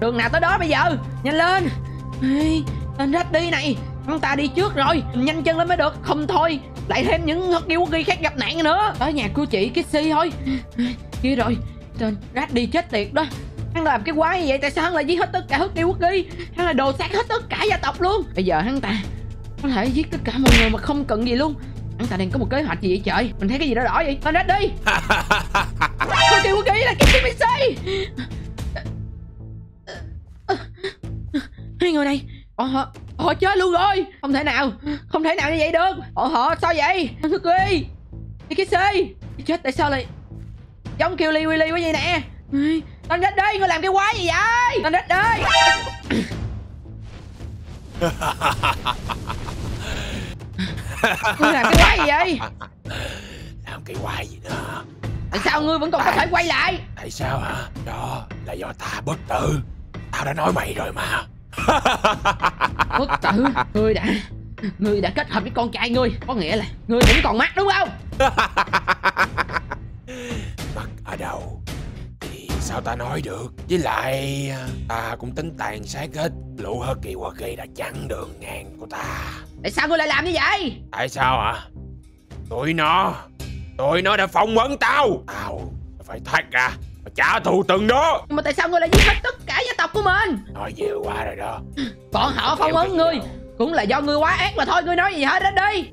Đường nào tới đó bây giờ? Nhanh lên. Anh tên đi này. Hắn ta đi trước rồi. Nhanh chân lên mới được. Không thôi lại thêm những hất yêu ghi khác gặp nạn nữa. Tới nhà của chị kissy thôi. Kia rồi tên rát đi chết tiệt đó. Hắn làm cái quái như vậy tại sao hắn lại giết hết tất cả hất yêu ghi hắn là đồ sát hết tất cả gia tộc luôn. Bây giờ hắn ta có thể giết tất cả mọi người mà không cần gì luôn. Hắn ta đang có một kế hoạch gì vậy trời? Mình thấy cái gì đó đỏ vậy? Tên rát đi. Hất yêu ghi là cái cbc hai người này họ họ họ chết luôn rồi. Không thể nào. Không thể nào như vậy được. Họ họ sao vậy? Thức đi. Đi cái xe chết tại sao lại giống kêu li willy quá vậy nè? Anh đất đây ngươi làm cái quái gì vậy? Anh đất đây ngươi làm cái quái gì vậy? Làm cái quái gì nữa tại sao ngươi vẫn còn có thể quay lại? Tại sao hả? Đó là do ta bất tử. Tao đã nói mày rồi mà bất tử ngươi đã ngươi đã kết hợp với con trai ngươi. Có nghĩa là ngươi vẫn còn mắt đúng không? Mắt ở đâu? Thì sao ta nói được? Với lại Ta cũng tính tàn sát hết. Lũ hơ kỳ qua kỳ đã chặn đường ngang của ta. Tại sao ngươi lại làm như vậy? Tại sao hả? Tụi nó Tụi nó đã phỏng vấn tao. Tao phải thoát ra trả thù từng đó. Nhưng mà tại sao ngươi lại giết hết tất cả gia tộc của mình? Nói nhiều quá rồi đó. Bọn họ phỏng vấn ngươi cũng là do ngươi quá ác mà thôi ngươi nói gì hết đến đi.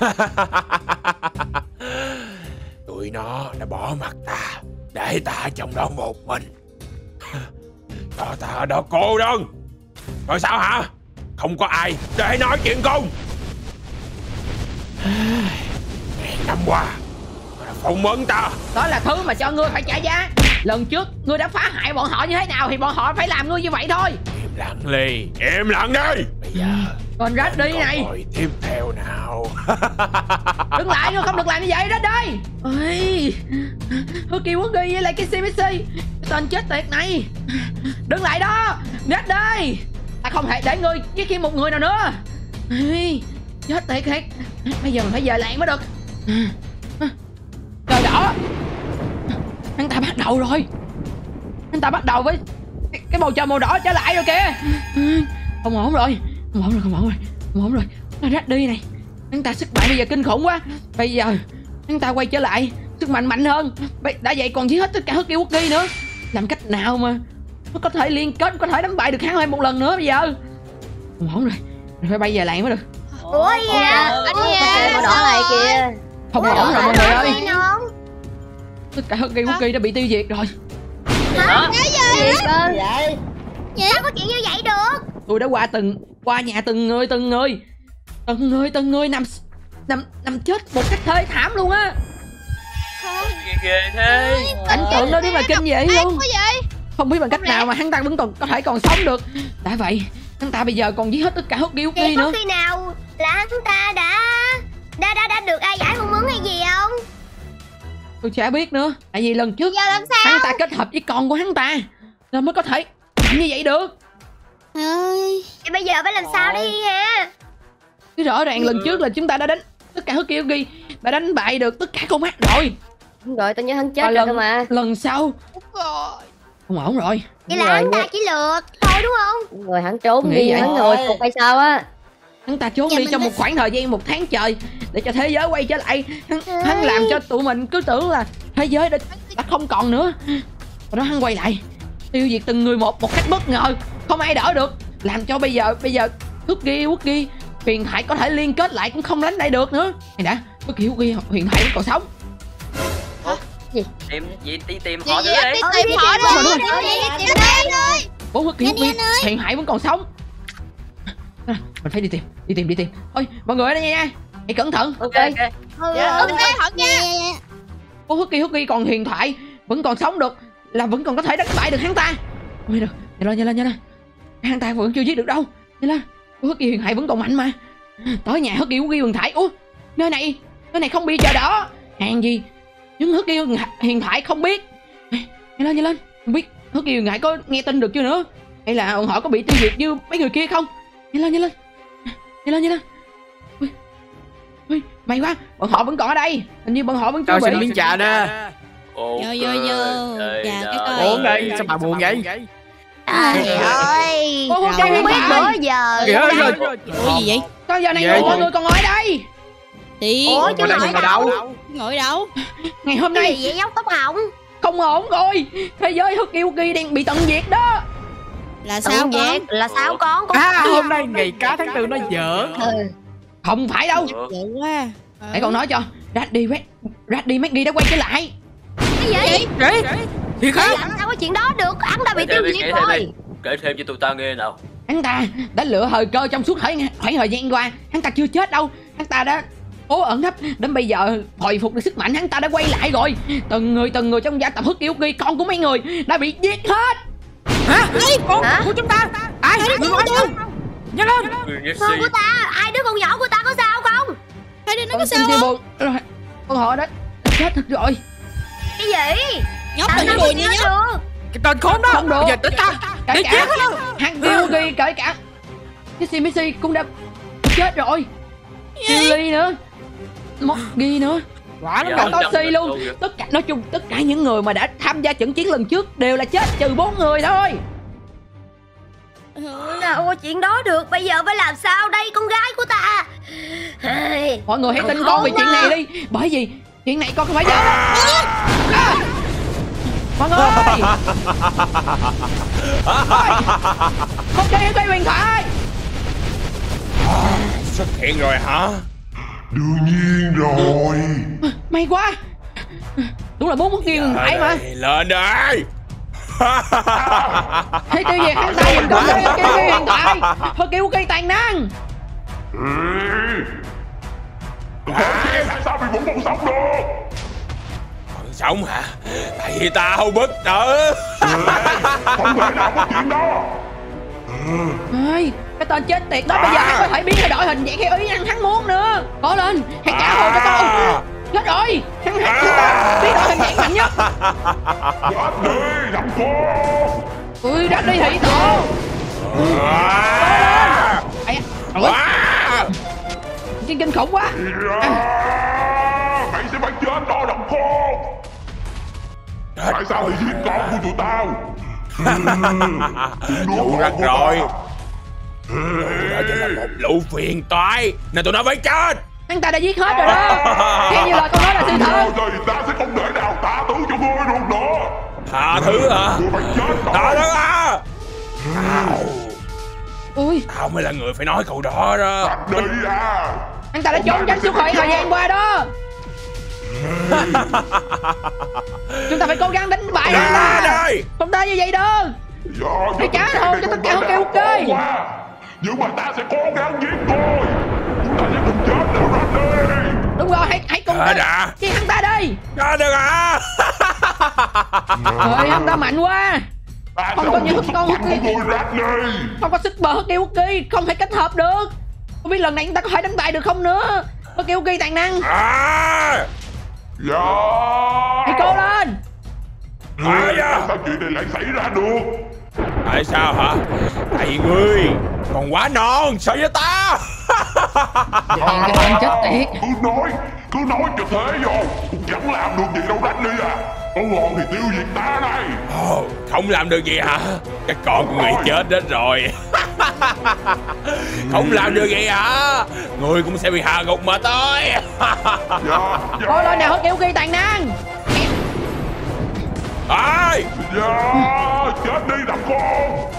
Tụi nó đã bỏ mặt ta Để ta ở trong đó một mình. Cho ta ở đó cô đơn. Rồi sao hả? Không có ai để nói chuyện cùng. Ngàn năm qua phỏng vấn ta. Đó là thứ mà cho ngươi phải trả giá. Lần trước ngươi đã phá hại bọn họ như thế nào thì bọn họ phải làm ngươi như vậy thôi. Im lặng Ly Im lặng đi. Bây giờ Còn rách đi này. Rồi tiếp theo nào. Đừng lại nữa không được làm như vậy đó đây Ôi. Hứa kiều quốc ghi với lại cái CBC tên chết tiệt này. Đừng lại đó Rách đi. Ta không thể để ngươi với kia một người nào nữa. Ôi, Chết tiệt thiệt. Bây giờ mình phải về làng mới được Hắn ta bắt đầu rồi. Hắn ta bắt đầu với Cái, cái bầu trời màu đỏ trở lại rồi kìa. Không ổn rồi Không ổn rồi không ổn rồi Không ổn rồi. Nó rách đi này. Hắn ta sức mạnh bây giờ kinh khủng quá. Bây giờ Hắn ta quay trở lại Sức mạnh mạnh hơn. Bây- Đã vậy còn giết hết tất cả hất quốc ghi nữa. Làm cách nào mà Nó có thể liên kết Có thể đánh bại được hắn thêm một lần nữa bây giờ? Không ổn rồi Mình phải bay về lại mới được. Ủa gì vậy? Anh nha màu đỏ này kìa. Không ổn rồi mọi người ơi. Gì? Tất cả hất quốc ghi đã bị tiêu diệt rồi. Hả? gì cơ vậy? Sao có chuyện như vậy được? tôi đã qua từng qua nhà từng người từng người. Từng người từng người nằm nằm nằm chết một cách thê thảm luôn á. Ghê ghê thế. Cảnh tượng đó đúng là kinh dị luôn. Có gì không biết bằng cách nào mà hắn ta vẫn còn có thể còn sống được. Đã vậy hắn ta bây giờ còn giết hết tất cả hút Vậy đi có nữa. khi nào là hắn ta đã đã đã đã được ai giải không muốn hay gì không? Tôi chả biết nữa tại vì lần trước Giờ làm sao? hắn ta kết hợp với con của hắn ta nên mới có thể làm như vậy được ơi Thì bây giờ phải làm sao đi ha? Chứ rõ ràng lần trước là chúng ta đã đánh tất cả hút ghi đã đánh bại được tất cả con mắt rồi Đúng rồi tôi nhớ hắn chết rồi lần cơ mà lần sau rồi không ổn rồi Vậy là hắn ta chỉ lừa thôi đúng không? Đúng rồi hắn trốn Nghĩ đi vậy. hắn ngồi phục hay sao á hắn ta trốn Dạ, đi trong một khoảng thời gian một tháng trời để cho thế giới quay trở lại hắn, hắn làm cho tụi mình cứ tưởng là thế giới đã, đã không còn nữa rồi đó hắn quay lại tiêu diệt từng người một một cách bất ngờ không ai đỡ được làm cho bây giờ bây giờ quốc ghi quốc ghi huyền thoại có thể liên kết lại cũng không đánh lại được nữa này đã quốc ghi quốc ghi huyền thoại vẫn còn sống tìm gì đi tìm Gì họ gì thử anh đi đi tìm họ đi. Tìm tìm đi thôi bố quốc ghi quốc ghi huyền thoại vẫn còn sống à, mình phải đi tìm đi tìm đi tìm. Ôi mọi người ở đây nha. Hãy cẩn thận. Ok ok. Ừ, Dạ. ừ, cẩn thận nha. Cô Hooky Hooky còn huyền thoại. Vẫn còn sống được. Là vẫn còn có thể đánh bại được hắn ta. Ôi được. Nhanh lên nhanh lên nhanh lên. Hắn ta vẫn chưa giết được đâu. Nhanh lên. Cô Hooky huyền thoại vẫn còn mạnh mà. Tới nhà Hooky Hooky huyền thoại. Ủa Nơi này Nơi này không bị chờ đỏ Hàng gì? Nhưng Hooky huyền, huyền thoại không biết. Nhanh lên nhanh lên. Không biết Hooky huyền thoại có nghe tin được chưa nữa? Hay là họ có bị tiêu diệt như mấy người kia không Nhanh lên nhanh lên. Nhanh lên nhanh lên. Ui, ui, may quá. Bọn họ vẫn còn ở đây. Hình như bọn họ vẫn chưa bị miếng trà nè. Vô, vô, vô. trời Chà, cái coi. Uống đi sao bà buồn vậy? Trời ơi. Không biết bữa giờ Kìa ơi. rồi. Ủa gì vậy? Sao giờ này mọi người còn ngồi ở đây? Thì Ủa chứ Ngồi đâu? ngồi đâu? Ngày hôm Cái nay gì vậy? Nhóc tóc hồng? không ổn rồi. Thế giới Hooky Hooky đang bị tận diệt đó là Sao con? Là sao con? Con À hôm nay ngày cá tháng tư nó giỡn Ừ. Không phải đâu? Dữ quá. Để con nói cho. Raddy Raddy Maggie đã quay trở lại. Cái gì? Vậy Thiệt hả? Làm sao có chuyện đó được? Hắn đã bị tiêu diệt rồi. kể thêm cho tụi ta nghe nào. Hắn ta đã lựa thời cơ trong suốt thời, khoảng thời gian qua. Hắn ta chưa chết đâu. Hắn ta đã cố ẩn nấp. Đến bây giờ hồi phục được sức mạnh Hắn ta đã quay lại rồi. Từng người từng người trong gia tộc Hooky Hooky Con của mấy người đã bị giết hết Hả? Con Hả? của chúng ta? Ai? Đừng nói đâu Nhanh lên. Người Con của ta, ai? Đứa con nhỏ của ta có sao không? hai đứa nó có Con sao không? buồn Rồi, Con họ đã chết thật rồi. Cái gì? nhóc đùa con như nhớ nhóc? Cái tên khốn đó. Không được. Bây giờ tính ta. Đi cả chết. nó Hắn Hooky kể cả Cái CMC cũng đã chết rồi. Chili nữa. Moggy nữa Quả Dạ. nó Cả ngọt Toshi luôn. Tất cả nói chung tất cả những người mà đã tham gia trận chiến lần trước Đều là chết trừ bốn người thôi. Có chuyện đó được? Bây giờ phải làm sao đây con gái của ta? Mọi người hãy tin Không con về chuyện này đi. Bởi vì chuyện này con không phải giỡn. À! Mọi người Không chơi quay huyền thoại. Xuất hiện rồi hả Đương nhiên rồi. May quá. Đúng là bốn mất huyền thoại mà. Lên đây. Thế tiêu diệt hắn ta còn chơi kêu cái huyền thoại Thôi kêu cây tàn năng. Tại sao bị bụng bụng sống được? Còn sống hả? Tại vì tao bất tử Không thể nào có chuyện đó. Ơi cái tên chết tiệt đó bây giờ hắn có thể biến thay đổi hình dạng theo ý hắn hắn muốn nữa. Có lên hãy trả hồ cho tôi chết rồi. Hắn hắn chúng ta biến đổi hình dạng mạnh nhất. Chết đi, con ui đã đi hỷ tổ? ôi kinh kinh khủng quá. Mày sẽ phải chết đó, làm con Tại sao lại giết con của tụi tao? Đủ rắc rồi Đó chỉ là một lũ phiền toái. Nên tụi nó phải chết. Hắn ta đã giết hết rồi đó. Theo như lời con nói là sự thật. Rồi ta sẽ không để nào tha thứ cho ngươi được nữa? Tha thứ hả? Tha thứ hả? Tao ui. Tao mới là người phải nói câu đó đó. Đi à. Hắn ta đã trốn tránh suốt khỏi thời gian qua đó. Chúng ta phải cố gắng đánh bại hắn ta. đây. Không ta như vậy đâu hãy trả hồ cho tất cả ok ok Nhưng mà ta sẽ cố gắng giết ngươi Chúng ta sẽ cùng chết ra đi đúng rồi hãy hãy cùng Ra đã giết hắn ta đi Ra được hả trời hắn ta mạnh quá. Ta không có những con mạnh của ngươi ra đi không có sức bờ hất kêu không thể kết hợp được. Không biết lần này chúng ta có thể đánh bại được không nữa. Hất kêu tàn năng. À. Dạ. Hãy cố lên. À dạ. Sao chuyện này lại xảy ra được Tại sao hả? Tại vì ngươi còn quá non so với ta? Tên chết tiệt. Cứ nói Cứ nói cho thế vô. Cũng chẳng làm được gì đâu đánh đi à. Có ngon thì tiêu diệt ta đây Ồ, Không làm được gì hả? Cái con của người chết hết rồi. Không làm được gì hả? Ngươi cũng sẽ bị hạ gục mà thôi. Dạ cố lên nào hất kêu tàn năng Ai? Dạ Chết đi thằng con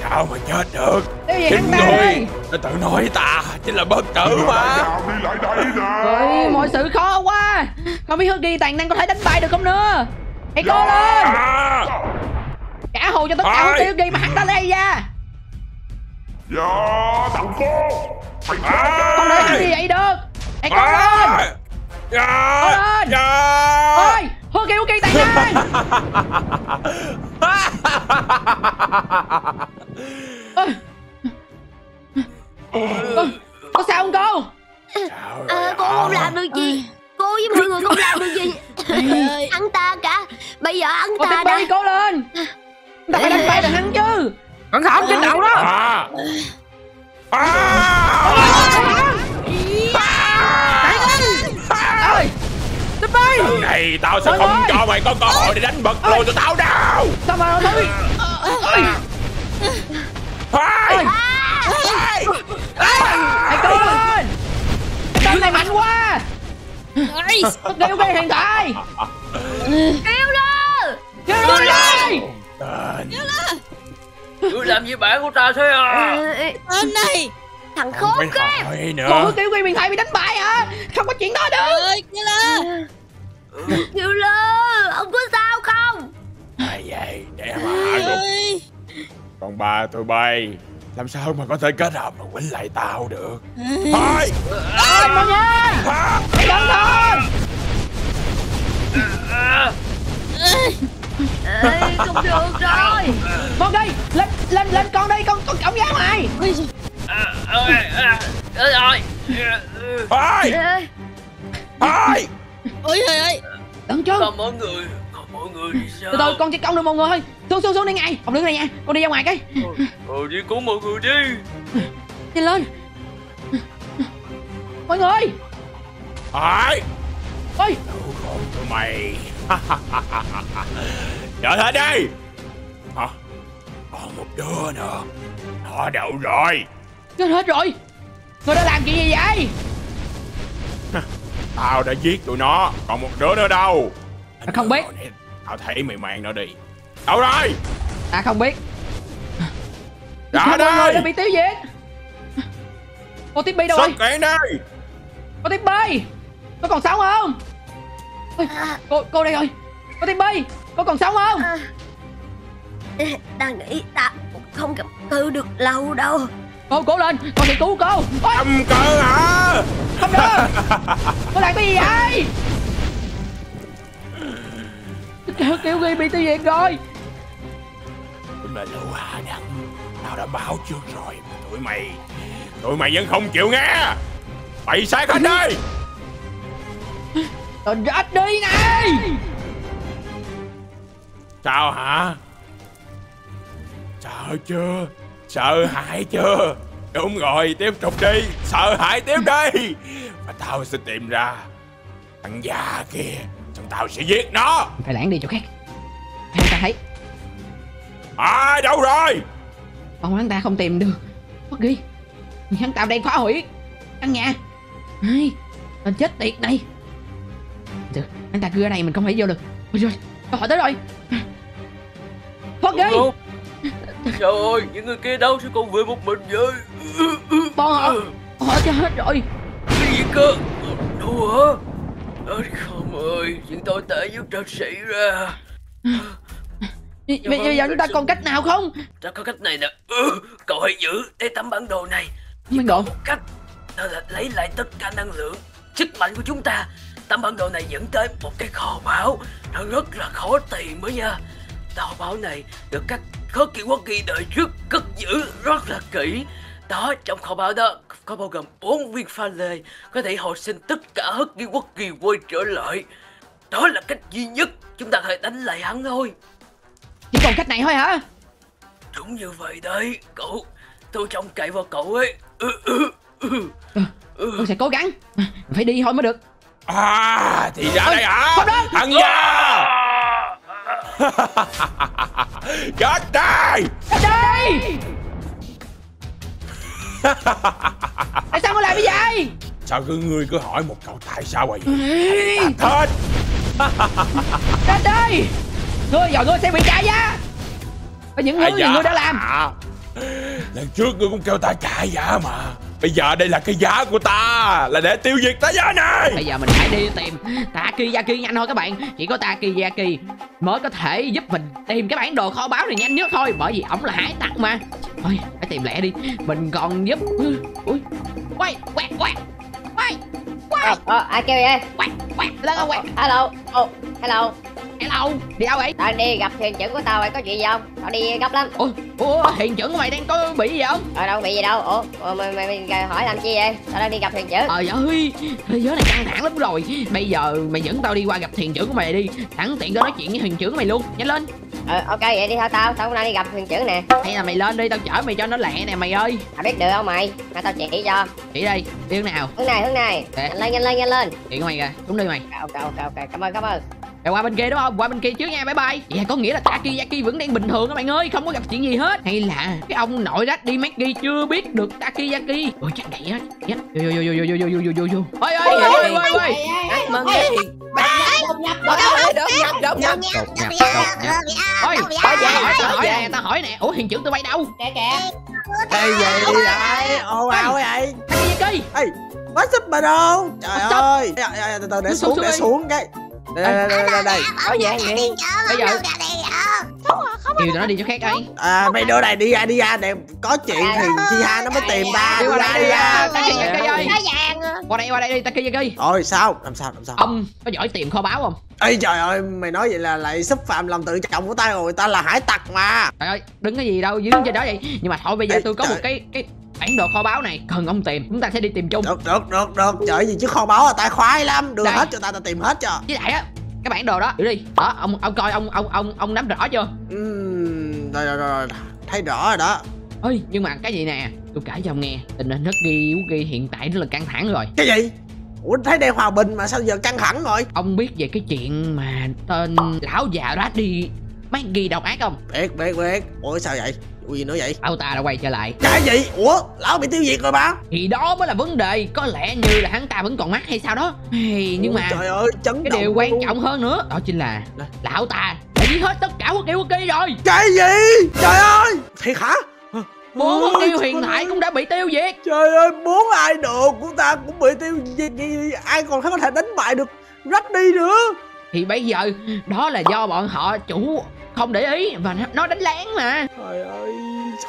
Sao mà chết được? Tiêu diệt Chính đi. Nó tự nói ta Chính là bất tử mà. đi lại đây nè. Ôi, mọi sự khó quá. Không biết Huggy tàn năng có thể đánh bại được không nữa. Hãy cố lên. À, Trả hồ cho tất cả Ôi. những Huggy mà hắn ta lấy ra. Dạ thằng con Không thể như vậy được. Hãy cố lên à, Cố à, lên à. Ôi Huggy tàn năng Ôi. Ôi, Có sao không cô? Ờ, cô không làm được gì. Cô với mọi người không làm được gì. Hắn ta cả. Bây giờ Cô ta tiếp đã. đi cố lên. Ta phải đánh bại được hắn chứ. Cẩn thận trên đầu đó. À. À. Ôi Lần này tao sẽ Thôi không thôi. cho mày có cơ hội để đánh bật lùi tụi tao đâu. Sao mà thôi Ôi. Hai. Ôi. Hãy cố lên. Cái tên này mạnh quá. Huggy Huggy hiện tại. Kêu lên. Kêu lên. Đi Ngươi làm gì bạn của ta thế à? Tên này Thằng khốn Mày kia nữa. Huggy Huggy huyền thoại bị đánh bại hả? Không có chuyện đó được. Ơi kia Kêu lên Ông có sao không? Ai vậy? Để mà hạ gục Còn ba tụi bay. Làm sao mà có thể kết hợp mà quýnh lại tao được? Thôi. Lên mọi người! Hãy cẩn thận Ê, không được rồi. Con đi Lên lên lên con đi Con con cổng À, ơi, à, ơi, rồi Thôi. Ê, Thôi ôi trời ơi. Đừng chứ Còn mọi người Còn mọi người thì sao? Từ từ con chỉ cong được một người thôi Xuống xuống xuống đi ngay. Ông đứng đây nha. Con đi ra ngoài cái. Ờ đi cứu mọi người đi. Nhanh lên. Mọi người. Thôi Ôi. Khổ tụi mày. Trở lại đây Hả Còn một đứa nữa. Nó đâu rồi? Chết hết rồi. Người đã làm chuyện gì vậy Tao đã giết tụi nó Còn một đứa nữa đâu. Ta không biết. Tao thấy mày mang nó đi. Đâu rồi? Ta không biết. Ra đây. Đã bị tiêu diệt. Cô tiếp bi đâu Xuất rồi? hiện đây Cô tiếp bi Có còn sống không? Ôi, Cô cô đây rồi. Cô tiếp bi Có còn sống không? Ta nghĩ ta không gặp cự được lâu đâu Cô cố lên. Con sẽ cứu cô Ôi, cơ hả? Không được. Cô làm cái gì vậy? Kiểu kiểu ghi bị tiêu diệt rồi. Đúng là lũ hạ đẳng Tao đã báo trước rồi. Tụi mày Tụi mày vẫn không chịu nghe. Mày sai hết đây. Tao rát đi này. Sao hả? Sợ chưa Sợ hãi chưa? Đúng rồi tiếp tục đi. Sợ hãi tiếp đi Và tao sẽ tìm ra Thằng già kia Xong tao sẽ giết nó. Phải lẻn đi chỗ khác. Hắn ta thấy? À đâu rồi? Còn hắn ta không tìm được? Mất ghi Hắn ta đang phá hủy. Căn nhà. Ai? Tên chết tiệt này. Được Hắn ta cứ ở đây mình không thể vô được. Ôi rồi Câu hỏi tới rồi. Mất ghi Trời ơi, những người kia đâu sao còn về một mình vậy? Bọn họ Họ chết hết rồi Cái gì cơ? Đâu hả? Ơi không ơi, chuyện tồi tệ nhất đã xảy ra. Bây bây giờ chúng ta còn cách nào không Ta có cách này nè. Ừ, cậu hãy giữ cái tấm bản đồ này. Bản đồ Cách đó là lấy lại tất cả năng lượng, sức mạnh của chúng ta. Tấm bản đồ này dẫn tới một cái kho báu. Nó rất là khó tìm mới nha. Kho báu này được các khó kỳ quốc kỳ đời trước cất giữ rất là kỹ. Đó, trong kho báu đó có bao gồm bốn viên pha lê có thể hồi sinh tất cả hất kỳ quốc kỳ quay trở lại. Đó là cách duy nhất chúng ta có thể đánh lại hắn thôi. Chỉ còn cách này thôi hả Đúng như vậy đấy, cậu. Tôi trông cậy vào cậu ấy. Ừ, ừ, ừ. Tôi sẽ cố gắng Phải đi thôi mới được À thì ra đây hả. Thằng già Chết đây Đây Tại sao mới làm như vậy Sao cứ ngươi cứ hỏi một câu tại sao vậy? Hết Đến đây Ngươi giờ ngươi sẽ bị trả giá Với những thứ gì ngươi đã làm Lần trước ngươi cũng kêu ta trả giá mà. Bây giờ đây là cái giá của ta, Là để tiêu diệt thế giới này Bây giờ mình phải đi tìm Takiyaki nhanh thôi các bạn. Chỉ có Takiyaki mới có thể giúp mình tìm cái bản đồ kho báu này nhanh nhất thôi. Bởi vì ổng là hải tặc mà. Thôi, phải tìm lẹ đi. Mình còn giúp. Ui, Quay quẹt quẹt Quay. Ờ, ờ, ai kêu vậy? Quẹt quẹt Lên không quẹt Hello, oh, hello. Hello. Đi đâu vậy? Tao đi gặp thuyền trưởng của tao, mày có chuyện gì không? Tao đi gấp lắm. Ủa, ủa thuyền trưởng của mày đang có bị gì không? Ờ, đâu bị gì đâu. Ủa, ủa mày, mày, mày hỏi làm chi vậy? Tao đang đi gặp thuyền trưởng. Trời ơi, thế giới này căng thẳng lắm rồi. Bây giờ mày dẫn tao đi qua gặp thuyền trưởng của mày đi. Sẵn tiện tao nói chuyện với thuyền trưởng của mày luôn. Nhanh lên. Ờ, ok, vậy đi theo tao, tao cũng đang đi gặp thuyền trưởng nè. Hay là mày lên đi, tao chở mày cho nó lẹ nè mày ơi. À biết được không mày? Mà tao chỉ cho. Chỉ đi, đi hướng nào. Hướng này, hướng này. Để. Lên, nhanh lên, nhanh lên. Chuyện của mày kìa, xuống đi mày. Ok, ok, ok, cảm ơn, cảm ơn. Mày qua bên kia đúng không? Qua bên kia trước nha, bye bye. Vậy có nghĩa là Takiyaki vẫn đang bình thường các bạn ơi Không có gặp chuyện gì hết. Hay là cái ông nội Daddy Maggie chưa biết được Takiyaki Ôi chắc vậy á. Vô vô vô vô vô vô vô vô vô vô. Ôi ôi ôi ôi ôi ôi. Ăn mừng cái gì? Đột nhập, đột nhập, đột nhập. Đột nhập, đột nhập Ôi, tao hỏi, tao hỏi nè, tao hỏi nè. Ủa hiện trưởng tụi bay đâu? Kìa kìa Cái gì vậy? Ồn ào vậy? Takiyaki Ê, có giúp mà đâu? Trời ơi. Ê, ê, ê, Từ từ để xuống, để xuống cái. Đây, đây, đây, đây, đây. Có gì vậy? Bây giờ tụi nó đi chỗ khác đi À, mấy đứa này đi ra, đi ra để có chuyện thì Chi Ha nó mới tìm ta. Đi ra, đây, đi ra ra. À. Qua đây, qua đây đi Takiyaki Rồi sao? Làm sao? Làm sao? Ông có giỏi tìm kho báu không? Ê trời ơi, mày nói vậy là lại xúc phạm lòng tự trọng của tao rồi, tao là hải tặc mà. Trời ơi, đứng cái gì đâu, đứng trên đó vậy Nhưng mà thôi bây giờ Ê, tôi có một trời. cái cái bản đồ kho báu này Cần ông tìm, chúng ta sẽ đi tìm chung Được, được, được, được. Trời gì chứ kho báu là tao khoái lắm. Đưa Đây. hết cho tao, tao tìm hết cho. Với lại á, cái bản đồ đó, đi Đó, ông ông coi ông ông ông ông nắm rõ chưa? Ừm, rồi, rồi, rồi. Thấy rõ rồi đó. Ơi, nhưng mà cái gì nè Tôi kể cho ông nghe Tình hình đất ghi ghi hiện tại rất là căng thẳng rồi Cái gì? Ủa thấy đây hòa bình mà sao giờ căng thẳng rồi? Ông biết về cái chuyện mà tên lão già đó đi Maggie độc ác không? Biết, biết, biết. Ủa sao vậy? Ủa gì nữa vậy? Ông ta đã quay trở lại Cái gì? Ủa, lão bị tiêu diệt rồi mà. Thì đó mới là vấn đề Có lẽ như là hắn ta vẫn còn mắt hay sao đó hey, Nhưng Ủa, mà Trời ơi, chấn cái điều quan luôn. trọng hơn nữa Đó chính là Lão ta đã giết hết tất cả quốc kiêu quốc kỳ rồi Cái gì? Trời ơi! Thiệt hả? Bốn huyền trời thoại ơi. cũng đã bị tiêu diệt Trời ơi, bốn idol của ta cũng bị tiêu diệt ai còn có thể đánh bại được Raddy nữa. Thì bây giờ Đó là do bọn họ chủ không để ý Và nó- đánh lén mà. Trời ơi,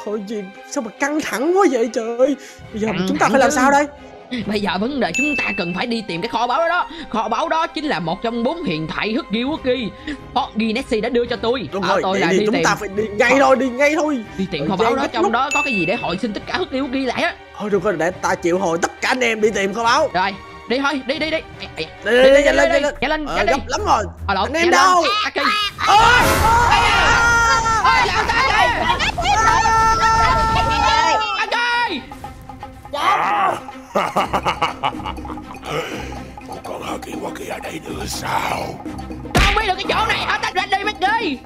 thôi gì sao mà căng thẳng quá vậy trời? Ơi. Bây giờ Căng chúng ta phải làm sao đây? Bây giờ vấn đề chúng ta cần phải đi tìm cái kho báu đó. Kho báu đó chính là một trong bốn huyền thoại Huggy Wuggy Huggy Nessie đã đưa cho tôi. Đúng Bảo rồi, tôi đi, là đi, đi chúng tìm ta phải đi ngay thôi, đi ngay thôi. Đi tìm Thời kho báu đó Trong rút. đó có cái gì để hồi sinh tất cả Huggy Wuggy lại á. Thôi được rồi, để ta chịu hồi tất cả anh em đi tìm kho báu. Rồi đi thôi đi đi đi Đi, đi, đi, nhanh lên, nhanh lên. nhanh lên Ờ, đi lắm rồi Ờ, lộn, Anh em đâu? Ôi ôi làm sao đây Taki Còn con Huggy Wuggy ở đây nữa sao Không biết được cái chỗ này hả ta ra đi Maggie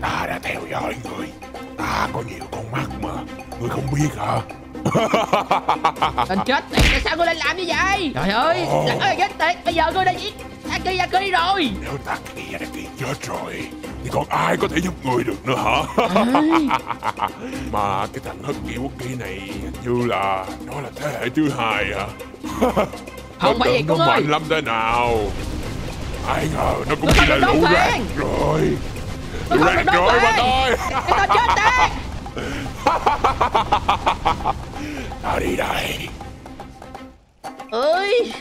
Ta đã theo dõi người Ta có nhiều con mắt mà Người không biết hả Anh chết tiệt tại sao cô lên làm như vậy? Trời ơi. Trời ơi chết tiệt Bây giờ cô đã giết Taki Yaki rồi. Nếu Taki và Taki chết rồi Thì còn ai có thể giúp người được nữa hả? Mà cái thằng Huggy Wuggy này Hình như là Nó là thế hệ thứ hai hả? Không phải vậy con ơi. mạnh lắm thế nào. Ai ngờ nó cũng chỉ là lũ rác rồi. Không Rác rồi mà thôi. Cái tao chết đây ơi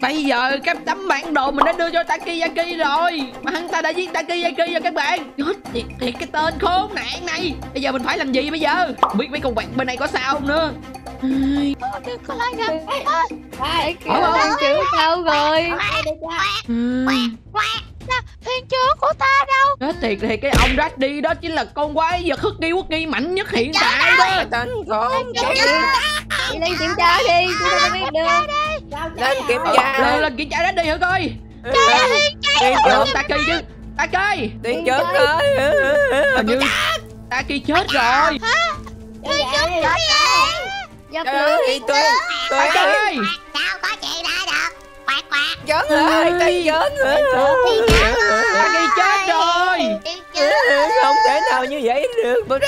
Bây giờ cái tấm bản đồ mình đã đưa cho Takiyaki rồi Mà hắn ta đã giết Takiyaki rồi các bạn Chết thiệt, thiệt cái tên khốn nạn này Bây giờ mình phải làm gì bây giờ Không biết mấy con quạt bên này có sao không nữa Ai, Có lại gặp Ai Ở đâu? thằng trưởng đâu rồi ai. Thuyền trưởng của ta đâu. Chết thiệt thì cái ông Raddy đó chính là con quái vật hất đi quốc nghi mạnh nhất hiện tại đó. Tánh khốn Đi lên kiểm tra đi Chúng ta đâu biết được. Lên kiểm tra. Lên, lên kiểm tra Raddy thử coi. Thuyền trưởng Taki chứ Taki. Thuyền trưởng ơi. Hình như Taki chết rồi. Thuyền trưởng chết Giật Trời ơi tôi Tôi Taki Sao có chuyện đã được Quạt quạt Chết ơi. Tay chết Taki chết rồi. Không thể nào như vậy được.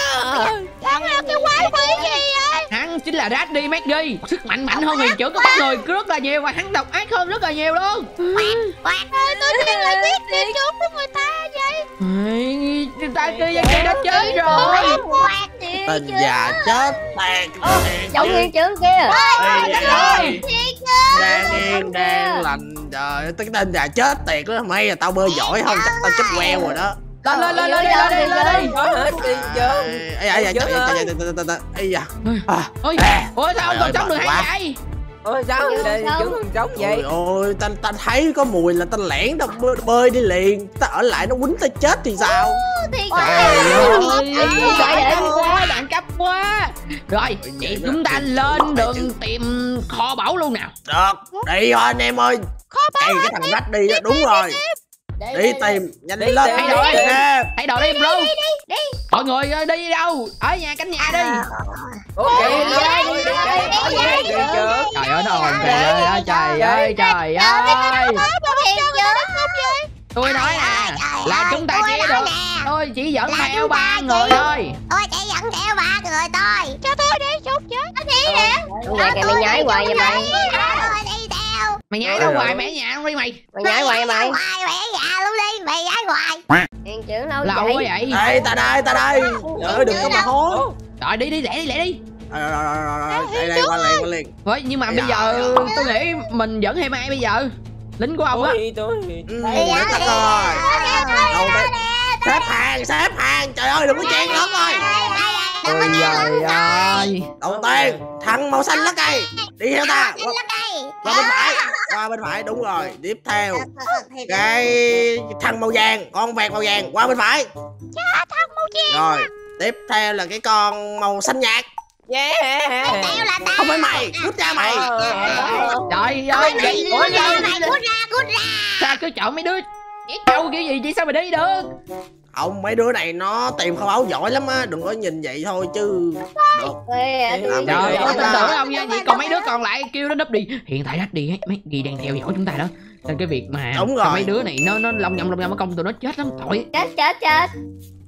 Hắn là cái quái quỷ gì vậy chính là Raddy Maggie Sức mạnh mạnh hơn huyền trưởng của con người rất là nhiều Và hắn độc ác hơn rất là nhiều luôn. Quạt Ơi tôi thiên lại giết thuyền trưởng của người ta vậy. Ai, Taki đã chết rồi. Quạt Tên già chết tàn Giống nguyên trưởng kia. Rồi Đang yên đang lành. Trời ơi, cái tên già chết tiệt đó May là tao bơi giỏi không Chắc tao chết queo rồi đó Lên lên lên lên lên lên lên lên da, trời ơi. ơi, trời ơi, trời ơi, ây da. À, Ôi, ôi sao ông còn ơi, sống được mệt hay quá. vậy? Ôi sao sống vậy? Ta, ta thấy có mùi là ta lẻn tao bơi, bơi đi liền. Ta ở lại nó quýnh ta chết thì sao? Thì ơi. quá đẳng cấp quá. Rồi, vậy chúng ta lên đường tìm kho báu luôn nào. Được, đi thôi anh em ơi. Ê, cái thằng rách đi đúng rồi Đi tìm, nhanh Đi lên tìm, đi đi tìm. nè Thay đồ đi bro Mọi người ơi, đi đâu Ở nhà cánh nhà đi Ok Trời ơi nó ồn trời ơi trời ơi trời ơi Tôi nói nè Là chúng ta chỉ được Tôi chỉ dẫn theo ba người thôi Tôi chỉ dẫn theo ba người thôi Cho tôi đi chút chứ Nó đi nè Vậy kìa mày nhái hoài vậy mày đi Mày nhái đâu hoài mẹ nhà không đi mày. Mày nhái hoài mày. Hoài mẹ già luôn đi Mày nhái hoài Thuyền trưởng đâu Lâu quá vậy. Đây, ta đây, ta đây. Trời ơi, đừng có mà hố. Rồi đi đi lẹ đi lẹ đi. Rồi, rồi, rồi, rồi, rồi, đây, đây, qua liền, qua liền. Thôi nhưng mà Ây bây da. giờ tôi nghĩ mình dẫn thêm ai bây giờ. Lính của ông á. Tôi tôi Ừ, coi. Đâu đây Xếp hàng, xếp hàng. Trời ơi, đừng có chen lắm thôi Ôi trời ơi. Đầu tiên, thằng màu xanh lá cây Đi theo ta. Qua, qua bên phải. Qua bên phải, đúng rồi. Tiếp theo. Cái thằng màu vàng Con vẹt màu vàng. Qua bên phải. Thằng màu chè Rồi Tiếp theo là cái con màu xanh nhạt. Yeah. Theo là ta. Không phải mày Cút ra mày. Trời ơi Đi vậy Ủa ra cút ra cút ra. Sao cứ chọn mấy đứa? Trâu kiểu gì chứ sao mà đi được Không mấy đứa này nó tìm kho báu giỏi lắm á Đừng có nhìn vậy thôi chứ. Được. Làm Trời ơi tin tưởng ông nha Vậy còn mấy đứa còn lại kêu nó nấp đi. Hiện tại nấp đi ấy, mấy gì đang theo dõi chúng ta đó. Nên cái việc mà Đúng rồi. mấy đứa này nó nó lòng nhầm lòng nhầm công tụi nó chết lắm. Tội. Chết chết chết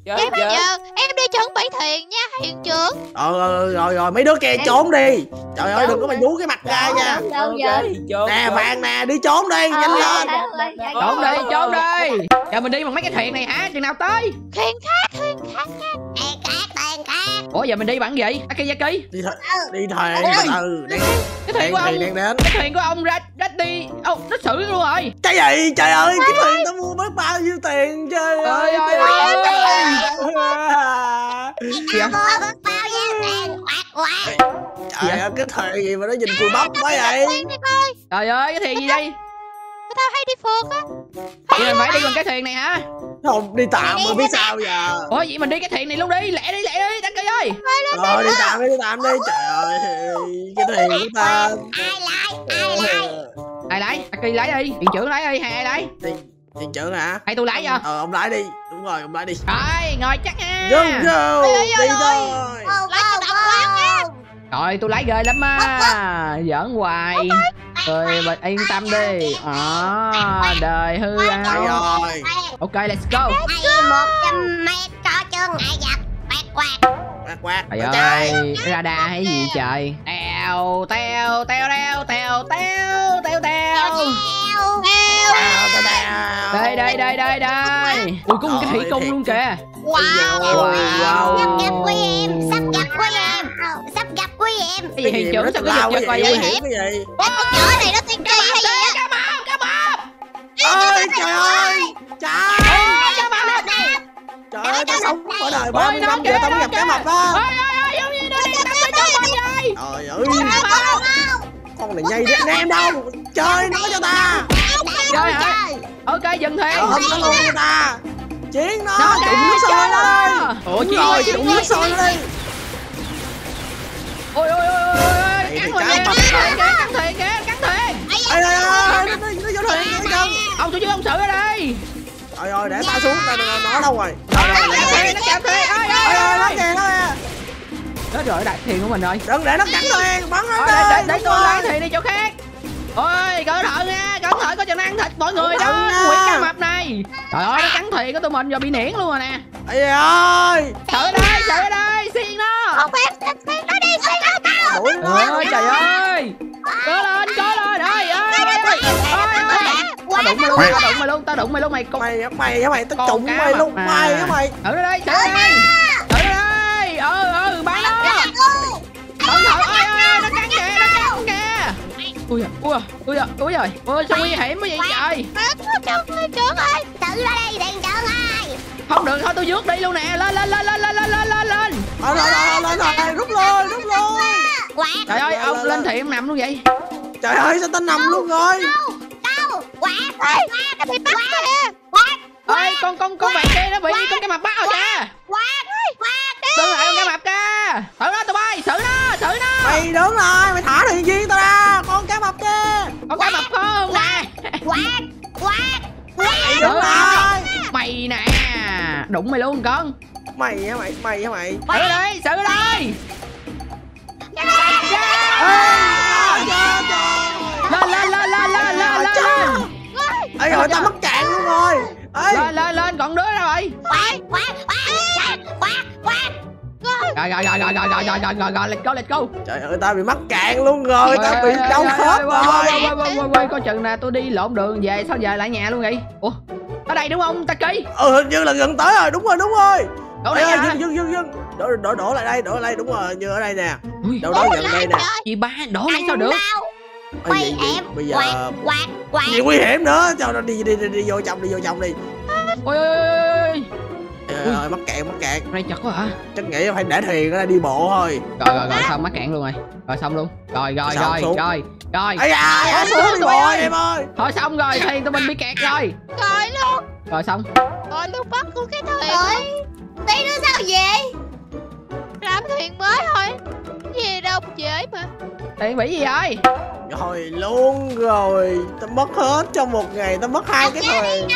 Vậy bây chết. giờ em đi chuẩn bị thuyền nha thuyền trưởng. Rồi, rồi, rồi, rồi, mấy đứa kia trốn đi. Trời ơi đừng có mà vú cái mặt ra nha. Nè vàng nè đi trốn đi Nhanh lên. Trốn đi trốn đi. Giờ mình đi bằng mấy cái thuyền này hả chừng nào tới? Thuyền khác thuyền khác nha ủa giờ mình đi bằng gì akiyaki? Đi th đi thuyền. Từ từ đang cái thuyền của ông đang đến. cái thuyền của ông ra ra đi ông nó xử luôn rồi. Cái gì? Trời ơi cái thuyền tao mua mất bao nhiêu tiền trời ơi ơi trời ơi. ơi. Bao nhiêu tiền? Quạt quạt. Trời ơi cái thuyền gì mà nó nhìn cùi bắp quá vậy? Trời ơi cái thuyền gì đây? tao hay đi phượt á. Vậy mình phải đi bằng cái thuyền này hả không đi tạm mà biết sao giờ? Ủa vậy mình đi cái thuyền này luôn đi lẹ đi lẹ đi đăng ký ơi. Rồi đi tạm. đi đi tạm đi. Trời ơi cái thuyền của ta. ai lại? Ai lại? Ai lái aki lái đi. Thuyền trưởng lái đi hay ai lái tiền trưởng hả? Hay tôi lái cho ờ ông lái đi. Đúng rồi ông lái đi. Rồi ngồi chắc nha. Go go đi cho nha. rồi tôi lái ghê lắm á. Giỡn hoài rồi bạn yên tâm đi. à, đời hư rồi. Ok let's go. Hay một trăm mét có chướng ngại vật. Quạt quạt quạt quạt trời ơi radar hay gì trời? Teo teo teo teo teo teo teo teo. Eo Tao, tao, tao. đây đây đây đây đây. Ui có một cái thủy cung thiệt. luôn kìa. Wow. Wow. Sắp quý em. Cái gì trưởng sao có giật giật coi nguy vậy hiểm cái gì? Con chở này nó tiên tri hay gì á? Cá mập cá mập ơi trời ơi. trời cá mập lên trời ơi tao sống ở đời Ôi, 30 nó năm giờ tao mới gặp cá mập đó. Ôi ôi ôi giống như nó đi tắm cái chỗ mình vậy. Trời ơi. con này nhây đấy em đâu. Chơi nó cho ta. Chơi. Hả ok dừng thuyền Ờ, nó luôn cho ta. Chiến nó. Nó trụng nước sôi lên ủa chiến rồi ơi, trụng ơi, nước sôi lên ôi ôi ôi ôi cắn mập cắn thuyền cắn thuyền kìa cắn thuyền ê ê ê nó nó vô thuyền ông tôi chứ ông sự ở đây. Rồi rồi để ta xuống ta nó đâu rồi? Nó thuyền nó chạm thuyền ôi ơi ơi nó kìa nó kìa nó rồi đại thuyền của mình rồi. Đừng để nó cắn thuyền bắn nó Ôi, để, để, tôi lái thuyền đi chỗ khác ôi cẩn thận nha cẩn thận có chừng ăn thịt mọi người đó nguyễn cá mập này. Trời ơi nó cắn thuyền của tụi mình giờ bị niễn luôn rồi nè. Ây ơi. Sợ ở đây sợ ở đây xiên nó không biết xin nó đi xin nó tao ơi trời ơi. Cố lên cố lên. Ơi ơi ơi ơi tao đụng mày luôn tao đụng mày luôn tao đụng mày luôn mày con mày mày mày? Tao cá mày luôn mà. mày mày? Thử nó đây thử đây. thử nó đây. Ừ ừ bắn nó cẩn thận ơi ơi nó cắn kìa ui à, ui à, ui à, ui rồi ui sao nguy hiểm quá vậy trời trưởng ơi tự ra đây thuyền trưởng ơi không được thôi tôi rước đi luôn nè lên lên lên lên lên lên lên lên lên rồi rồi rồi lên rồi rút lui rút lui quạt trời ơi Lên, ông lên, lên lên. thì em nằm luôn vậy trời ơi sao tao nằm luôn rồi đâu quạt ê nó bị bắt kìa quạt ơi con con con bạn kia nó bị con cái mập bắt rồi kìa quạt quạt đứng lại con cái mập kìa thử nó tụi bay xử nó xử nó mày đứng lại mày thả thuyền viên tao ra con quát, mập không nè Quát. Quát. Quát. Đúng rồi. Mày nè. Đụng mày luôn con. Mày hả mày? Mày hả mày? Xử đi Xử đi Lên lên lên lên lên lên dạ, lên. Dạ. Ê dạ, rồi tao mất trạng luôn rồi. Lên lên lên còn đứa rồi Quát Quát Quát Quát Quát rồi rồi rồi rồi rồi rồi rồi rồi rồi rồi let's go let's go. Trời ơi tao bị mắc cạn luôn rồi tao bị ê, đau ê, khớp ê, rồi. quay, quay, quay, coi chừng nè tôi đi lộn đường về sao về lại nhà luôn vậy? Ủa ở đây đúng không Taki? Ừ hình như là gần tới rồi đúng rồi đúng rồi. Đổ đây ơi dừng dừng dừng dừng. Đổ đổ đổ lại đây đổ lại đây đúng rồi như ở đây nè. Đâu đó gần đây nè. chị ba đổ này sao được? bây giờ quạt quạt quạt. Gì nguy hiểm nữa. Cho nó đi đi đi, đi vô trong đi vô trong đi. Ôi ôi Trời ơi, mắc cạn mắc cạn này chật quá hả? Chắc nghĩ phải để thuyền đây đi bộ thôi. Rồi rồi rồi xong mắc cạn luôn rồi. Rồi xong luôn. Rồi rồi Xong, rồi xuống. rồi rồi. Ấy da xuống bộ ơi. em ơi. Thôi xong rồi thuyền tụi mình bị kẹt rồi. Rồi luôn. Rồi xong. Rồi luôn bắt luôn cái thuyền Ơi, tí nữa sao về làm thuyền mới thôi. Gì đâu dễ mà. Thuyền bị gì rồi rồi luôn rồi tao mất hết trong một ngày tao mất hai cái thuyền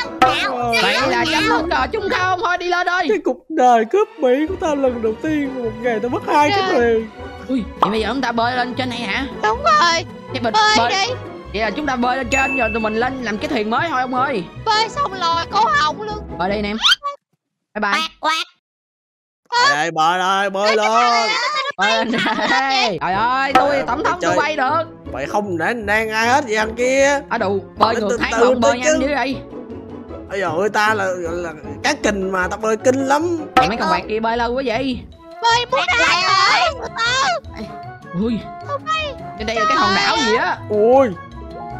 vậy là chấm dứt cờ chung không? Thôi đi lên ơi cái cuộc đời cướp mỹ của tao lần đầu tiên một ngày tao mất hai cái thuyền ui vậy bây giờ chúng ta bơi lên trên này hả? Đúng rồi. Cái mình bơi đi. Vậy là chúng ta bơi lên trên rồi tụi mình lên làm cái thuyền mới thôi ông ơi. Bơi xong lòi cổ họng luôn. Bơi đi anh em. Bye bye. Quạt đây bơi đây bơi lên. bơi lên đây. Trời ơi tôi tổng thống tôi bay được mày không để đang ai hết vậy anh kia. Ở đủ bơi Từ ngược từ tháng lộn bơi nhanh dữ vậy bây giờ ơi ta là, là cá kình mà tao bơi kinh lắm. Rồi mấy con quạt kia bơi lâu quá vậy? Bơi muốn ra rồi ui trên đây là cái hòn đảo gì á? Ui.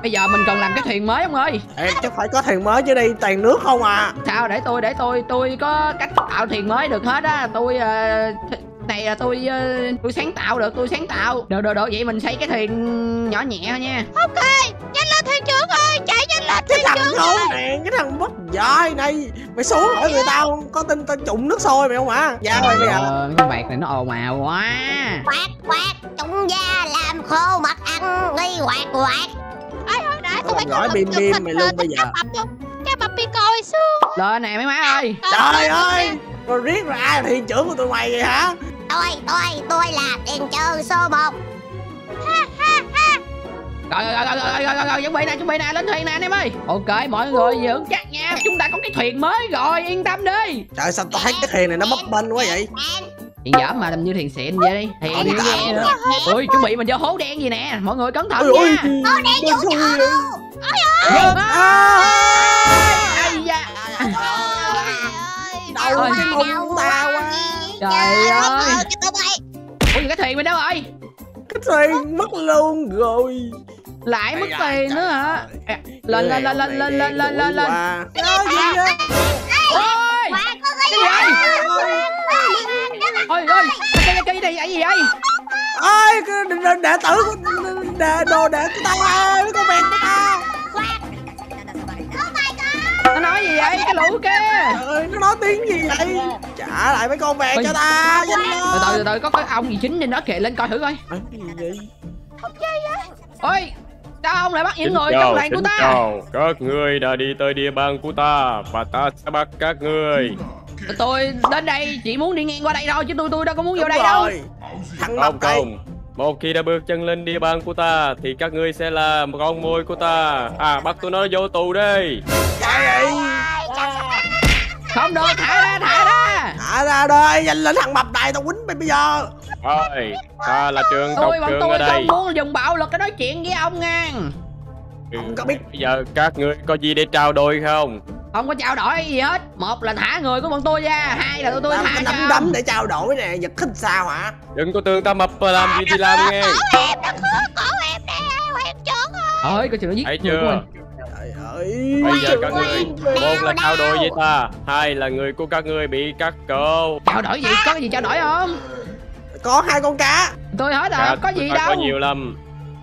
Bây giờ mình cần làm cái thuyền mới ông ơi. Ê, chắc phải có thuyền mới chứ đi toàn nước không à. Sao để tôi để tôi tôi có cách tạo thuyền mới được hết á. Tôi ờ, th- này là tôi ờ, tôi sáng tạo được tôi sáng tạo. Được được được vậy mình xây cái thuyền nhỏ nhẹ thôi nha. Ok nhanh lên thuyền trưởng ơi chạy nhanh lên cái thuyền thằng trưởng khốn ơi. này cái thằng mất dạy này. Mày xuống hỏi người ta không có tin tao trụng nước sôi mày không hả? Dạ mày bây giờ ờ, cái bạc này nó ồn ào quá. Quạt quạt trung gia làm khô mặt ăn đi quạt quạt. Ấy hồi nãy Tao tôi phải nói bim bim mày luôn bây giờ cái mập bị coi xương lên nè mấy má ơi. Trời ơi rồi riết rồi ai là thuyền trưởng của tụi mày vậy hả? Tôi tôi tôi là tiền trừ số một. Rồi rồi rồi rồi rồi rồi rồi chuẩn bị nè chuẩn bị nè lên thuyền nè anh em ơi. Ok mọi người vững chắc nha. Chúng ta có cái thuyền mới rồi yên tâm đi. Trời sao tao thấy cái thuyền này nó bấp bênh quá vậy thuyền dở mà làm như thuyền xịn vậy đi. Thuyền đi nghe nữa ui chuẩn bị mình vô hố đen gì nè. Mọi người cẩn thận ôi nha. Hố đen vũ trụ Ôi, ai da. Đầu mông của ta quá trời ơi. ui cái thuyền mình đâu rồi cái thuyền mất luôn rồi. Lại mất tiền nữa hả? À, lên lên lên lên lên lên lên lên. lên Wow. Ơ, gì vậy? ôi cái gì? Vậy ôi ôi cái cái cái này gì vậy? Ơi đệ- tử của đệ đồ đệ của tao ơi con vẹt của tao. Nó nói gì vậy? Cái lũ kia. Trời ơi nó nói tiếng gì vậy? Trả lại mấy con vẹt cho ta nhanh từ từ từ từ có cái ông gì chính trên đó kìa lên coi thử coi. Ôi sao ông lại bắt những người chào, trong đoàn của ta chào. Các ngươi đã đi tới địa bàn của ta và ta sẽ bắt các ngươi. tôi đến đây chỉ muốn đi ngang qua đây thôi chứ tôi tôi đâu có muốn vô Đúng đây đâu rồi. thằng Không đây không. Một khi đã bước chân lên địa bàn của ta thì các ngươi sẽ là con mồi của ta. À bắt tụi nó vô tù đi. cái gì không được thả ra thả ra thả ra đây nhanh lên thằng mập này tao quýnh mày bây giờ Rồi, ta là trường tộc tôi bọn trường tôi ở đây. không muốn dùng bạo lực để nói chuyện với ông ngang. Không có biết. Bây giờ các ngươi có gì để trao đổi không? không có trao đổi gì hết. Một là thả người của bọn tôi ra hai là tụi tôi thả cái cho đấm để trao đổi nè giật khinh sao hả? Đừng có tưởng ta mập làm gì thì làm nghe. em nó khứa cổ em nè hoàng trưởng ơi. Ơi coi chừng nó giết Thấy người của chưa? mình. Trời ơi. Bây giờ các ngươi một là trao đổi với ta, hai là người của các ngươi bị cắt cổ. trao đổi gì? Có cái gì trao đổi không có hai con cá tôi hỏi là có gì đâu Có nhiều lắm.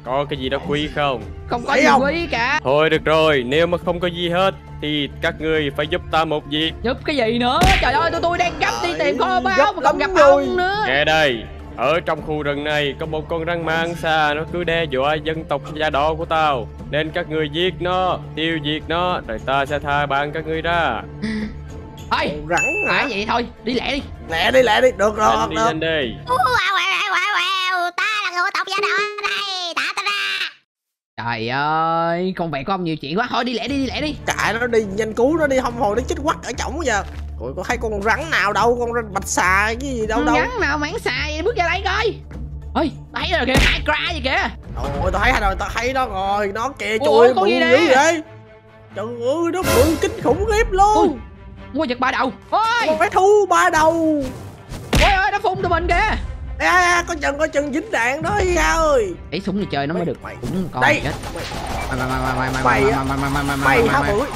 Có cái gì đó quý không? không có gì không? quý cả Thôi được rồi, nếu mà không có gì hết thì các ngươi phải giúp ta một việc. giúp cái gì nữa trời ơi tụi tôi đang gấp đi tìm kho gấp mà không gặp rồi. ông nữa Nghe đây, ở trong khu rừng này có một con rắn mang xa nó cứ đe dọa dân tộc da đỏ của tao. Nên các ngươi giết nó, tiêu diệt nó, rồi ta sẽ tha bạn các ngươi ra. thôi Con rắn hả? phải vậy thôi đi lẹ đi. Lẹ đi lẹ đi. Được rồi Nhanh đi được. nhanh đi. wow wow wow ta là người tộc gia đỏ đây. Thả ta ra. Trời ơi con vẹt của ông nhiều chuyện quá. Thôi đi lẹ đi đi lẹ đi. Chạy nó đi nhanh cứu nó đi. Không hồi nó chết quắc ở chổng giờ. Ôi có thấy con rắn nào đâu? Con rắn bạch xà cái gì đâu đâu? ngắn nào mảng xài bước ra đây coi. Ôi thấy rồi kìa hai cra gì kìa. Ôi tao thấy rồi tao thấy nó rồi. Nó kìa Ủa, chui con bự gì dữ vậy. Trời ơi nó bự kinh khủng khiếp luôn mua giật ba đầu ôi con phải thu ba đầu ôi ơi nó phun tụi mình kìa ê, có chừng có chừng dính đạn đó Hiya ơi lấy súng đi chơi nó mới được cũng con đây chết mày mày mày mày mày mày mày á, mày mày mày mày mày mày hả mày bưởi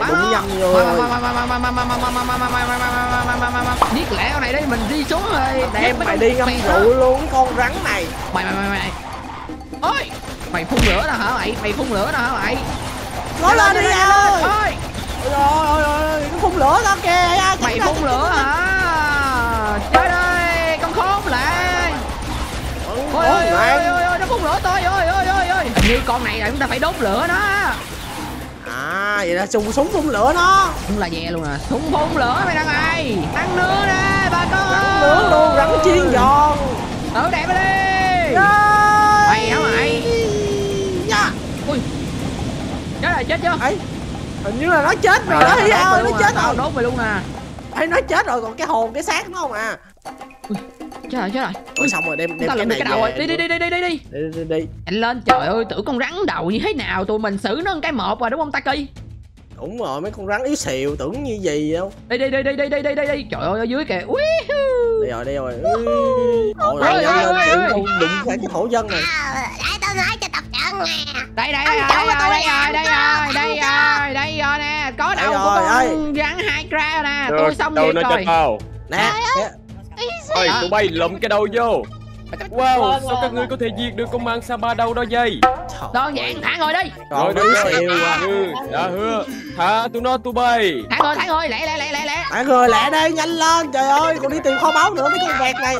Mày đụng nhầm rồi giết lẹ con này đi mình đi xuống rồi đem mày đi ngâm rượu luôn cái con rắn này mày mày mày mày ôi mày phun lửa đó hả mày mày phun lửa đó hả mày Nói lên đi lên, ơi lên. Ôi Ôi nó phun lửa tao kìa mày phun lửa hả? Trời ơi con khốn lại ôi ôi ôi ôi nó phun lửa tôi ôi ôi ôi ôi. Hình như con này là chúng ta phải đốt lửa nó À vậy là súng súng phun lửa nó cũng là ve luôn à. Súng phun lửa mày đang ơi ăn nướng đây bà con. Rắn nướng luôn rắn chiên giòn. Ở đẹp đi. Mày hả mày? Dạ. Ui. Chết rồi chết chưa? Ấy hình như là nó chết rồi đó Hi ơi nó chết tao rồi. Đốt mày luôn à. Ấy nó chết rồi còn cái hồn cái xác nó không à. Chết rồi chết rồi. Ôi xong rồi đem đem cái này cái đầu rồi đi đi đi đi đi đi đi. Đi đi đi nhanh lên trời ơi tưởng con rắn đầu như thế nào tụi mình xử nó một cái một rồi đúng không Taki? Đúng rồi mấy con rắn yếu xìu tưởng như gì đâu Đi đi đi đi đi đi đi đi đi. Trời ơi ở dưới kìa. Ui. đây rồi đây rồi. Ui. Ôi, Ôi, ôi, ôi, lên ôi, đừng ôi. đụng đụng phải cái thổ dân này. Để tôi nói cho trận nè Đây đây đây đây rồi đây rồi đây rồi đây rồi đây rồi nè. Có đầu của rồi, con rắn hai cra nè. Tôi xong đâu việc rồi. nè Ôi, tụi bay lụm cái đầu vô Wow, sao các ngươi có thể diệt được con mang Sapa đâu đó vậy? Đơn giản thả người đi. rồi. xìu à Ừ, đã hứa Thả tụi nó tụi bay Thả người thả người lẹ lẹ lẹ lẹ lẹ. mọi người lẹ đây nhanh lên trời ơi còn đi tìm kho báu nữa mấy con vẹt này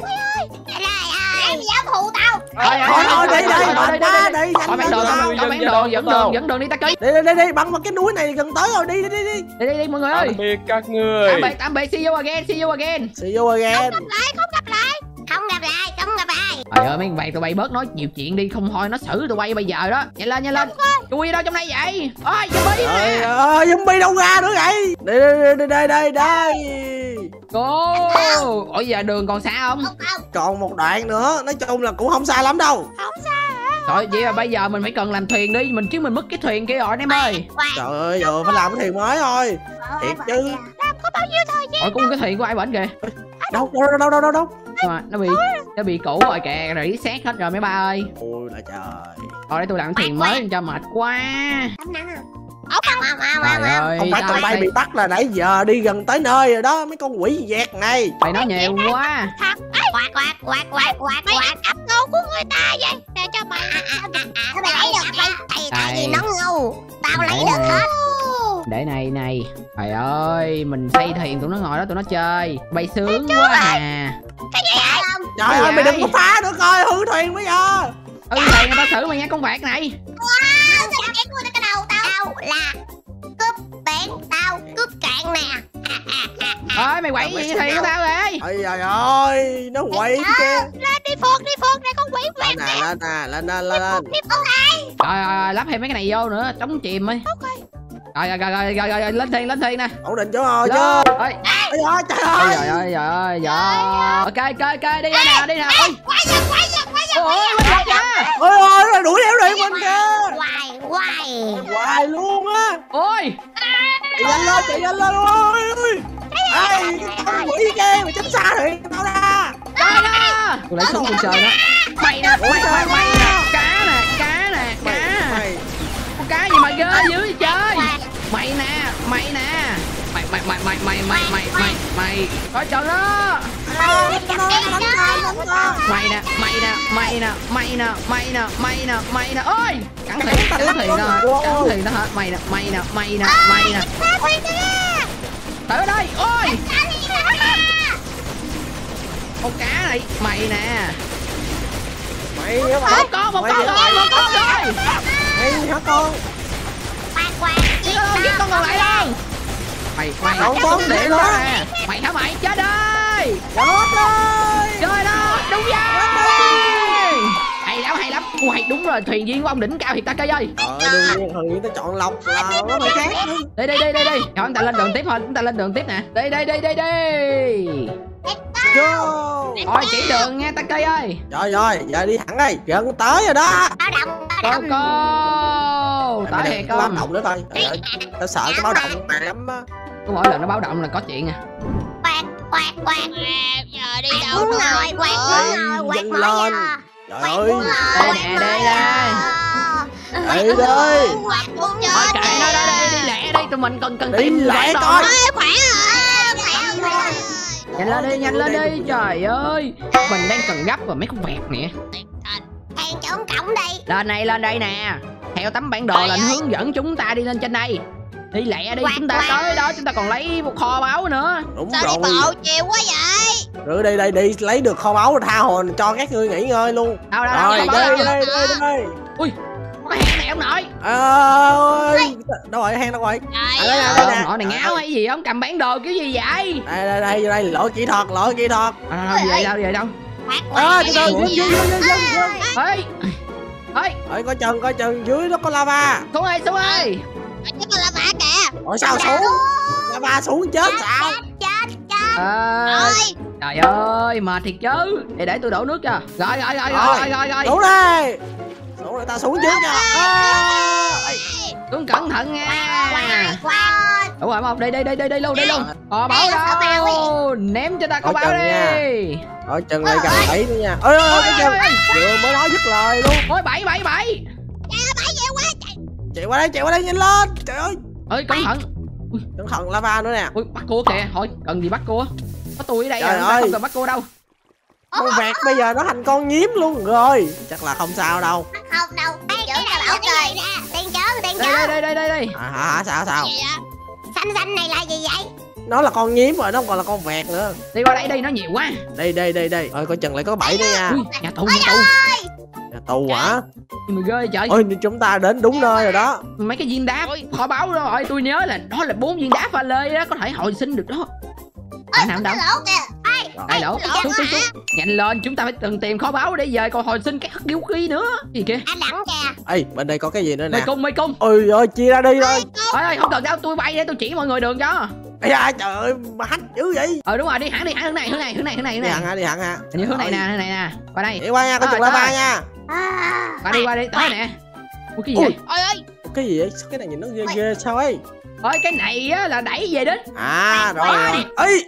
Ai dám hù tao thôi thôi đi đi bắn qua đi nhanh lên bán đồ, dẫn đường, dẫn đường đi ta ký. đi đi đi đi bắn vào cái núi này gần tới rồi đi đi đi đi Đi đi đi mọi người ơi. Tạm biệt các người Tạm biệt, tạm biệt, see you again, see you again. see you again Không gặp lại Không gặp lại Trời ơi mấy thằng bạn tụi bay bớt nói nhiều chuyện đi không thôi nó xử tụi bay bây giờ đó. Nhanh lên nhanh lên. Chui đâu trong đây vậy? Ôi zombie trời nè. ơi zombie đâu ra nữa vậy đi đi đi đây đây đây Cô. Ủa giờ đường còn xa không? còn một đoạn nữa nói chung là cũng không xa lắm đâu Rồi vậy mà bây giờ mình phải cần làm thuyền đi, mình chứ mình mất cái thuyền kia rồi anh em ơi. trời ơi giờ phải làm cái thuyền mới thôi thiệt chứ Ôi cũng cái thuyền của ai bển kìa. đâu đâu đâu đâu đâu mà nó bị nó bị cũ rồi kìa, rỉ xét hết rồi mấy ba ơi. ôi là trời Thôi để tôi làm thuyền mới cho mệt quá. Trời ơi, không phải tao tụi bay bị bắt là nãy giờ đi gần tới nơi rồi đó mấy con quỷ vẹt này. Mày nói nhiều quá. Quạt quạt quạt quạt quạt Mày quạt. ăn cắp ngu của người ta vậy? Nè cho mày Sao mày lấy được vậy Tại tại vì nó ngu. Tao lấy Để được hết. Để này này. Trời ơi, mình xây thuyền tụi nó ngồi đó tụi nó chơi. Bay sướng quá à. trời ơi mày đừng có phá nữa coi hư thuyền bây giờ. Ừ thuyền người ta xử mày nha con vẹt này. Wow là cướp biển Tao cướp cạn nè Ơi mày quậy gì thuyền của tao vậy? ôi trời ơi nó quậy kia Lên đi phượt đi phượt nè con quỷ lên nè lên nè lên lên lên lên Đi phượt này Trời ơi, lắp thêm mấy cái này vô nữa, chống chìm ấy. Rồi rồi rồi rồi rồi, rồi, rồi lên thuyền lên thuyền nè. ổn định chỗ rồi chứ Lên. Ơi. ôi trời ơi trời ơi trời ơi trời ơi. Ok ok ok đi nào đi nào. Quay giật quay giật Ôi quay giật kìa. ôi ôi đuổi theo đi mình kìa Hoài hoài hoài luôn á Ôi. chạy nhanh lên chạy nhanh lên ôi ôi ai cái con quỷ kia mày tránh xa thuyền tao ra Trời đó. Tôi lấy súng tôi chơi đó. Mày nè, mày mày mày nè, cá nè, cá nè, cá. mày Con cá gì mà ghê dữ vậy trời. Mày nè, mày nè. Mày mày mày mày mày mày mày mày mày. Coi chừng đó. Mày nè, mày nè, mày nè, mày nè, mày nè, mày nè, mày nè. Ôi! Cắn thuyền, cắn đó hả? Cắn thuyền đó hả? Mày nè, mày nè, mày nè, mày nè. Tới đây. Ôi! Con cá này, mày nè. mày hả Một con, một con rồi, một con rồi. mày hả con Giết con, giết con còn lại đâu? mày mày không bóng để nó mày hả mày? Chết ơi chết ơi chơi ơi đúng vậy. Ui, đúng rồi, thuyền viên của ông đỉnh cao thiệt ta cây ơi. ờ đương nhiên thường ta chọn lọc là nó phải khác Đi đi đi đi đi. Rồi chúng ta lên đường tiếp thôi, chúng ta lên đường tiếp nè. Đi đi đi đi đi. go Thôi chỉ đường nha ta cây ơi. rồi rồi giờ đi thẳng đi gần tới rồi đó Báo động báo Cô động cô. Tới thiệt có báo không? động nữa thôi tao sợ cái báo động này lắm á Cứ mỗi lần nó báo động là có chuyện à. Quạt quạt quạt Giờ đi đâu Muốn nữa ngồi quạt muốn ngồi quạt dừng mỗi lên. giờ trời Quạt ơi muốn ngồi Đây nè, đây nè. đi đi Quạt muốn Thôi chơi kệ nó đó đi, đi lẹ đi, tụi mình cần cần tìm lẹ coi. Khỏe rồi Nhanh lên đi, nhanh lên đi. Trời ơi. Mình đang cần gấp vào mấy con vẹt nè. Hèn trốn cổng đi Lên đây, lên đây nè. Theo tấm bản đồ là hướng dẫn chúng ta đi lên trên đây. Đi lẹ đi, Quạt, chúng ta quạt. tới đó chúng ta còn lấy một kho báu nữa. đúng Sao đi rồi. bộ chiều quá vậy. Rồi đi đây đi lấy được kho báu tha hồ cho các ngươi nghỉ ngơi luôn. Đâu đâu rồi đâu, đi đâu, đi đâu. đi đi đi Ui, cái hang này ông nội. ơi đâu rồi hang đâu rồi? Trời À, đây ơi. Ờ, ông nội này ngáo hay gì ông cầm bản đồ kiểu gì vậy? đây đây đây vô đây lỗi kỹ thuật lỗi kỹ thuật. À, đâu, về đâu, về đâu? Quạt từ từ dừng dừng dừng Ê, ê, ơi coi chừng coi chừng dưới đó có lava. Xuống ơi, xuống ơi. Mà là mã kìa. Ủa sao xuống? lava xuống chết sao? chết chết Ờ, Ơi trời ơi, mệt thiệt chứ. Để để tôi đổ nước cho. Rồi, rồi, rồi, rồi, rồi, rồi, rồi. xuống đi. Xuống rồi ta xuống trước nha. Xuống cẩn thận nha. Đúng rồi không đây đây đây đây đây luôn đây luôn. Kho báu đâu? ném cho ta chừng nha. đi Ở chân lại gần bẫy nữa nha. Ôi ôi ôi. Vừa mới nói dứt lời luôn. Ôi bảy bảy bảy chạy qua đây chạy qua đây nhanh lên. Trời ơi. Ơi cẩn thận. Cẩn thận lava nữa nè. Ui bắt cua kìa. Thôi cần gì bắt cua có tôi ở đây Trời rồi ơi. không cần bắt cua đâu. Con vẹt bây giờ nó thành con nhím luôn rồi. Chắc là không sao đâu. Không đâu. Giữ là bảo nè. Đen chớ, đen đây chớ. đây đây đây đây à, hả sao sao? Xanh xanh này là gì vậy? Nó là con nhím rồi nó không còn là con vẹt nữa. Đi qua đây đây nó nhiều quá. Đây đây đây đây. Ơi coi chừng lại có bẫy nữa nha. Ui nhà tù nhà tù. nhà tù hả? Mày ghê trời ôi chúng ta đến đúng nơi rồi đó. Mấy cái viên đá kho báu đó rồi tôi nhớ là đó là bốn viên đá pha lê đó có thể hồi sinh được đó. Phải nằm đâu. Ê, Đây lỗ? Xuống xuống xuống. Nhanh lên chúng ta phải cần tìm kho báu để về còn hồi sinh cái hất điếu khí nữa. Gì kìa? Anh đẳng kìa. ê bên đây có cái gì nữa nè? Mây cung mây cung. Ôi ơi chia ra đi thôi Ôi ơi không cần đâu tôi bay để tôi chỉ mọi người đường cho ây da trời ơi mà hách dữ vậy. Ờ đúng rồi đi hẳn đi hẳn hướng này hướng này hướng này hướng này hướng đi này. hẳn ha đi hẳn ha. Hình như hướng này nè hướng này nè. Qua đây. Đi qua nha coi Ờ, chừng lava tới. nha. À. Qua đi qua đi tới nè. Ủa cái gì vậy? Ôi ơi cái gì vậy? Sao cái này nhìn nó ghê ghê sao ấy? Ôi cái này á là đẩy về đến. À rồi. rồi ấy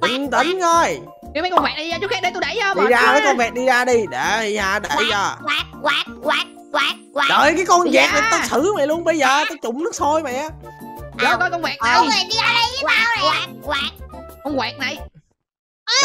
bình tĩnh thôi Kêu mấy con vẹt đi ra chỗ khác để tôi đẩy cho đi ra mấy con vẹt đi ra đi. Để ha để cho Quạt, quạt, quạt, quạt, quạt. trời cái con Dạ. vẹt này tao xử mày luôn bây giờ tao trụng nước sôi mày á Đó coi con Mọi này. Người đi ra đây với tao nè. Quạt, quạt. Con quẹt này.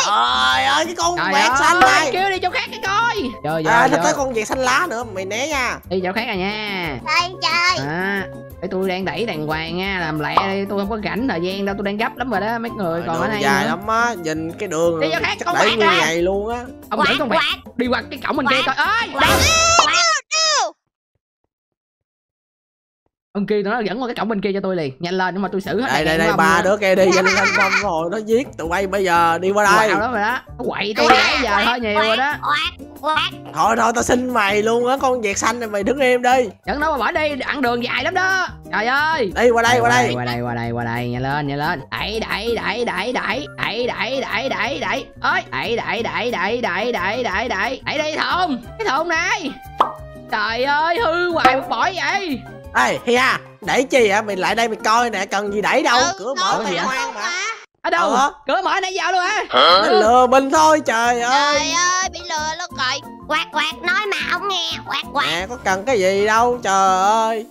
Trời ơi cái con Trời xanh ơi này. kêu đi chỗ khác cái coi. Giờ giờ à nó tới con vẹt xanh lá nữa mày né nha. Đi chỗ khác rồi nha. Chơi, chơi. à, để tôi đang đẩy đàng hoàng nha làm lẹ đi. Tôi không có rảnh thời gian đâu tôi đang gấp lắm rồi đó mấy người Rồi, còn ở đây dài nữa. lắm á nhìn cái đường Đi chỗ khác, chắc con đẩy quạt nguyên ra. ngày luôn á. Ông dẫn con vẹt đi qua cái cổng bên kia coi. Ơi đâu ông kia nó dẫn qua cái cổng bên kia cho tôi liền nhanh lên nhưng mà tôi xử hết đây đây đây ba đứa kia đi nhanh lên xong rồi nó giết tụi bay bây giờ đi qua đây Quạo đó rồi đó nó quậy tôi nãy giờ hơi nhiều rồi đó thôi thôi tao xin mày luôn á con vẹt xanh này mày đứng im đi dẫn nó mà bỏ đi đoạn đường dài lắm đó trời ơi đi qua đây qua đây qua đây qua đây qua đây nhanh lên nhanh lên đẩy đẩy đẩy đẩy đẩy đẩy đẩy đẩy đẩy đẩy ơi đẩy đẩy đẩy đẩy đẩy đẩy đẩy đẩy đẩy đi thùng cái thùng này trời ơi hư hoài một bỏi vậy ê hi ha đẩy chi hả? Mày lại đây mày coi nè cần gì đẩy đâu? Ừ, cửa mở mày ngoan mà. ở đâu? Ờ. cửa mở nãy giờ luôn hả? Mày lừa mình thôi trời ơi trời ơi. bị lừa luôn rồi. Quạt, quạt, nói mà không nghe. Quạt, quạt. mẹ có cần cái gì đâu trời ơi.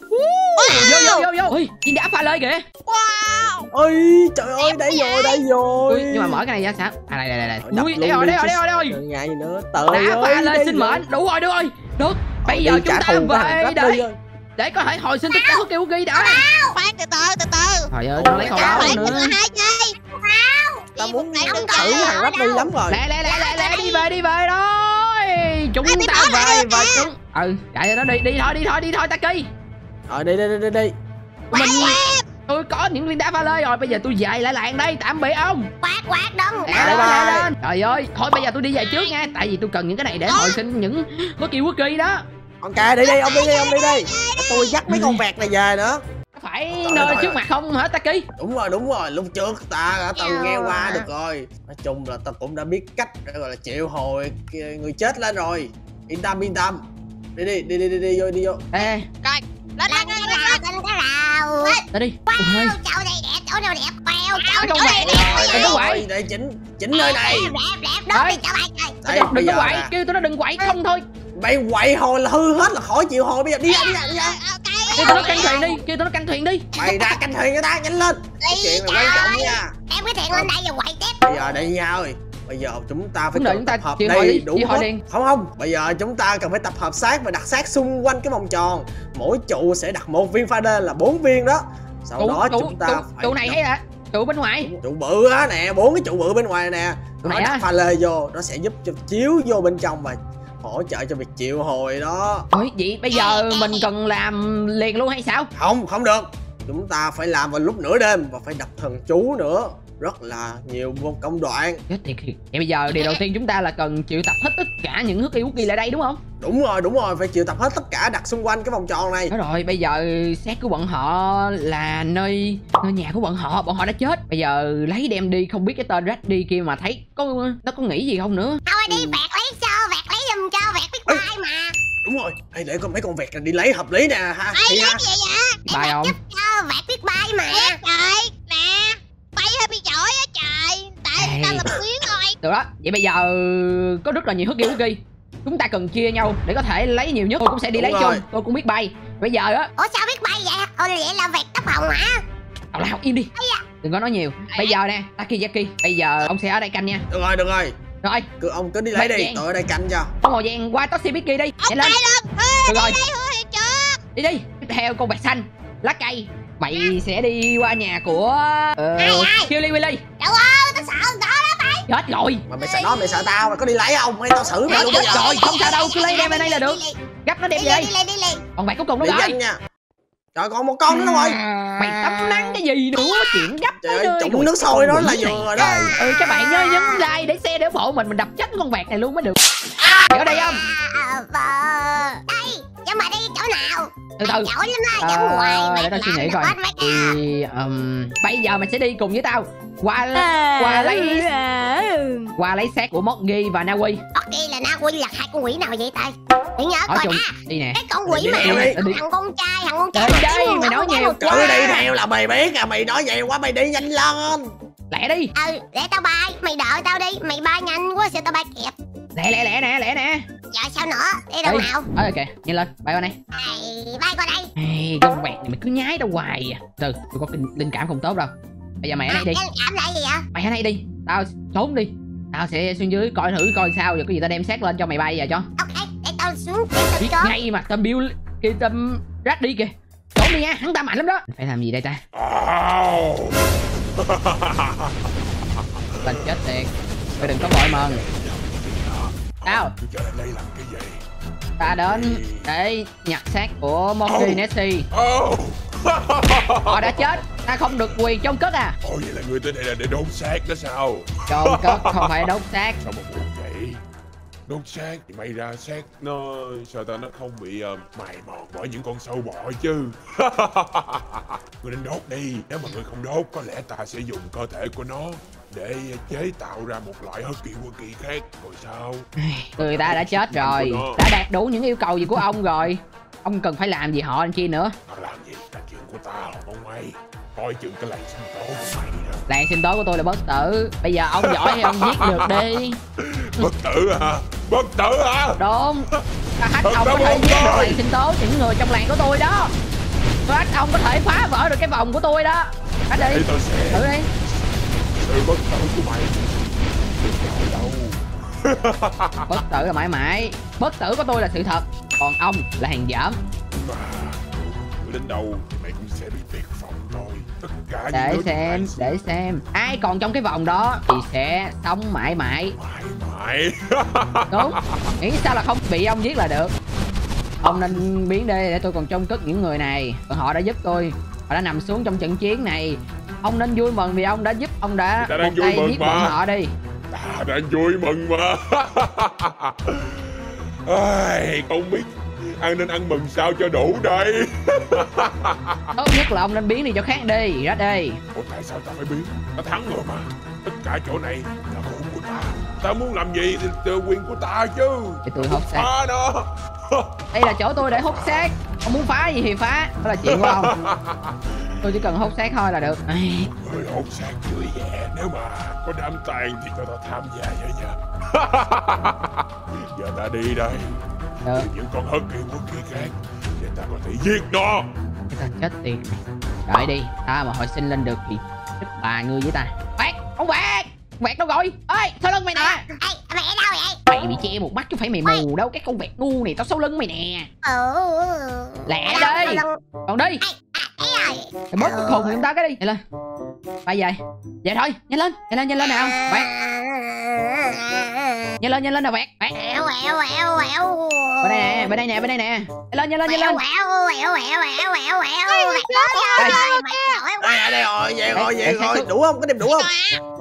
Vô vô vô vô. Ui viên đá pha lê kìa. Wow! Ôi trời ơi đẩy rồi đẩy rồi. Ui nhưng mà mở cái này ra sao? À đây đây đây đây. Ui đây rồi đây rồi đây rồi đây rồi. ngại gì nữa trời đá ơi pha đây sinh rồi. mệnh. Đủ rồi đủ rồi. Được bây giờ chúng ta về rách để có thể hồi sinh tất cả kêu ghi đã. Khoan từ từ từ từ. Trời ơi nó lấy báu phải nữa. hai giây. Tao muốn này đừng thử thằng đi lắm rồi. Lẹ lẹ lẹ lẹ lẹ đi về đi về thôi. Chúng ta về và chúng ừ chạy nó đi đi thôi đi thôi đi thôi Taki. Rồi đi đi đi đi đi. Mình tôi có những viên đá pha lê rồi bây giờ tôi về lại làng đây tạm biệt ông. Quạt, quạt, lẹ lên trời ơi thôi bây giờ tôi đi về trước nha tại vì tôi cần những cái này để hồi sinh những bất kỳ quốc kỳ đó con kè đi đi ông đi đi ông đi đi. Tôi dắt mấy con vẹt này về nữa. Phải Trời nơi ơi. trước mặt không hả Taki? Đúng rồi đúng rồi lúc trước ta đã từng nghe qua ơi. được rồi. Nói chung là ta cũng đã biết cách để gọi là triệu hồi người chết lên rồi. Yên tâm yên tâm. Đi đi đi đi đi, đi vô đi vô. Ê. Rồi lên Lên lên cái lên. Lên tới đi. Ôi, Chỗ này đẹp, chỗ nào đẹp. Mấy con chỗ này đẹp. rồi, đừng quậy để chỉnh chỉnh nơi này. Đẹp, đẹp, đó Đấy. đi cho bạn coi. Đây, đừng có quậy kêu tôi nó đừng quậy không thôi mày quậy hồi là hư hết là khỏi chịu hồi bây giờ đi ra đi ra đi. Ra kêu tôi nó canh thuyền đi kêu tôi nó canh thuyền đi. Mày ra canh thuyền cho ta nhanh lên. Cái chuyện này quan trọng nha. Em cái thuyền lên đây rồi quậy tiếp. bây giờ đây nha ơi. Bây giờ chúng ta phải cần chúng ta tập hợp đầy đi, đủ hết không không. Bây giờ chúng ta cần phải tập hợp xác và đặt xác xung quanh cái vòng tròn. Mỗi trụ sẽ đặt một viên pha đê là bốn viên đó. Sau trụ đó trụ chúng ta trụ phải trụ này hay là trụ bên ngoài? Trụ bự á nè bốn cái trụ bự bên ngoài nè. Nó đặt pha lê vô nó sẽ giúp cho chiếu vô bên trong và hỗ trợ cho việc triệu hồi đó. Ôi, vậy bây giờ mình cần làm liền luôn hay sao? Không không được. Chúng ta phải làm vào lúc nửa đêm và phải đọc thần chú nữa rất là nhiều vô công đoạn. Chết thiệt thiệt vậy bây giờ điều đầu tiên chúng ta là cần chịu tập hết tất cả những hước quốc kỳ lại đây đúng không? Đúng rồi đúng rồi phải chịu tập hết tất cả đặt xung quanh cái vòng tròn này. Đó rồi bây giờ xác của bọn họ là nơi nơi nhà của bọn họ bọn họ đã chết. Bây giờ lấy đem đi không biết cái tên rách đi kia mà thấy có nó có nghĩ gì không nữa? Thôi đi, vẹt lấy cho, vẹt lấy giùm cho, vẹt biết tay mà. đúng rồi Ê, để con mấy con vẹt này đi lấy hợp lý nè ha ai thì lấy gì vậy? Bay không? Cho vẹt biết bay mà. Ê, trời nè bay hơi bị giỏi á trời. Tại Ê. tao là biến rồi. Được đó, vậy bây giờ có rất là nhiều Huggy Wuggy Chúng ta cần chia nhau để có thể lấy nhiều nhất. Tôi cũng sẽ đi Đúng lấy rồi. chung, tôi cũng biết bay. Bây giờ á, Ủa sao biết bay vậy? Ồ vậy là vẹt tóc hồng hả? Tào lao im đi. Đừng có nói nhiều. Bây giờ nè, Takiyaki Bây giờ ông sẽ ở đây canh nha. Được rồi, được rồi. Rồi, Cứ ông cứ đi lấy Mày đi, chèn. tôi ở đây canh cho. Con màu vàng qua Toshibiki đi. Nhanh lên. Được rồi. Đi đi. Tiếp theo con vẹt xanh. Lá cây Mày sẽ đi qua nhà của Ờ Killy Willy Đâu ơi tao sợ đó đó bay Chết rồi. Mà mày sợ nó, mày sợ tao, mày có đi lấy không? Hay tao xử mày luôn bây giờ? Rồi không sao đâu Cứ lấy đem bên đây là được. Gấp nó đem Đi về đi lên đi Còn vẹt cuối cùng nó rồi? Trời còn một con nữa đâu rồi Mày tắm nắng cái gì nữa chuyện gấp Trời tới ơi, trụng nước sôi đó Con là vừa rồi đó. Ừ các bạn nhớ nhấn like để xe để ủng hộ mình. Mình đập chết con vẹt này luôn mới được. Hiểu ở đây không chỗ nào? Từ từ. Giỏi lắm đó hoài Để tao suy nghĩ coi. Thì um, Bây giờ mày sẽ đi cùng với tao. Qua qua lấy Qua lấy xác của Moggy và Naui Bucky là Na Queen là hai con quỷ nào vậy tay Để nhớ Nói coi. chung đã Đi nè. Cái con quỷ mà. Thằng con trai Thằng con trai Đây, mày nói nhiều Cứ quá. đi theo là mày biết à, mày nói vậy quá mày đi nhanh lên. Lẹ đi. Ừ để tao bay Mày đợi tao đi Mày bay nhanh quá sao tao bay kịp Lẹ lẹ lẹ nè lẹ nè Giờ sao nữa? Đi đâu nào? Ê kìa nhanh lên bay qua đây. Bay qua đây. Ê, con vẹt này mày cứ nhái tao hoài à. Từ tôi có linh cảm không tốt đâu. Bây giờ mày ở đây đi. Cái cảm lại gì vậy? Mày ở đây đi Tao trốn đi. Tao sẽ xuống dưới coi thử coi sao Giờ có gì tao đem xác lên cho mày bay giờ cho. Ok để tao xuống tao Biết ngay mà tao Bill Kìa tao rách đi kìa. Trốn đi nha hắn ta mạnh lắm đó. Phải làm gì đây ta? Lên chết tiệt. Mày đừng có vội mừng Tao. Ta đến để nhặt xác của Monkey Oh. Nessie. Oh Họ đã chết. Ta không được quyền trong cất à. Ôi vậy là người tới đây là để đốt xác đó sao? Trong cất không phải đốt xác. Sao mà buồn vậy? Đốt xác thì may ra xác nó Sao ta nó không bị ờ, mài mòn bởi những con sâu bọ chứ. Người nên đốt đi. Nếu mà người không đốt có lẽ ta sẽ dùng cơ thể của nó Để chế tạo ra một loại hất kỳ quân kỳ khác Rồi sao? Người ta đã chết rồi. Đã đạt đủ những yêu cầu gì của ông rồi? Ông cần phải làm gì họ anh chi nữa? Tao làm gì? Là chuyện của tao Ông mày Coi chừng cái làn sinh tố của mày đó Làng sinh tố của tôi là bất tử. Bây giờ ông giỏi thì ông giết được đi. Bất tử hả? Bất tử hả? Đúng. Ta Thật ông có thể giết được làng sinh tố những người trong làng của tôi đó. Hách ông có thể phá vỡ được cái vòng của tôi đó. Hách đi? Thử đi bất tử của mày. Đâu Bất tử là mãi mãi. Bất tử của tôi là sự thật. Còn ông là hàng dởm Đến đâu mày cũng sẽ bị tuyệt vọng rồi. Tất cả Để xem Để xem. Ai còn trong cái vòng đó Thì sẽ sống mãi mãi. Mãi Đúng. Nghĩ sao là không bị ông giết là được? Ông nên biến đi để tôi còn trông cất những người này. Còn họ đã giúp tôi. Họ đã nằm xuống trong trận chiến này Ông nên vui mừng vì ông đã giúp Ông đã Ta đang một vui tay mừng giết mà. bọn họ đi. Ta đang vui mừng mà. Ai, Không biết Ăn nên ăn mừng sao cho đủ đây. Tốt nhất là ông nên biến đi chỗ khác đi Rách đi. Ủa tại sao ta phải biến? Ta thắng rồi mà. Tất cả chỗ này là của của ta. Ta muốn làm gì thì tự quyền của ta chứ. Để tôi hốt xác. Phá nó. Đây là chỗ tôi để hút xác. Ông muốn phá gì thì phá. Đó là chuyện của ông Tôi chỉ cần hút xác thôi là được. Người hốt xác vui vẻ Nếu mà có đám tang thì cho ta tham gia với nha Giờ ta đi đây. Được. Những con hất kỳ quân kỳ khác Để ta có thể giết nó. Cái ta chết tiệt. Đợi đi Ta mà hồi sinh lên được thì Giúp bà ngươi với ta. Quẹt Ông Quẹt. Quẹt đâu rồi ơi sau lưng mày nè. Ê mày ở đâu vậy? Mày bị che một mắt chứ phải mày mù đâu Cái con vẹt ngu này tao sau lưng mày nè. Ừ Lẹ Đâu, đi. đâu, đâu. Còn đi Mày bớt cái khùng chúng ta cái đi. Nhanh lên. Bay về. Về thôi Nhanh lên Nhanh lên nhanh lên nào Quẹt. Nhanh lên nhanh lên nào Quẹt Quẹt. Quẹo quẹo quẹo quẹo. Bên đây nè Bên đây nè Bên đây nè. Nhanh lên nhanh lên nhanh lên. Mày nói rồi mày giỏi quá Đây, rồi, về rồi, để rồi Đủ không, có đem đủ không?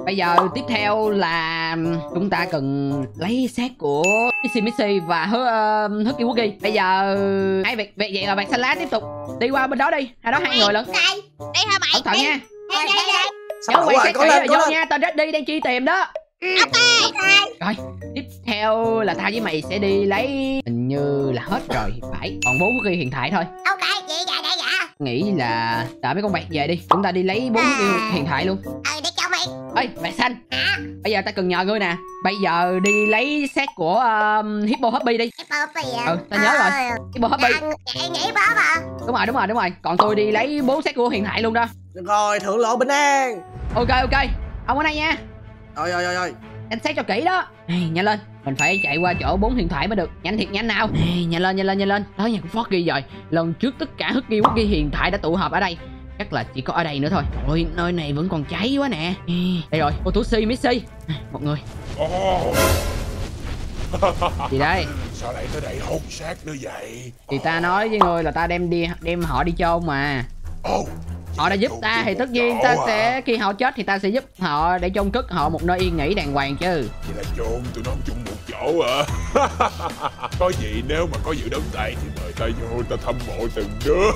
Bây giờ tiếp theo là chúng ta cần lấy xác của Missy Missy và hứa Husky Wookie. Bây giờ ai việc vậy là bạn xanh lá tiếp tục. Đi qua bên đó đi. Hai đó hai người lận. Đây Đây hả mày Cẩn thận nha. Đây đây đây Sao Nhớ quay có kỹ có vô nha. Tên Reddy đang truy tìm đó. Ok Rồi tiếp theo là tao với mày sẽ đi lấy hình như là hết rồi phải còn bốn Wookie hiện tại thôi. Ok chị dạ dạ dạ nghĩ là đợi mấy con bạc về đi chúng ta đi lấy bốn yêu huyền thoại luôn ờ để ê bạc xanh. Bây giờ ta cần nhờ ngươi nè. Bây giờ đi lấy set của um, hippo hobby đi. Hippo Hobby à? Ừ ta nhớ rồi. Hippo hobby Chị nghĩ bó mà đúng rồi đúng rồi đúng rồi. Còn tôi đi lấy bốn set của huyền thoại luôn đó. Được rồi thượng lộ bình an. Ok ok. Ông ở đây nha. Rồi rồi rồi rồi. Anh xét cho kỹ đó. Nhanh lên. Mình phải chạy qua chỗ bốn huyền thoại mới được. Nhanh thiệt nhanh nào. Nhanh lên nhanh lên nhanh lên. Đó nhà của Foggy rồi. Lần trước tất cả Husky Wuggy huyền thoại đã tụ họp ở đây chắc là chỉ có ở đây nữa thôi. Ôi nơi này vẫn còn cháy quá nè. Đây rồi cô tú si missy. Một người. Ồ, gì đây? Sao lại tới đây hốt xác nữa vậy? thì ta nói với người là ta đem đi đem họ đi chôn mà. Ồ, họ đã giúp ta thì tất nhiên ta sẽ khi họ chết thì ta sẽ giúp họ để chôn cất họ một nơi yên nghỉ đàng hoàng chứ. Vậy là chôn tụi nó chung một chỗ à? có gì nếu mà có dự đấng tay thì mời ta vô ta thăm mộ từng đứa.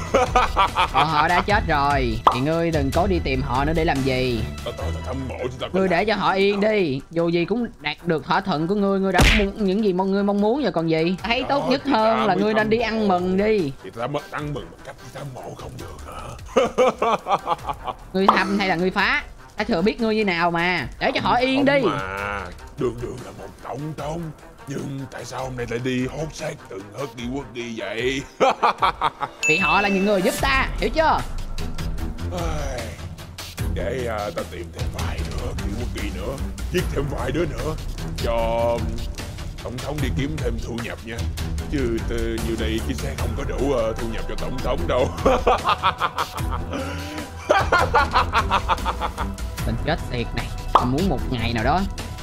Còn họ đã chết rồi. Thì ngươi đừng cố đi tìm họ nữa để làm gì. Ta tới ta thăm mộ chứ ta có Ngươi để cho họ yên đi. Dù gì cũng đạt được thỏa thuận của ngươi Ngươi đã muốn những gì mong ngươi mong muốn rồi còn gì. Thấy tốt nhất hơn là ngươi nên đi ăn mừng đi. Thì ta mất ăn mừng bằng cách đi thăm mộ không được hả? Ngươi thăm hay là ngươi phá? Ta thừa biết ngươi như nào mà. Để cho họ yên đi. mà. Đường đường là một tổng thống. Nhưng tại sao hôm nay lại đi hốt xác từng hớt đi quốc đi vậy? Vì họ là những người giúp ta Hiểu chưa? Để à, ta tìm thêm vài nữa đi quốc đi nữa. Giết thêm vài đứa nữa. Cho tổng thống đi kiếm thêm thu nhập nha chứ từ như đây chỉ sẽ không có đủ uh, thu nhập cho tổng thống đâu. Mình chết tiệt này Mình muốn một ngày nào đó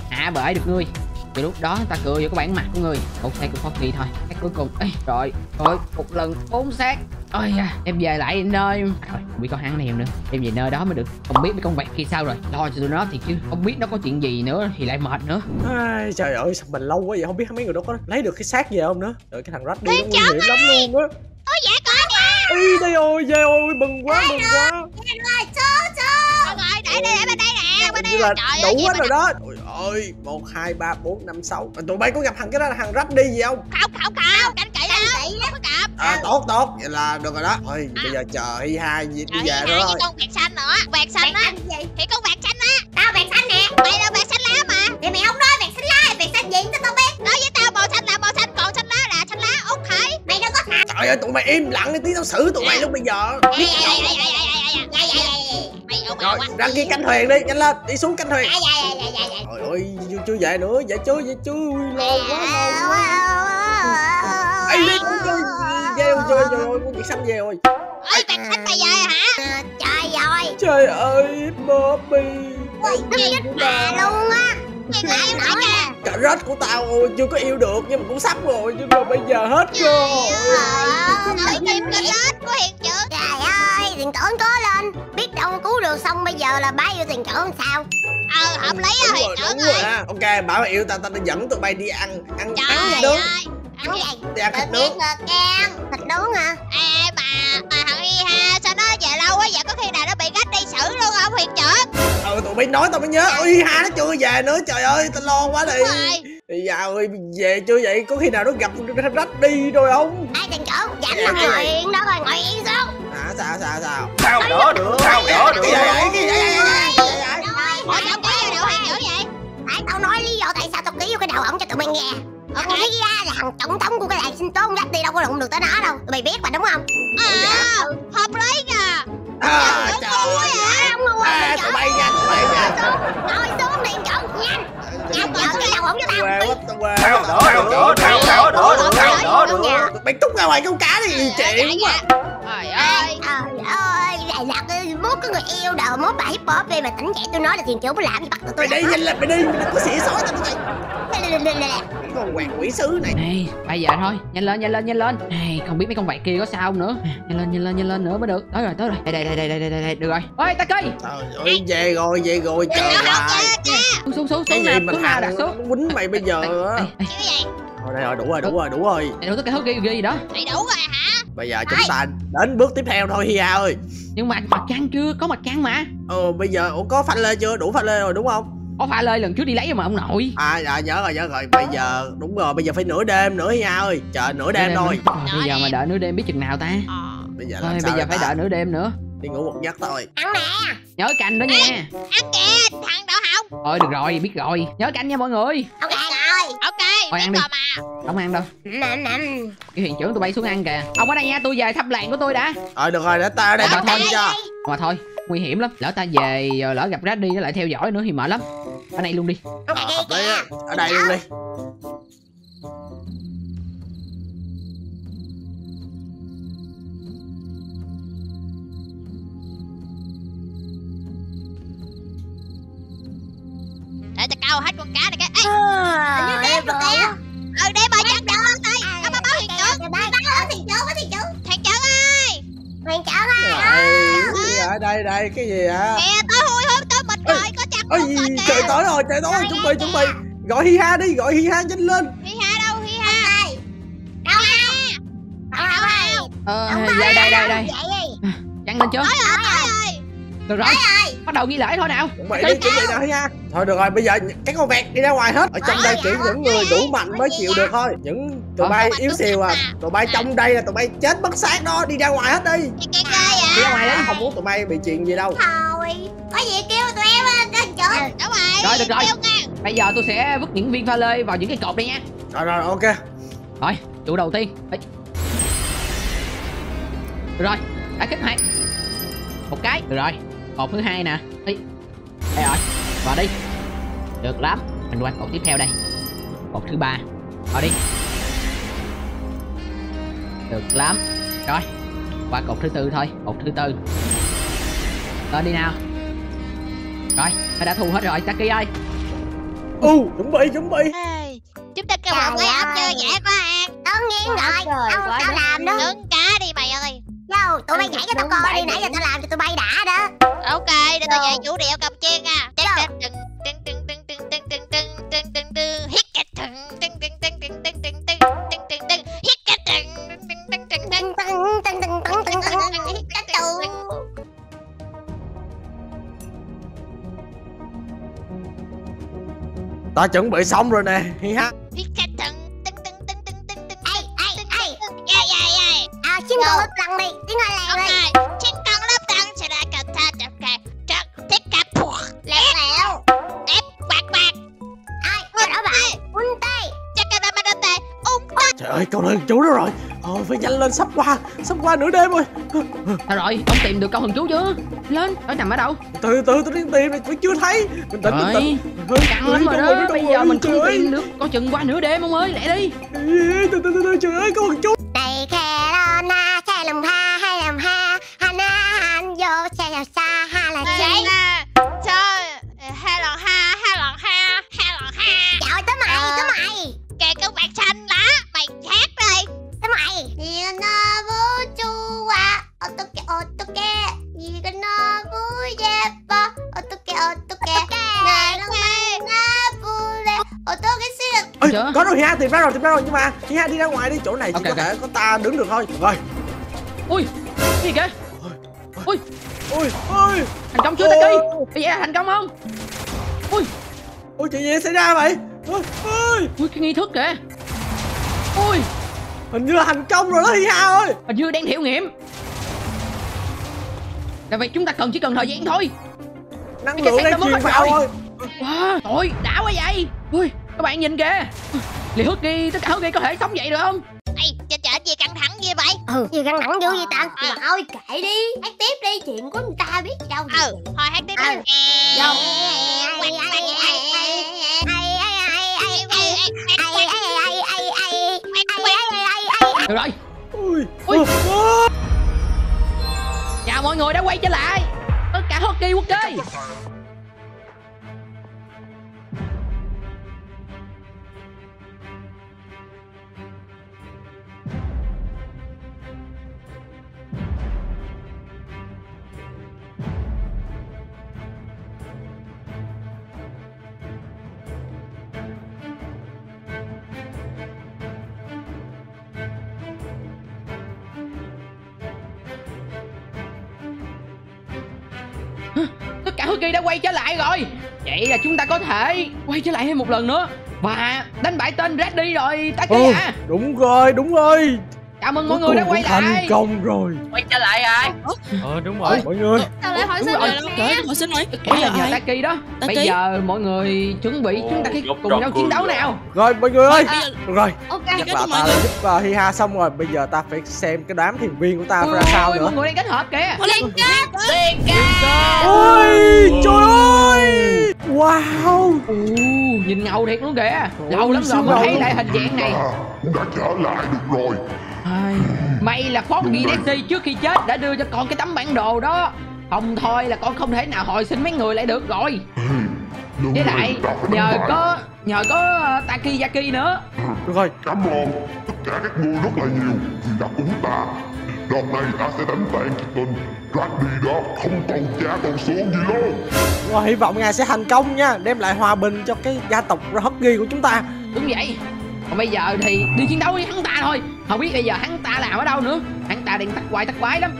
Hạ bởi được ngươi. Thì lúc đó ta cười vô cái bản mặt của ngươi. Một cũng của Foggy thôi. Cái cuối cùng Ê, Rồi Rồi Một lần bốn xác. Ôi da. Em về lại nơi. À, Rồi không biết có hắn này nữa. Em về nơi đó mới được. Không biết mấy con vẹt kia sao rồi. Lo cho tụi nó thì chứ Không biết nó có chuyện gì nữa Thì lại mệt nữa. Ai, trời ơi sao mình lâu quá vậy? Không biết mấy người đó có lấy được cái xác gì không nữa? Rồi cái thằng Rat đi nó nguy hiểm lắm luôn á. Ôi dạ có nè Ê đây ôi dê ôi mừng quá mừng quá. rồi chú chú Rồi để đây để bên đây nè Bên đây Trời ơi đủ hết mà rồi đó ơi một hai ba bốn năm sáu. Tụi bay có gặp thằng cái đó là thằng Rat đi gì không? Không không không. Canh kỹ lắm Không? có gặp. À tốt tốt. Vậy là được rồi đó. Thôi bây giờ chờ hi hai đi Trời về nữa với con vẹt xanh nữa. Vẹt xanh á. Thì con vẹt xanh á. Tao vẹt xanh nè. Mày là vẹt xanh lá mà. Thì mày không nói vẹt xanh lá Vẹt xanh gì cho tao biết? Nói với tao màu xanh là màu xanh Còn xanh lá là xanh lá. Út khởi Mày đâu có thật trời ơi tụi mày im lặng đi tí tao xử tụi mày lúc bây giờ. Ai ai ai ai ai ai à dạ dạ, dạ, dạ. rồi quá. ra cánh thuyền đi nhanh lên đi xuống cánh thuyền dạ, dạ dạ dạ trời ơi chú về nữa dạ chú dạ chú lo quá lo quá. Ấy đi con chơi về ông chơi trời ơi con bị xăm về rồi. Ơi bạn khách mày về hả? Trời rồi trời ơi. Bobby Ui, nó chết bà. luôn á. Cả rết của tao ôi, chưa có yêu được nhưng mà cũng sắp rồi nhưng mà bây giờ hết rồi. Tự tìm lên hết của hiện trưởng Trời ơi, tiền tưởng có lên. Biết đâu cứu được xong bây giờ là bá vô tiền trưởng làm sao? Ờ hợp lý á đúng hiện trưởng đúng rồi ơi á ok bảo yêu tao tao đã dẫn tụi bay đi ăn ăn Trời ăn gì ơi Ăn gì? đi ăn thịt nướng can Thịt nướng hả Ê mà mà thằng Y ha sao nó về lâu quá vậy có khi nào nó bị gách đi xử luôn không hiện trưởng ừ tụi bay nói tao mới nhớ ui ha nó chưa về nữa trời ơi tao lo quá đi giờ ơi về chưa vậy có khi nào nó gặp rách đi rồi không Ai tiền trưởng Dành nó ngồi yên đó rồi ngồi yên xuống à sao sao sao Sao đỡ được Sao đỡ được cái gì vậy cái gì vậy cái gì vậy cái gì vậy Ủa sao ký vô đầu hiện trưởng vậy Tại tao nói lý do tại sao tao ký vô cái đầu ổng cho tụi bay nghe Thằng thấy ra là thằng tổng thống của cái đài sinh tồn dắt đi đâu có đụng được tới nó đâu. Tụi mày biết mà đúng không? À hợp lý nha. À trời ơi à, tụi bay nha tụi bay nha. Ngồi xuống điện trưởng nhanh. Nhanh dở cái đầu ổng cho tao. Được tụi bay túc ra ngoài câu cá đi chuyện quá Trời ơi Trời ơi, lại là cái mốt có người yêu đâu Mốt bà hip hop đi mà tỉnh dậy tôi nói là tiền trưởng mới làm bắt tụi tôi mày đi nhanh lên mày đi mày đừng có xỉa xói tao cái con quạt quỷ sứ này Này, bây giờ thôi, nhanh lên, nhanh lên, nhanh lên. Này, không biết mấy con vẹt kia có sao không nữa. Nhanh lên, nhanh lên, nhanh lên nữa mới được. Tới rồi, tới rồi. Đây, đây, đây, đây, đây, đây, đây, đây. được rồi. Ôi, ta cây. trời ơi về rồi về rồi chờ hoài Xuống, xuống, xuống, xuống gì nào, xuống nào đặt xuống. quýnh mày bây giờ á gì thôi đây rồi đủ rồi đủ rồi đủ rồi Đầy đủ tất cả thứ ghi ghi gì đó. Đầy đủ rồi hả bây giờ chúng ta đến bước tiếp theo thôi Hia ơi. Nhưng mà mặt trăng chưa, có mặt trăng mà. ờ bây giờ ủa có phanh lê chưa? Đủ phanh lê rồi đúng không? Có phải lời lần trước đi lấy rồi mà ông nội. à dạ nhớ rồi nhớ rồi. Bây giờ đúng rồi bây giờ phải nửa đêm nữa Hia ơi. Chờ nửa đêm thôi. Rồi, Bây giờ mà đợi nửa đêm biết chừng nào ta. bây giờ Thôi làm sao bây giờ phải ta? đợi nửa đêm nữa. Đi ngủ một giấc thôi. Ăn nè. Nhớ canh đó nha. ăn kìa thằng đậu hồng. Thôi được rồi biết rồi. Nhớ canh nha mọi người. Ok rồi ok Thôi ăn đi. Không ăn đâu. Nằm nằm Cái thuyền trưởng tụi bay xuống ăn kìa. Ông ở đây nha tôi về thăm làng của tôi đã. Rồi được rồi để ta ở đây Mà thôi. cho. Mà thôi nguy hiểm lắm. Lỡ ta về rồi lỡ gặp Raddy nó lại theo dõi nữa thì mệt lắm. Ở đây luôn đi. Ờ, hợp lý á ở đây luôn đi câu hết con cá này cái. Ê Ờ, như đêm rồi kìa ừ đêm rồi chắc chắn lên đây. À, nó báo báo hiện trưởng. đây báo thiền trưởng báo thiền trưởng. Thằng trưởng ơi. Thiền trưởng ơi. Đây đây cái gì hả kìa tới hôi hốp tới mình rồi có chắc ôi trời tối rồi trời tối rồi chuẩn bị chuẩn bị. Gọi hi ha đi gọi hi ha nhanh lên. Hi ha đâu hi ha? Đâu đâu? Đâu Ờ đây đây đây. Đây Chặn lên chưa rồi. Được rồi Bắt đầu ghi lễ thôi nào. Chuẩn bị đi chuẩn bị nào hi ha thôi được rồi bây giờ cái con vẹt đi ra ngoài hết. Ở trong đây chỉ những người đủ mạnh mới chịu được thôi. Những tụi Ờ. bay yếu xìu à. tụi bay trong đây là tụi bay chết bất xác đó đi ra ngoài hết đi. Đi ra ngoài đi không muốn tụi bay bị chuyện gì đâu. Thôi. Có gì kêu tụi em lên trưởng đúng rồi. Rồi được rồi. nha Bây giờ tôi sẽ vứt những viên pha lê vào những cái cột đây nha. Rồi rồi ok. Rồi trụ đầu tiên. Rồi đã kích hai Một cái. Được rồi Cột thứ hai nè. Ê. Đây rồi Vào đi. Được lắm. Mình qua cột tiếp theo đây. Cột thứ ba. Vào đi. Được lắm. Rồi Qua cột thứ tư thôi. Cột thứ tư. Lên đi nào. Rồi Nó đã thu hết rồi Taki ơi. U chuẩn bị chuẩn bị. Ê, chúng ta kêu một cái ốc chơi dễ quá ăn tất nhiên rồi đâu tao làm đó? nướng cá đi mày ơi đâu tụi bay nhảy cho tao coi đi nãy giờ tao làm cho tụi bay đã đó ok để tao dạy chủ điệu cầm chiên nha ta chuẩn bị xong rồi nè hi ha 친구 오케이 친구 lớp sẽ ra cần tha chậm kè trận thiết cặp lẹ lẹ lẹo ép quạt quạt. Ai con đó bạn. Quân tay chắc cái ba đơn tệ ung tay trời ơi con lên chú đó rồi. Ờ phải nhanh lên sắp qua sắp qua nửa đêm rồi. Thôi rồi ông tìm được câu hừng chú chưa lên nó nằm ở đâu? Từ từ tôi đi tìm vẫn chưa thấy. Mình tỉnh mình tỉnh. Căng lắm rồi đó. bây giờ mình không tìm được coi chừng qua nửa đêm ông ơi lẹ đi. Từ từ từ trời ơi câu hừng chú. Này kìa hai làm ha. Hai làm ha hana han yo cha là sa ha là chi trời hai lần ha hai lần ha hai lần ha. Trời tới mày tới mày. kìa cái bạn xanh lá mày khác đi tới mày. Nina vũ trụ wa otoke otoke nina vũ ô tô otoke Ê, dạ. có rồi ha tìm ra rồi tìm ra rồi. Nhưng mà chị ha đi ra ngoài đi chỗ này chỉ okay, có okay. thể có ta đứng được thôi. Rồi. Ui Cái gì kìa? Ui. Ôi ôi. Thành công chưa Taki Bây giờ thành công không? Ui. Ôi chuyện gì xảy ra vậy? Ôi Ui cái nghi thức kìa. Ui. Hình như là thành công rồi đó hi ha ơi. Hình như đang thiệu nghiệm. Tại vậy chúng ta cần chỉ cần thời gian thôi. Năng Cái lượng đang truyền vào rồi. thôi. Wow Ôi đã quá vậy. Ui các bạn nhìn kìa. Liệu hút ghi tất cả hút ghi có thể sống vậy được không Ê trên trển gì căng thẳng gì vậy? Ừ gì căng thẳng dữ vậy ta? Ờ. Thôi kệ đi. Hát tiếp đi chuyện của người ta biết đâu. Ừ Thôi hát tiếp Ừ. đi quạt quạt Được rồi. Ui Ui. Chào mọi người đã quay trở lại. Tất cả hockey quốc tế Hockey đã quay trở lại rồi. Vậy là chúng ta có thể quay trở lại thêm một lần nữa. Và đánh bại tên Reddy rồi Taki Ồ, à đúng rồi đúng rồi chào mừng mọi người đã quay cũng thành lại. công rồi. Quay trở lại rồi. Ờ đúng rồi. mọi người. Sao lại hỏi xin rồi. ơi hỏi xin rồi Cái là nhờ? Taki đó. Bây giờ mọi người chuẩn bị chúng ta cùng nhau chiến đấu nào. Rồi mọi người ơi. Bây giờ- được rồi. Ok chắc kết là ta đã giúp uh, hi ha xong rồi. Bây giờ ta phải xem cái đám thiền viên của ta ra sao nữa. mọi người đang kết hợp kìa. Liên kết. Liên kết. Ôi trời ơi. Wow. Nhìn ngầu thiệt luôn kìa. Lâu lắm rồi mới thấy lại hình dạng này. Ta cũng đã trở lại được rồi Ai, May là Foggy Daisy trước khi chết đã đưa cho con cái tấm bản đồ đó. Không thôi là con không thể nào hồi sinh mấy người lại được rồi. Lần Với này lại nhờ có nhờ có uh, Takiyaki nữa. Được rồi. Cảm ơn. Tất cả các ngươi rất là nhiều vì đã cứu ta. Đợt này ta sẽ đánh tan cái tên Raddy đó không còn cha còn xuống gì luôn. Rồi hy vọng ngài sẽ thành công nha đem lại hòa bình cho cái gia tộc Huggy của chúng ta. Đúng vậy. Còn bây giờ thì đi chiến đấu với hắn ta thôi Không biết bây giờ hắn ta làm ở đâu nữa. Hắn ta đang tắc quái tắc quái lắm.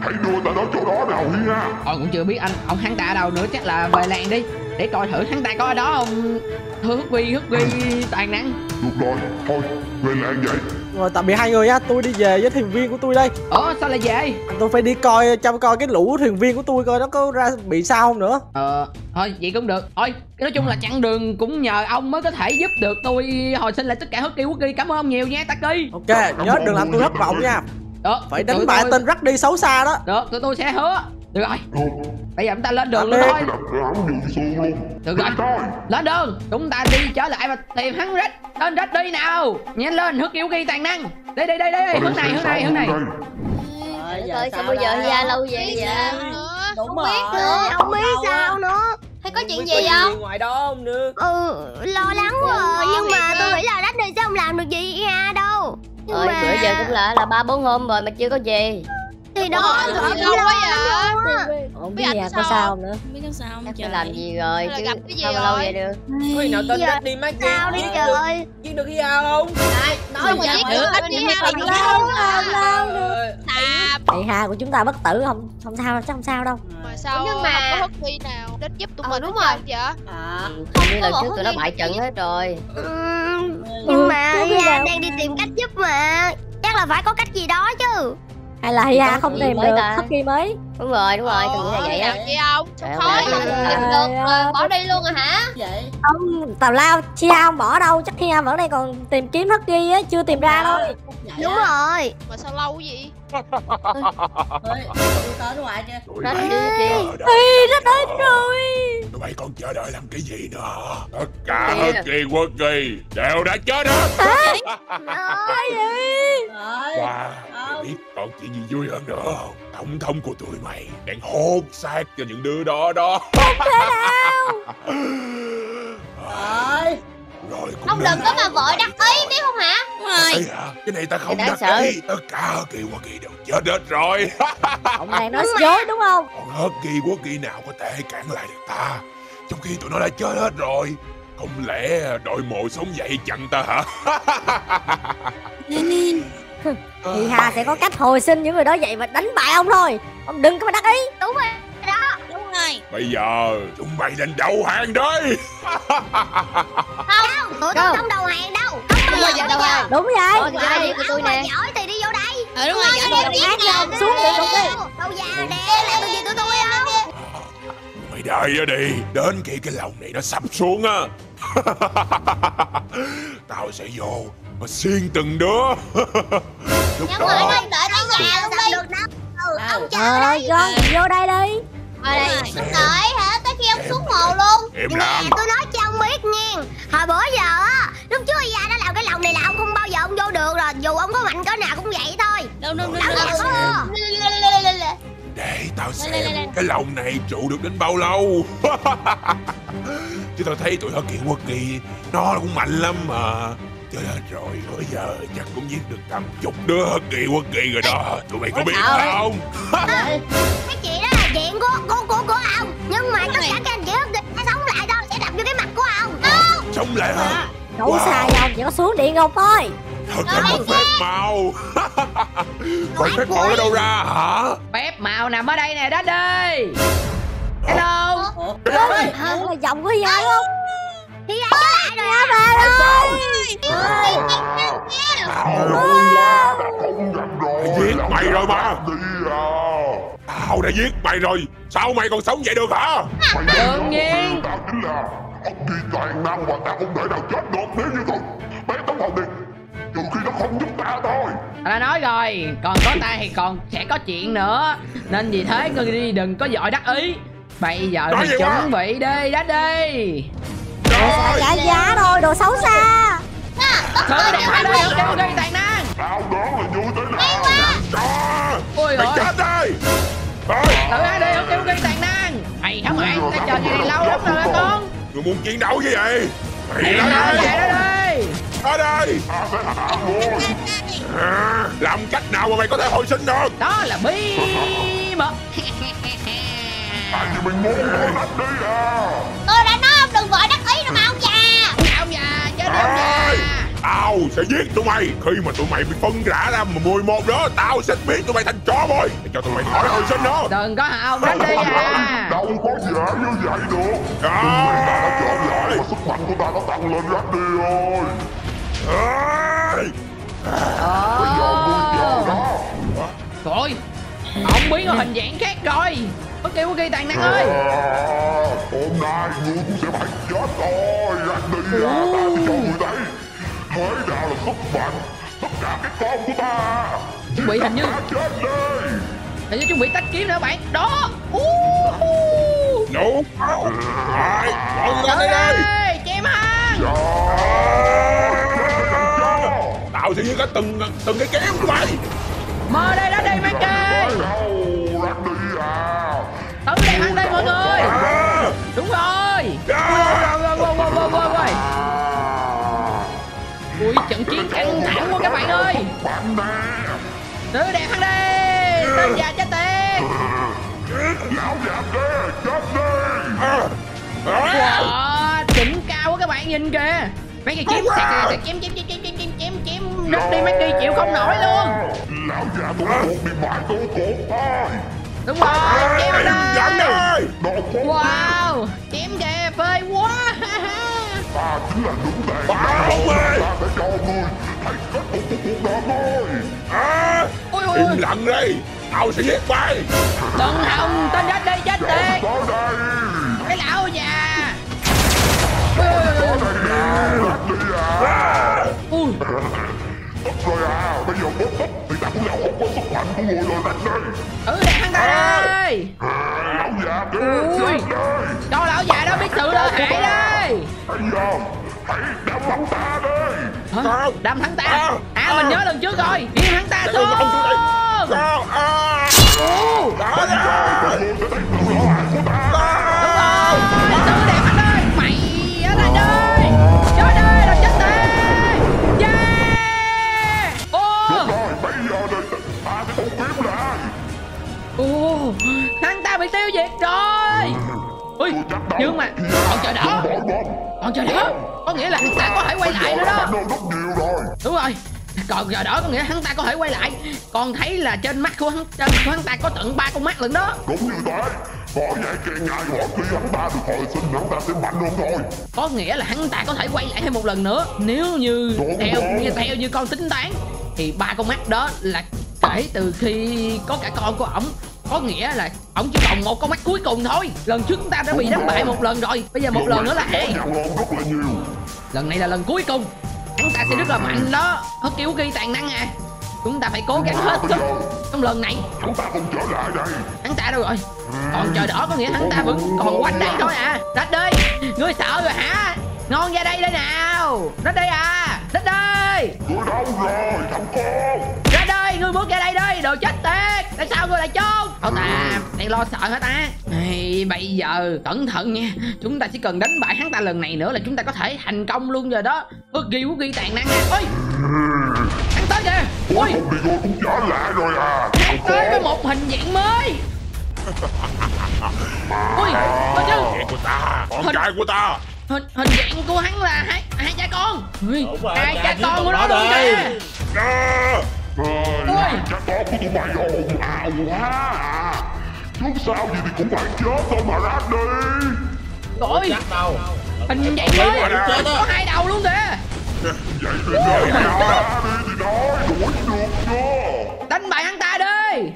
Hãy đưa ta đến chỗ đó nào hi ha Tôi cũng chưa biết anh Ông hắn ta ở đâu nữa chắc là về làng đi. Để coi thử hắn ta có ở đó không. Thưa hức vi hức vi toàn năng. Được rồi, thôi, về làng vậy rồi tạm biệt hai người nha tôi đi về với thuyền viên của tôi đây. Ủa sao lại về tôi phải đi coi chăm coi cái lũ thuyền viên của tôi coi nó có ra bị sao không nữa. Ờ thôi vậy cũng được. Thôi nói chung là chặng đường cũng nhờ ông mới có thể giúp được tôi. Hồi sinh lại tất cả hức kỳ quốc kỳ Cảm ơn ông nhiều nha Taki ok nhớ đừng làm tôi thất vọng nha. Được phải đánh bại tên rắc đi xấu xa đó. Được tụi tôi sẽ hứa Được rồi. Bây giờ chúng ta lên đường luôn thôi. Được rồi. Lên đường. Chúng ta đi trở lại và tìm hắn rách Tên rách đi nào. Nhanh lên hức yêu ghi toàn năng. Đi đi đi đi. Hướng này hướng này hướng này. Trời sao bây giờ Hia lâu vậy vậy? Đúng không biết nữa. Không biết sao nữa. Hay có chuyện gì không? ngoài đó không nữa Ừ lo lắng quá. Ngon Nhưng mà tôi nghĩ là Rách đi sẽ không làm được gì ha đâu. Nhưng Ôi mà bữa giờ cũng là là ba bốn hôm rồi mà chưa có gì Thì đó lâu lo quá vậy? không Biết là sao có sao. không nữa. Không biết có sao không? Phải làm gì rồi? Là chứ gặp cái gì mà lâu rồi? vậy được Ôi nào tên Giờ- Daddy Maggie Sao đi trời? ơi giết được Hia không? Sao mà giết được anh đi ha. Lâu lâu lâu Tạp Chị ha của chúng ta bất tử không? Không sao chắc không sao đâu. Mà sao Nhưng mà- không có hot đi nào đến giúp tụi Ờ, mình đúng rồi. vậy? Hình như lần có trước tụi nó bại trận hết rồi. Ừm, Nhưng mà Ừ, đang đi tìm cách giúp mà. Chắc là phải có cách gì đó chứ hay là Hia không tìm được Husky mới? Đúng rồi đúng rồi tôi nghĩ là vậy á. không Trời Thôi rồi bỏ đi luôn rồi hả? Không tào lao Chia không bỏ đâu chắc Hia vẫn đang còn tìm kiếm Husky á chưa tìm ra đâu Đúng rồi. Mà sao lâu vậy? Chờ kìa đợi. Ê, Rách đến rồi. Tụi bay còn chờ đợi làm cái gì nữa? Tất cả hết kỳ quốc kỳ Đều đã chết hết. Ai vậy? Và biết còn chuyện gì vui hơn nữa không? Tổng thống của tụi mày Đang hốt xác cho những đứa đó đó Rồi cũng Ông đừng có mà vội đắc ý biết không hả? Đúng rồi hả? Cái này ta không đáng đắc sợ. ý. Tất cả kỳ quốc kỳ đều chết hết rồi. Ông này nói dối đúng không? Còn hết kỳ quốc kỳ nào có thể cản lại được ta? Trong khi tụi nó đã chết hết rồi. Không lẽ đội mộ sống dậy chặn ta hả? Thì Hà sẽ có cách hồi sinh những người đó vậy mà đánh bại ông thôi. Ông đừng có mà đắc ý. Đúng rồi đó. Đúng rồi. Bây giờ chúng mày định đầu hàng đây Không Tụi tôi không đầu hàng đâu. Không bao giờ đâu à? Đúng vậy. Ôi, Vậy ai của tôi mà nè. giỏi thì đi vô đây. Ờ đúng rồi dạ Rồi, rồi. ác nhau xuống đi đúng đi. Đâu già nè Làm được gì tụi tôi không Mày đợi ở đi Đến khi cái lòng này nó sập xuống á. Tao sẽ vô Và xiên từng đứa. Lúc Nhưng mà anh đợi tới nhà luôn đi. Được đâu Ừ, ông chờ ờ đây. Con vô đây đi. Ở đây. Ông đợi hả? Tới khi ông xuống hồ luôn. Em Nè làm. tôi nói cho ông biết nha Hồi bữa giờ á Lúc trước già đã làm cái lòng này là ông không bao giờ ông vô được rồi. Dù ông có mạnh cỡ nào cũng vậy thôi. Đâu đâu đâu Đâu đâu. có Để tao xem Cái lòng này trụ được đến bao lâu. Chứ tao thấy tụi nó kiện quốc kỳ Nó cũng mạnh lắm mà Cho nên rồi bây giờ chắc cũng giết được tầm chục đứa kỳ quốc kỳ rồi đó. Tụi mày có biết không? Cái chuyện đó là chuyện của của của của ông. Nhưng mà tất cả các anh chị hấp sẽ sống lại thôi Sẽ đập vô cái mặt của ông. Sống lại hả? Đâu Wow. sai đâu chỉ có xuống địa ngục thôi. Thật là một phép màu Còn phép màu ở đâu ra hả? Phép màu nằm ở đây nè đó đi. Hello. Đúng là giọng của Hia không Thì ra trở lại rồi về rồi Giết mày rồi mà. Tao đã giết mày rồi. Sao mày còn sống vậy được hả? Đương nhiên Ta chính là kỳ toàn năng và ta không thể nào chết được. Nếu như thật Bé tấm hồng đi. Trừ khi nó không giúp ta thôi. Ta đã nói rồi Còn có ta thì còn sẽ có chuyện nữa. Nên vì thế ngươi đi đừng có giỏi đắc ý. Bây giờ Nói thì chuẩn bị đi đánh đi Dạ giá rồi đồ xấu xa. Thử đẹp hai đây ok ok tài năng Tao đoán là như thế nào Ôi Mày ôi chết đi Thử hai đây ok ok tài năng Mày không ai ta chờ ngày này lâu lắm rồi đó con Người muốn chiến đấu với vậy Mày nói đây Ở đây Làm cách nào mà mày có thể hồi sinh được Đó là bí mật. Tại vì mình muốn nói đi à. Tôi đã già Tao sẽ giết tụi mày. Khi mà tụi mày bị phân rã ra mà 11 đó Tao sẽ biến tụi mày thành chó bôi Để cho tụi mày khỏi hồi sinh nữa. Đừng có hào đánh đi à Đâu có dễ như vậy được. Đó. Đừng vì ta đã trở lại. Và sức mạnh của ta đã tăng lên rất đi ơi Ê! Bây giờ ngươi chờ đó Rồi Ông biến ở hình dạng khác rồi Có kêu ghi tài năng ơi. À, Hôm nay ngươi cũng sẽ phải chết thôi Ra đi à Ta cho ngươi thấy Thế nào là sức mạnh. Tất cả cái con của ta Chuẩn bị hình như. chết đi. Hình như chuẩn bị tách kiếm nữa bạn. Đó. Uh, Đúng Ai? Mọi người lên đây Ê, chém hắn Tao sẽ giết hết từng từng cái kiếm của mày. Mơ đây đó đi mấy Đúng rồi Ui, ui, ui, ui, ui, ui, ui. Ui trận chiến căng thẳng quá các bạn ơi Tứ đẹp hắn đi Tên già chết tiệt Lão già kia chết đi Wow, đỉnh cao quá các bạn nhìn kìa Mấy cái kiếm sạc sạc chém chém chém chém chém chém chém chém Rất đi mấy đi chịu không nổi luôn Lão già tôi cuộc bị bại tôi cuộc thôi Đúng rồi, chém ở Dẫn đây. đi Wow, chém kìa, phê quá. Ta chính là đúng tệ Bảo ơi Ta sẽ cho ngươi thấy kết cục của cuộc đời ngươi à, Ui ui Im ui lặng đi. Tao sẽ giết mày. Đừng hòng, tên chết đi chết đây. Cái lão già Ui, đây đi à. Tức rồi à Bây giờ có tức Thì ta cũng là không có sức mạnh của người rồi đánh đây. Ừ đẹp hắn đây. À, Lão già kia đi Cho lão già đó biết sự lợi hại đi Bây giờ Hãy đâm bắn ta đi Hả? Đâm hắn ta. À mình nhớ lần trước rồi. Kiếm hắn ta xuống. đây. Sao? À Ồ, Đó. Bây giờ đó ngươi sẽ thấy sự lợi bị tiêu diệt rồi Ui Nhưng mà. Còn chờ Bỏ bom Còn chờ đỡ Có nghĩa là hắn ta có thể quay lại nữa đó. Đúng rồi. Còn giờ đó có nghĩa hắn ta có thể quay lại. Còn thấy là trên mắt của hắn trên của hắn ta có tận ba con mắt lận đó. Đúng như thế. Có vậy kèn ngài hỏi khi hắn ta được hồi sinh Hắn ta sẽ mạnh hơn thôi. Có nghĩa là hắn ta có thể quay lại thêm một lần nữa. Nếu như Đúng theo rồi. như theo như con tính toán thì ba con mắt đó là kể từ khi có cả con của ổng có nghĩa là ổng chỉ còn một con mắt cuối cùng thôi. Lần trước chúng ta đã bị đánh bại một lần rồi. Bây giờ một lần nữa là lần này là lần cuối cùng. Hắn ta sẽ rất là mạnh đó. Có kiểu ghi tài năng à. Chúng ta phải cố gắng hết sức trong lần này. Hắn ta không trở lại đây. Hắn ta đâu rồi? Còn chờ đỏ có nghĩa hắn ta vẫn còn quanh đây thôi à. Đất đi. Ngươi sợ rồi hả? Ngon ra đây đây nào. Đất đây à. Đất đây Tôi đâu rồi thằng con đây ngươi muốn ra đây đây đồ chết tiệt. Tại sao ngươi lại trốn ông ta đang lo sợ hả ta? Ê, bây giờ cẩn thận nha. Chúng ta chỉ cần đánh bại hắn ta lần này nữa là chúng ta có thể thành công luôn rồi đó. Ước ghi ước ghi tàn năng nè ôi! Hắn tới kìa. Ôi! Không thì tôi cũng trở lại rồi à. Thằng tới với một hình dạng mới. Ui coi chứ của ta Con trai của ta. hình hình dạng của hắn là hai hai cha con. Ui, hai cha con của nó luôn kìa Ơi Hai cha con của tụi mày ồn ào quá à. Trước sau gì thì cũng phải chết thôi mà ra đi. Rồi chắc đâu. Hình Chết á. có hai đầu luôn kìa. Vậy thì nói ra đi thì nói đuổi được chưa đánh bại hắn ta đi.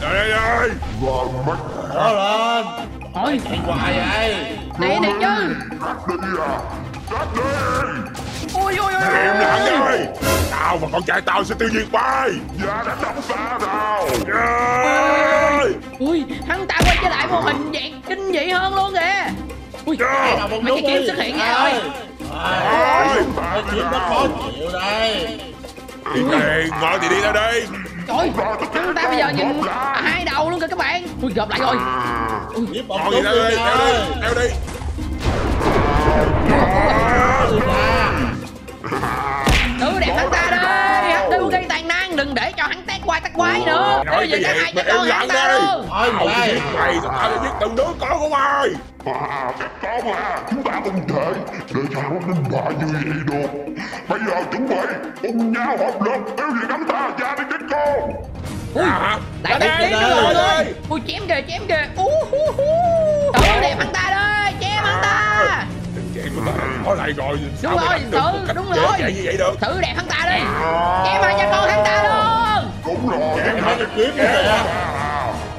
Đây đây đây Rồi mắt. Đó lên. Ôi. Chạy hoài vậy. Này này chứ. Đi à Chết đi Ui ui ui Im lặng đi Tao và con trai tao sẽ tiêu diệt bay Dạ đã đập ta nào Ui hắn ta quay trở lại một hình dạng kinh dị hơn luôn kìa. Ui mấy cái kiếm xuất hiện ra rồi Phải kiếm nó khó chịu đây. Đi đi ngồi thì đi ra đây. Trời hắn ta bây giờ nhìn hai đầu luôn kìa các bạn. Ui gặp lại rồi. Kiếm Ngồi thì ra đây Theo đi Theo đi Thứ đẹp hắn ta đi Hắn tư gây tàn năng Đừng để cho hắn tét quay tét quái nữa. Nói vậy cái gì hai cha con hắn ta đi. luôn. Giết mày Tao giết từng đứa con của mày À, con à, chúng ta không thể để cho nó như vậy được. Bây giờ chuẩn bị cùng nhau hợp lực tiêu diệt hắn ta ra đi các con. Ui, lại nữa rồi. Ui chém kìa chém kìa. Ú hú hú Thứ đẹp hắn ta đây Chém hắn ta Tao có lại rồi Đúng rồi thử đúng rồi. Vậy như vậy được. Thử đẹp hắn ta đi. Chém hai cha con hắn ta luôn. Đúng rồi, Chém hai cái kiếm kìa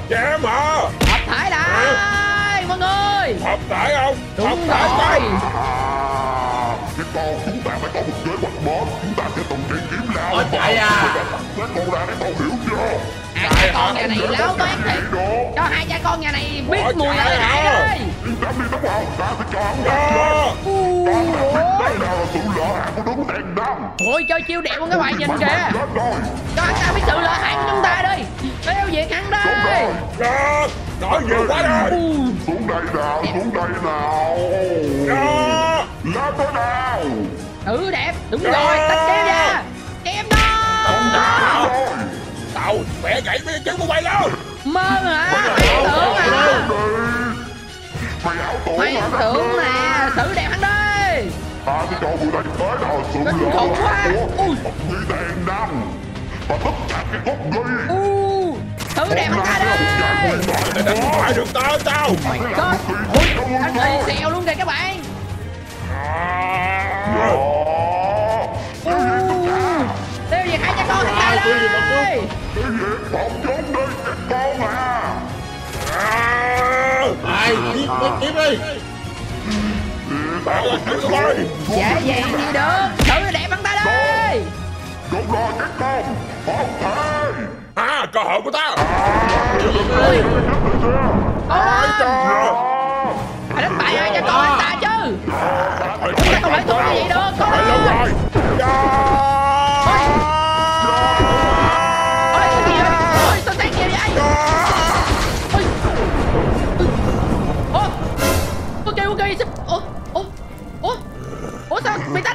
Chém hả? Hợp thể lại. Mọi người. Hợp thể không? Đúng Hợp thể rồi. không À, các con chúng ta phải có một kế hoạch mới. Chúng ta sẽ từng chạy kiếm lao. Ôi, chạy à. Các con ra các con hiểu chưa? Con nhà này láo toét thiệt. Cho hai cha con nhà này biết mùi lợi hại đi Yên tâm đi tấm hồng, ta sẽ cho hắn? Con đã biết đây là sự lợi hại của đứng đèn năm. Ôi chơi chiêu đẹp luôn các bạn nhìn kìa. Cho hắn ta biết sự lợi hại của chúng ta đi. Tiêu diệt hắn đi Được Nói nhiều quá rồi. Xuống đây nào, xuống đây nào. Lên tới nào. Thử đẹp. Đúng rồi. Tách chém ra. Chém đó Bẻ gãy mấy cái chân của mày đâu Mơ hả? Mày tưởng hả? Mày. Ảo tưởng Mày tưởng nè Thử đẹp hắn đi. Ta sẽ cho tụi đây tới nào sự Kinh lợi khủng quá. một người đèn năm. Và tất cả các gốc nghi. U Thử đẹp hắn ta đi Đánh bại được tao tao God. Ui Anh ơi xèo luôn kìa các bạn. Tiêu diệt hai cha con hắn ta đi Bọn trốn đi con à. Ai giết mấy kiếm đi Tao cái mày. Dễ dàng gì được Thử đẹp hắn ta đi Đúng rồi các con. Không thể. À cơ hội của tao Ôi Phải đánh bại hai cha con ta chứ Sao không phải thua như vậy được Con ơi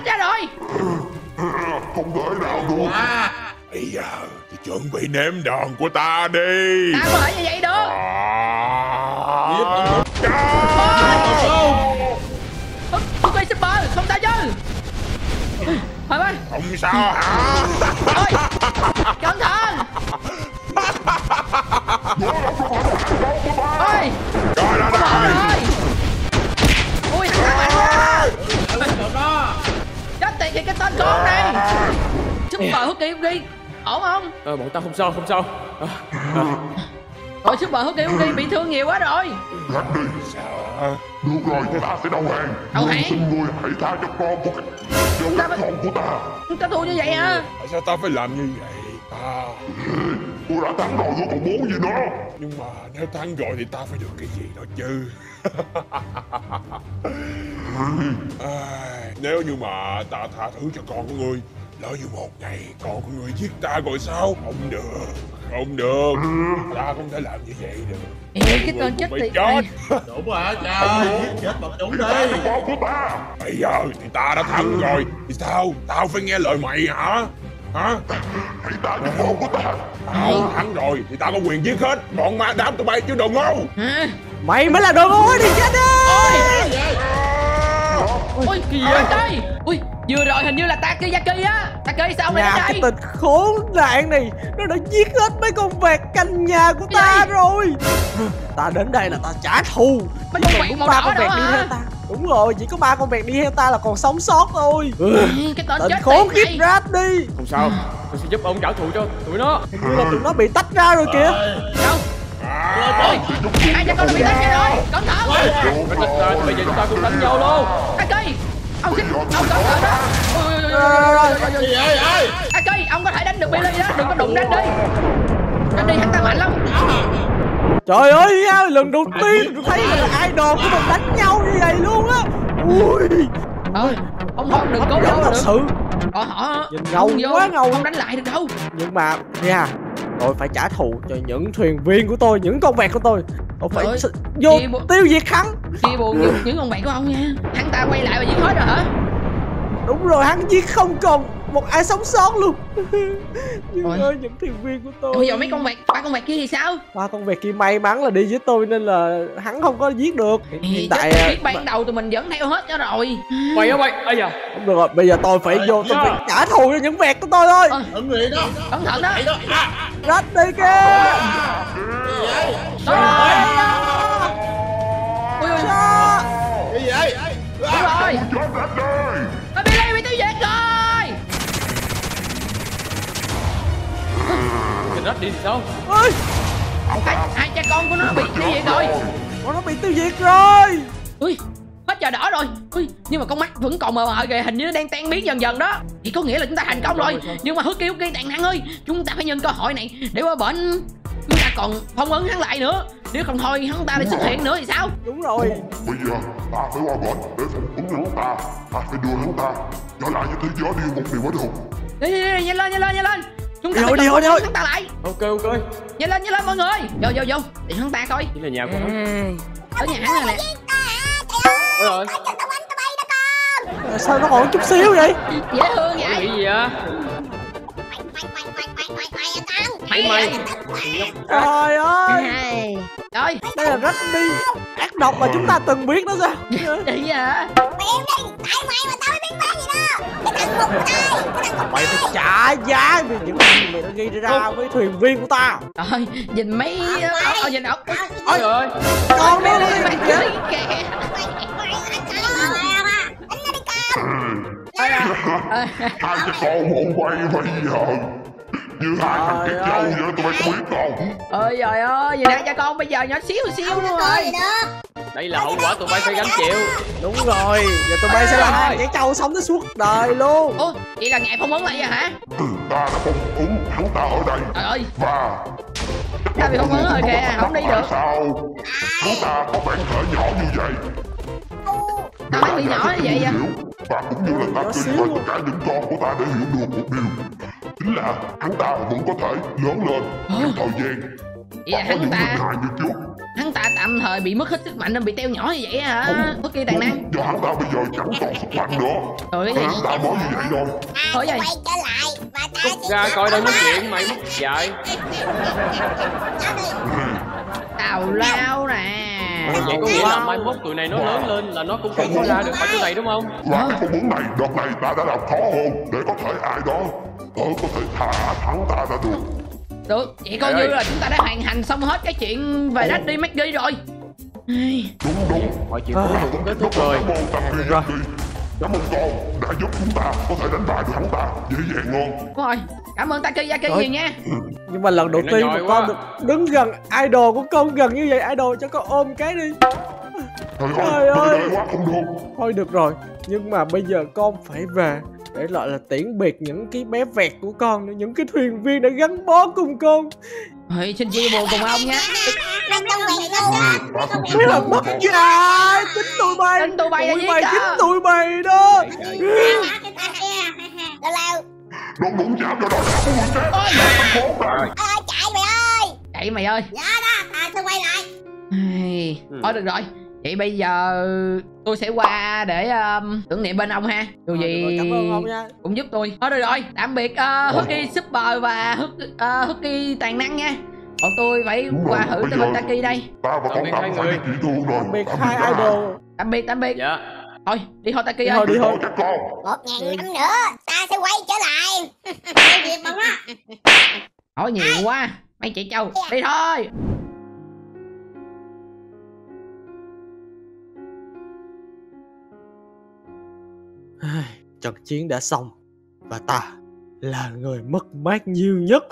ra rồi. Không thể nào được. Bây giờ thì chuẩn bị ném đòn của ta đi. Sao có thể như vậy được. Super không sao chứ. Thôi ơi Không sao hả? Ôi Cẩn thận. Ôi. Rồi rồi rồi rồi Ui thằng mạnh quá Kìa cái tên con này Super Hookie Hookie Ổn không Ờ, bọn tao không sao không sao à, à. Ôi Super Hookie Hookie bị thương nhiều quá rồi Gắt đi. Được rồi, ta sẽ đầu hàng. Đầu hàng? Xin người hãy tha cho con của cho các con của ta. Chúng ta thua như vậy hả Tại sao tao phải làm như vậy à, Tôi đã thắng rồi, tôi còn muốn gì nữa? Nhưng mà nếu thắng rồi thì ta phải được cái gì đó chứ à, Nếu như mà ta tha thứ cho con của ngươi Lỡ như một ngày con của ngươi giết ta rồi sao? Không được Không được. Ta không thể làm như vậy được. Ê, cái tên chết tiệt chết. này. Đúng rồi trời Giết chết bọn chúng đi. Con của ta. Bây giờ thì ta đã thắng rồi. Thì sao? Tao phải nghe lời mày hả? Hả? Hãy tha cho con của ta. Tao thắng rồi thì tao có quyền giết hết. Bọn ma đám tụi bay chứ đồ ngô. Hả? Mày mới là đồ ngu đi chết đi. Ôi kìa. đây Ui vừa rồi hình như là Takiyaki á. Taki sao mày Nhà đến cái đây tên khốn nạn này Nó đã giết hết mấy con vẹt canh nhà của ta rồi. Ta đến đây là ta trả thù. Mấy Chỉ con vẹt màu ba đỏ con vẹt đi theo ta. Đúng rồi chỉ có ba con vẹt đi theo ta là còn sống sót thôi. Cái tên chết khốn kiếp rát đi. Không sao Tôi sẽ giúp ông trả thù cho tụi nó. Hình như là tụi nó bị tách ra rồi kìa Ôi, hai cha con đã bị tách ra rồi? Cẩn thận. Nó tách ra bây giờ chúng ta cùng đánh nhau luôn. Aki ông khích ông cẩn thận đó. Ôi, ôi, ôi, ôi, ôi, ôi, ôi, ôi. Aki ông có thể đánh được Billy đó. Đừng có đụng đánh đi. Đánh đi hắn ta mạnh lắm. Trời ơi nha, lần đầu tiên tôi thấy là idol của mình đánh nhau như vậy luôn á. Ui. Ơi, ông không đừng cố vô thật được. sự. Ờ, họ Nhìn ngầu quá ngầu. Không đánh lại được đâu. Nhưng mà nha Tôi phải trả thù cho những thuyền viên của tôi, những con vẹt của tôi. Tôi phải Trời vô bộ- tiêu diệt hắn. Chia buồn những, những con bạn của ông nha. Hắn ta quay lại và giết hết rồi hả? Đúng rồi, hắn giết không còn một ai sống sót luôn Nhưng Ôi. ơi, những thuyền viên của tôi Bây giờ mấy con vẹt, ba con vẹt kia thì sao Ba con vẹt kia may mắn là đi với tôi nên là hắn không có giết được Hiện tại chắc à, biết ban đầu tụi mình dẫn theo hết cho rồi Mày á mày Ây da Đúng được rồi, bây giờ tôi phải vô, tôi phải trả thù cho những vẹt của tôi thôi Ứng vậy đó Cẩn thận đó Rách đi kìa Ôi ôi Cái gì vậy Đúng rồi Cái rách đi thì sao? Ôi, hai, hai cha con của nó bị tiêu diệt rồi. Con nó bị tiêu diệt rồi. Ui hết giờ đỏ rồi. Ui, nhưng mà con mắt vẫn còn mờ mờ kìa hình như nó đang tan biến dần dần đó. Thì có nghĩa là chúng ta thành công rồi. nhưng mà hứa kêu gây tàn năng ơi chúng ta phải nhân cơ hội này để qua bệnh chúng ta còn phong ấn hắn lại nữa. Nếu không thôi hắn ta lại xuất hiện nữa thì sao? Đúng rồi. Bây giờ ta phải qua bển để phỏng vấn hắn ta. Ta phải đưa hắn ta trở lại với thế giới điêu một điều mới được. Đi đi đi nhanh lên nhanh lên nhanh lên chúng ta Đi thôi, đi thôi, đi hắn ta lại. Ok ok. Nhanh lên nhanh lên mọi người. Vô vô vô. Để hắn ta coi. Chỉ là nhà của hắn ở nhà hắn này nè? Ôi rồi. Sao nó còn chút xíu vậy? Dễ thương vậy. Gì vậy mày mày. Trời ơi rồi Đây là rách đi Ác độc mà chúng ta từng biết đó sao đi hả Mày phải trả giá vì những gì mày đã gây ra với thuyền viên của tao rồi nhìn mấy ờ, ờ, nhìn ốc Ôi rồi Con đó đi mày kìa cưới kìa Ôi à, ờ, Hai cha con bọn quay bây giờ. Như hai thằng Trời kết dâu ơi. vậy tụi bay có biết không ôi trời ơi nhìn hai cha con bây giờ nhỏ xíu xíu luôn rồi. Đây là hậu quả tụi bay phải gánh chịu. Đúng rồi Giờ tụi bay sẽ là hai trẻ trâu sống tới suốt đời luôn. Ủa vậy là ngài phong ấn lại vậy hả? Ừ, ta đã phong ứng hắn ta ở đây. Trời ơi. Và ta bị phong ấn rồi kìa? Không đi được. Sao? Hắn ta có bản thể nhỏ như vậy tao thấy bị nhỏ như vậy à. Và cũng như là ta vào luôn. tất cả những con của ta để hiểu được một điều. Chính là hắn ta vẫn có thể lớn lên theo thời gian. Vậy là hắn ta như trước. hắn ta tạm thời bị mất hết sức mạnh nên bị teo nhỏ như vậy hả? Bất kỳ tàn năng. Do hắn ta bây giờ chẳng còn sức mạnh nữa. Trời ơi, hắn ta mới như vậy thôi. Thôi vậy quay trở lại và ta ra coi đây nói chuyện mày mất dạy. Tào lao nè Vậy có nghĩa là mai mốt tụi này nó lớn lên là nó cũng không có ra được khỏi chỗ này đúng không? Và cái phong ấn này đợt này ta đã làm khó hơn. Để có thể ai đó Tớ có thể thả hắn ta ra được. Được vậy coi như là chúng ta đã hoàn thành xong hết cái chuyện về Daddy McGee rồi. Đúng đúng. Mọi chuyện cuối cùng cũng kết thúc rồi. Rồi Cảm ơn con đã giúp chúng ta có thể đánh bại được hắn ta. Dễ dàng ngon đúng rồi cảm ơn Takiyaki nhiều nha. Nhưng mà lần đầu tiên mà con được đứng gần idol của con gần như vậy Idol cho con ôm cái đi. Trời Trời ơi, ơi. ơi. quá không được. Thôi được rồi Nhưng mà bây giờ con phải về Để lại là tiễn biệt những cái bé vẹt của con Những cái thuyền viên đã gắn bó cùng con. Thôi xin chia buồn cùng ông nha. Thế là mất dài Chính tụi bay. Chính tụi bay giết bay đó. chính tụi bay đó. Lâu lâu Đừng đụng chạm vào đó. Không muốn chết Ôi, ơi chạy mày ơi. Chạy mày ơi. Dạ đó ta sẽ quay lại. Ừ. thôi được rồi. Vậy bây giờ tôi sẽ qua để um, tưởng niệm bên ông ha. Dù Rồi, được gì rồi, cảm ơn ông nha. cũng giúp tôi. Thôi được rồi tạm biệt uh, Husky Super và Husky, uh, toàn năng nha. Bọn tôi phải Đúng rồi, qua thử bây tới bên Taki đây. Ta và Tạm con biệt Tâm hai phải người. đi rồi. Tạm biệt Tạm hai biệt idol. Tạm biệt tạm biệt. Dạ thôi đi thôi Taki Đi ơi. thôi, đi thôi. thôi các con một ngàn năm nữa ta sẽ quay trở lại. Cái gì mà á. Hỏi nhiều quá. Mấy chị châu đi thôi. Trận chiến đã xong và ta là người mất mát nhiều nhất.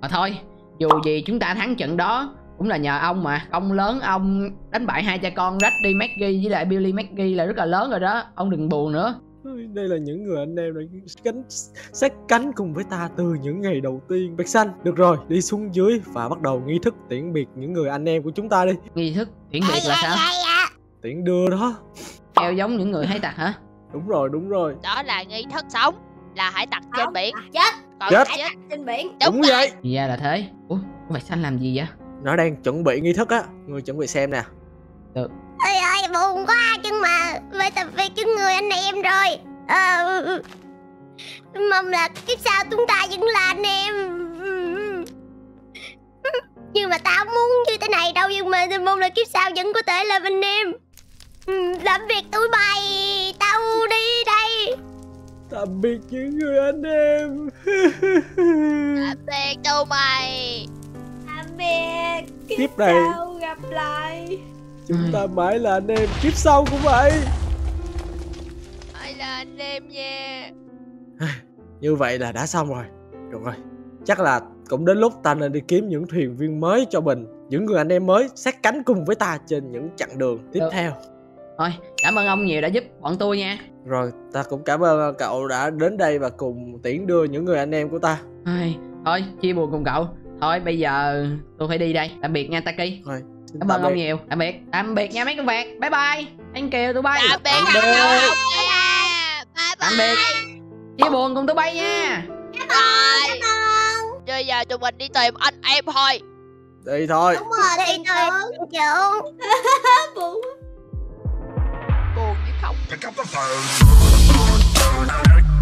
Mà thôi, dù gì chúng ta thắng trận đó cũng là nhờ ông mà công lớn ông đánh bại hai cha con Raddy McGee với lại Billy McGee là rất là lớn rồi đó ông đừng buồn nữa Đây là những người anh em đã cánh sát cánh cùng với ta từ những ngày đầu tiên. Bạch xanh, được rồi, đi xuống dưới và bắt đầu nghi thức tiễn biệt những người anh em của chúng ta đi. nghi thức tiễn biệt là sao Tiễn đưa đó. theo giống những người hay tặc hả Đúng rồi, đúng rồi. đó là nghi thức sống là hải tặc trên biển chết còn Chết. chết trên biển Đúng vậy. thì ra là thế ủa Bạch xanh làm gì vậy Nó đang chuẩn bị nghi thức á. Người chuẩn bị xem nè. được ơi ơi buồn quá nhưng mà phải tập về những người anh em rồi ờ, mong là kiếp sau chúng ta vẫn là anh em nhưng mà tao muốn như thế này đâu nhưng mà mong là kiếp sau vẫn có thể là anh em làm việc tụi bay tao đi đây Tạm biệt những người anh em. tạm biệt tụi mày tạm biệt Kiếp này gặp lại chúng ta mãi là anh em. Kiếp sau cũng vậy. mày là anh em nha Như vậy là đã xong rồi. Được rồi. Chắc là cũng đến lúc ta nên đi kiếm những thuyền viên mới cho mình. Những người anh em mới sát cánh cùng với ta trên những chặng đường tiếp Được. theo. thôi cảm ơn ông nhiều đã giúp bọn tôi nha Rồi, ta cũng cảm ơn cậu đã đến đây và cùng tiễn đưa những người anh em của ta. Ai, thôi chia buồn cùng cậu thôi bây giờ tôi phải đi đây. Tạm biệt nha Taki. Rồi, cảm ơn ông nhiều. Tạm biệt. Tạm biệt nha mấy con vẹt. Bye bye. Anh kiều tụi bay. Tạm biệt. Tạm biệt. bye tạm biệt. chia buồn cùng tụi bay nha. Bye bây giờ tụi mình đi tìm anh em thôi. Đi thôi. đúng rồi đi trưởng trưởng buồn. Buồn chứ không